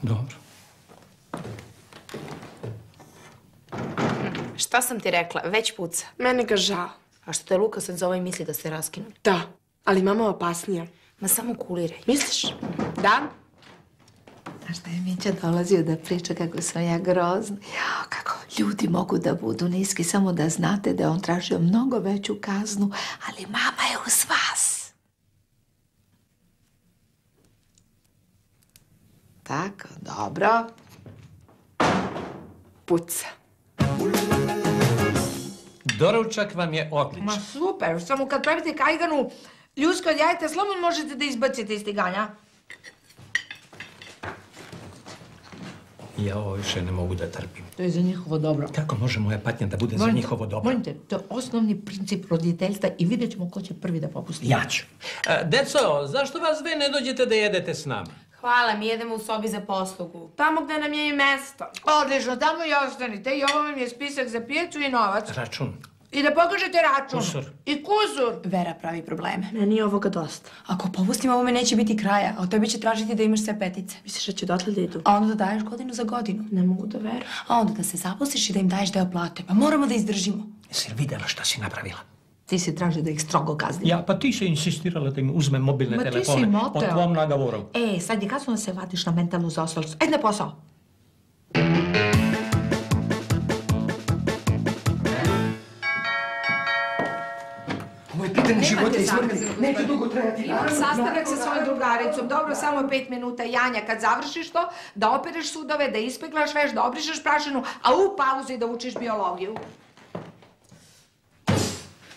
Dobro. Šta sam ti rekla? Već puca. meni ga žao. A što te Luka sad zove i misli da ste raskinuli? Da. Ali mama je opasnija. Ma samo kuliraj. Misliš? Da? A šta je Mića dolazio da priča kako sam ja grozna? Jao, kako ljudi mogu da budu niski, samo da znate da je on tražio mnogo veću kaznu, ali mama je uz vas. Tako, dobro. Puca. Doručak vam je odličan. Ma super, samo kad pravite kajganu ljusko od jajeta, slobodno možete da izbacite iz tiganja. Ja ovo više ne mogu da trpim. To je za njihovo dobro. Kako može moja patnja da bude za Molim njihovo dobro? Molim te, to je osnovni princip roditeljstva i vidjet ćemo ko će prvi da popusti. Ja ću. E, deco, zašto vas dve ne dođete da jedete s nama? Hvala, mi jedemo u sobi za poslugu. Tamo gde nam je i mesto. Odlično, tamo i ostanite. I ovo vam je spisak za pijecu i novac. Račun. I da pokažete račun. Kusur. I kusur. Vera pravi probleme. Meni je ovoga dosta. Ako popustim, ovome neće biti kraja, a od tebi će tražiti da imaš sve petice. Misliš da će dotle da idu? A onda da daješ godinu za godinu. Ne mogu da verujem. A onda da se zaposliš i da im daješ deo plate. Pa moramo da izdržimo. Jesi li vidjela šta si napravila? Ti si traži da ih strogo kazni. Ja, pa ti si insistirala da im uzme mobilne Ma ti si telefone. moteo. Po tvom nagovoru. E, sad je kasno da se vadiš na mentalnu zaostalost. Ajde na posao. Je i smrti. Neće dugo trajati. Imam sastanak sa svojom drugaricom. Dobro, samo pet minuta. Janja, kad završiš to, da opereš sudove, da ispeglaš veš, da obrišeš prašinu, a u pauzi da učiš biologiju.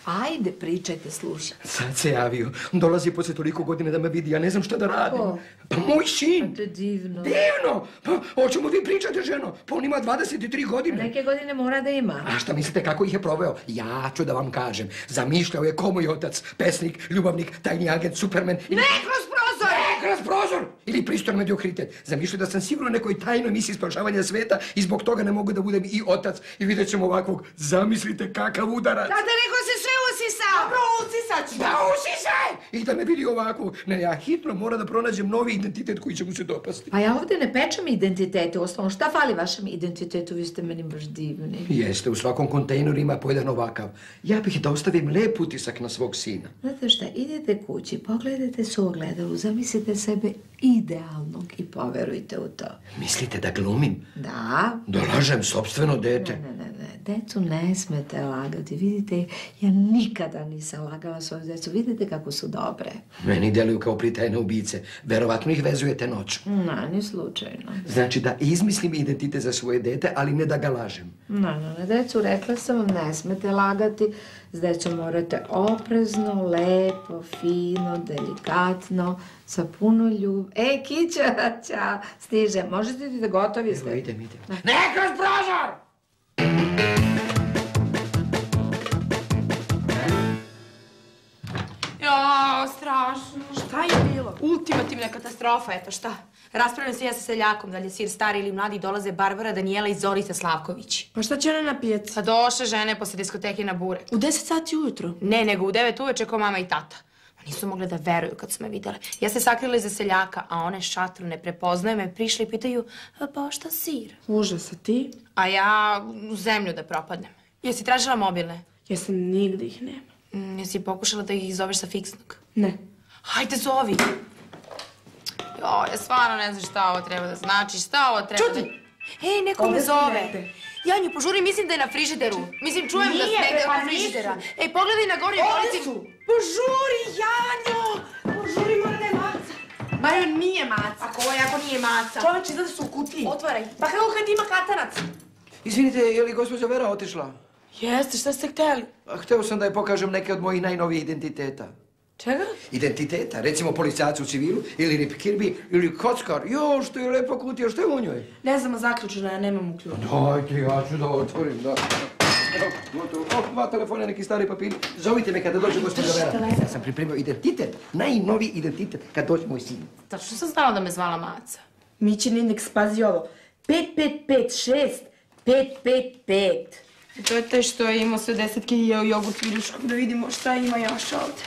Ajde, pričajte, slušaj. Sad se javio. Dolazi poslije toliko godine da me vidi. Ja ne znam šta da radim. Ko? Pa moj sin. To je divno. Divno! Pa o čemu vi pričate, ženo? Pa on ima 23 godine. Neke godine mora da ima. A šta mislite kako ih je proveo? Ja ću da vam kažem. Zamišljao je ko moj otac, pesnik, ljubavnik, tajni agent, superman. Ili... Ne kroz prozor! Ne kroz prozor! Ili pristojan mediokritet. Zamišljao da sam sigurno nekoj tajnoj misiji spašavanja sveta i zbog toga ne mogu da budem i otac. I vidjet ćemo ovakvog. Zamislite kakav udarac. Tada neko se sve usisao. Dobro, usisat ću. Da usisaj! I da me vidi ovakvog. Ne, ja hitno mora da pronađem novi identitet koji će mu se dopasti. Pa ja ovdje ne pečem identitete, uostalom šta fali vašem identitetu, vi ste meni baš divni. Jeste, u svakom kontejneru ima po jedan ovakav. Ja bih da ostavim lep utisak na svog sina. Znate šta, idete kući, pogledajte se u ogledalu, zamislite sebe idealnog i poverujte u to. Mislite da glumim? Da, Da lažem sobstveno dete? Ne, ne, ne, decu ne smete lagati. Vidite, ja nikada nisam lagala svoju decu. Vidite kako su dobre. Meni deluju kao pritajne ubice. Verovatno ih vezujete noću. Ne, ni slučajno. Znači da izmislim identitet za svoje dete, ali ne da ga lažem. Ne, ne, ne, decu, rekla sam vam, ne smete lagati. S decom morate oprezno, lepo, fino, delikatno, sa puno ljubav. E, Kića, čao, stiže. Možete ti da gotovi ste? Evo, idem, idem. Ne kroz prozor! Jo, strašno. Šta je bilo? Ultimativna katastrofa, eto šta. Raspravljam se ja sa seljakom, da li je sir stari ili mladi, dolaze Barbara, Danijela i Zorica Slavković. Pa šta će ona na pijaci? Pa došle žene posle diskoteke na burek. U 10 sati ujutro. Ne, nego u 9 uveče ko mama i tata. Nisu mogle da veruju kad su me vidjele. Ja se sakrila iza seljaka, a one šatru ne prepoznaju me, prišli i pitaju, "A pa šta sir? Užas, a ti? A ja u zemlju da propadnem. Jesi tražila mobilne? Jesam nigde ih nema. Mm, jesi pokušala da ih zoveš sa fiksnog? Ne. Hajde zovi. Jo, ja stvarno ne znam šta ovo treba da znači, šta ovo treba Čuti! da... Ej, neko me zove. negde. Janju, požuri, mislim da je na frižideru. Mislim, čujem da Nije, se negde pa oko frižidera. nisu. Ej, pogledaj na gori Ovdje polici. su. Požuri, Janjo! Požuri, mora da je maca. Majo, nije maca. Ako ovo jako nije maca. Čovječ, izgleda su u kutiji. Otvaraj. Pa kako kad ima katanac? Izvinite, je li gospođa Vera otišla? Jeste, šta ste htjeli? A, Hteo sam da je pokažem neke od mojih najnovijih identiteta. Čega? Identiteta, recimo policajac u civilu, ili Rip Kirby, ili kockar. Jo, što je lepa kutija, što je u njoj? Ne znam, zaključena, ja nemam u ključu. Dajte, ja ću da otvorim, da. Evo, gotovo. O, dva telefona, neki stari papiri. Zovite me kada dođe gospođa Vera. Ja sam pripremio identitet, najnoviji identitet, kad dođe moj sin. Tačno sam znala da me zvala maca. Mićin indeks, pazi ovo. 5556, 555. To je taj što je imao sve desetke i jeo jogurt viljuškom. Da vidimo šta ima još ovdje.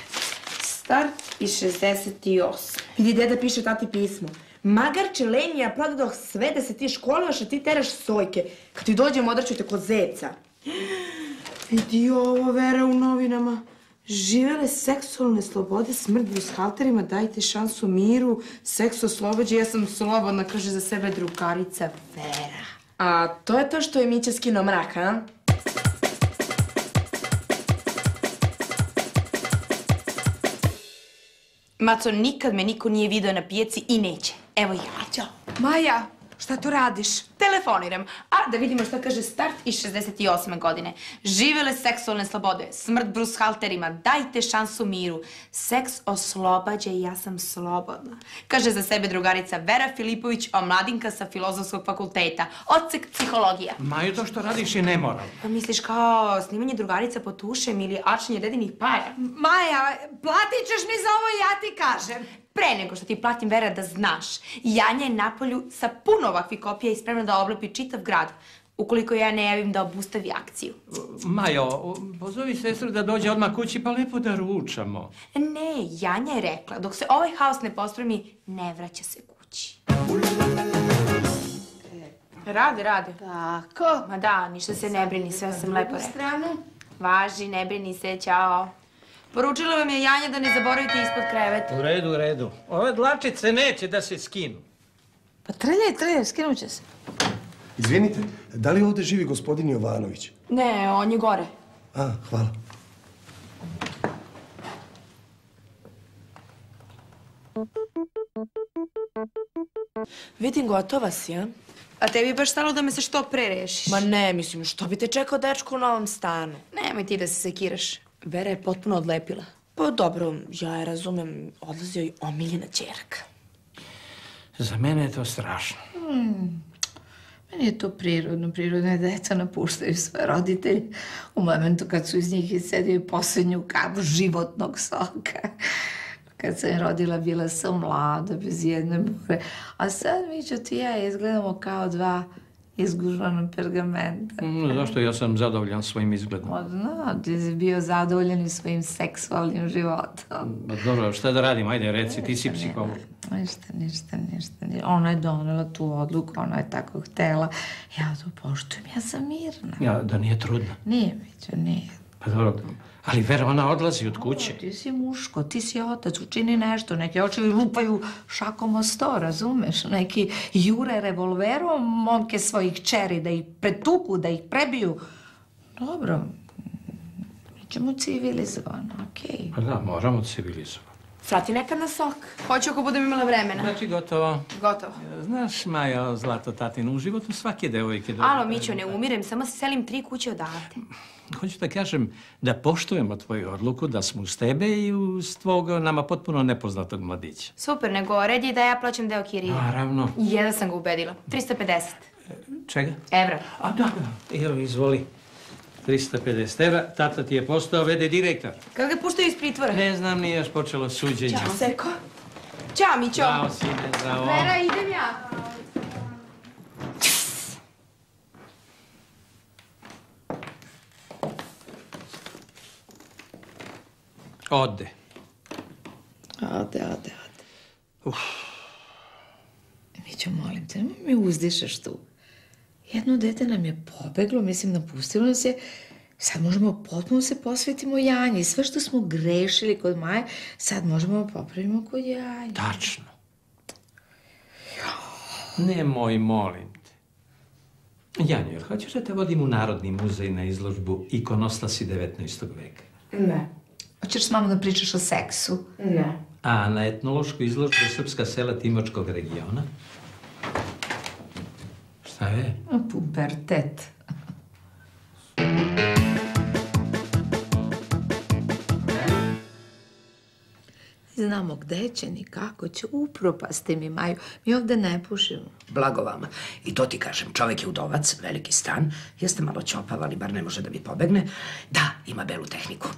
Start i 68. Vidi, deda piše tati pismo. Magar čelenija prodadoh sve da se ti školuješ, a ti teraš sojke. Kad ti dođem, odraću te kod zeca. Vidi ovo, Vera, u novinama. Živele seksualne slobode, smrt brushalterima, dajte šansu miru, seks oslobađa, ja sam slobodna, kaže za sebe drugarica Vera. A to je to što je Mića skinuo mrak, a? Maco, nikad me niko nije video na pijaci i neće. Evo ja, ćao. Maja, šta tu radiš? Telefoniram. A da vidimo šta kaže start iz 68. godine. Živele seksualne slobode, smrt brushalterima, dajte šansu miru. Seks oslobađa i ja sam slobodna. Kaže za sebe drugarica Vera Filipović, omladinka sa filozofskog fakulteta. Odsek psihologija. Maju, to što radiš je nemoral. Pa misliš kao snimanje drugarica po tušem ili ačenje dedinih paja? Maja, platit ćeš mi za ovo, ja ti kažem. Pre nego što ti platim Vera da znaš, Janja je na polju sa puno ovakvih kopija i spremna da oblepi čitav grad, ukoliko ja ne javim da obustavi akciju. Majo, pozovi sestru da dođe odmah kući pa lepo da ručamo. Ne, Janja je rekla, dok se ovaj haos ne pospremi, ne vraća se kući. Rade, rade. Tako. Ma da, ništa se ne brini, sve sam lepo rekla. stranu. Važi, ne brini se, ćao. Poručila vam je Janja da ne zaboravite ispod kreveta. U redu, u redu. Ove dlačice neće da se skinu. Pa trljaj, trljaj, skinut će se. Izvinite, da li ovdje živi gospodin Jovanović? Ne, on je gore. A, hvala. Vidim, gotova si, a? A tebi je baš stalo da me se što pre rešiš. Ma ne, mislim, što bi te čekao dečko u novom stanu? Nemoj ti da se sekiraš. Vera je potpuno odlepila. Pa dobro, ja je razumem, odlazi joj omiljena čerka. Za mene je to strašno. Hmm. Meni je to prirodno. Prirodne deca napuštaju svoje roditelje u momentu kad su iz njih iscedio posljednju kapu životnog soka. Kad sam je rodila, bila sam mlada, bez jedne bure. A sad mi ću ti i ja izgledamo kao dva izgužvana pergamenta. Mm, Zašto? Ja sam zadovoljan svojim izgledom. Zna, ti si bio zadovoljan i svojim seksualnim životom. Ma dobro, šta da radim? Ajde, reci, ti si psiholog. Ništa, ništa, ništa. ni- Ona je donela tu odluku, ona je tako htela. Ja to poštujem, ja sam mirna. Ja, da nije trudna. Nije, Mićo, nije. Pa dobro, ali Vera, ona odlazi od kuće. Ti si muško, ti si otac, učini nešto. Neki očevi lupaju šakom o sto, razumeš? Neki jure revolverom momke svojih čeri da ih pretuku, da ih prebiju. Dobro, mi ćemo civilizovano, okej. Pa da, moramo civilizovati. Frati nekad na sok. Hoću ako budem imala vremena. Znači, gotovo. Gotovo. Znaš, Maja, zlato tatino, u životu svake devojke dobro. Alo, Mićo, ne umirem, samo se selim tri kuće odavde. Hoću da kažem da poštujemo tvoju odluku, da smo uz tebe i uz tvog nama potpuno nepoznatog mladića. Super, nego red je da ja plaćam deo kirije. Naravno. Jedan sam ga ubedila. 350 Čega? evra. A da. Evo, izvoli. 350 evra, tata ti je postao vede direktor. Kako ga puštaju iz pritvora? Ne znam, nije još počelo suđenje. Ćao, Seko. Ćao, Mićo. Ćao, sine, zdravo. Vera, idem ja. Ode. Ode, ode, ode. Mićo, molim te, nemoj mi uzdišeš tu. Jedno dete nam je pobeglo, mislim, napustilo nas je. Sad možemo potpuno se posvetimo Janji. Sve što smo grešili kod Maje, sad možemo popravimo kod Janje. Tačno. Nemoj, molim te. Janjo, jel hoćeš da te vodim u Narodni muzej na izložbu ikonostasi 19. veka? Ne. Hoćeš s mamom da pričaš o seksu? Ne. A na etnološku izložbu Srpska sela Timočkog regiona? Šta je? Pubertet. Znamo gde će ni kako će upropasti mi Maju. Mi ovde ne pušimo. Blago vama. I to ti kažem, čovjek je udovac, veliki stan, jeste malo ćopav, ali bar ne može da mi pobegne. Da, ima belu tehniku.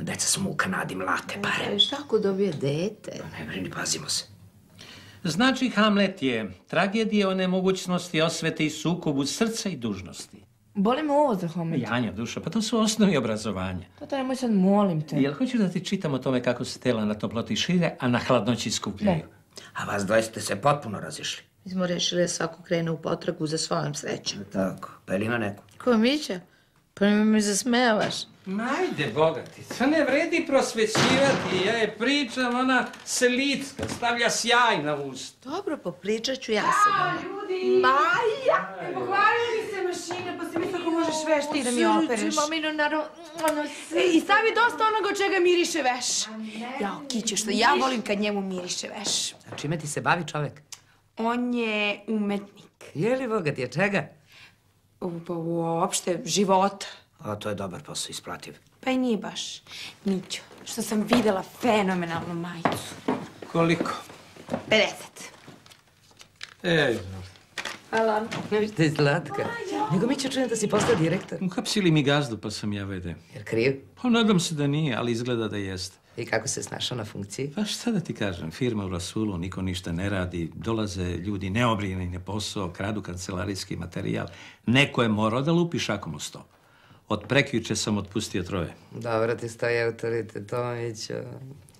Deca su mu u Kanadi mlate pare. Šta ako dobije dete? Ne brini, pazimo se. Znači, Hamlet je tragedija o nemogućnosti osvete i sukobu srca i dužnosti. Boli me ovo za homet. Janja, duša, pa to su osnovi obrazovanja. Pa to nemoj sad, molim te. Jel hoću da ti čitam o tome kako se tela na toploti šire, a na hladnoći skupljaju? A vas dvoje ste se potpuno razišli. Mi smo rešili da svako krene u potragu za svojom srećom. Tako, pa jel ima neko? Ko Mića? Pa mi me zasmejavaš. Majde, bogatica, ne vredi prosvećivati. Ja je pričam, ona selicka, stavlja sjaj na usta. Dobro, popričat ću ja sa Ljudi! Maja! E, pokvarili mi se mašine, pa si mislila ako možeš veš ti da mi opereš. mamino, naravno, ono E, I stavi dosta onoga od čega miriše veš. Jao, kiće, što ja volim kad njemu miriše veš. A čime ti se bavi čovek? On je umetnik. Je li bogat je čega? Pa uopšte, života. A to je dobar posao, isplativ. Pa i nije baš. Mićo, što sam videla fenomenalnu majicu. Koliko? 50. Ej, Hvala. Što je slatka. Nego mi će čujem da si postao direktor. uhapsili mi gazdu pa sam ja vede. Jer kriv? Pa nadam se da nije, ali izgleda da jeste. I kako se snašao na funkciji? Pa šta da ti kažem, firma u Rasulu, niko ništa ne radi, dolaze ljudi neobrijeni na posao, kradu kancelarijski materijal. Neko je morao da lupi šakom u sto. Od prekjuče sam otpustio troje. Dobro ti stoji autoritet, Tomiću.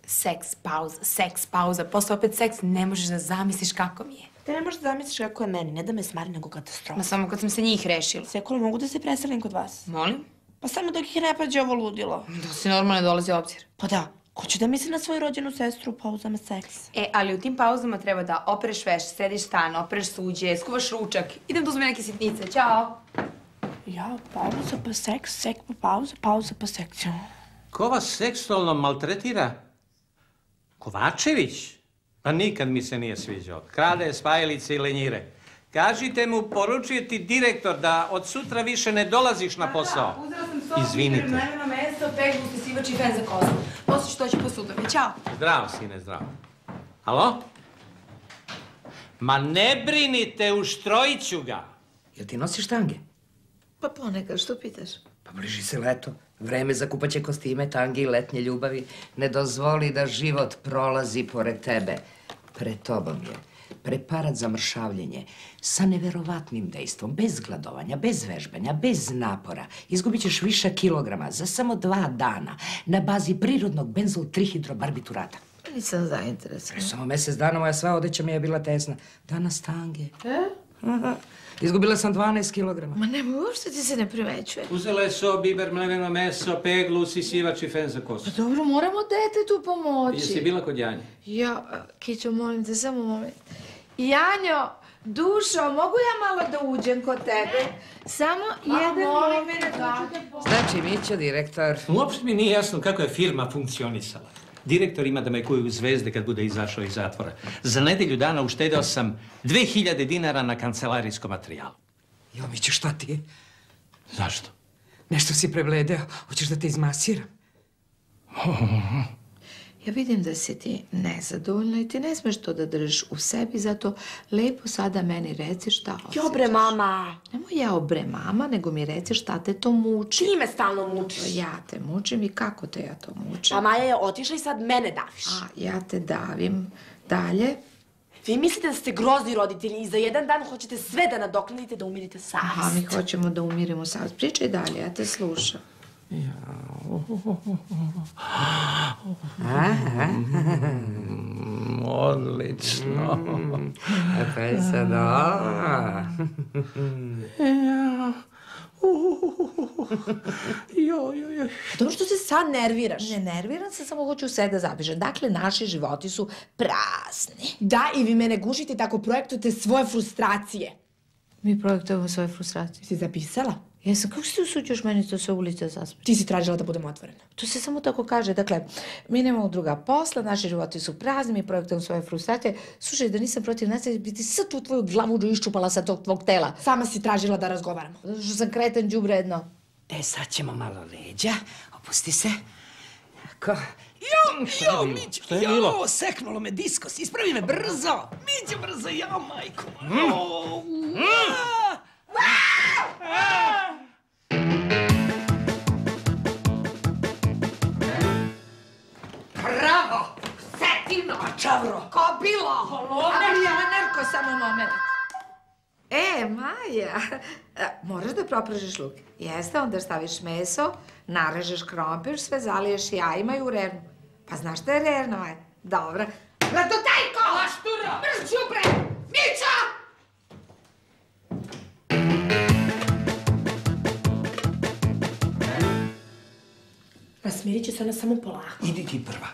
Seks pauza, seks pauza, posle opet seks, ne možeš da zamisliš kako mi je. Te ne možeš da zamisliš kako je meni, ne da me smari nego katastrofa. Ma samo kad sam se njih rešila. Sekule, mogu da se preselim kod vas? Molim? Pa samo dok ih ne pađe ovo ludilo. Da si normalno dolazi obzir. Pa da, ko će da misli na svoju rođenu sestru u pauzama seks? E, ali u tim pauzama treba da opereš veš, središ stan, opereš suđe, skuvaš ručak. Idem da uzmem neke sitnice, ćao. Ja, pauza pa seks, seks pa pauza, pauza pa seks. Ko vas seksualno maltretira? Kovačević? Pa nikad mi se nije sviđao. Krade spajalice i lenjire. Kažite mu, poručuje ti direktor da od sutra više ne dolaziš na posao. Uzela sam Izvinite. mleveno meso, peglu, stesivač i fen za kosu. Posle ću doći po sudove, ćao. Zdravo, sine, zdravo. Alo? Ma ne brinite, uštrojiću ga. Jel ti nosiš tange? Pa ponekad, što pitaš? Pa bliži se leto. Vreme za kupaće kostime, tange i letnje ljubavi. Ne dozvoli da život prolazi pored tebe. Pred tobom je. Preparat za mršavljenje. Sa neverovatnim dejstvom. Bez gladovanja, bez vežbanja, bez napora. Izgubit ćeš više kilograma za samo dva dana. Na bazi prirodnog benzol trihidrobarbiturata. Nisam zainteresovana. Samo mjesec dana moja sva odeća mi je bila tesna. Danas tange. E? Aha. Izgubila sam 12 kilograma. Ma ne, uopšte ti se ne primećuje. Uzela je so, biber, mleveno meso, peglu, sisivač i fen za kosu. Pa dobro, moramo detetu pomoći. Jesi bila kod Janje? Ja, Kićo, molim te, samo moment. Janjo, dušo, mogu ja malo da uđem kod tebe? Samo jedan moment. da. Znači, Mićo, direktor. Uopšte mi nije jasno kako je firma funkcionisala. Direktor ima da me kuju zvezde kad bude izašao iz zatvora. Za nedelju dana uštedeo sam 2000 dinara na kancelarijskom materijalu. Jo, Mićo, šta ti je? Zašto? Nešto si prebledeo. Hoćeš da te izmasiram? Ja vidim da si ti nezadovoljna i ti ne smeš to da držiš u sebi, zato lepo sada meni reci šta osjećaš. Jobre, mama! Nemoj ja obre mama, nego mi reci šta te to muči. Ti me stalno mučiš. Ja te mučim i kako te ja to mučim. A Maja je otišla i sad mene daviš. A, ja te davim. Dalje? Vi mislite da ste grozni roditelji i za jedan dan hoćete sve da nadoknadite da umirite savjest. Aha, mi hoćemo da umirimo savjest. Pričaj dalje, ja te slušam. Odlično. Pa je sad dobra. Jo, jo, jo. Dobro što se sad nerviraš. Ne nerviram se, samo hoću sve da zapišem. Dakle, naši životi su prazni. Da, i vi mene gušite i tako projektujete svoje frustracije. Mi projektujemo svoje frustracije. Si zapisala? Jesam, kako si ti usuđuješ meni to sve ulice da saspričam? Ti si tražila da budemo otvorena. To se samo tako kaže. Dakle, mi nemamo druga posla, naši životi su prazni, mi projektujemo svoje frustracije. Slušaj, da nisam protiv nasilja, bi ti sad tu tvoju glavuđu iščupala sa tog tvog tela. Sama si tražila da razgovaramo. Zato što sam kretan đubre jedno. E, sad ćemo malo leđa. Opusti se. Tako. Jo, jo, Mićo, je bilo? jo, seknulo me diskos, ispravi me brzo. Mićo, brzo, ja, majko. Jo, Bravo! Setino! Čavro! Kobilo! Adrianerko, samo moment. E, Maja, e, moraš da propražiš luk. Jeste, onda staviš meso, narežeš krompir, sve zaliješ jajima i u rernu. Pa znaš šta je rerna, Maja? Dobro. Latotajko! Laštura! Mrš đubre! Mića! Pa smirit će se ona samo polako. Idi ti prva.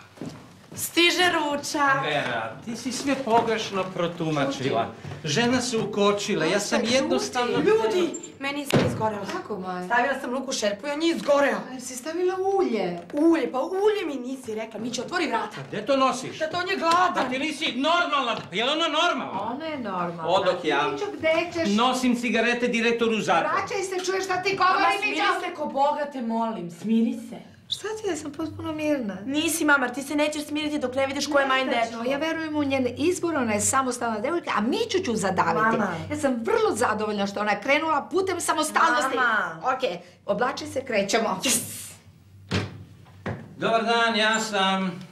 Stiže ručak. Vera, ti si sve pogrešno protumačila. Žena se ukočila, ja sam jednostavno... Ljudi, meni je sve izgorelo. Kako, Maja? Stavila sam luku u šerpu i on je izgoreo. Si stavila ulje. Ulje, pa ulje mi nisi rekla. Mi će otvori vrata. Gdje to nosiš? Da to on je gladan. Pa ti nisi normalna, je li ono normalno? Ona je normalna. Odok ja. Mićo, gde ćeš? Nosim cigarete direktoru zatvora. Vraćaj se, čuješ šta ti govori, smiri Mićo? se ko Boga te molim, smiri se. Šta ti, ja sam potpuno mirna. Nisi, mamar, ti se nećeš smiriti dok ne vidiš ko je majn. Ja verujem u njen izbor, ona je samostalna devojka, a Miću ću zadaviti. Mama. Ja sam vrlo zadovoljna što ona je krenula putem samostalnosti. Mama. Ok, oblači se, krećemo. Dobar dan, ja sam...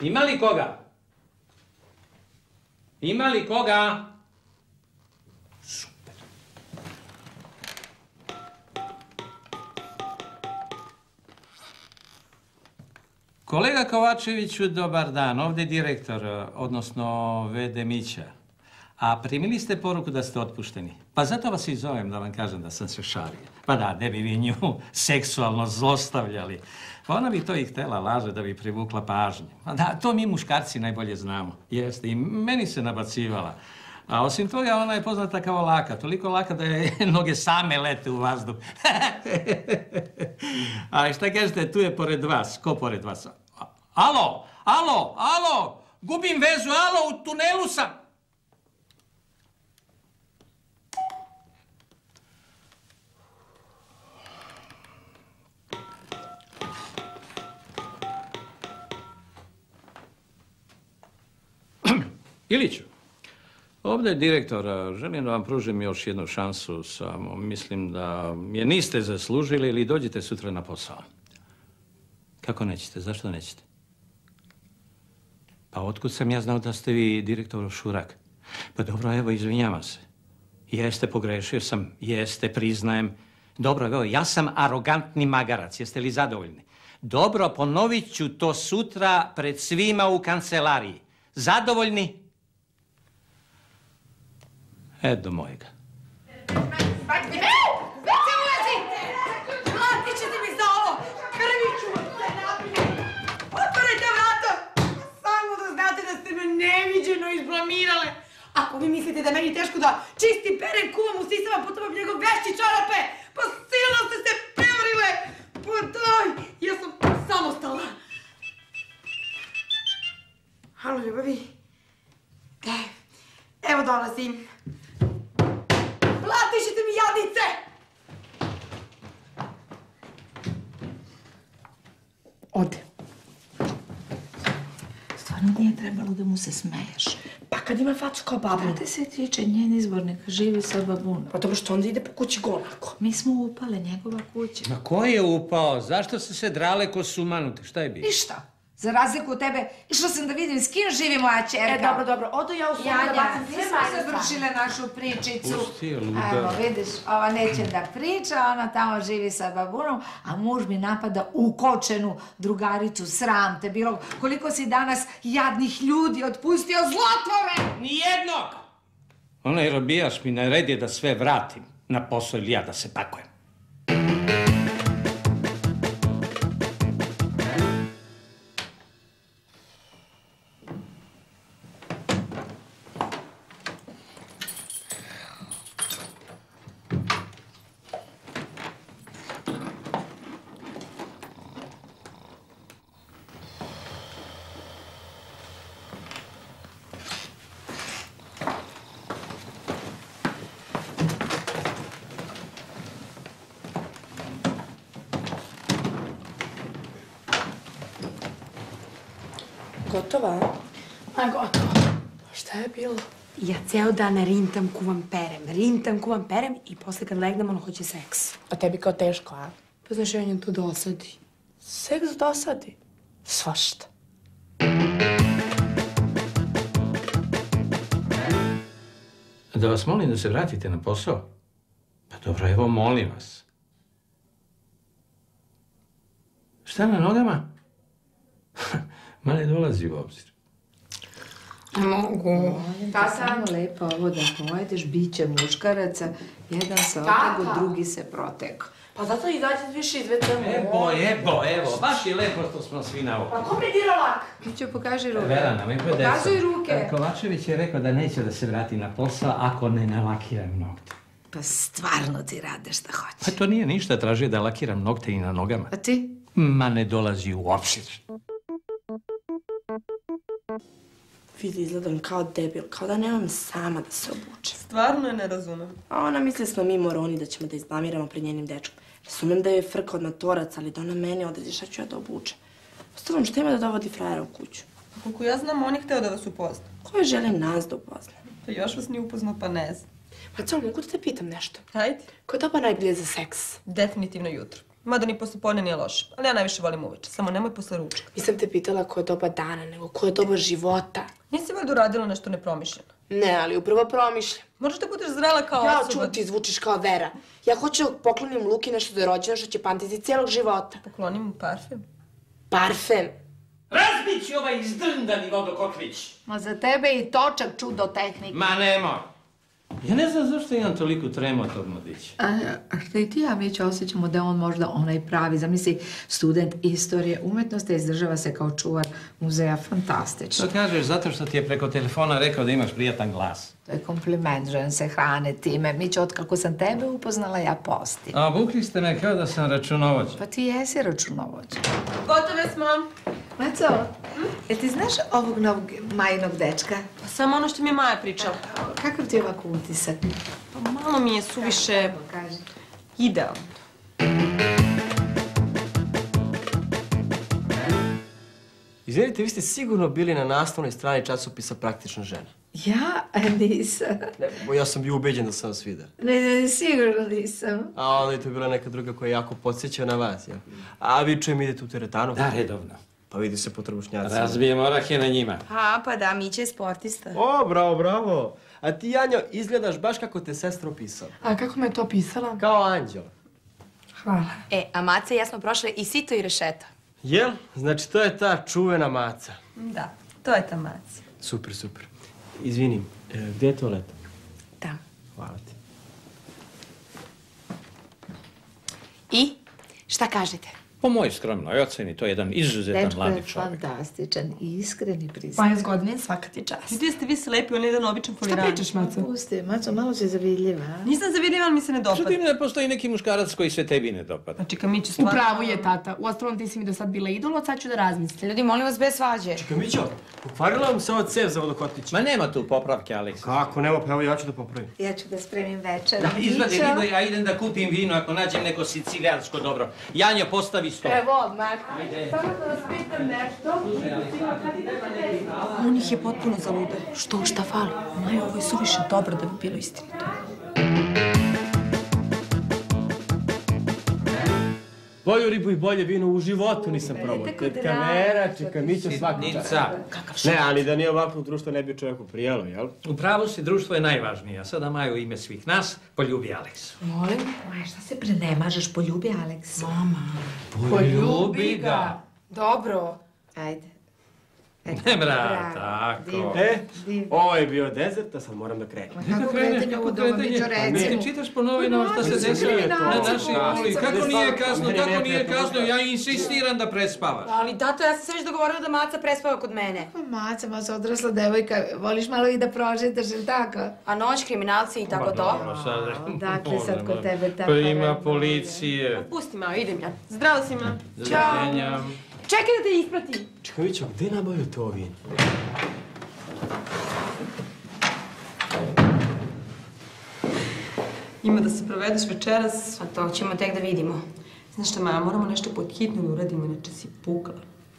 Ima li koga? Ima li koga? Kolega Kovačeviću, dobar dan. Ovdje je direktor, eh, odnosno VD Mića. A primili ste poruku da ste otpušteni. Pa zato vas i zovem da vam kažem da sam se šalio. Pa da, ne bi vi nju seksualno zlostavljali. Pa ona bi to i htjela laže da bi privukla pažnju. Pa da, to mi muškarci najbolje znamo. Jeste, i meni se nabacivala. A osim toga, ona je poznata kao laka. Toliko laka da je noge same lete u vazduh. A šta kažete, tu je pored vas. Ko pored vas? Alo, alo, alo! Gubim vezu, alo, u tunelu sam! Iliću, ovdje je direktor, želim da vam pružim još jednu šansu, samo mislim da je niste zaslužili ili dođite sutra na posao. Kako nećete, zašto nećete? Pa otkud sam ja znao da ste vi direktor Šurak? Pa dobro, evo, izvinjavam se. Jeste, pogrešio sam, jeste, priznajem. Dobro, evo, ja sam arogantni magarac, jeste li zadovoljni? Dobro, ponovit ću to sutra pred svima u kancelariji. Zadovoljni? E, do mojega. Da da ste me izblamirale! Ako vi mislite da meni teško da čistim, perem, kuvam, usisavam, potom vam njegov vešći čarape, pa silno ste se prevarile! Pa daj, ja sam samostalna! Halo, ljubavi. Evo dolazim. Platit ćete mi jadnice! Ode. Stvarno nije trebalo da mu se smeješ. Pa kad ima facu kao babu. Šta te se tiče njen izbornika, živi sa babunom. Pa dobro što onda ide po kući golako. Mi smo upale njegova kuća. Ma ko je upao? Zašto ste se drale ko sumanuti? Šta je bilo? Ništa. Za razliku od tebe, išla sam da vidim s kim živi moja čerka. E, dobro, dobro, odo ja u sobu da bacim sve nismo majice. završile našu pričicu. Pusti luda. Evo, vidiš, ova neće da priča, ona tamo živi sa babunom, a muž mi napada ukočenu drugaricu, sram te bilo. Koliko si danas jadnih ljudi otpustio zlotvore! Nijednog! Onaj robijaš mi naredio da sve vratim na posao ili ja da se pakujem. Ceo dan rintam, kuvam, perem. Rintam, kuvam, perem i posle kad legnem on hoće seks. A tebi kao teško, a? Pa znaš, ja njem to dosadi. Seks dosadi? Svašta. Da vas molim da se vratite na posao? Pa dobro, evo, molim vas. Šta na nogama? Ma ne dolazi u obzir. Mogu. Tata. Samo lepo ovo da pojedeš, bit će muškaraca. Jedan se otego, drugi se protego. Pa zato izađe više iz WC. Ebo, ebo, evo, baš je lepo što smo svi na Pa ko mi dira lak? Pokaži ruke. Verana, mi pojde. Pokazuj ruke. Kovačević je rekao da neće da se vrati na posao ako ne nalakiram nokte. Pa stvarno ti rade šta hoće. Pa to nije ništa, traži da lakiram nokte i na nogama. A ti? Ma ne dolazi u obzir. Vidi, izgledam kao debil, kao da nemam sama da se obučem. Stvarno je ne razumem. A ona misli smo mi moroni, da ćemo da izblamiramo pred njenim dečkom. Razumijem da je frka od matorac, ali da ona meni odredi šta ću ja da obučem. Ostavom, šta ima da dovodi frajera u kuću? Koliko ja znam, on je hteo da vas upozna. Ko je želi nas da upozna? Pa još vas nije upoznao, pa ne znam. Maco, mogu da te pitam nešto? Hajde. Ko je doba najbolje za seks? Definitivno jutro. Mada ni posle podne nije loše. Ali ja najviše volim uveče. Samo nemoj posle ručka. Nisam te pitala ko je doba dana, nego ko je doba života. Nisi valjda uradila nešto nepromišljeno? Ne, ali upravo promišljam. Možeš da budeš zrela kao ja, osoba. čuti, zvučiš kao Vera. Ja hoću da poklonim Luki nešto za rođena što će pamtiti cijelog života. Poklonim mu parfem. Parfem. Razbić ovaj izdrndani vodokotlić. Ma za tebe i točak čudo tehnike. Ma nemoj. Ja ne znam zašto imam toliko tremu od tog mladića. A, što i ti, ja mi osjećamo da je on možda onaj pravi, zamisli, student istorije umjetnosti, izdržava se kao čuvar muzeja, fantastično. Što kažeš zato što ti je preko telefona rekao da imaš prijatan glas. To je kompliment, žene se hrane time. Mićo, otkako sam tebe upoznala, ja postim. A obukli ste me kao da sam računovođa. Pa ti jesi računovođa. Gotove smo. Maco, jel ti znaš ovog novog majinog dečka? Pa samo ono što mi je Maja pričala. Kakav ti je ovako utisak? Pa malo mi je suviše... Kaži. Idealno. Izvinite, vi ste sigurno bili na naslovnoj strani časopisa Praktična žena. Ja nisam. Ne, ja sam bio ubeđen da sam vas vidio. Ne, ne, sigurno nisam. A onda je to bila neka druga koja je jako podsjeća na vas, jel? A vi čujem idete u teretanu? Da, redovno. Pa vidi se po trbušnjacima. Razbijem orahe na njima. A, pa da, Mića je sportista. O, bravo, bravo. A ti, Janjo, izgledaš baš kako te sestra opisala. A kako me to pisala? Kao anđel. Hvala. E, a Maca i ja smo prošle i sito i rešeto. Jel? Znači, to je ta čuvena maca. Da, to je ta maca. Super, super. Izvinim, e, gdje je toalet? Tamo. Hvala ti. I? Šta kažete? Po mojoj skromnoj oceni, to je jedan izuzetan Dečko je mladi čovjek. fantastičan, iskreni priznat. 20 godina, svaka ti čast. Gdje ste vi slepi, on je jedan običan foliran. pričaš, Maco? Pusti, Maco, malo si zavidljiva. Nisam zavidljiva, ali mi se ne Što dopada. ti ne postoji neki muškarac koji se tebi ne dopada? Znači, Kamić U stvarno... pravu je tata. Uostalom ti si mi do sad bila idol, od sad ću da razmislim. Ljudi, molim vas, bez svađe. Čekaj, Mićo, pokvarila vam se ovo cev za vodokotlić. Ma nema tu popravke, Aleks. Kako, nema, pa evo ja ću da popravim. Ja ću da spremim večer. Da, izvadi vino, ja idem da kupim vino ako nađem neko sicilijansko dobro. Janjo, postavi sto. Evo odmah. Samo da vas pitam nešto. On ih je potpuno zalude. Što, šta fali? Maja, ovo je suviše dobro da bi bilo istinito. Bolju ribu i bolje vino u životu nisam probao. Tetka Vera, čeka Mićo svako Sitnica. Ne, ali da nije ovako društvo ne bi čovjeku prijelo, jel? U pravu si, društvo je najvažnije. A sada Maju u ime svih nas, poljubi Aleks. Molim? Maja, šta se prenemažeš? Poljubi Aleks. Mama. Poljubi ga. Dobro. Ajde. Ne mra, Bravo, tako. E, ovo je bio dezert, a sad moram da krenem. Kako kretanje ovo doba, Mićo, reci Ti mu. čitaš po novinama šta se desilo na našoj kriminalci. uli. Kako nije kasno, kako ne nije kasno? Ja insistiram da prespavaš. Ali tato, ja sam se već dogovorila da Maca prespava kod mene. Pa Maca, Maca, odrasla devojka, voliš malo i da prožetaš, ili tako? A noć, kriminalci i tako Pa to? dobro, sad. Kod tebe ta Prima parada? policije. Pusti, Maja, idem ja. Zdravo si, ma. Čekaj da te ispratim. Čekaj, Mićo, gdje nabavljate ovo vino? Ima da se provedeš večeras. A to ćemo tek da vidimo. Znaš šta, Maja, moramo nešto pod hitno da uradimo, inače si pukla.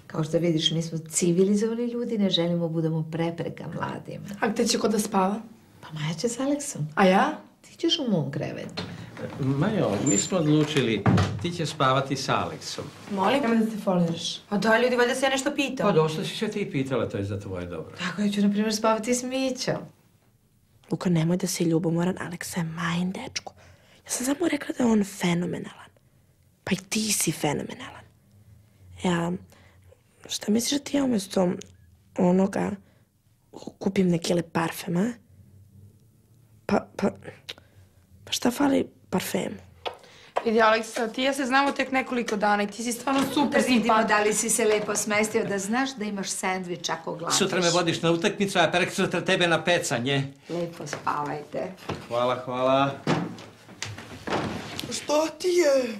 Kao što vidiš, mi smo civilizovani ljudi, ne želimo budemo prepreka mladima. A gde će ko da spava? Pa Maja će s Aleksom. A ja? Ti ćeš u mom krevetu. Majo, mi smo odlučili, ti će spavati s Aleksom. Molim? Nemoj da se foliraš. A da, ljudi, valjda se ja nešto pitam. Pa dosta si se ti pitala, to je za tvoje dobro. Tako ja ću, na primjer, spavati s Mićom. Luka, nemoj da si ljubomoran, Aleksa je majin dečko. Ja sam samo rekla da je on fenomenalan. Pa i ti si fenomenalan. Ja, šta misliš da ti ja umjesto onoga kupim neki le parfem, a? Pa, pa, pa šta fali parfemu? Vidi, Aleksa, ti ja se znamo tek nekoliko dana i ti si stvarno super Da vidimo simpatičan. da li si se lepo smestio, da znaš da imaš sendvič ako glaviš. Sutra me vodiš na utakmicu, a prek sutra tebe na pecanje. Lepo spavajte. Hvala, hvala. Što ti je?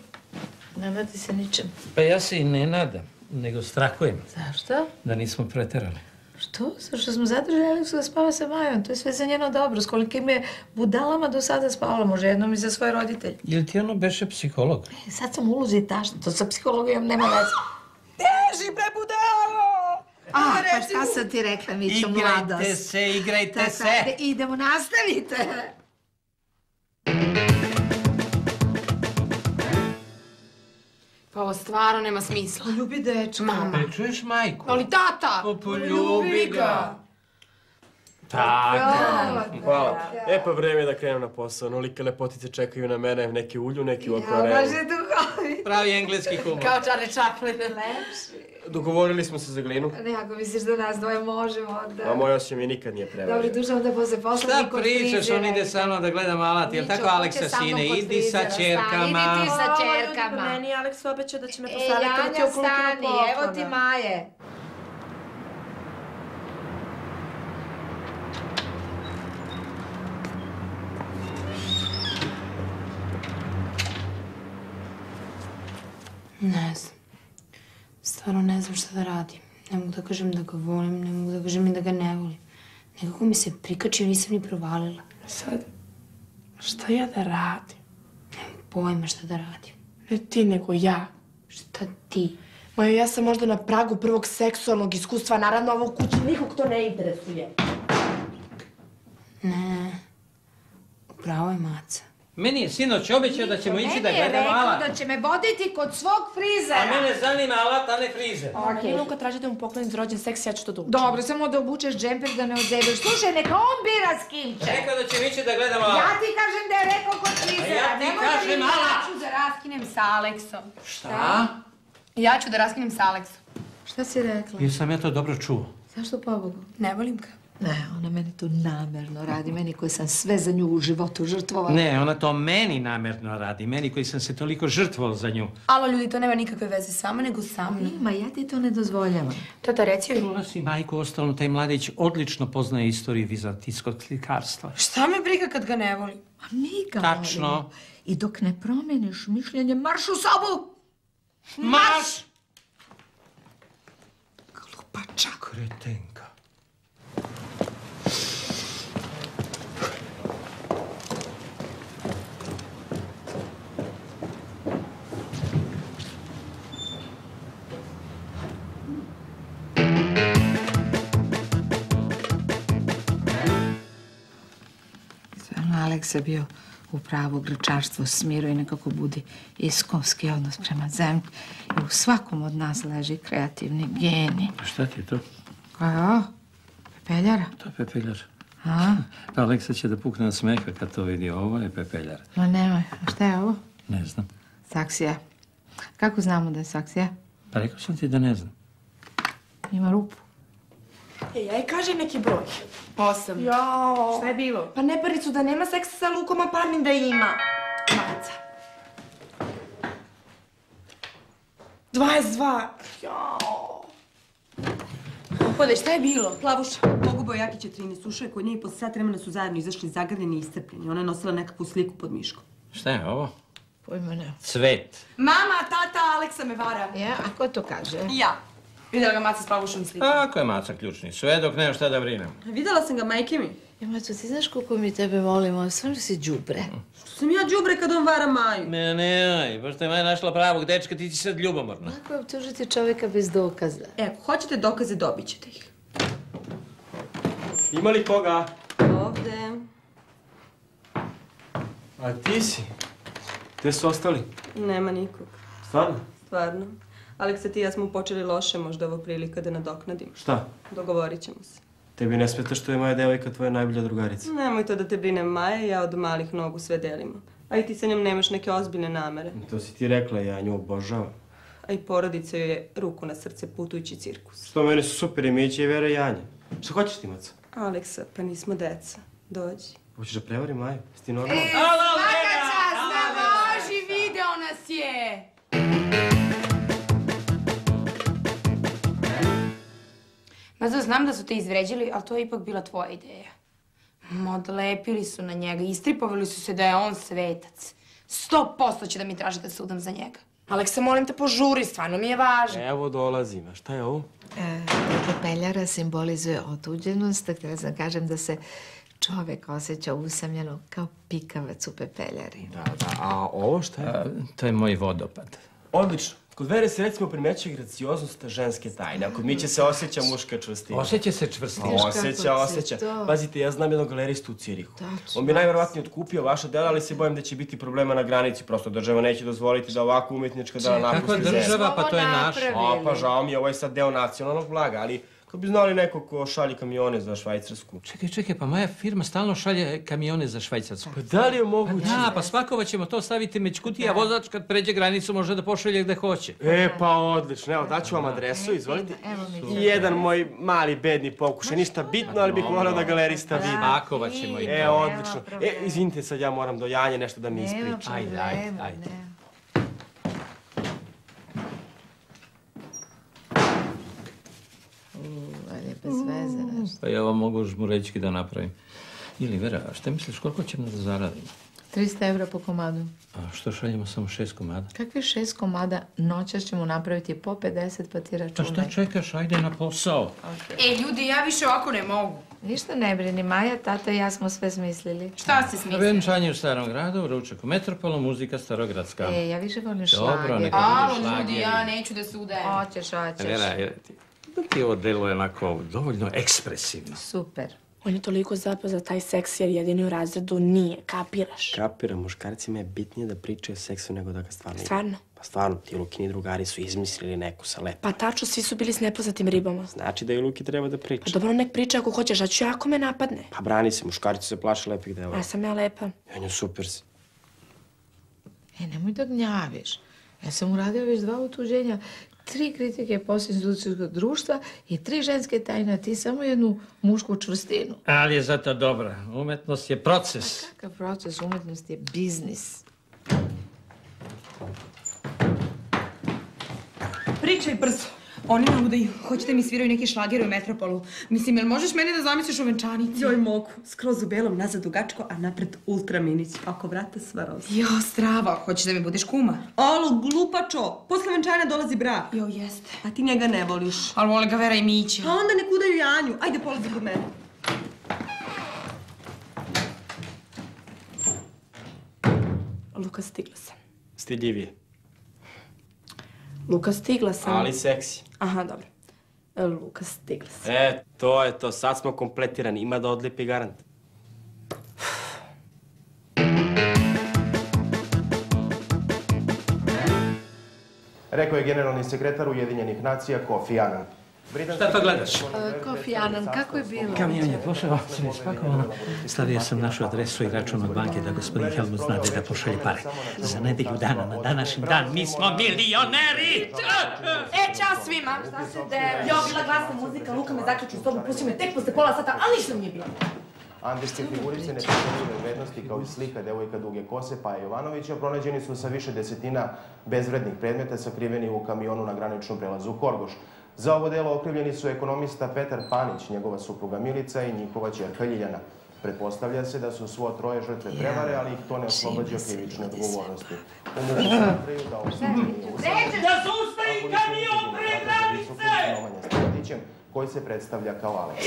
Ne nadi se ničem. Pa ja se i ne nadam, nego strahujem Zašto? da nismo preterali. Što? Zato što smo zadržali Aleksu da spava sa Majom. To je sve za njeno dobro. S kolikim je budalama do sada spavala. Može jednom i za svoje roditelje. Jel ti ono beše psiholog? E, sad sam u ulozi tašta. To sa psihologijom nema veze. Beži, bre, budalo! A, pa šta sam ti rekla, Mićo, mladost? Igrajte se, igrajte Tako, se. idemo, nastavite. Pa ovo stvarno nema smisla. Ljubi dečka. Mama. E, čuješ majku? Ali tata! O, poljubi ga. Tako. Hvala. Hvala. E pa vreme je da krenem na posao. Onolike lepotice čekaju na mene, neki ulju, neki u Ja, akvarelu. baš je duhovit. Pravi engleski humor. Kao Charlie Chaplin. Lepši. Dogovorili smo se za glinu, Ne, ako misliš da nas dvoje možemo, da... a moj osjećaj mi nikad nije Dobro, prevažen. duže onda posle posla Šta pričaš, on ide sa mnom da gleda alat, jel tako ko Aleksa sine, idi sa čerkama. idi ti sa Ovo, čerkama. pa Meni je Aleks obećao da će me E, posavjetovati Janja, oko Lukinog stani, evo ti poklona. Maje. Ne znam. Stvarno ne znam šta da radim. Ne mogu da kažem da ga volim, ne mogu da kažem ni da ga ne volim. Nekako mi se prikačio, nisam ni provalila. Sad, šta ja da radim? Pojma šta da radim. Ne ti, nego ja. Šta ti? Maja, ja sam možda na pragu prvog seksualnog iskustva, naravno ovo u kući nikog to ne interesuje. Ne. Upravo je maca. Meni je sinoć obećao da ćemo ići da Meni je gledamo rekao alat. da će me voditi kod svog frizera. A mene zanima alat, a ne frizer. Okay. Luka traži da mu poklonim za rođen seks, ja ću to da učim. Dobro, samo da obučeš džemper da ne odzebeš. Slušaj, neka on bira s kim će. Rekao da ćemo ići da gledamo alat. Ja ti kažem da je rekao kod frizera. A ja ti nemoj kažem, mi- ala! Ja ću da raskinem sa Aleksom. Šta? Ja ću da raskinem sa Aleksom. Šta si rekla? Jesam ja to dobro čuo. Zašto pobogu? Ne volim ga. Ne, ona meni to namerno radi. Meni koji sam sve za nju u životu žrtvovala. Ne, ona to meni namjerno radi. Meni koji sam se toliko žrtvovao za nju. Alo, ljudi, to nema nikakve veze s vama, nego sa mnom. Ima, ja ti to ne dozvoljavam. Tata, reci joj. Čula si, majko, ostalno, taj mladić odlično poznaje istoriju vizantijskog slikarstva. Šta me briga kad ga ne volim? A mi ga Tačno. volimo. I dok ne promeniš mišljenje, marš u sobu! Marš! Glupača. Kretenka. Stvarno, Aleks je bio u pravu grčarstvo smiruje i nekako budi iskonski odnos prema zemlji. I u svakom od nas leži kreativni genij. A šta ti je to? Koja je ovo? Pepeljara? To je pepeljar. A? Pa Aleksa će da pukne od smeha kad to vidi. Ovo je pepeljar. Ma nemoj. A šta je ovo? Ne znam. Saksija. Kako znamo da je saksija? Pa rekao sam ti da ne znam. Ima rupu. Ej, aj kaži neki broj. Osam. Jao. Šta je bilo? Pa neparicu da nema seksa sa Lukom, a parmin da ima. Maca. 22. Jao. Upade, šta je bilo? Plavuša, Bogubo i Jakić je 13 ušao je kod nje i posle sat vremena su zajedno izašli zagrljeni i iscrpljeni. Ona je nosila nekakvu sliku pod miškom. Šta je ovo? Pojma ne. Cvet. Mama, tata, Aleksa me vara. Ja, a ko to kaže? Ja. Vidjela ga maca s plavušom slikom. Ako je maca ključni, sve dok nema šta da brinem. Videla sam ga, majke mi. Ja, Maco, ti znaš koliko mi tebe volimo, stvarno si đubre. Što sam ja đubre kad on vara Maju? Ne, ne, aj, pošto je Maja našla pravog dečka, ti si sad ljubomorna. Kako je optužiti čovjeka bez dokaza? E, ako hoćete dokaze, dobit ćete ih. Ima li koga? Ovde. A ti si? Gde su ostali? Nema nikog. Stvarno? Stvarno. Aleksa, ti i ja smo počeli loše, možda je ovo prilika da nadoknadimo. Šta? Dogovorit ćemo se. Tebi ne smeta što je moja devojka tvoja najbolja drugarica. Nemoj to da te brine Maja, ja od malih nogu sve delimo. A i ti sa njom nemaš neke ozbiljne namere. To si ti rekla, ja nju obožavam. A i porodica joj je ruku na srce putujući cirkus. Što meni su super i Mića i Vera i Janja. Šta hoćeš ti, maca? Aleksa, pa nismo deca. Dođi. Hoćeš da prevari Maju? Jesi ti normalno? E, svaka čast, da može, video nas je! Mazo, znam da su te izvređali, ali to je ipak bila tvoja ideja. Ma, odlepili su na njega, istripovali su se da je on svetac. Sto posto će da mi tražite sudam za njega. Aleksa, molim te, požuri, stvarno mi je važno. Evo dolazim, a šta je ovo? E, pepeljara simbolizuje otuđenost, htjela sam kažem da se čovjek osjeća usamljeno kao pikavac u pepeljari. Da, da, a ovo šta je? To je moj vodopad. Odlično. Kod Vere se recimo primećuje gracioznost ženske tajne, a kod Miće se osjeća muška čvrstina. Osjeća se čvrstina. Osjeća, kako osjeća. Pazite, ja znam jednog galeristu u Cirihu. On bi najverovatnije otkupio vaša dela, ali se bojim da će biti problema na granici. Prosto država neće dozvoliti da ovako umjetnička dela napusti zemlju. država? Pa to je naše. A, pa žao mi je, ovo je sad deo nacionalnog blaga, ali kad bi znali neko ko šalje kamione za Švajcarsku. Čekaj, čekaj, pa moja firma stalno šalje kamione za Švajcarsku. Pa da li je moguće? Da, pa svakova ćemo to staviti među kutije, a vozač kad pređe granicu može da pošalje gde hoće. E, pa odlično. Evo, daću vam adresu, izvolite. Evo mi I jedan moj mali bedni pokušaj. Ništa bitno, ali bih volio da galerista vidi. Spakovat ćemo i E, odlično. E, izvinite, sad ja moram do Janje nešto da mi Nema ispriča. Ajde, ajde, ajde. Ali je bez veze nešto. Pa ja ovo mogu žmurečki da napravim. Ili, Vera, a šta misliš, koliko ćemo da zaradimo? 300 eura po komadu. A što šaljemo samo šest komada? Kakvi šest komada noćas ćemo napraviti po 50 pa ti Pa računaj. šta čekaš, ajde na posao. E, ljudi, ja više ovako ne mogu. Ništa ne brini, Maja, tata i ja smo sve smislili. Šta ste smislili? Venčanje u starom gradu, ručak u metropolu, muzika starogradska. E, ja više volim Dobro, šlager. neka Alo, ljudi, ja neću da se udajem. Hoćeš, hoćeš. Vera, ti, da ti ovo deluje onako dovoljno ekspresivno. Super. On je toliko zapao za taj seks jer jedini u razredu nije, kapiraš? Kapiram, muškarcima je bitnije da pričaju o seksu nego da ga stvarno. Stvarno? Pa stvarno, ti Lukini drugari su izmislili neku sa lepa. Pa tačno, svi su bili s nepoznatim ribama. Znači da i Luki treba da priča. Pa dobro, nek priča ako hoćeš, a ću ja ako me napadne. Pa brani se, muškarci se plaše lepih A devojaka. sam ja lepa. Ja nju super si. E, nemoj da gnjaviš. Ja sam uradila već dva utuženja, tri kritike postinstitucijskog društva i tri ženske tajne, a ti samo jednu mušku čvrstinu. Ali je zato dobra. Umetnost je proces. Kakav proces umjetnosti je biznis. Pričaj brzo. Oni me udaju. Hoćete mi sviraju neki šlager u Metropolu. Mislim, jel možeš meni da zamisliš u venčanici? Joj mogu, skroz u belom, nazad dugačko, a napred ultra minić. Oko vrata sva roza. Jo, strava. Hoćeš da mi budeš kuma? Alo, glupačo, posle venčanja dolazi brak. Jo, jeste. A ti njega ne voliš. Ali vole ga Vera i Mića. Pa onda nek udaju Janju. Ajde, polazi kod mene. Luka, stigla sam. Stidljivije. Luka, stigla sam. Ali seksi. Aha, dobro. E, Luka, stigla sam. E, to je to. Sad smo kompletirani. Ima da odlipi garant. Rekao je generalni sekretar Ujedinjenih nacija Kofi Annan. Šta to gledaš? Kofi Annan, kako je bilo? Kamion je pošao, sam je spakovano. Stavio sam našu adresu i račun od banke da gospodin Helmut zna da pošalje pare. Za nedelju dana, na današnji dan, mi smo milioneri! E, čao svima. Šta se dere? Jo, bila glasna muzika, Luka me zaključu u sobu, pustio me tek posle pola sata, ali ništa mi nije bilo. Andrijske figurice neprocenjive vrednosti kao i slika devojka duge kose Paja Jovanovića pronađeni su sa više desetina bezvrednih predmeta sakriveni u kamionu na graničnom prelazu Korgoš. Za ovo delo okrivljeni su ekonomista Petar Panić, njegova supruga Milica i njihova ćerka Ljiljana. Pretpostavlja se da su svo troje žrtve prevare, ali ih to ne oslobađa krivične odgovornosti. Smatraju da koji se predstavlja kao Aleks.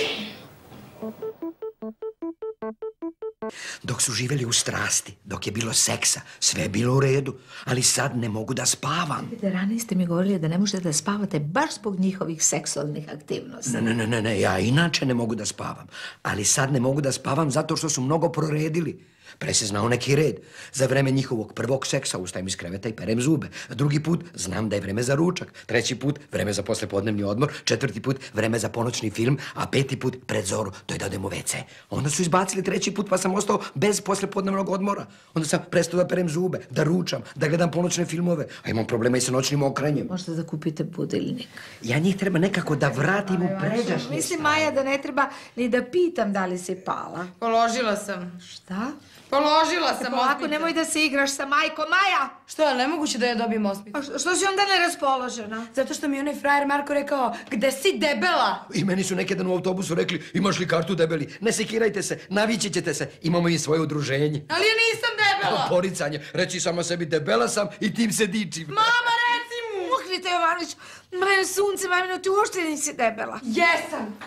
Dok su živjeli u strasti, dok je bilo seksa, sve je bilo u redu, ali sad ne mogu da spavam. Da ranije ste mi govorili da ne možete da spavate baš zbog njihovih seksualnih aktivnosti. Ne, ne, ne, ne, ne, ja inače ne mogu da spavam, ali sad ne mogu da spavam zato što su mnogo proredili. Pre se znao neki red. Za vreme njihovog prvog seksa ustajem iz kreveta i perem zube. Drugi put znam da je vreme za ručak. Treći put vreme za poslepodnevni odmor. Četvrti put vreme za ponoćni film. A peti put pred zoru, to je da odem u WC. Onda su izbacili treći put pa sam ostao bez poslepodnevnog odmora. Onda sam prestao da perem zube, da ručam, da gledam ponoćne filmove. A imam problema i sa noćnim okranjem. Možete da kupite budilnik. Ja njih treba nekako da vratim u pređašnje Mislim, Maja, da ne treba ni da pitam da li si pala. Položila sam. Šta? Položila sam Polako, nemoj da se igraš sa majkom. Maja! Što je nemoguće da ja dobijem ospice? A što- si onda neraspoložena? Zato što mi je onaj frajer Marko rekao, gde si debela? I meni su nekjedan u autobusu rekli, imaš li kartu debeli? Ne sekirajte se, navići ćete se. Imamo i svoje udruženje. Ali ja nisam debela. Poricanje. Reći samo sebi, debela sam i tim se dičim. Mama, reci mu! Uhvite, Jovanović. Moje sunce, majmino, ti uopšte nisi debela. Jesam.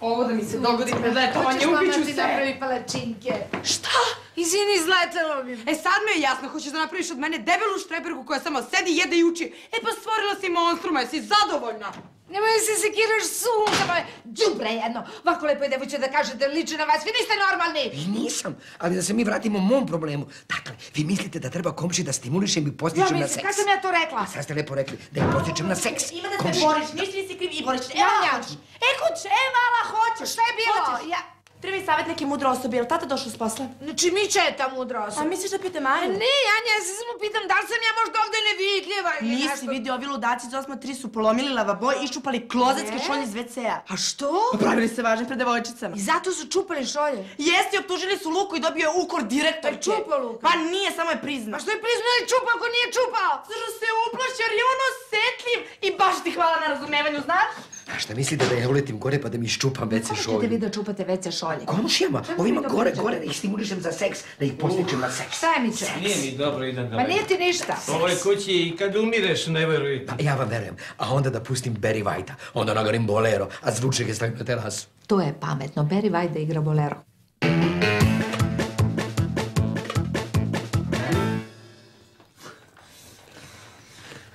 Ovo da mi se dogodi pred letovanje, ubiću se. napravi palačinke. Šta? Izvini, izletelo mi. E sad mi je jasno, hoćeš da napraviš od mene debelu štreberku koja samo sedi, jede i uči. E pa stvorila si monstruma, jesi zadovoljna? Nemoj se sekiraš sunce, moje đubre jedno. Ovako lepo je devojče da kažete liči na vas. Vi niste normalni. I nisam, ali da se mi vratimo mom problemu. Dakle, vi mislite da treba komši da stimulišem i postičem Ja na mislim, seks? kako sam ja to rekla? Sad ste lepo rekli, da ih postičem na seks. Ima da se boriš, ništa nisi kriv i boriš. Ja, Evo, ja. hoćeš. E, kuć, e, vala, hoćeš. Šta je bilo? Hoćeš. Ja... Treba savjet neke mudre osobe, je li tata došao s posla? Znači, Mića je ta mudra osoba. A misliš da pita Maju? Ne, Anja, ja se samo pitam da li sam ja možda ovdje nevidljiva ili Nisi nešto. vidio, ovi ludaci iz 8.3 su polomili lavabo i iščupali klozetske šolje iz WC-a. A što? Pravili se važni pred devojčicama. I zato su čupali šolje. Jesti, optužili su Luku i dobio je ukor direktorke. Pa je čupao Luka? Pa nije, samo je priznao. A što je priznao je čupao ako nije čupao? Zato se uplašio jer je on osetljiv i baš ti hvala na razumevanju, znaš? A šta mislite da ja uletim gore pa da mi iščupam vece Kako ćete šolje? vi da čupate WC šolje? Komšijama, ovima gore, gore da ih stimulišem za seks, da ih postičem na seks. Šta je Mića? Nije mi dobro, idem da Pa nije ti ništa. U ovoj kući i kad umireš, ne veruj. Pa ja vam verujem. A onda da pustim Barry White-a, onda nagarim bolero, a zvučnike stavim na terasu. To je pametno. Barry White da igra bolero.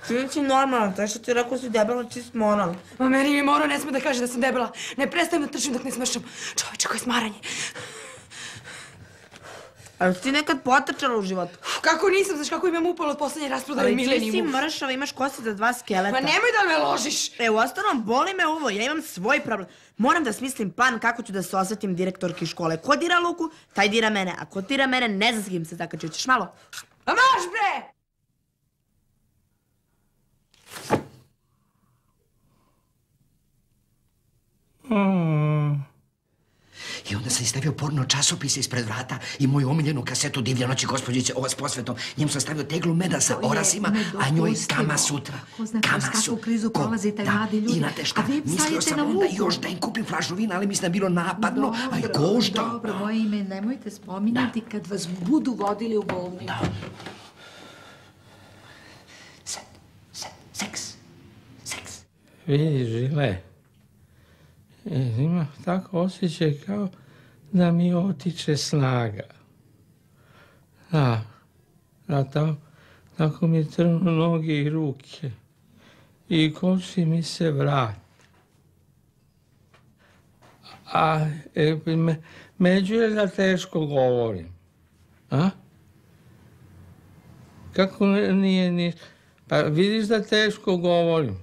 Ti si normalan, taj što ti rekao si debela, čist moral. Ma meni mi mora ne sme da kaže da sam debela. Ne prestajem da trčim dok ne smršam. Čovječe, koje smaranje. Ali si ti nekad potrčala u životu? Kako nisam, znaš kako imam upalo od poslednje rasprodaje u Ali ti si Milenijumu. mršava, imaš kosi za dva skeleta. Pa nemoj da me ložiš. E, u ostalom, boli me uvo, ja imam svoj problem. Moram da smislim plan kako ću da se osvetim direktorki škole. Ko dira Luku, taj dira mene. A ko dira mene, ne znam s kim se zakačio. Ćeš malo? A maš bre! I onda sam stavio porno časopise ispred vrata i moju omiljenu kasetu Divlja noći gospođice, ova s posvetom. Njemu sam stavio teglu meda sa orasima, a njoj kama sutra. Ko zna Kama kroz kakvu su- krizu da, mladi ljudi. I znate šta, A vi mislio sam na onda još da im kupim flašu vina, ali mislim da je bilo napadno, a i košta. Dobro, moje ime nemojte spominjati kad vas budu vodili u bolnicu. Seks. Seks. Vidi, Žile, ima tako osjećaj kao da mi otiče snaga. Da, da, tako, tako mi trnu noge i ruke. I koči mi se vrat. A e, me, među je da teško govorim. A? Kako nije ni... Pa vidiš da teško govorim.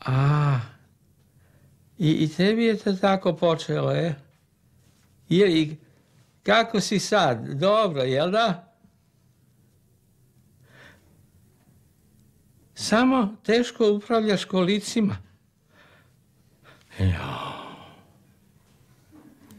A, i, i tebi je to tako počelo, e? Je, i kako si sad? Dobro, jel da? Samo teško upravljaš kolicima. Ja.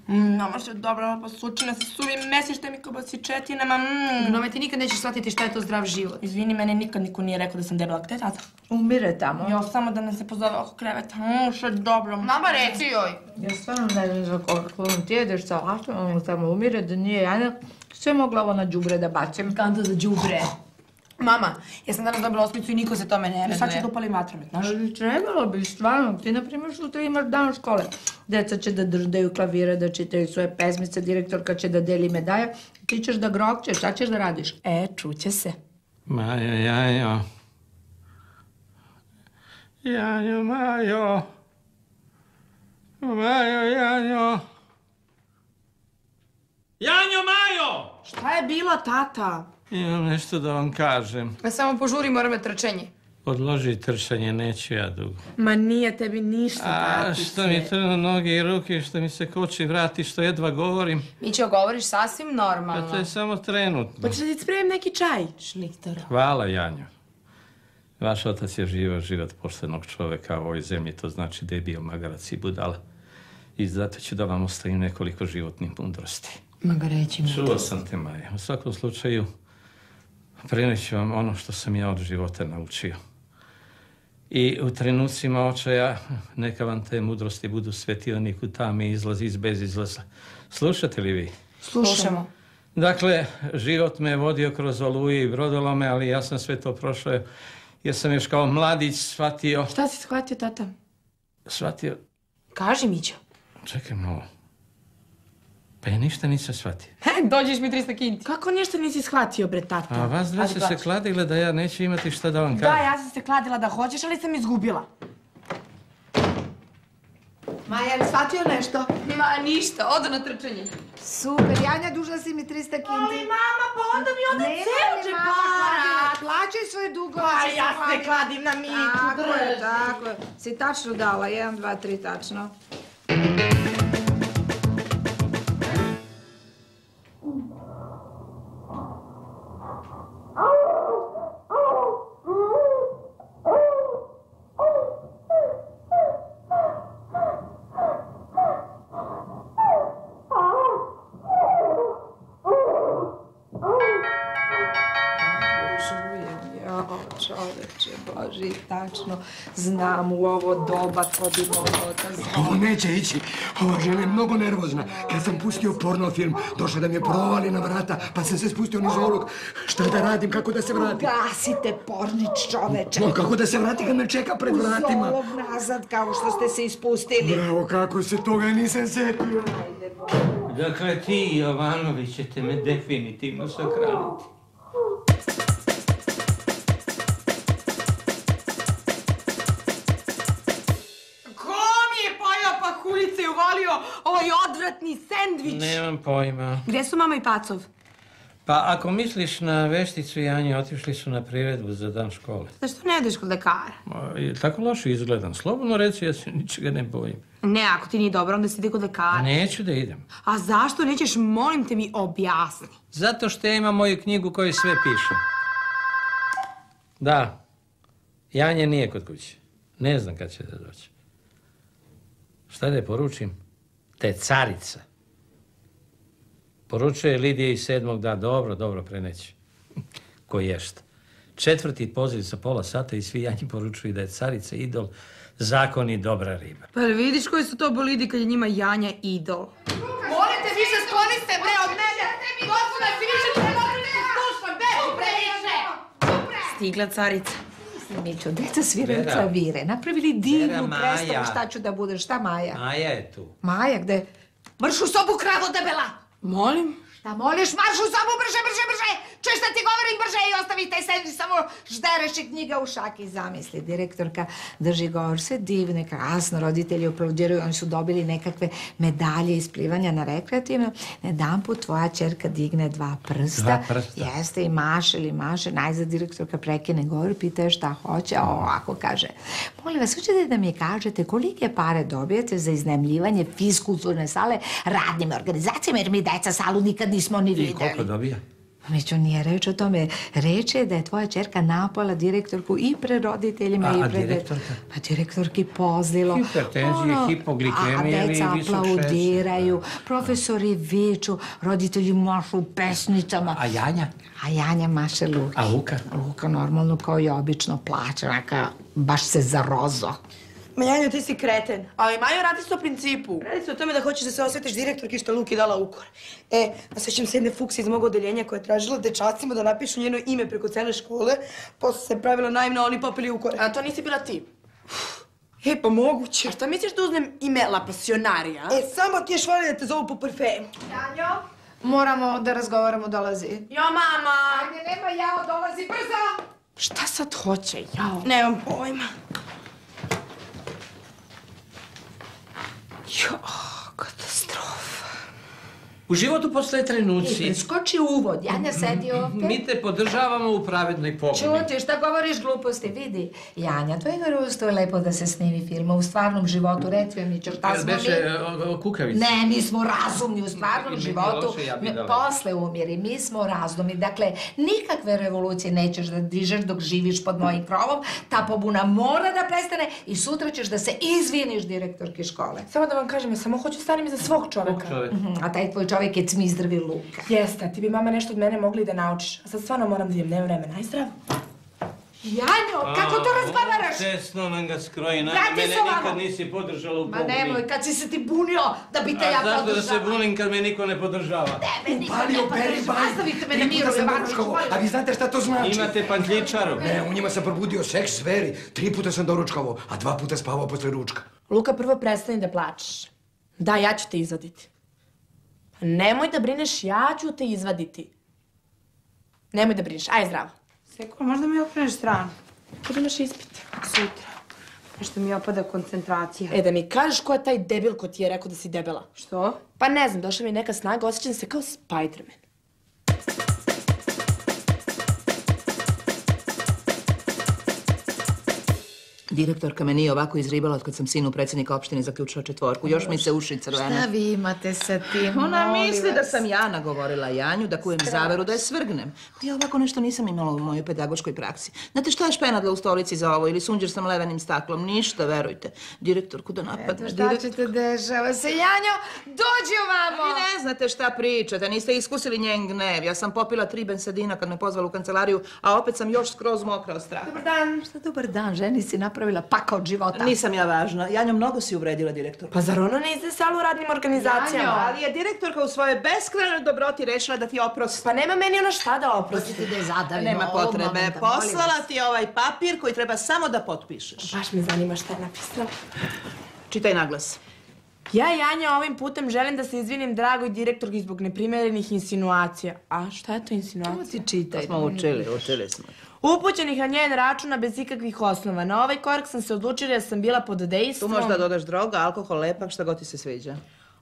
Mm, Mama što je dobra, pa sučina sa suvim mesište mi kao basičetinama. Mm. Gnome, ti nikad nećeš shvatiti šta je to zdrav život. Izvini, mene nikad niko nije rekao da sam debela. Gde je tata? Umire tamo. Jo, samo da me se pozove oko kreveta. Mm, što je dobro. Mama, reci joj. Ja stvarno ne znam za koliko ti jedeš sa latom, on tamo umire, da nije Jana. Sve mogla ovo na đubre da bacim. Kanta za đubre. Mama, ja sam danas dobila osmicu i niko se tome ne raduje. Sad da upalim vatromet, znaš? Ali trebalo bi, stvarno. Ti, na primjer, sutra imaš dan škole. Deca će da drždaju klavire, da čitaju svoje pesmice, direktorka će da deli medaje. Ti ćeš da grokćeš, šta ćeš da radiš? E, čuće se. Majo, jajo. Jajo, Majo. Majo, jajo. Janjo, Majo! Šta je bilo, tata? Imam nešto da vam kažem. Ja samo požuri, moram na trčanje. Odloži trčanje, neću ja dugo. Ma nije tebi ništa, A tati. što mi trnu noge i ruke, što mi se koči vrati, što jedva govorim. Mićo, govoriš sasvim normalno. Pa to je samo trenutno. Hoćeš da ti spremim neki čaj? Šliktara. Hvala, Janjo. Vaš otac je živio život poštenog čoveka u ovoj zemlji, to znači da je bio magarac i budala. I zato ću da vam ostavim nekoliko životnih mudrosti. Ma ga reći mi. Čuo sam te, Maja. U svakom slučaju, preneću vam ono što sam ja od života naučio. I u trenucima očaja, neka vam te mudrosti budu svetionik u tami izlazi iz bezizlaza. Slušate li vi? Slušamo. Dakle, život me je vodio kroz oluje i brodolome, ali ja sam sve to prošao jer sam još kao mladić shvatio... Šta si shvatio, tata? Shvatio... Kaži, Mićo. Čekaj malo. Pa ja ništa nisam shvatio. He, dođeš mi 300 kinti. Kako ništa nisi shvatio, bre, tata? A vas ste se plači. kladile da ja neću imati šta da vam kažem. Da, ja sam se kladila da hoćeš, ali sam izgubila. Maja, je li shvatio nešto? Ma ništa, odo na trčanje. Super, Janja, dužna si mi 300 kinti. Ali mama, pa onda mi Nema ceo džep para. Plaćaj svoje dugove. Pa ja se kladim na Miku, Tako je, tako je. Si tačno dala, 1, 2, 3, tačno. Doba ko bi mogao da zna. Ovo neće ići. Ova žena je mnogo nervozna. Kad sam pustio porno film, došla da me provali na vrata, pa sam se spustio niz ovog. Šta da radim, kako da se vratim? Gasite pornič, čoveče. No, kako da se vrati kad me čeka pred vratima? Uz nazad, kao što ste se ispustili. Bravo, kako se toga nisam setio. Dakle, ti, Jovanović, ćete me definitivno sakraniti. Ovaj odvratni sendvič? Nemam pojma. Gde su mama i pacov? Pa ako misliš na vešticu i Janje, otišli su na priredbu za dan škole. Zašto ne ideš kod lekara? Tako loše izgledam. Slobodno reci, ja se ničega ne bojim. Ne, ako ti nije dobro, onda si ide kod lekara. Neću da idem. A zašto nećeš, molim te mi objasni. Zato što ja imam moju knjigu koju sve piše. Da. Janje nije kod kuće. Ne znam kad će da doći. Šta da je poručim? Te carica. Poručuje Lidije iz sedmog da, dobro, dobro, preneći. Ko ješta. Četvrti poziv za pola sata i svi janji poručuju da je carica idol, zakon i dobra riba. Pa jel vidiš koji su to bolidi kad je njima Janja idol? Molite, više skloniste bre od mene. Gospoda, si više ne možete slušam, beži previše. Stigla carica. Mićo, deca sviraju klavire, napravili divnu predstavu šta ću da budeš, šta Maja? Maja je tu. Maja, gde? Marš u sobu, kravo debela. Molim? Šta moliš, marš u sobu, brže, brže, brže. Čuješ šta ti govorim, brže i ostavi taj sendvič, samo ždereš i knjiga u šaki. Zamisli, direktorka drži govor, sve divno i krasno, roditelji aplaudiraju, oni su dobili nekakve medalje iz plivanja na rekreativno. Jedan put tvoja čerka digne dva prsta, Dva prsta. jeste i maše ili maše, najzad direktorka prekine govor, pita je šta hoće, a ovako kaže, molim vas, hoćete da mi kažete kolike pare dobijete za iznajmljivanje fiskulturne sale radnim organizacijama, jer mi deca salu nikad nismo ni I videli. koliko dobija? Među nije reč o tome. Reč je da je tvoja čerka napala direktorku i pre roditeljima A- i a pre... direktorka? Pa direktorki pozlilo. Hipertenzije, hipoglikemije A ili deca visok aplaudiraju, profesori viču, roditelji mašu pesnicama. A Janja? A Janja maše Luki. A Luka? Luka normalno kao i obično plaća, onaka, baš se zarozo. Ma Janjo, ti si kreten. Ali Majo, radi se o principu. Radi se o tome da hoćeš da se osvetiš direktorki što Luki dala ukor. E, a sećam se jedne fukse iz mog odeljenja koja je tražila dečacima da napišu njeno ime preko cele škole, posle se pravila naivna, oni popili ukore. A to nisi bila ti? E, pa moguće. A šta misliš da uzmem ime La Passionarija? E, samo ti još voli da te zovu po parfemu. Janjo, moramo da razgovaramo, dolazi. Jo, mama! Ajde, nema jao, dolazi brzo. Šta sad hoće, jao? Nemam pojma. Jo, katastrofa. U životu postoje I trenuci. preskoči uvod, Janja sedi ovdje. Mi te podržavamo u pravednoj pobuni. Čuti, šta govoriš gluposti, vidi. Janja, to je usto je lepo da se snimi film, u stvarnom životu, reci mi, ćeš, šta smo beše mi? e, o- o kukavica? Ne, mi smo razumni u stvarnom životu. loše, ja Ne, posle umjeri, mi smo razumni. Dakle, nikakve revolucije nećeš da dižeš dok živiš pod mojim krovom. Ta pobuna mora da prestane i sutra ćeš da se izviniš direktorki škole. Samo da vam kažem, ja samo hoću stanem iza svog čoveka. čoveka? Mhm, A taj tvoj čovjek je cmizdrvi Luka. Jeste, ti bi mama nešto od mene mogli da naučiš. A sad stvarno moram da idem, nema vremena. Aj zdravo. Janjo, kako to razgovaraš? Česno nam ga skroji. Na, Vrati mene se ovamo. nikad nisi podržala u Ma pobuni. nemoj, kad si se ti bunio da bi te A ja zašto da se podržala. bunim kad me niko ne podržava? Tebe niko Upalio ne podržava. Ostavite me na miru, molim A vi znate šta to znači? Imate pantljičaru. Ne, u njima sam probudio seks sveri. Tri puta sam doručkovao, a dva puta spavao posle ručka. Luka, prvo prestani da plačeš. Da, ja ću te izvaditi. Nemoj da brineš, ja ću te izvaditi. Nemoj da brineš, aj zdravo. Seko, možda mi okreneš stranu. Kad imaš ispit? Sutra. Nešto mi opada koncentracija. E, da mi kažeš ko je taj debil ko ti je rekao da si debela. Što? Pa ne znam, došla mi neka snaga, osjećam se kao Spiderman. Direktorka me nije ovako izribala od kad sam sinu predsjednika opštine zaključila četvorku. Još mi se uši crvene. Šta vi imate sa tim, Ona misli da sam ja nagovorila Janju da kujem zaveru da je svrgnem. Pa ja ovako nešto nisam imala u mojoj pedagoškoj praksi. Znate šta je špenadla u stolici za ovo ili sunđer sa mlevenim staklom? Ništa, verujte. Direktorku da napadne. Eto šta ćete dešava se, Janjo, dođi ovamo! Vi ne znate šta pričate, niste iskusili njen gnev. Ja sam popila tri bensedina kad me pozvala u kancelariju, a opet sam još skroz mokra od straha. Dobar dan. Šta dobar dan, ženi si napravila paka od života. Nisam ja važna. Janjo, mnogo si uvredila direktorku. Pa zar ona ne izde salu u radnim organizacijama? Ali je direktorka u svojoj beskrajnoj dobroti rešila da ti oprosti. Pa nema meni ona šta da oprosti. Prostite da je zadavimo Nema potrebe. momenta, Poslala ti ovaj papir koji treba samo da potpišeš. Baš me zanima šta je napisala. Čitaj naglas. Ja, Janja, ovim putem želim da se izvinim dragoj direktorki zbog neprimerenih insinuacija. A šta je to insinuacija? Samo ti čitaj. Smo učili, učili smo. Upućenih na njen računa bez ikakvih osnova. Na ovaj korak sam se odlučila jer sam bila pod Tu dejstvom. možda dodaš droga, alkohol, lepak, šta god ti se sviđa.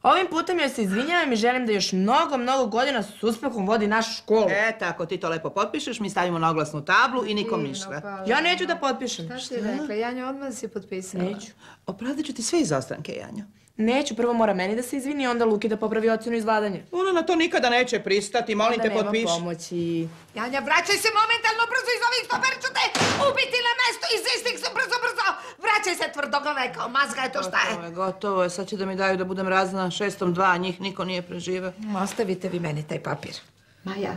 Ovim putem joj se izvinjavam i želim da još mnogo, mnogo godina s uspehom vodi našu školu. E, tako ti to lepo potpišeš, mi stavimo na oglasnu tablu i nikom ništa. Ja neću da potpišem. Šta si rekla? Janjo, odmah si potpisala. Neću. Opravdat ću ti sve izostanke, Janjo. Neću, prvo mora meni da se izvini, onda Luki da popravi ocjenu izvladanja. Ona na to nikada neće pristati, molim Onda te nema potpiši. pomoći. Janja, vraćaj se momentalno brzo iz ovih stoper ću te ubiti na mesto iz istih su brzo, brzo. Vraćaj se tvrdoglave kao mazga je to šta Gotovo je. je, gotovo je. Sad će da mi daju da budem razna šestom dva, a njih niko nije prežive. Ostavite vi meni taj papir. Maja,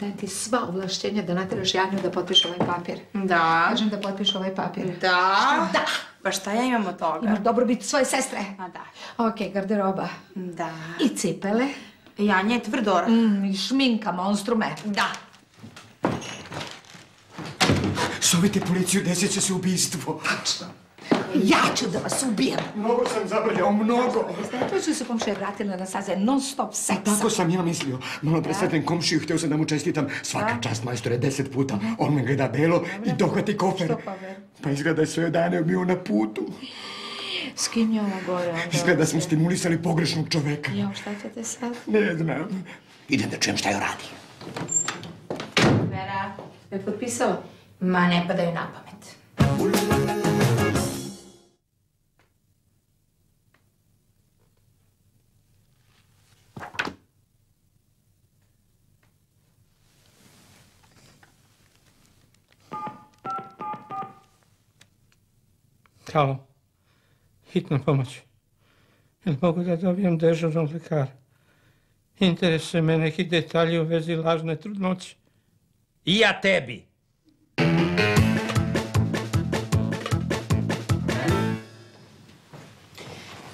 dajem ti sva ovlašćenja da natjeraš Janju da potpiše ovaj papir. Da. Kažem da potpiše ovaj papir. Da. Da. Pa šta ja imam od toga? Imaš dobrobit svoje sestre. Ma da. Ok, garderoba. Da. I cipele. Janja je tvrdora. Mm, I šminka, monstrume. Da. Zovite policiju, desit će se ubijstvo. Ja ću da vas ubijem. Mnogo sam zabrljao, mnogo. Znate su se komšije vratile na saze non stop seksa. Tako sam ja mislio. Malo presretnem komšiju, htio sam da mu čestitam. Svaka čast, majstore, deset puta. On me gleda belo i dohvati kofer. Pa izgleda da je sve dane bio na putu. S kim je ovo gore onda? Izgleda da smo stimulisali pogrešnog čoveka. Jo, šta ćete sad? Ne znam. Idem da čujem šta joj radi. Vera, je potpisala? Ma ne padaju na pamet. Halo, hitna pomoć. Jel mogu da dobijem dežurnog lekara? Interesuje me neki detalji u vezi lažne trudnoće. I ja tebi.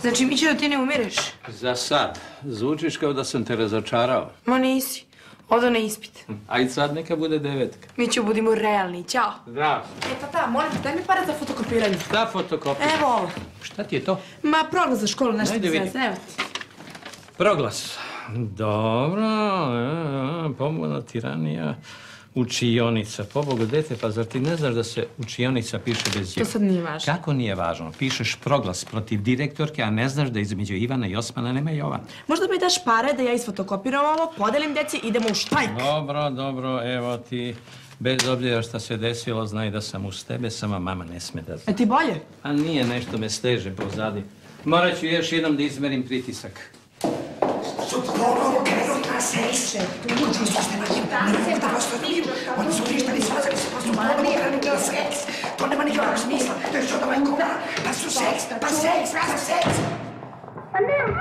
Znači, Mićo, da ti ne umireš? Za sad. Zvučiš kao da sam te razočarao. Ma nisi. Odo na ispit. Ajde sad neka bude devetka. Mićo, budimo realni. Ćao. Zdravo. E, tata, molim te, daj mi para za fotokopiranje. Šta fotokopija? Evo ovo. Šta ti je to? Ma, proglas za školu, nešto mi vidim. se evo ti. Proglas. Dobro, e, e, pobuna, tiranija, Učionica. Pobogu, dete, pa zar ti ne znaš da se učionica piše bez To j? sad nije važno. Kako nije važno? Pišeš proglas protiv direktorke, a ne znaš da između Ivana i Osmana nema Jovan. Možda mi daš pare da ja isfotokopiram ovo, podelim deci, idemo u štajk. Dobro, dobro, evo ti. Bez obzira šta se desilo, znaj da sam uz tebe, sama mama ne sme da zna. E ti bolje? A nije, nešto me steže pozadi. Morat ću još jednom da izmerim pritisak. Su Сейше, Можем здесь не вадим, не мога да възстановим. От сутри ще ни свързали с позволено хранител секс. То няма никакъв смисъл, той ще дава кога. Пасо секс, пасо секс, пасо секс. Анем!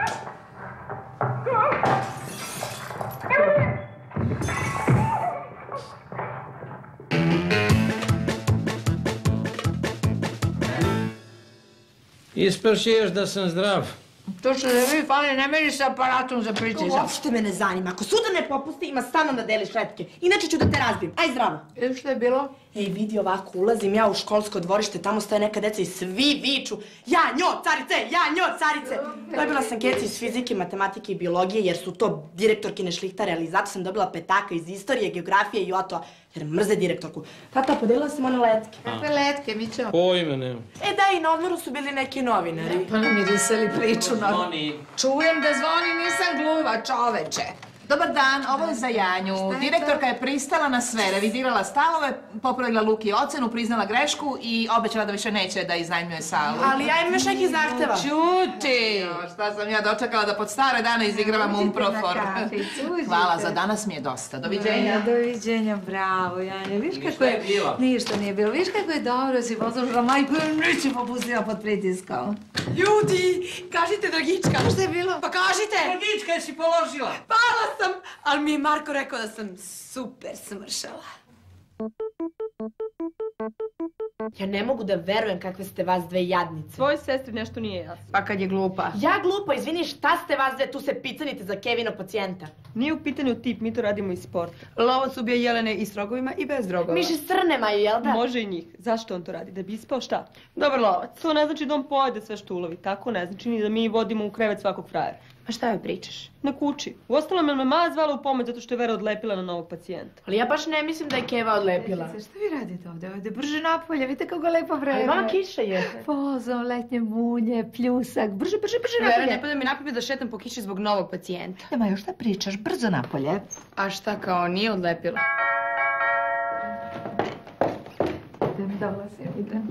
Изпършиеш да съм здрав. To što ne vi fali, ne meri sa aparatom za pritisak. uopšte me ne zanima. Ako suda ne popusti, ima stano da deliš letke. Inače ću da te razbijem. Aj zdravo. I što je bilo? Ej, vidi ovako, ulazim ja u školsko dvorište, tamo stoje neka deca i svi viču Ja njo, carice, ja njo, carice. Dobila sam keci iz fizike, matematike i biologije, jer su to direktorkine šlihtare, ali zato sam dobila petaka iz istorije, geografije i oto, jer mrze direktorku. Tata, podelila sam one letke. Kakve letke, mi ćemo. Pojme nema. E da, i na odmoru su bili neki novinari. Pa nam mirisali priču na... Zvoni. Čujem da zvoni, nisam gluva, čoveče. Dobar dan, ovo je za Janju. Direktorka je pristala na sve, revidirala stavove, popravila Luki ocenu, priznala grešku i obećala da više neće da iznajmljuje salu. Ali ja imam još nekih zahteva. Čuti! Šta sam ja dočekala da pod stare dane izigravam umprofor. Hvala, za danas mi je dosta. Doviđenja. Doviđenja, bravo, Janja. Viš Ništa kako je... je bilo. Ništa nije bilo. Viš kako je dobro si poslušala majku ničim popustila pod pritiskom. Ljudi, kažite Dragička. Šta je bilo? Pa kažite. Dragička, jesi položila? Pala sam, ali mi je Marko rekao da sam super smršala. Ja ne mogu da verujem kakve ste vas dve jadnice. Tvoj sestri nešto nije jasno. Pa kad je glupa. Ja glupo, izvini, šta ste vas dve tu se picanite za Kevino pacijenta? Nije u pitanju tip, mi to radimo iz sporta. Lovac ubija jelene i s rogovima i bez rogova. Miši srnemaju, jel da? Može i njih. Zašto on to radi? Da bi ispao šta? Dobar lovac. To ne znači da on pojede sve što ulovi. Tako ne znači ni da mi vodimo u krevet svakog frajera. A šta joj pričaš? Na kući. Uostalom je me mama zvala u pomoć zato što je Vera odlepila na novog pacijenta. Ali ja baš ne mislim da je Keva odlepila. Šta vi radite ovdje? Ovdje brže napolje, vidite kako lepo vreme. Ali kiša je. Pozom, letnje munje, pljusak, brže, brže, brže Vera, napolje. ne pada mi napolje da šetam po kiši zbog novog pacijenta. Nema još šta pričaš, brzo napolje. A šta kao nije odlepila? Idem, dolazim, idem.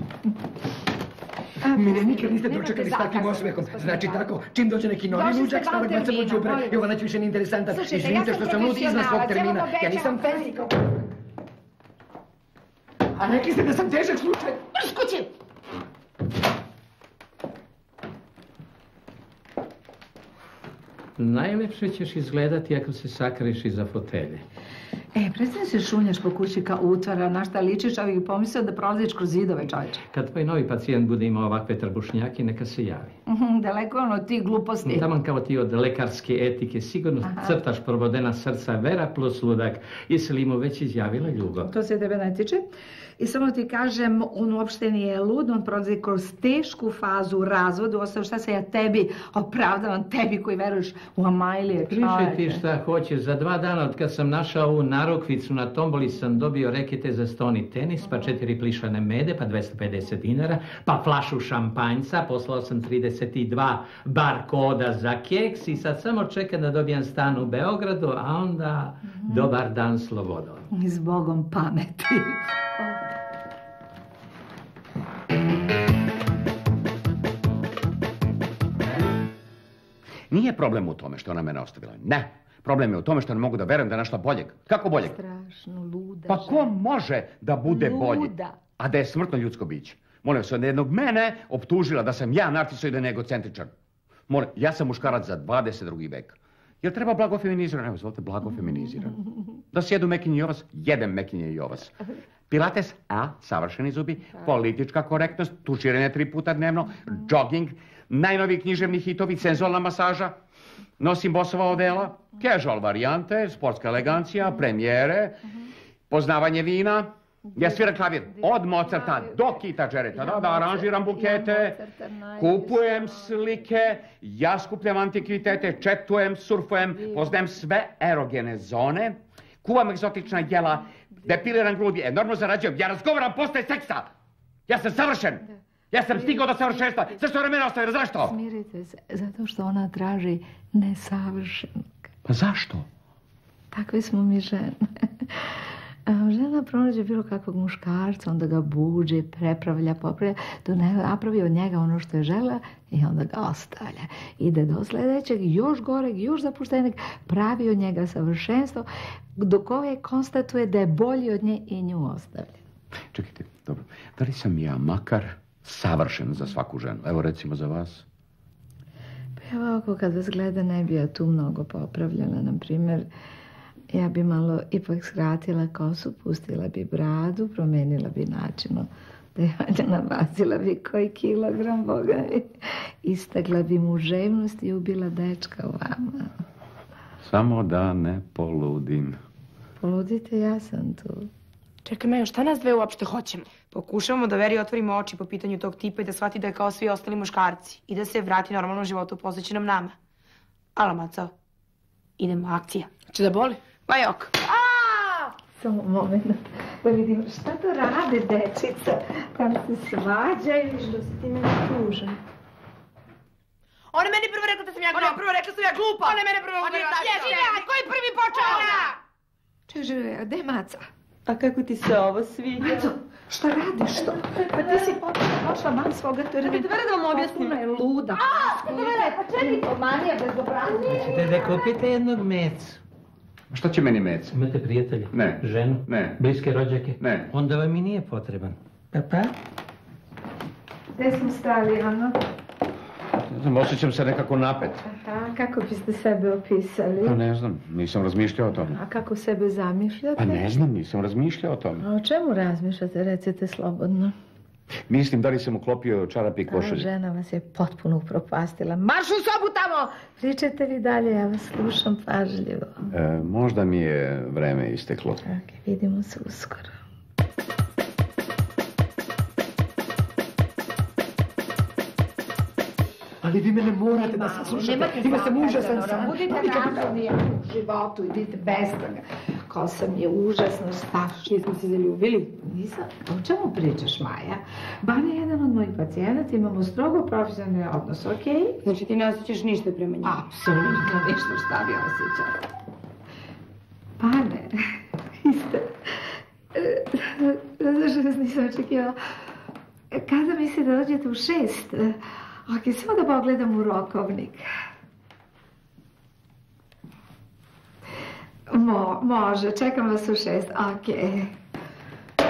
Mene nikad niste dočekali s takvim osmehom. Znači tako, čim dođe neki novi luđak, stavak đubre. molim vas. Jovana će više neinteresantan. Slušajte, Izvinite što sam lud izvan svog termina. Ja nisam veliko. A rekli ste da sam težak slučaj. Brš kući! Najlepše ćeš izgledati ako se sakriješ iza fotelje. E, prestani se šunjaš po kući kao utvara, na šta ličiš, a bih pomislio da prolaziš kroz zidove, čovječe. Kad tvoj novi pacijent bude imao ovakve trbušnjake, neka se javi. Mhm, Daleko ono tih gluposti. Taman kao ti od lekarske etike, sigurno Aha. crtaš probodena srca, vera plus ludak. Jesi li mu već izjavila ljubav? To se tebe ne tiče. I samo ti kažem, on uopšte nije lud, on prolazi kroz tešku fazu razvodu, ostao šta se ja tebi opravdavam, tebi koji veruješ u Amajlije, Piše ti šta hoćeš. Za dva dana od kad sam našao ovu narokvicu na tomboli sam dobio rekete za stoni tenis, pa četiri plišane mede, pa 250 dinara, pa flašu šampanjca, poslao sam 32 bar koda za keks i sad samo čekam da dobijem stan u Beogradu, a onda dobar dan slobodo. I s Bogom pameti. Nije problem u tome što ona mene ostavila. Ne. Problem je u tome što ne mogu da verujem da je našla boljeg. Kako boljeg? Strašno luda Pa ko može da bude bolji? Luda. A da je smrtno ljudsko biće? Molim vas, od jednog mene optužila da sam ja narciso i da je egocentričan. Molim, ja sam muškarac za 22. vek. Jel treba blago feminiziran? Evo, zvolite, blago feminiziran. Da sjedu mekinje i ovas, jedem mekinje i ovas. Pilates, a, savršeni zubi, politička korektnost, tuširanje tri puta dnevno, jogging, najnoviji književni hitovi, senzualna masaža, nosim bosova odela, casual varijante, sportska elegancija, premijere, poznavanje vina, ja sviram klavir od Mozarta do Kita Jarretta, da, da, aranžiram bukete, kupujem slike, ja skupljam antikvitete, četujem, surfujem, poznajem sve erogene zone, kuvam egzotična jela, Depiliran grudi, enormno zarađujem, ja razgovaram posle seksa. Ja sam savršen. Ja sam stigao do savršenstva. Zašto vremena ostavira, zašto? Smirite se, zato što ona traži nesavršen. Pa zašto? Takve smo mi žene. Žena pronađe bilo kakvog muškarca, onda ga buđe, prepravlja, popravlja, do ne napravi od njega ono što je žela i onda ga ostavlja. Ide do sljedećeg, još goreg, još zapušteneg, pravi od njega savršenstvo, dok ovaj konstatuje da je bolji od nje i nju ostavlja. Čekajte, dobro. Da li sam ja makar savršen za svaku ženu? Evo recimo za vas. Pa evo ovako kad vas gleda ne bi ja tu mnogo popravljala. Na primjer, ja bi malo ipak skratila kosu, pustila bi bradu, promijenila bi načinu dejanja, nabacila bi koji kilogram, boga mi. Istakla bi muževnost i ubila dečka u vama. Samo da ne poludim. Poludite, ja sam tu. Čekaj, Mejo, šta nas dve uopšte hoćemo? Pokušavamo da veri otvorimo oči po pitanju tog tipa i da shvati da je kao svi ostali muškarci i da se vrati normalnom životu posvećenom nama. Alo, maco, idemo, akcija. Če da boli? Pa jok. Samo moment, da vidim šta to rade dečica. Tam se svađaju. Što si ti meni tužan? Ona je meni prvo rekla da sam ja glupa. Ona je prvo rekla da sam ja glupa. Ona je mene prvo Ona je rekla. ta- Jesi, ne, ko je prvi počeo? Ona! A gde je maca? A kako ti se ovo sviđa? Maco, šta radiš to? Pa ti si pošla van svoga terena. Čekajte, vere da vam objasnim. Potpuno je luda. pa čekaj. Omanija bezobrazna. Hoćete da kupite jednog mecu? Šta će meni mec? Imate prijatelje? Ne. Ženu? Ne. Bliske rođake? Ne. Onda vam i nije potreban. Pa pa? Gde smo stali, Ano? Ne znam, osjećam se nekako napet. Aha, kako biste sebe opisali? Pa ne znam, nisam razmišljao o tome. A kako sebe zamišljate? Pa ne znam, nisam razmišljao o tome. A o čemu razmišljate, recite slobodno. Mislim, da li sam uklopio čarapi i Ta košulje. žena vas je potpuno upropastila. Marš u sobu tamo! Pričajte vi dalje, ja vas slušam pažljivo. E, možda mi je vreme isteklo. Ok, vidimo se uskoro. Ali vi mene morate da saslušate. Ima sam užasan san. Budite razumni u životu, idite bez toga. Ko sam je užasno staš. Jesmo se zaljubili? Nisam. O čemu pričaš, Maja? Banja je jedan od mojih pacijenata, imamo strogo profesionalni odnos, okej? Znači ti ne osjećaš ništa prema njemu? Apsolutno ništa šta bi osjećala. Bane, iste. Zato što vas nisam očekivala. Kada mislite da dođete u šest? Ok, samo da pogledam u rokovnik. Mo, može, čekam vas u šest, ok.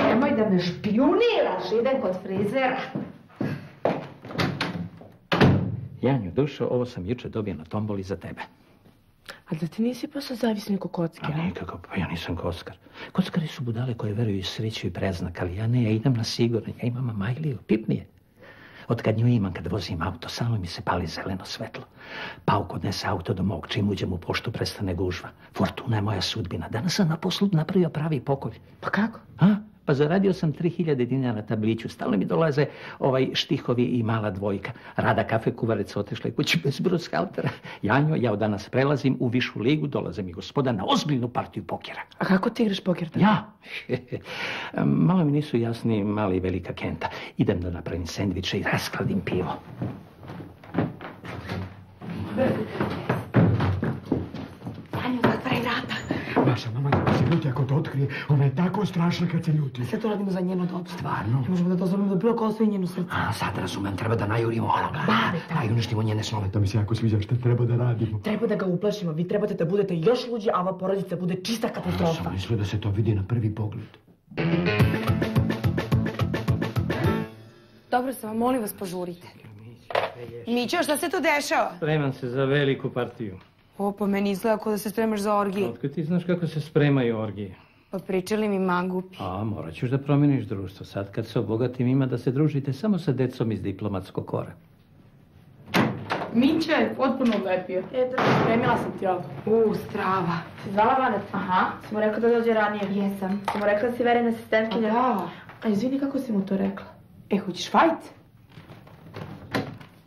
Nemoj da me špijuniraš, idem kod frizera. Janju, dušo, ovo sam juče dobio na tomboli za tebe. A da ti nisi posao zavisni ko kocki, A nikako, pa ja nisam kockar. Kockari su budale koje veruju u sreću i preznak, ali ja ne, ja idem na sigurno, ja imam Majliju, pipnije. Od kad nju imam, kad vozim auto, samo mi se pali zeleno svetlo. Pauk odnese auto do mog, čim uđem u poštu, prestane gužva. Fortuna je moja sudbina. Danas sam na poslu napravio pravi pokolj. Pa kako? A? Pa zaradio sam 3000 dinara na tabliću. Stalno mi dolaze ovaj štihovi i mala dvojka. Rada kafe kuvareca otišla i kući bez brushaltera. Janjo, ja od danas prelazim u višu ligu, dolaze mi gospoda na ozbiljnu partiju pokera. A kako ti igraš poker? Ja? Malo mi nisu jasni mala i velika kenta. Idem da napravim sendviče i raskladim pivo. Anjo, zatvaraj vrata. Vaša mama ljuti ako to otkrije. Ona je tako strašna kad se ljuti. Sve to radimo za njeno dobro. Stvarno? Ne možemo da dozvolimo da bilo ko osvoji njeno srce. A, sad razumem, treba da najurimo onoga. Da, i uništimo njene snove. To mi se jako sviđa šta treba da radimo. Treba da ga uplašimo, vi trebate da budete još luđi, a ova porodica bude čista katastrofa. Samo izgleda da se to vidi na prvi pogled. Dobro sam, molim vas, požurite. Mićo, šta se tu dešava? Spremam se za veliku partiju. O, pa meni izgleda kao da se spremaš za orgiju. Otkud ti znaš kako se spremaju orgije? Pa pričali mi mangupi. A, morat ćeš da promeniš društvo. Sad kad se obogatim ima da se družite samo sa decom iz diplomatskog kora. Mića je potpuno lepio. E, da, spremila sam ti ovo. U, strava. Si zvala Vanet? Aha. Si mu rekla da dođe ranije? Jesam. Si mu rekla da si verena asistentkinja? A da. A izvini kako si mu to rekla? E, hoćeš fajt?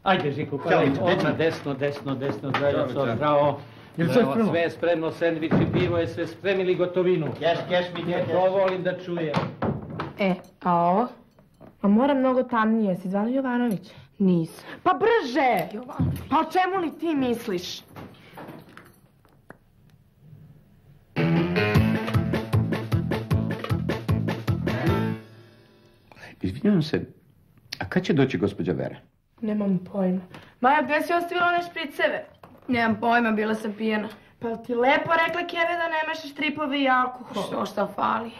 Ajde, Žiku, pa odmah deci. desno, desno, desno, Ćao, zdravo, zdravo. Jel sve Evo, spremno? Sve je spremno, sendvič i pivo je sve spremili gotovinu. Keš, keš mi, Ne, to volim da čujem. E, a ovo? A mora mnogo tamnije. Si zvali Jovanović? Nisam. Pa brže! Pa o čemu li ti misliš? Izvinjavam se, a kad će doći gospođa Vera? Nemam pojma. Maja, gdje si ostavila one špriceve? Nemam pojma, bila sam pijena. Pa ti lepo rekla Keve da ne mešaš i alkohol. Što šta fali?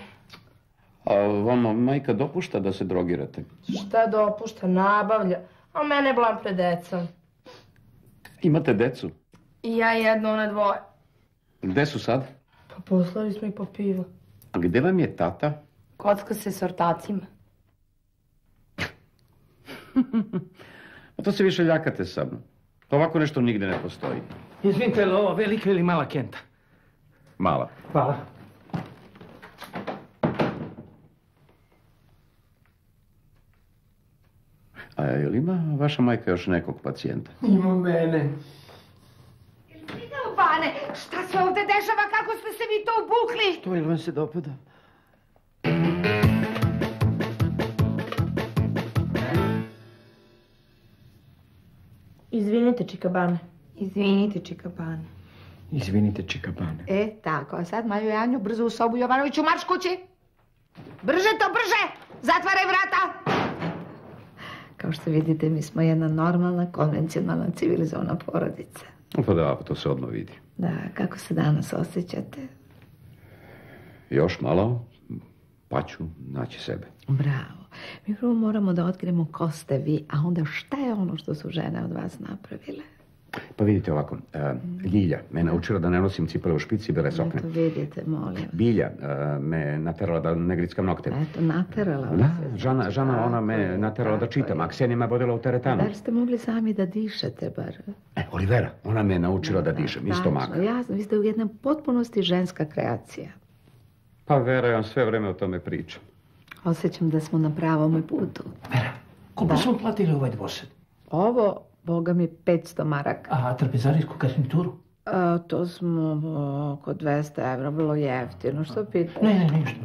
A vama majka dopušta da se drogirate? Šta dopušta, nabavlja. A mene blam pred decom. Imate decu? I ja jedno, ona dvoje. Gde su sad? Pa poslali smo ih po pivo. A gde vam je tata? Kocka se s ortacima. A to se više ljakate sa mnom. Pa ovako nešto nigde ne postoji. Izvinite, je li ovo velika ili mala kenta? Mala. Hvala. A je li ima vaša majka još nekog pacijenta? Ima mene. Ideo, Bane, šta se ovdje dešava, kako ste se vi to obukli? To ili vam se dopada? Izvinite, čikabane. Izvinite, čikabane. Izvinite, čikabane. E, tako, a sad Maju Janju brzo u sobu Jovanoviću, marš kući! Brže to, brže! Zatvaraj vrata! Kao što vidite, mi smo jedna normalna, konvencionalna, civilizovana porodica. Pa da, to se odmah vidi. Da, kako se danas osjećate? Još malo, pa ću naći sebe. Bravo. Mi prvo moramo da otkrijemo ko ste vi, a onda šta je ono što su žene od vas napravile. Pa vidite ovako, e, Ljilja me naučila da ne nosim cipele u špici i bele sokne. Eto, vidite, molim. Bilja e, me naterala da ne grickam nokte. Eto, naterala vas Da, je. Žana, Žana ona me naterala da čitam, a Ksenija me vodila u teretanu. Da li ste mogli sami da dišete bar? E, Olivera, ona me naučila da dišem, isto maka. jasno, vi ste u jednoj potpunosti ženska kreacija. Pa Vera, ja sve vreme o tome pričam. Osjećam da smo na pravom putu. Koliko Da. smo platili ovaj dvosed? Ovo, boga mi, 500 maraka. A trpezarijsku garnituru? A, to smo oko 200 evra, vrlo jeftino. Što pitate? Ne, ne, ništa.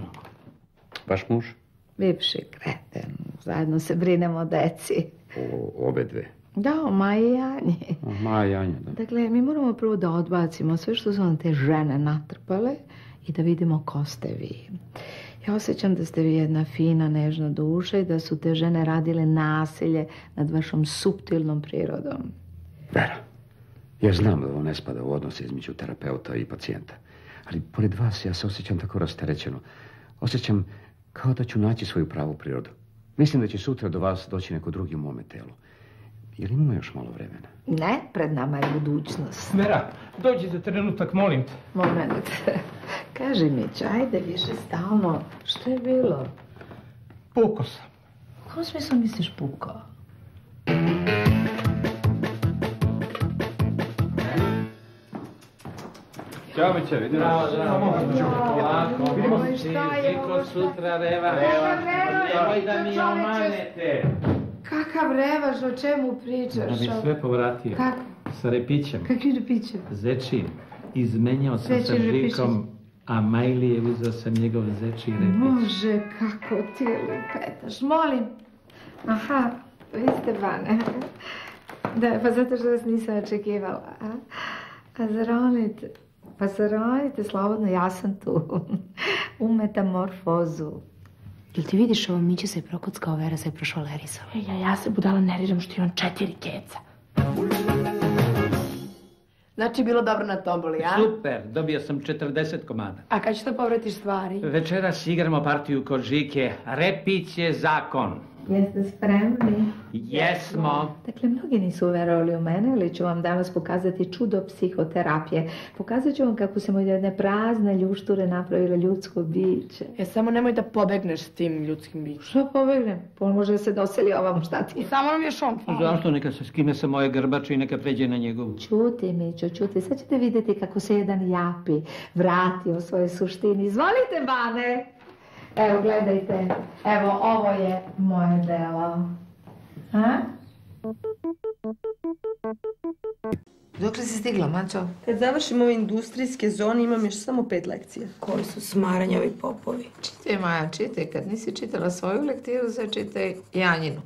Vaš muž? Bivši kreten. Zajedno se brinemo o deci. O, obe dve. Da, o Maji i Janji. O, Maja i Anja, da. Dakle, mi moramo prvo da odbacimo sve što su nam te žene natrpale i da vidimo ko ste vi. Ja osjećam da ste vi jedna fina, nežna duša i da su te žene radile nasilje nad vašom suptilnom prirodom. Vera, ja znam da ovo ne spada u odnose između terapeuta i pacijenta. Ali pored vas ja se osjećam tako rasterećeno. Osjećam kao da ću naći svoju pravu prirodu. Mislim da će sutra do vas doći neko drugi u mome telu. Jel imamo još malo vremena? Ne, pred nama je budućnost. Vera, dođi za trenutak, molim te. Moment. Kaži mi, ajde više stalno. Što je bilo? Puko sam. U kom smislu misliš pukao? Ćao, Miće, vidimo. Bravo, bravo. Ovako, Vidimo se. Je sutra reva. Nemoj da mi omanete. Kakav revaž, o čemu pričaš? Da bi sve povratio. Kako? Sa repićem. Kakvi repiće? Zečin. Izmenjao sam sa Zečin. Žikom, a Majlije uzeo sam njegov zeči repić. Može, kako ti lupetaš. Molim. Aha, vi ste Bane. Da, pa zato što vas nisam očekivala. A, a zaronite, pa zaronite slobodno, ja sam tu. U metamorfozu. Jel ti vidiš ovo, Miće se prokockao, Vera se prošolerisala. Ja, ja se budala neriram što imam četiri keca. Znači, bilo dobro na tomboli, a? Super, dobio sam 40 komada. A kad ćeš da povratiš stvari? Večeras igramo partiju kod Žike. Repić je zakon. Jeste spremni? Jesmo. Dakle, mnogi nisu verovali u mene, ali ću vam danas pokazati čudo psihoterapije. Pokazat ću vam kako sam od jedne prazne ljušture napravila ljudsko biće. Ja samo nemoj da pobegneš s tim ljudskim bićem. Što pobegnem? Pa može da se doseli ovam, šta ti? Samo nam on fali. Zašto neka se skine sa moje grbače i neka pređe na njegovu? Čuti, Mićo, čuti. Sad ćete vidjeti kako se jedan japi vratio u svojoj suštini. Izvolite, Bane! Evo, gledajte. Evo, ovo je moje delo. A? Dokle si stigla, Maco? Kad završim ove industrijske zone imam još samo pet lekcija. Koji su smaranje ovi popovi. Čitaj, Maja, čitaj. Kad nisi čitala svoju lektiru, sad čitaj Janjinu.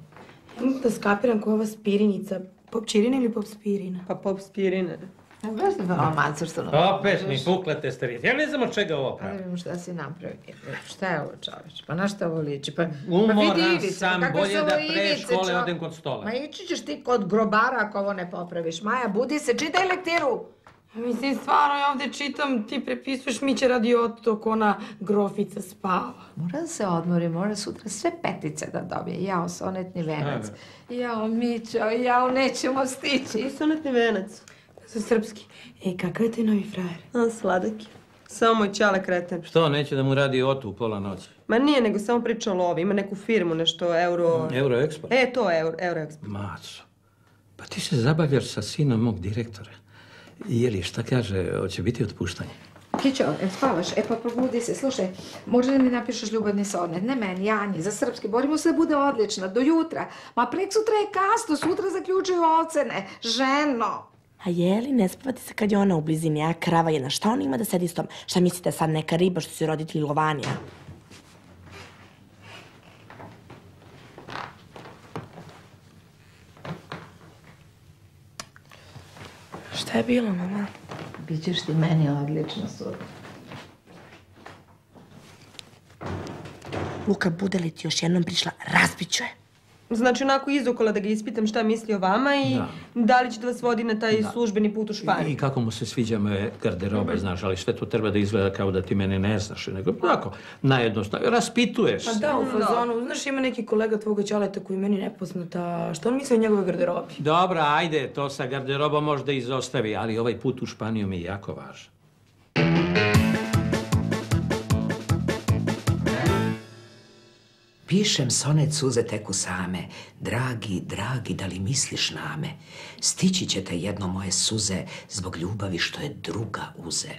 Ja da skapiram koja je ova spirinica. Pop čirina ili pop spirina? Pa pop spirina. Baš ne što nam... Opet mi pukla testerita. Ja ne znam od čega ovo Da pravi. vidimo šta si napravio. Šta je ovo čoveč? Pa na šta ovo liči? Pa, pa vidi ivice, sam, bolje da pre škole čo- odem kod stola. Ma ići ćeš ti kod grobara ako ovo ne popraviš. Maja, budi se, čitaj lektiru. Mislim, stvarno ja ovdje čitam, ti prepisuješ Miće radi otok, ona grofica spava. Mora da se odmori, mora sutra sve petice da dobije. Jao, sonetni venac. Jao, Mićo, jao, nećemo stići. Sonetni venac. Za srpski. E, kakav je taj novi frajer? A, sladak je. Samo moj čale kreten. Što, neće da mu radi otu u pola noći? Ma nije, nego samo priča o lovi. Ima neku firmu, nešto euro... Euroexport? E, to je euro, Euroexport. Maco, pa ti se zabavljaš sa sinom mog direktora. Jeli, šta kaže, hoće biti otpuštanje? Kićo, e, spavaš? E pa probudi se. Slušaj, možda li mi napišeš ljubavni sonet? Ne meni, Janji, za srpski. Borimo se da bude odlična, do jutra. Ma prek sutra je kasno, sutra zaključuju ocene. Ženo! A je li ne spavati se kad je ona u blizini, a krava jedna? Šta ona ima da sedi s tom? Šta mislite sad neka riba što su roditelji lovanija? Šta je bilo, mama? Bićeš ti meni odlična sutra. Luka, bude li ti još jednom prišla, razbiću je. Znači, onako izokola da ga ispitam šta misli o vama i da, li će da vas vodi na taj službeni put u Španiju. I kako mu se sviđa moje garderobe, znaš, ali sve to treba da izgleda kao da ti mene ne znaš, nego tako, najjednostavno, raspituješ Pa da, u fazonu. Znaš, ima neki kolega tvoga čaleta koji je meni nepoznata. Što on misli o njegove garderobi? Dobra, ajde, to sa garderobom možda izostavi, ali ovaj put u Španiju mi je jako važan. Pišem sonet suze teku same. Dragi, dragi, da li misliš na me? Stići će te jedno moje suze zbog ljubavi što je druga uze.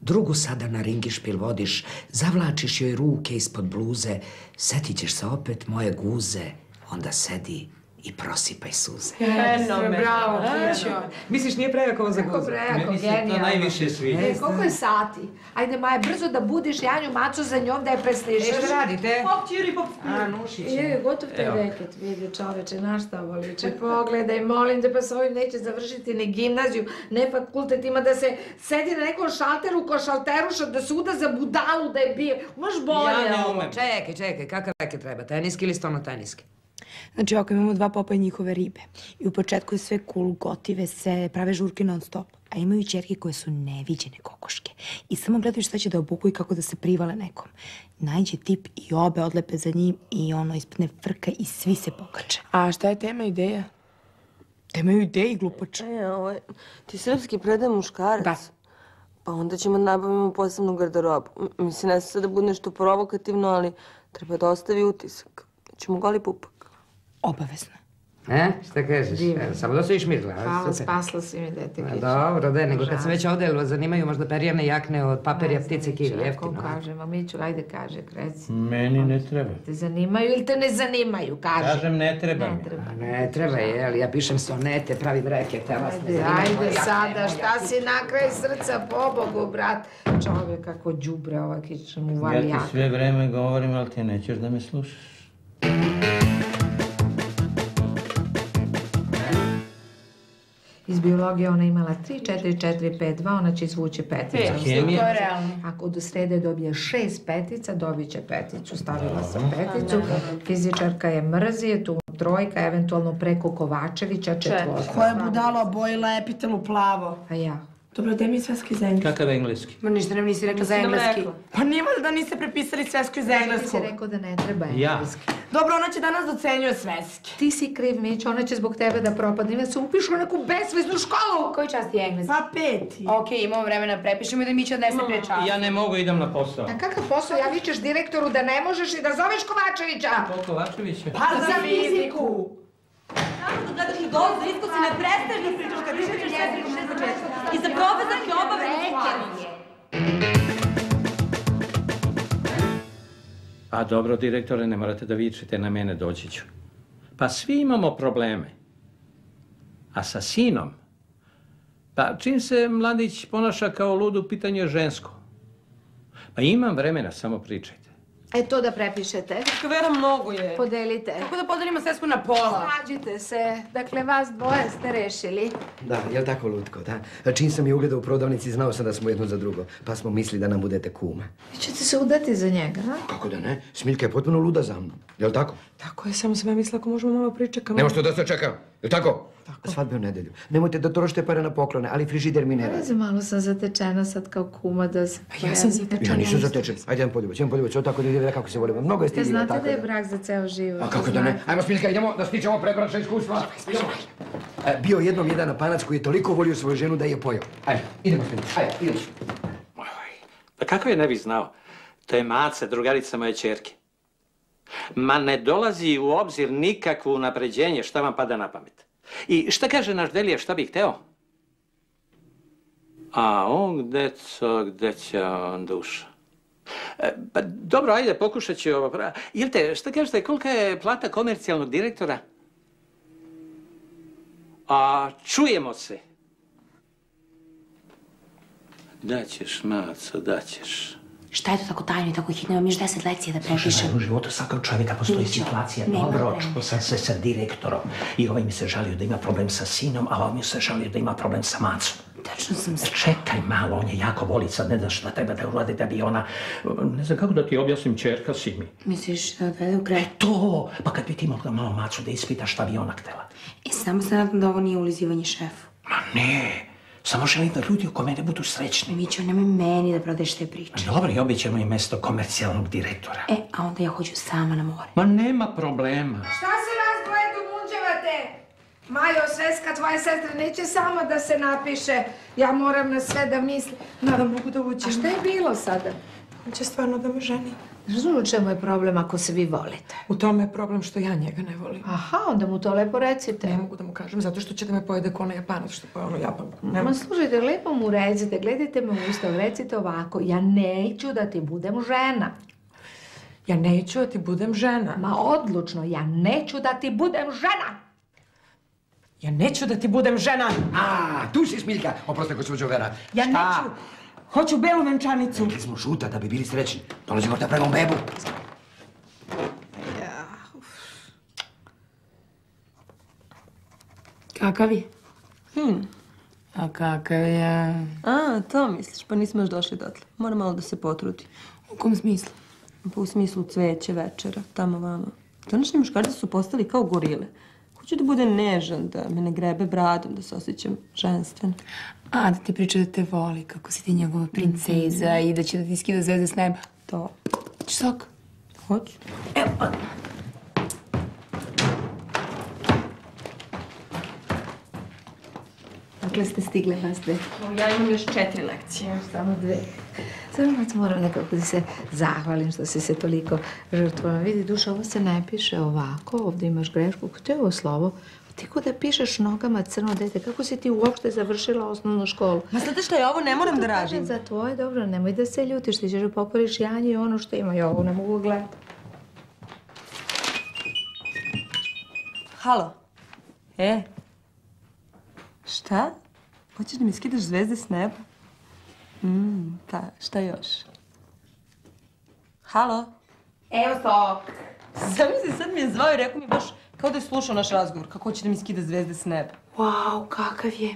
Drugu sada na ringišpil vodiš, zavlačiš joj ruke ispod bluze, setit se opet moje guze, onda sedi i prosipaj suze. Fenomen. Bravo. Kićo. Misliš, nije prejako ovo za Kako prejako, Meni se to genijalno. najviše sviđa. E, koliko je sati? Ajde, Maja, brzo da budiš Janju Macu za njom da je preslišaš. E, šta radite? Pop čiri, pop A, nušić. Je, gotov Evo. reket, vidi čoveče, na šta ovo liči. Pogledaj, molim te, pa sa ovim neće završiti ni gimnaziju, ne fakultet, ima da se sedi na nekom šalteru ko šalteruša, da se uda za budalu da je bio. Možeš bolje Ja ne umem. Čekaj, čekaj, kakav reket treba? Teniski ili stono teniski? Znači, ako imamo dva popa i njihove ribe. I u početku je sve cool, gotive se, prave žurke non stop. A imaju čerke koje su neviđene kokoške. I samo gledaju šta će da obuku i kako da se privale nekom. Najđe tip i obe odlepe za njim i ono ispadne frka i svi se pokače. A šta je tema ideja? Tema je ideja, glupač. E, ovaj, ti srpski predaje muškarac? Da. Pa onda ćemo da nabavimo posebnu garderobu. Mislim, ne sad da bude nešto provokativno, ali treba da ostavi utisak. Ćemo goli pupak. Obavezno. E, šta kažeš? Divno. E, Samo da se išmirila. Hvala, spasla si mi dete A, Kićo. dobro, da, nego kad sam već ovdje, jel vas zanimaju možda perijevne jakne od paperja, ptice, kivi, jeftino. Ako kažem, a Miću, ajde kaže, kreci. Meni ne treba. Te zanimaju ili te ne zanimaju, kaži. Kažem, ne treba mi. Ne treba. A Ne, treba je, ali ja pišem sonete, pravim rekete, vas ne zanimaju ajde sada, šta si na kraj srca, pobogu, brat. Čovjek kako đubre ova kiča mu Ja vali ti sve vreme govorim, ali ti nećeš da me slušaš. Iz biologije ona imala 3, 4, 4, 5, 2, ona će izvući peticu. Pet. Hemija? To je realno. Ako do srede dobije šest petica, dobit će peticu. Stavila sam peticu. Fizičarka je mrzi, tu trojka, eventualno preko Kovačevića, četvorka. Koja je budala obojila epitelu plavo? A ja. Dobro, daj mi svesku iz engleski. Kakav engleski? Ma ništa nam nisi rekla za engleski. Pa nije valjda da niste prepisali svesku iz Ti engleskog. si rekao da ne treba Ja. engleski. Dobro, ona će danas docenjuje sveske. Ti si kriv, Mić, ona će zbog tebe da propadne. Ima se upišu u neku besveznu školu. Koji čas ti je engleski? Pa peti. Ok, imamo vremena, prepišemo i da mi će odnese pre časa. Ja ne mogu, idem na posao. A kakav posao ja vičeš direktoru da ne možeš i da zoveš Kovačevića? Ko Kovačevića? Pa za fiziku! Kako da gledaš i dozu, isto si ne prestaješ da pričaš kad išećeš jezikom šest početka. I za profesorke obavezno stvari. A dobro, direktore, ne morate da vičete na mene, doći ću. Pa svi imamo probleme. A sa sinom, Pa čim se mladić ponaša kao lud, u pitanju je žensko. Pa imam vremena, samo pričajte. E to da prepišete. Vera mnogo je. Podelite. Kako da podelimo svesku na pola? Nađite se. Dakle, vas dvoje ste rešili. Da, jel tako, Lutko, da? Čim sam je ugledao u prodavnici, znao sam da smo jedno za drugo. Pa smo mislili da nam budete kuma. Vi ćete se udati za njega, a? Kako da ne? Smiljka je potpuno luda za mnom. Jel tako? Tako je, samo sam ja mislila ako možemo malo pričekamo. Nemo što da se čeka. Jel tako? Tako. Svadbe u nedelju. Nemojte da trošite pare na poklone, ali frižider mi ne radi. Za malo sam zatečena sad kao kuma da se... Pa ja sam zatečena. Ja nisam zatečen. Ajde, idem poljubac, idem poljubac. Ovo tako da ide kako se volimo. Mnogo je stiljivo, znate tako da je brak za ceo život. A kako da ne? Ajmo, Smiljka, idemo da stičemo prekoračna iskustva. Idemo. E, bio jednom jedan napanac koji je toliko volio svoju ženu da je pojao. Ajde, idemo, Smiljka. Ajde, idemo. Pa kako je ne bi znao? To je Maca, drugarica moje čerke. Ma ne dolazi u obzir nikakvo unapređenje šta vam pada na pamet. I šta kaže naš Delija, šta bi hteo? A on, deco, gde će on duša? E, pa dobro, ajde, pokušat ću ovo. pra- Jel te, šta kažete, kolika je plata komercijalnog direktora? A, čujemo se. Daćeš, Maco, daćeš. Šta je to tako tajno i tako hitno? Imam još deset lekcija da prepišem. Slušaj, u životu svakog čovjeka postoji situacija. Dobro, čuo sam se sa direktorom. I ovaj mi se žalio da ima problem sa sinom, a ovaj mi se žalio da ima problem sa macom. Tačno sam se... Čekaj malo, on je jako voli, sad ne znaš šta treba da uradi da bi ona... Ne znam kako da ti objasnim, čerka si mi. Misliš da odvede u kraj? To, pa kad bi ti mogla malo macu da ispitaš šta bi ona htela. I samo se nadam da ovo nije ulizivanje šefu. Ma ne, samo želim da ljudi oko mene budu srećni. Mićo, nemoj meni da prodaješ te priče. Dobro, i obićemo i mesto komercijalnog direktora. E, a onda ja hoću sama na more. Ma nema problema. Šta se nas dvoje tu munđevate? Majo, sveska tvoja sestra neće sama da se napiše. Ja moram na sve da mislim. Nada, Da, mogu da uđem. A šta je bilo sada? Hoće stvarno da me ženi. Razumijem u čemu je problem ako se vi volite. U tome je problem što ja njega ne volim. Aha, onda mu to lepo recite. Ne mogu da mu kažem, zato što će da me pojede ko onaj japanac što poje onu japanku. Ne Ma slušajte, lepo mu recite, gledajte me u ustav, recite ovako, ja neću da ti budem žena. Ja neću da ti budem žena. Ma odlučno, ja neću da ti budem žena. Ja neću da ti budem žena. A, tu si Smiljka. Oprosti, gospođo Vera. Ja Šta? neću. Hoću belu venčanicu. Rekli smo šuta da bi bili srećni. Dolazimo da pravimo bebu. Kakav je? Hm. A kakav je? A, to misliš, pa nismo još došli dotle. Moram malo da se potrudi. U kom smislu? Pa u smislu cveće, večera, tamo vamo. Današnji muškarci su postali kao gorile. Hoću da bude nežan, da me ne grebe bradom, da se osjećam ženstven. A, da ti priča da te voli, kako si ti njegova princeza i da će da ti skida zvezde s neba. To. Hoćeš sok? Hoću. Dakle ste stigle vas dve. Ja imam još četiri lekcije. Samo dve. Samo vas moram nekako da se zahvalim što si se toliko žrtvovala. Vidi, duša, ovo se ne piše ovako, ovdje imaš grešku. Gde je ovo slovo? Ti ko da pišeš nogama crno dete, kako si ti uopšte završila osnovnu školu? Ma znate šta, ja ovo ne moram To da kažem radim. Za tvoje dobro, nemoj da se ljutiš, ti ćeš da pokoriš janje i ono što ima. Ja ovo ne mogu gledati. Halo. E? Šta? Hoćeš da mi skidaš zvezde s neba? Mm, pa, šta još? Halo? Evo sok. Zamisli, sad mi je zvao i rekao mi baš kao da je slušao naš razgovor, kako hoće da mi skida zvezde s neba. Wow, kakav je.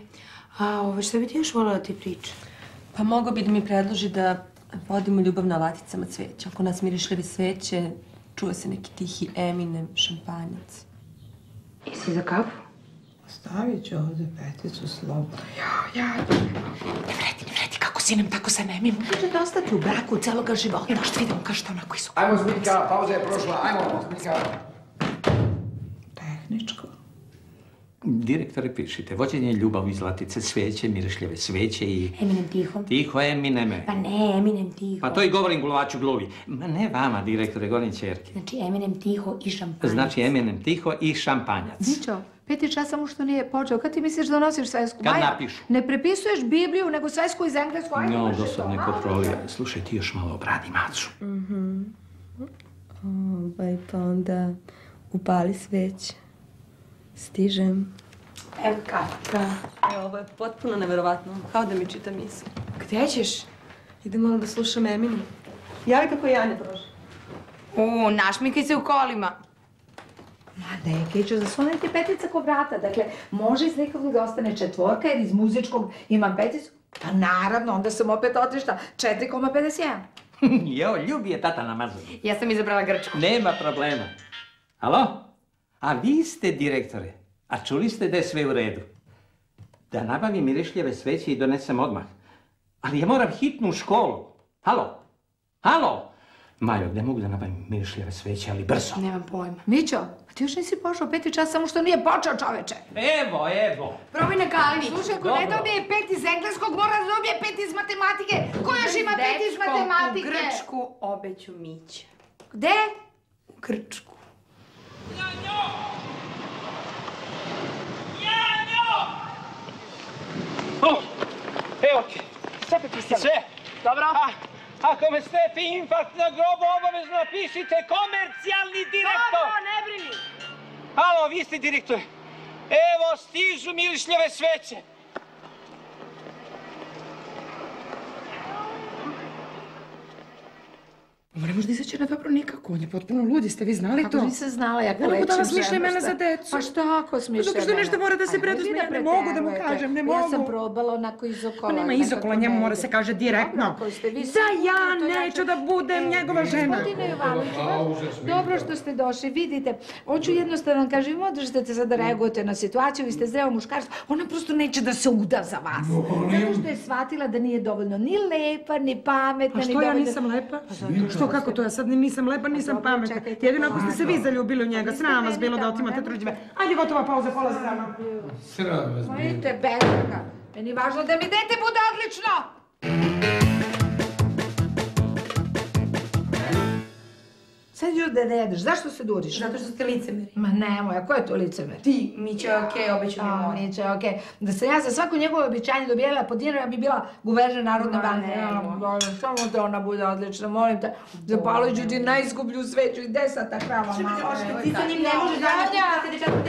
A ovo, šta bi ti još da ti priča? Pa mogao bi da mi predloži da vodimo ljubav na laticama cveća. Oko nas mirišljive sveće, čuje se neki tihi Eminem, šampanjac. Jesi za kafu? Stavit ću ovdje peticu slobodno. Ja, ja. Vredi, kako sinem, tako se nemim. Može da ostati u braku celoga života. Ja možda vidimo kao što onako su. Ajmo, Smiljka, pauza je prošla. Ajmo, Smiljka. Tehničko. Direktore, pišite. Vođenje ljubavi, zlatice, sveće, mirišljave sveće i... Eminem tiho. Tiho Emineme. Pa ne, Eminem tiho. Pa to i govorim gluvaču gluvi. Ma ne vama, direktore, govorim čerke. Znači Eminem tiho i šampanjac. Znači Eminem tiho i šampanjac. Mićo, peti čas samo što nije počeo. Kad ti misliš da nosiš svesku? Kad Maja, napišu. Ne prepisuješ Bibliju, nego svesku iz engleskog. Ajde, No, vrši to. dosadne kontrolije. Slušaj, ti još malo obradi macu. Mhm. Ovaj, pa onda upali sveće. Stižem. Evo kafe. Evo, ovo je potpuno neverovatno. Kao da mi čita misli. Gdje ćeš? Idem malo da slušam Eminu. Javi kako je Anja prošla. U, našmikaj se u kolima. Ma Dekiću, zasvonaj ti petica ko vrata. Dakle, može iz nekog da ostane četvorka jer iz muzičkog imam peticu. Pa naravno, onda sam opet otišla 4,51. jo, ljubi je tata namazan. Ja sam izabrala Grčku. Nema problema. Alo? A vi ste direktore. A čuli ste da je sve u redu? Da nabavim mirišljeve sveće i donesem odmah. Ali ja moram hitnu u školu. Halo? Halo? Majo, ne mogu da nabavim mirišljeve sveće, ali brzo. Nemam pojma. Mićo, a ti još nisi pošao peti čas, samo što nije počeo čoveče. Evo, evo. Probaj na kalinić. Slušaj, ako ne dobije pet iz engleskog, mora da dobije pet iz matematike. Ko još ima pet iz Dečko, matematike? U Grčku obeću Mića. Gde? U Grčku. Oh, evo ti. Sve prepisano. Sve? Dobro. A, ako me stepi infarkt na grobu, obavezno napišite komercijalni direktor. Dobro, ne brini. Halo, vi ste direktor. Evo, stižu mirišljave sveće. Ne može da izaći na dobro nikako, on je potpuno ludi, ste vi znali Kako to? nisam znala, ja Kako lečim da smišlja ženu, imena šta? za decu? Pa šta ako smišlja Zato što nešto mora da se preduzme, ja ne mogu da mu kažem, ne Ja sam mogu. probala onako izokola. Pa nema izokola, ne njemu mora se kaže direktno. Da ja neću ću- da budem njegova žena. Gospodine A, je. dobro što ste došli, vidite, hoću jednostavno vam kažem, održite se da reagujete na situaciju, vi ste zreo muškarstvo, ona prosto neće da se uda za vas. Zato što je shvatila da nije dovoljno ni lepa, ni pametna, A ni što ja dovoljno... nisam lepa? Što, kako to? Ja sad ni- nisam lepa, nisam pametna. Jedino ako ste se vi zaljubili u njega, sram vas bilo da otimate truđive. Ajde, gotova pauza, pola srama. Sram vas bilo. idite, Bedraga. Meni važno da mi dete bude odlično. Sad još da ne jedeš, zašto se duriš? Zato što ste licemeri. Ma nemoj, a ko je to licemer? Ti, Mića je okej, mi A, mora. Mića je okej. Da sam ja za svako njegovo običanje dobijala po dinar, ja bi bila guverner Narodne Ma, banke. ne, mo. molim, Samo da ona bude odlična, molim te. Zapalođu ti najskuplju sveću i desata krava, mama. Ti sa njim ne možeš da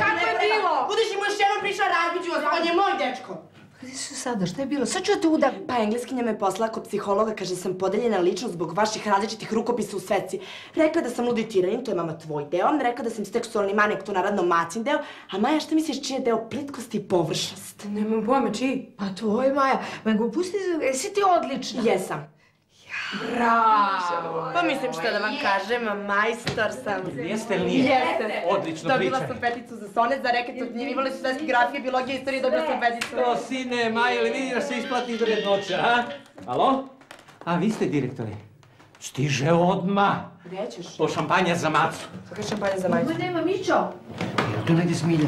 Kako je bilo? Budeš im još jednom pričala, razbiću vas, on je moj dečko. Gdje su sada, šta je bilo? Sad ću da te udam. Pa engleskinja me poslala kod psihologa, kaže sam podeljena ličnost zbog vaših različitih rukopisa u sveci. Rekla da sam ludi tiranin, to je mama tvoj deo, rekla da sam seksualni manek, to naravno macin deo, a Maja šta misliš čiji je deo plitkosti i površnost? Nemam pojma, čiji? Pa tvoj, Maja. Nego pusti, jesi ti odlična? Jesam. Bravo. Pa mislim što da vam kažem, majstor sam. Jeste ili nije? Jeste. Odlično Dobila priča. sam peticu za sonet, za reket, odnjivali su svetske grafike, biologije, istorije, dobila sam peticu. To, sine, Maja, ili vidiš da se isplati do jednoće, a? Alo? A, vi ste direktori. Stiže odmah. Gdje ćeš? Po šampanja za macu. Kakve šampanje za majcu? Ma nema, Mićo. Jel tu negdje smilja?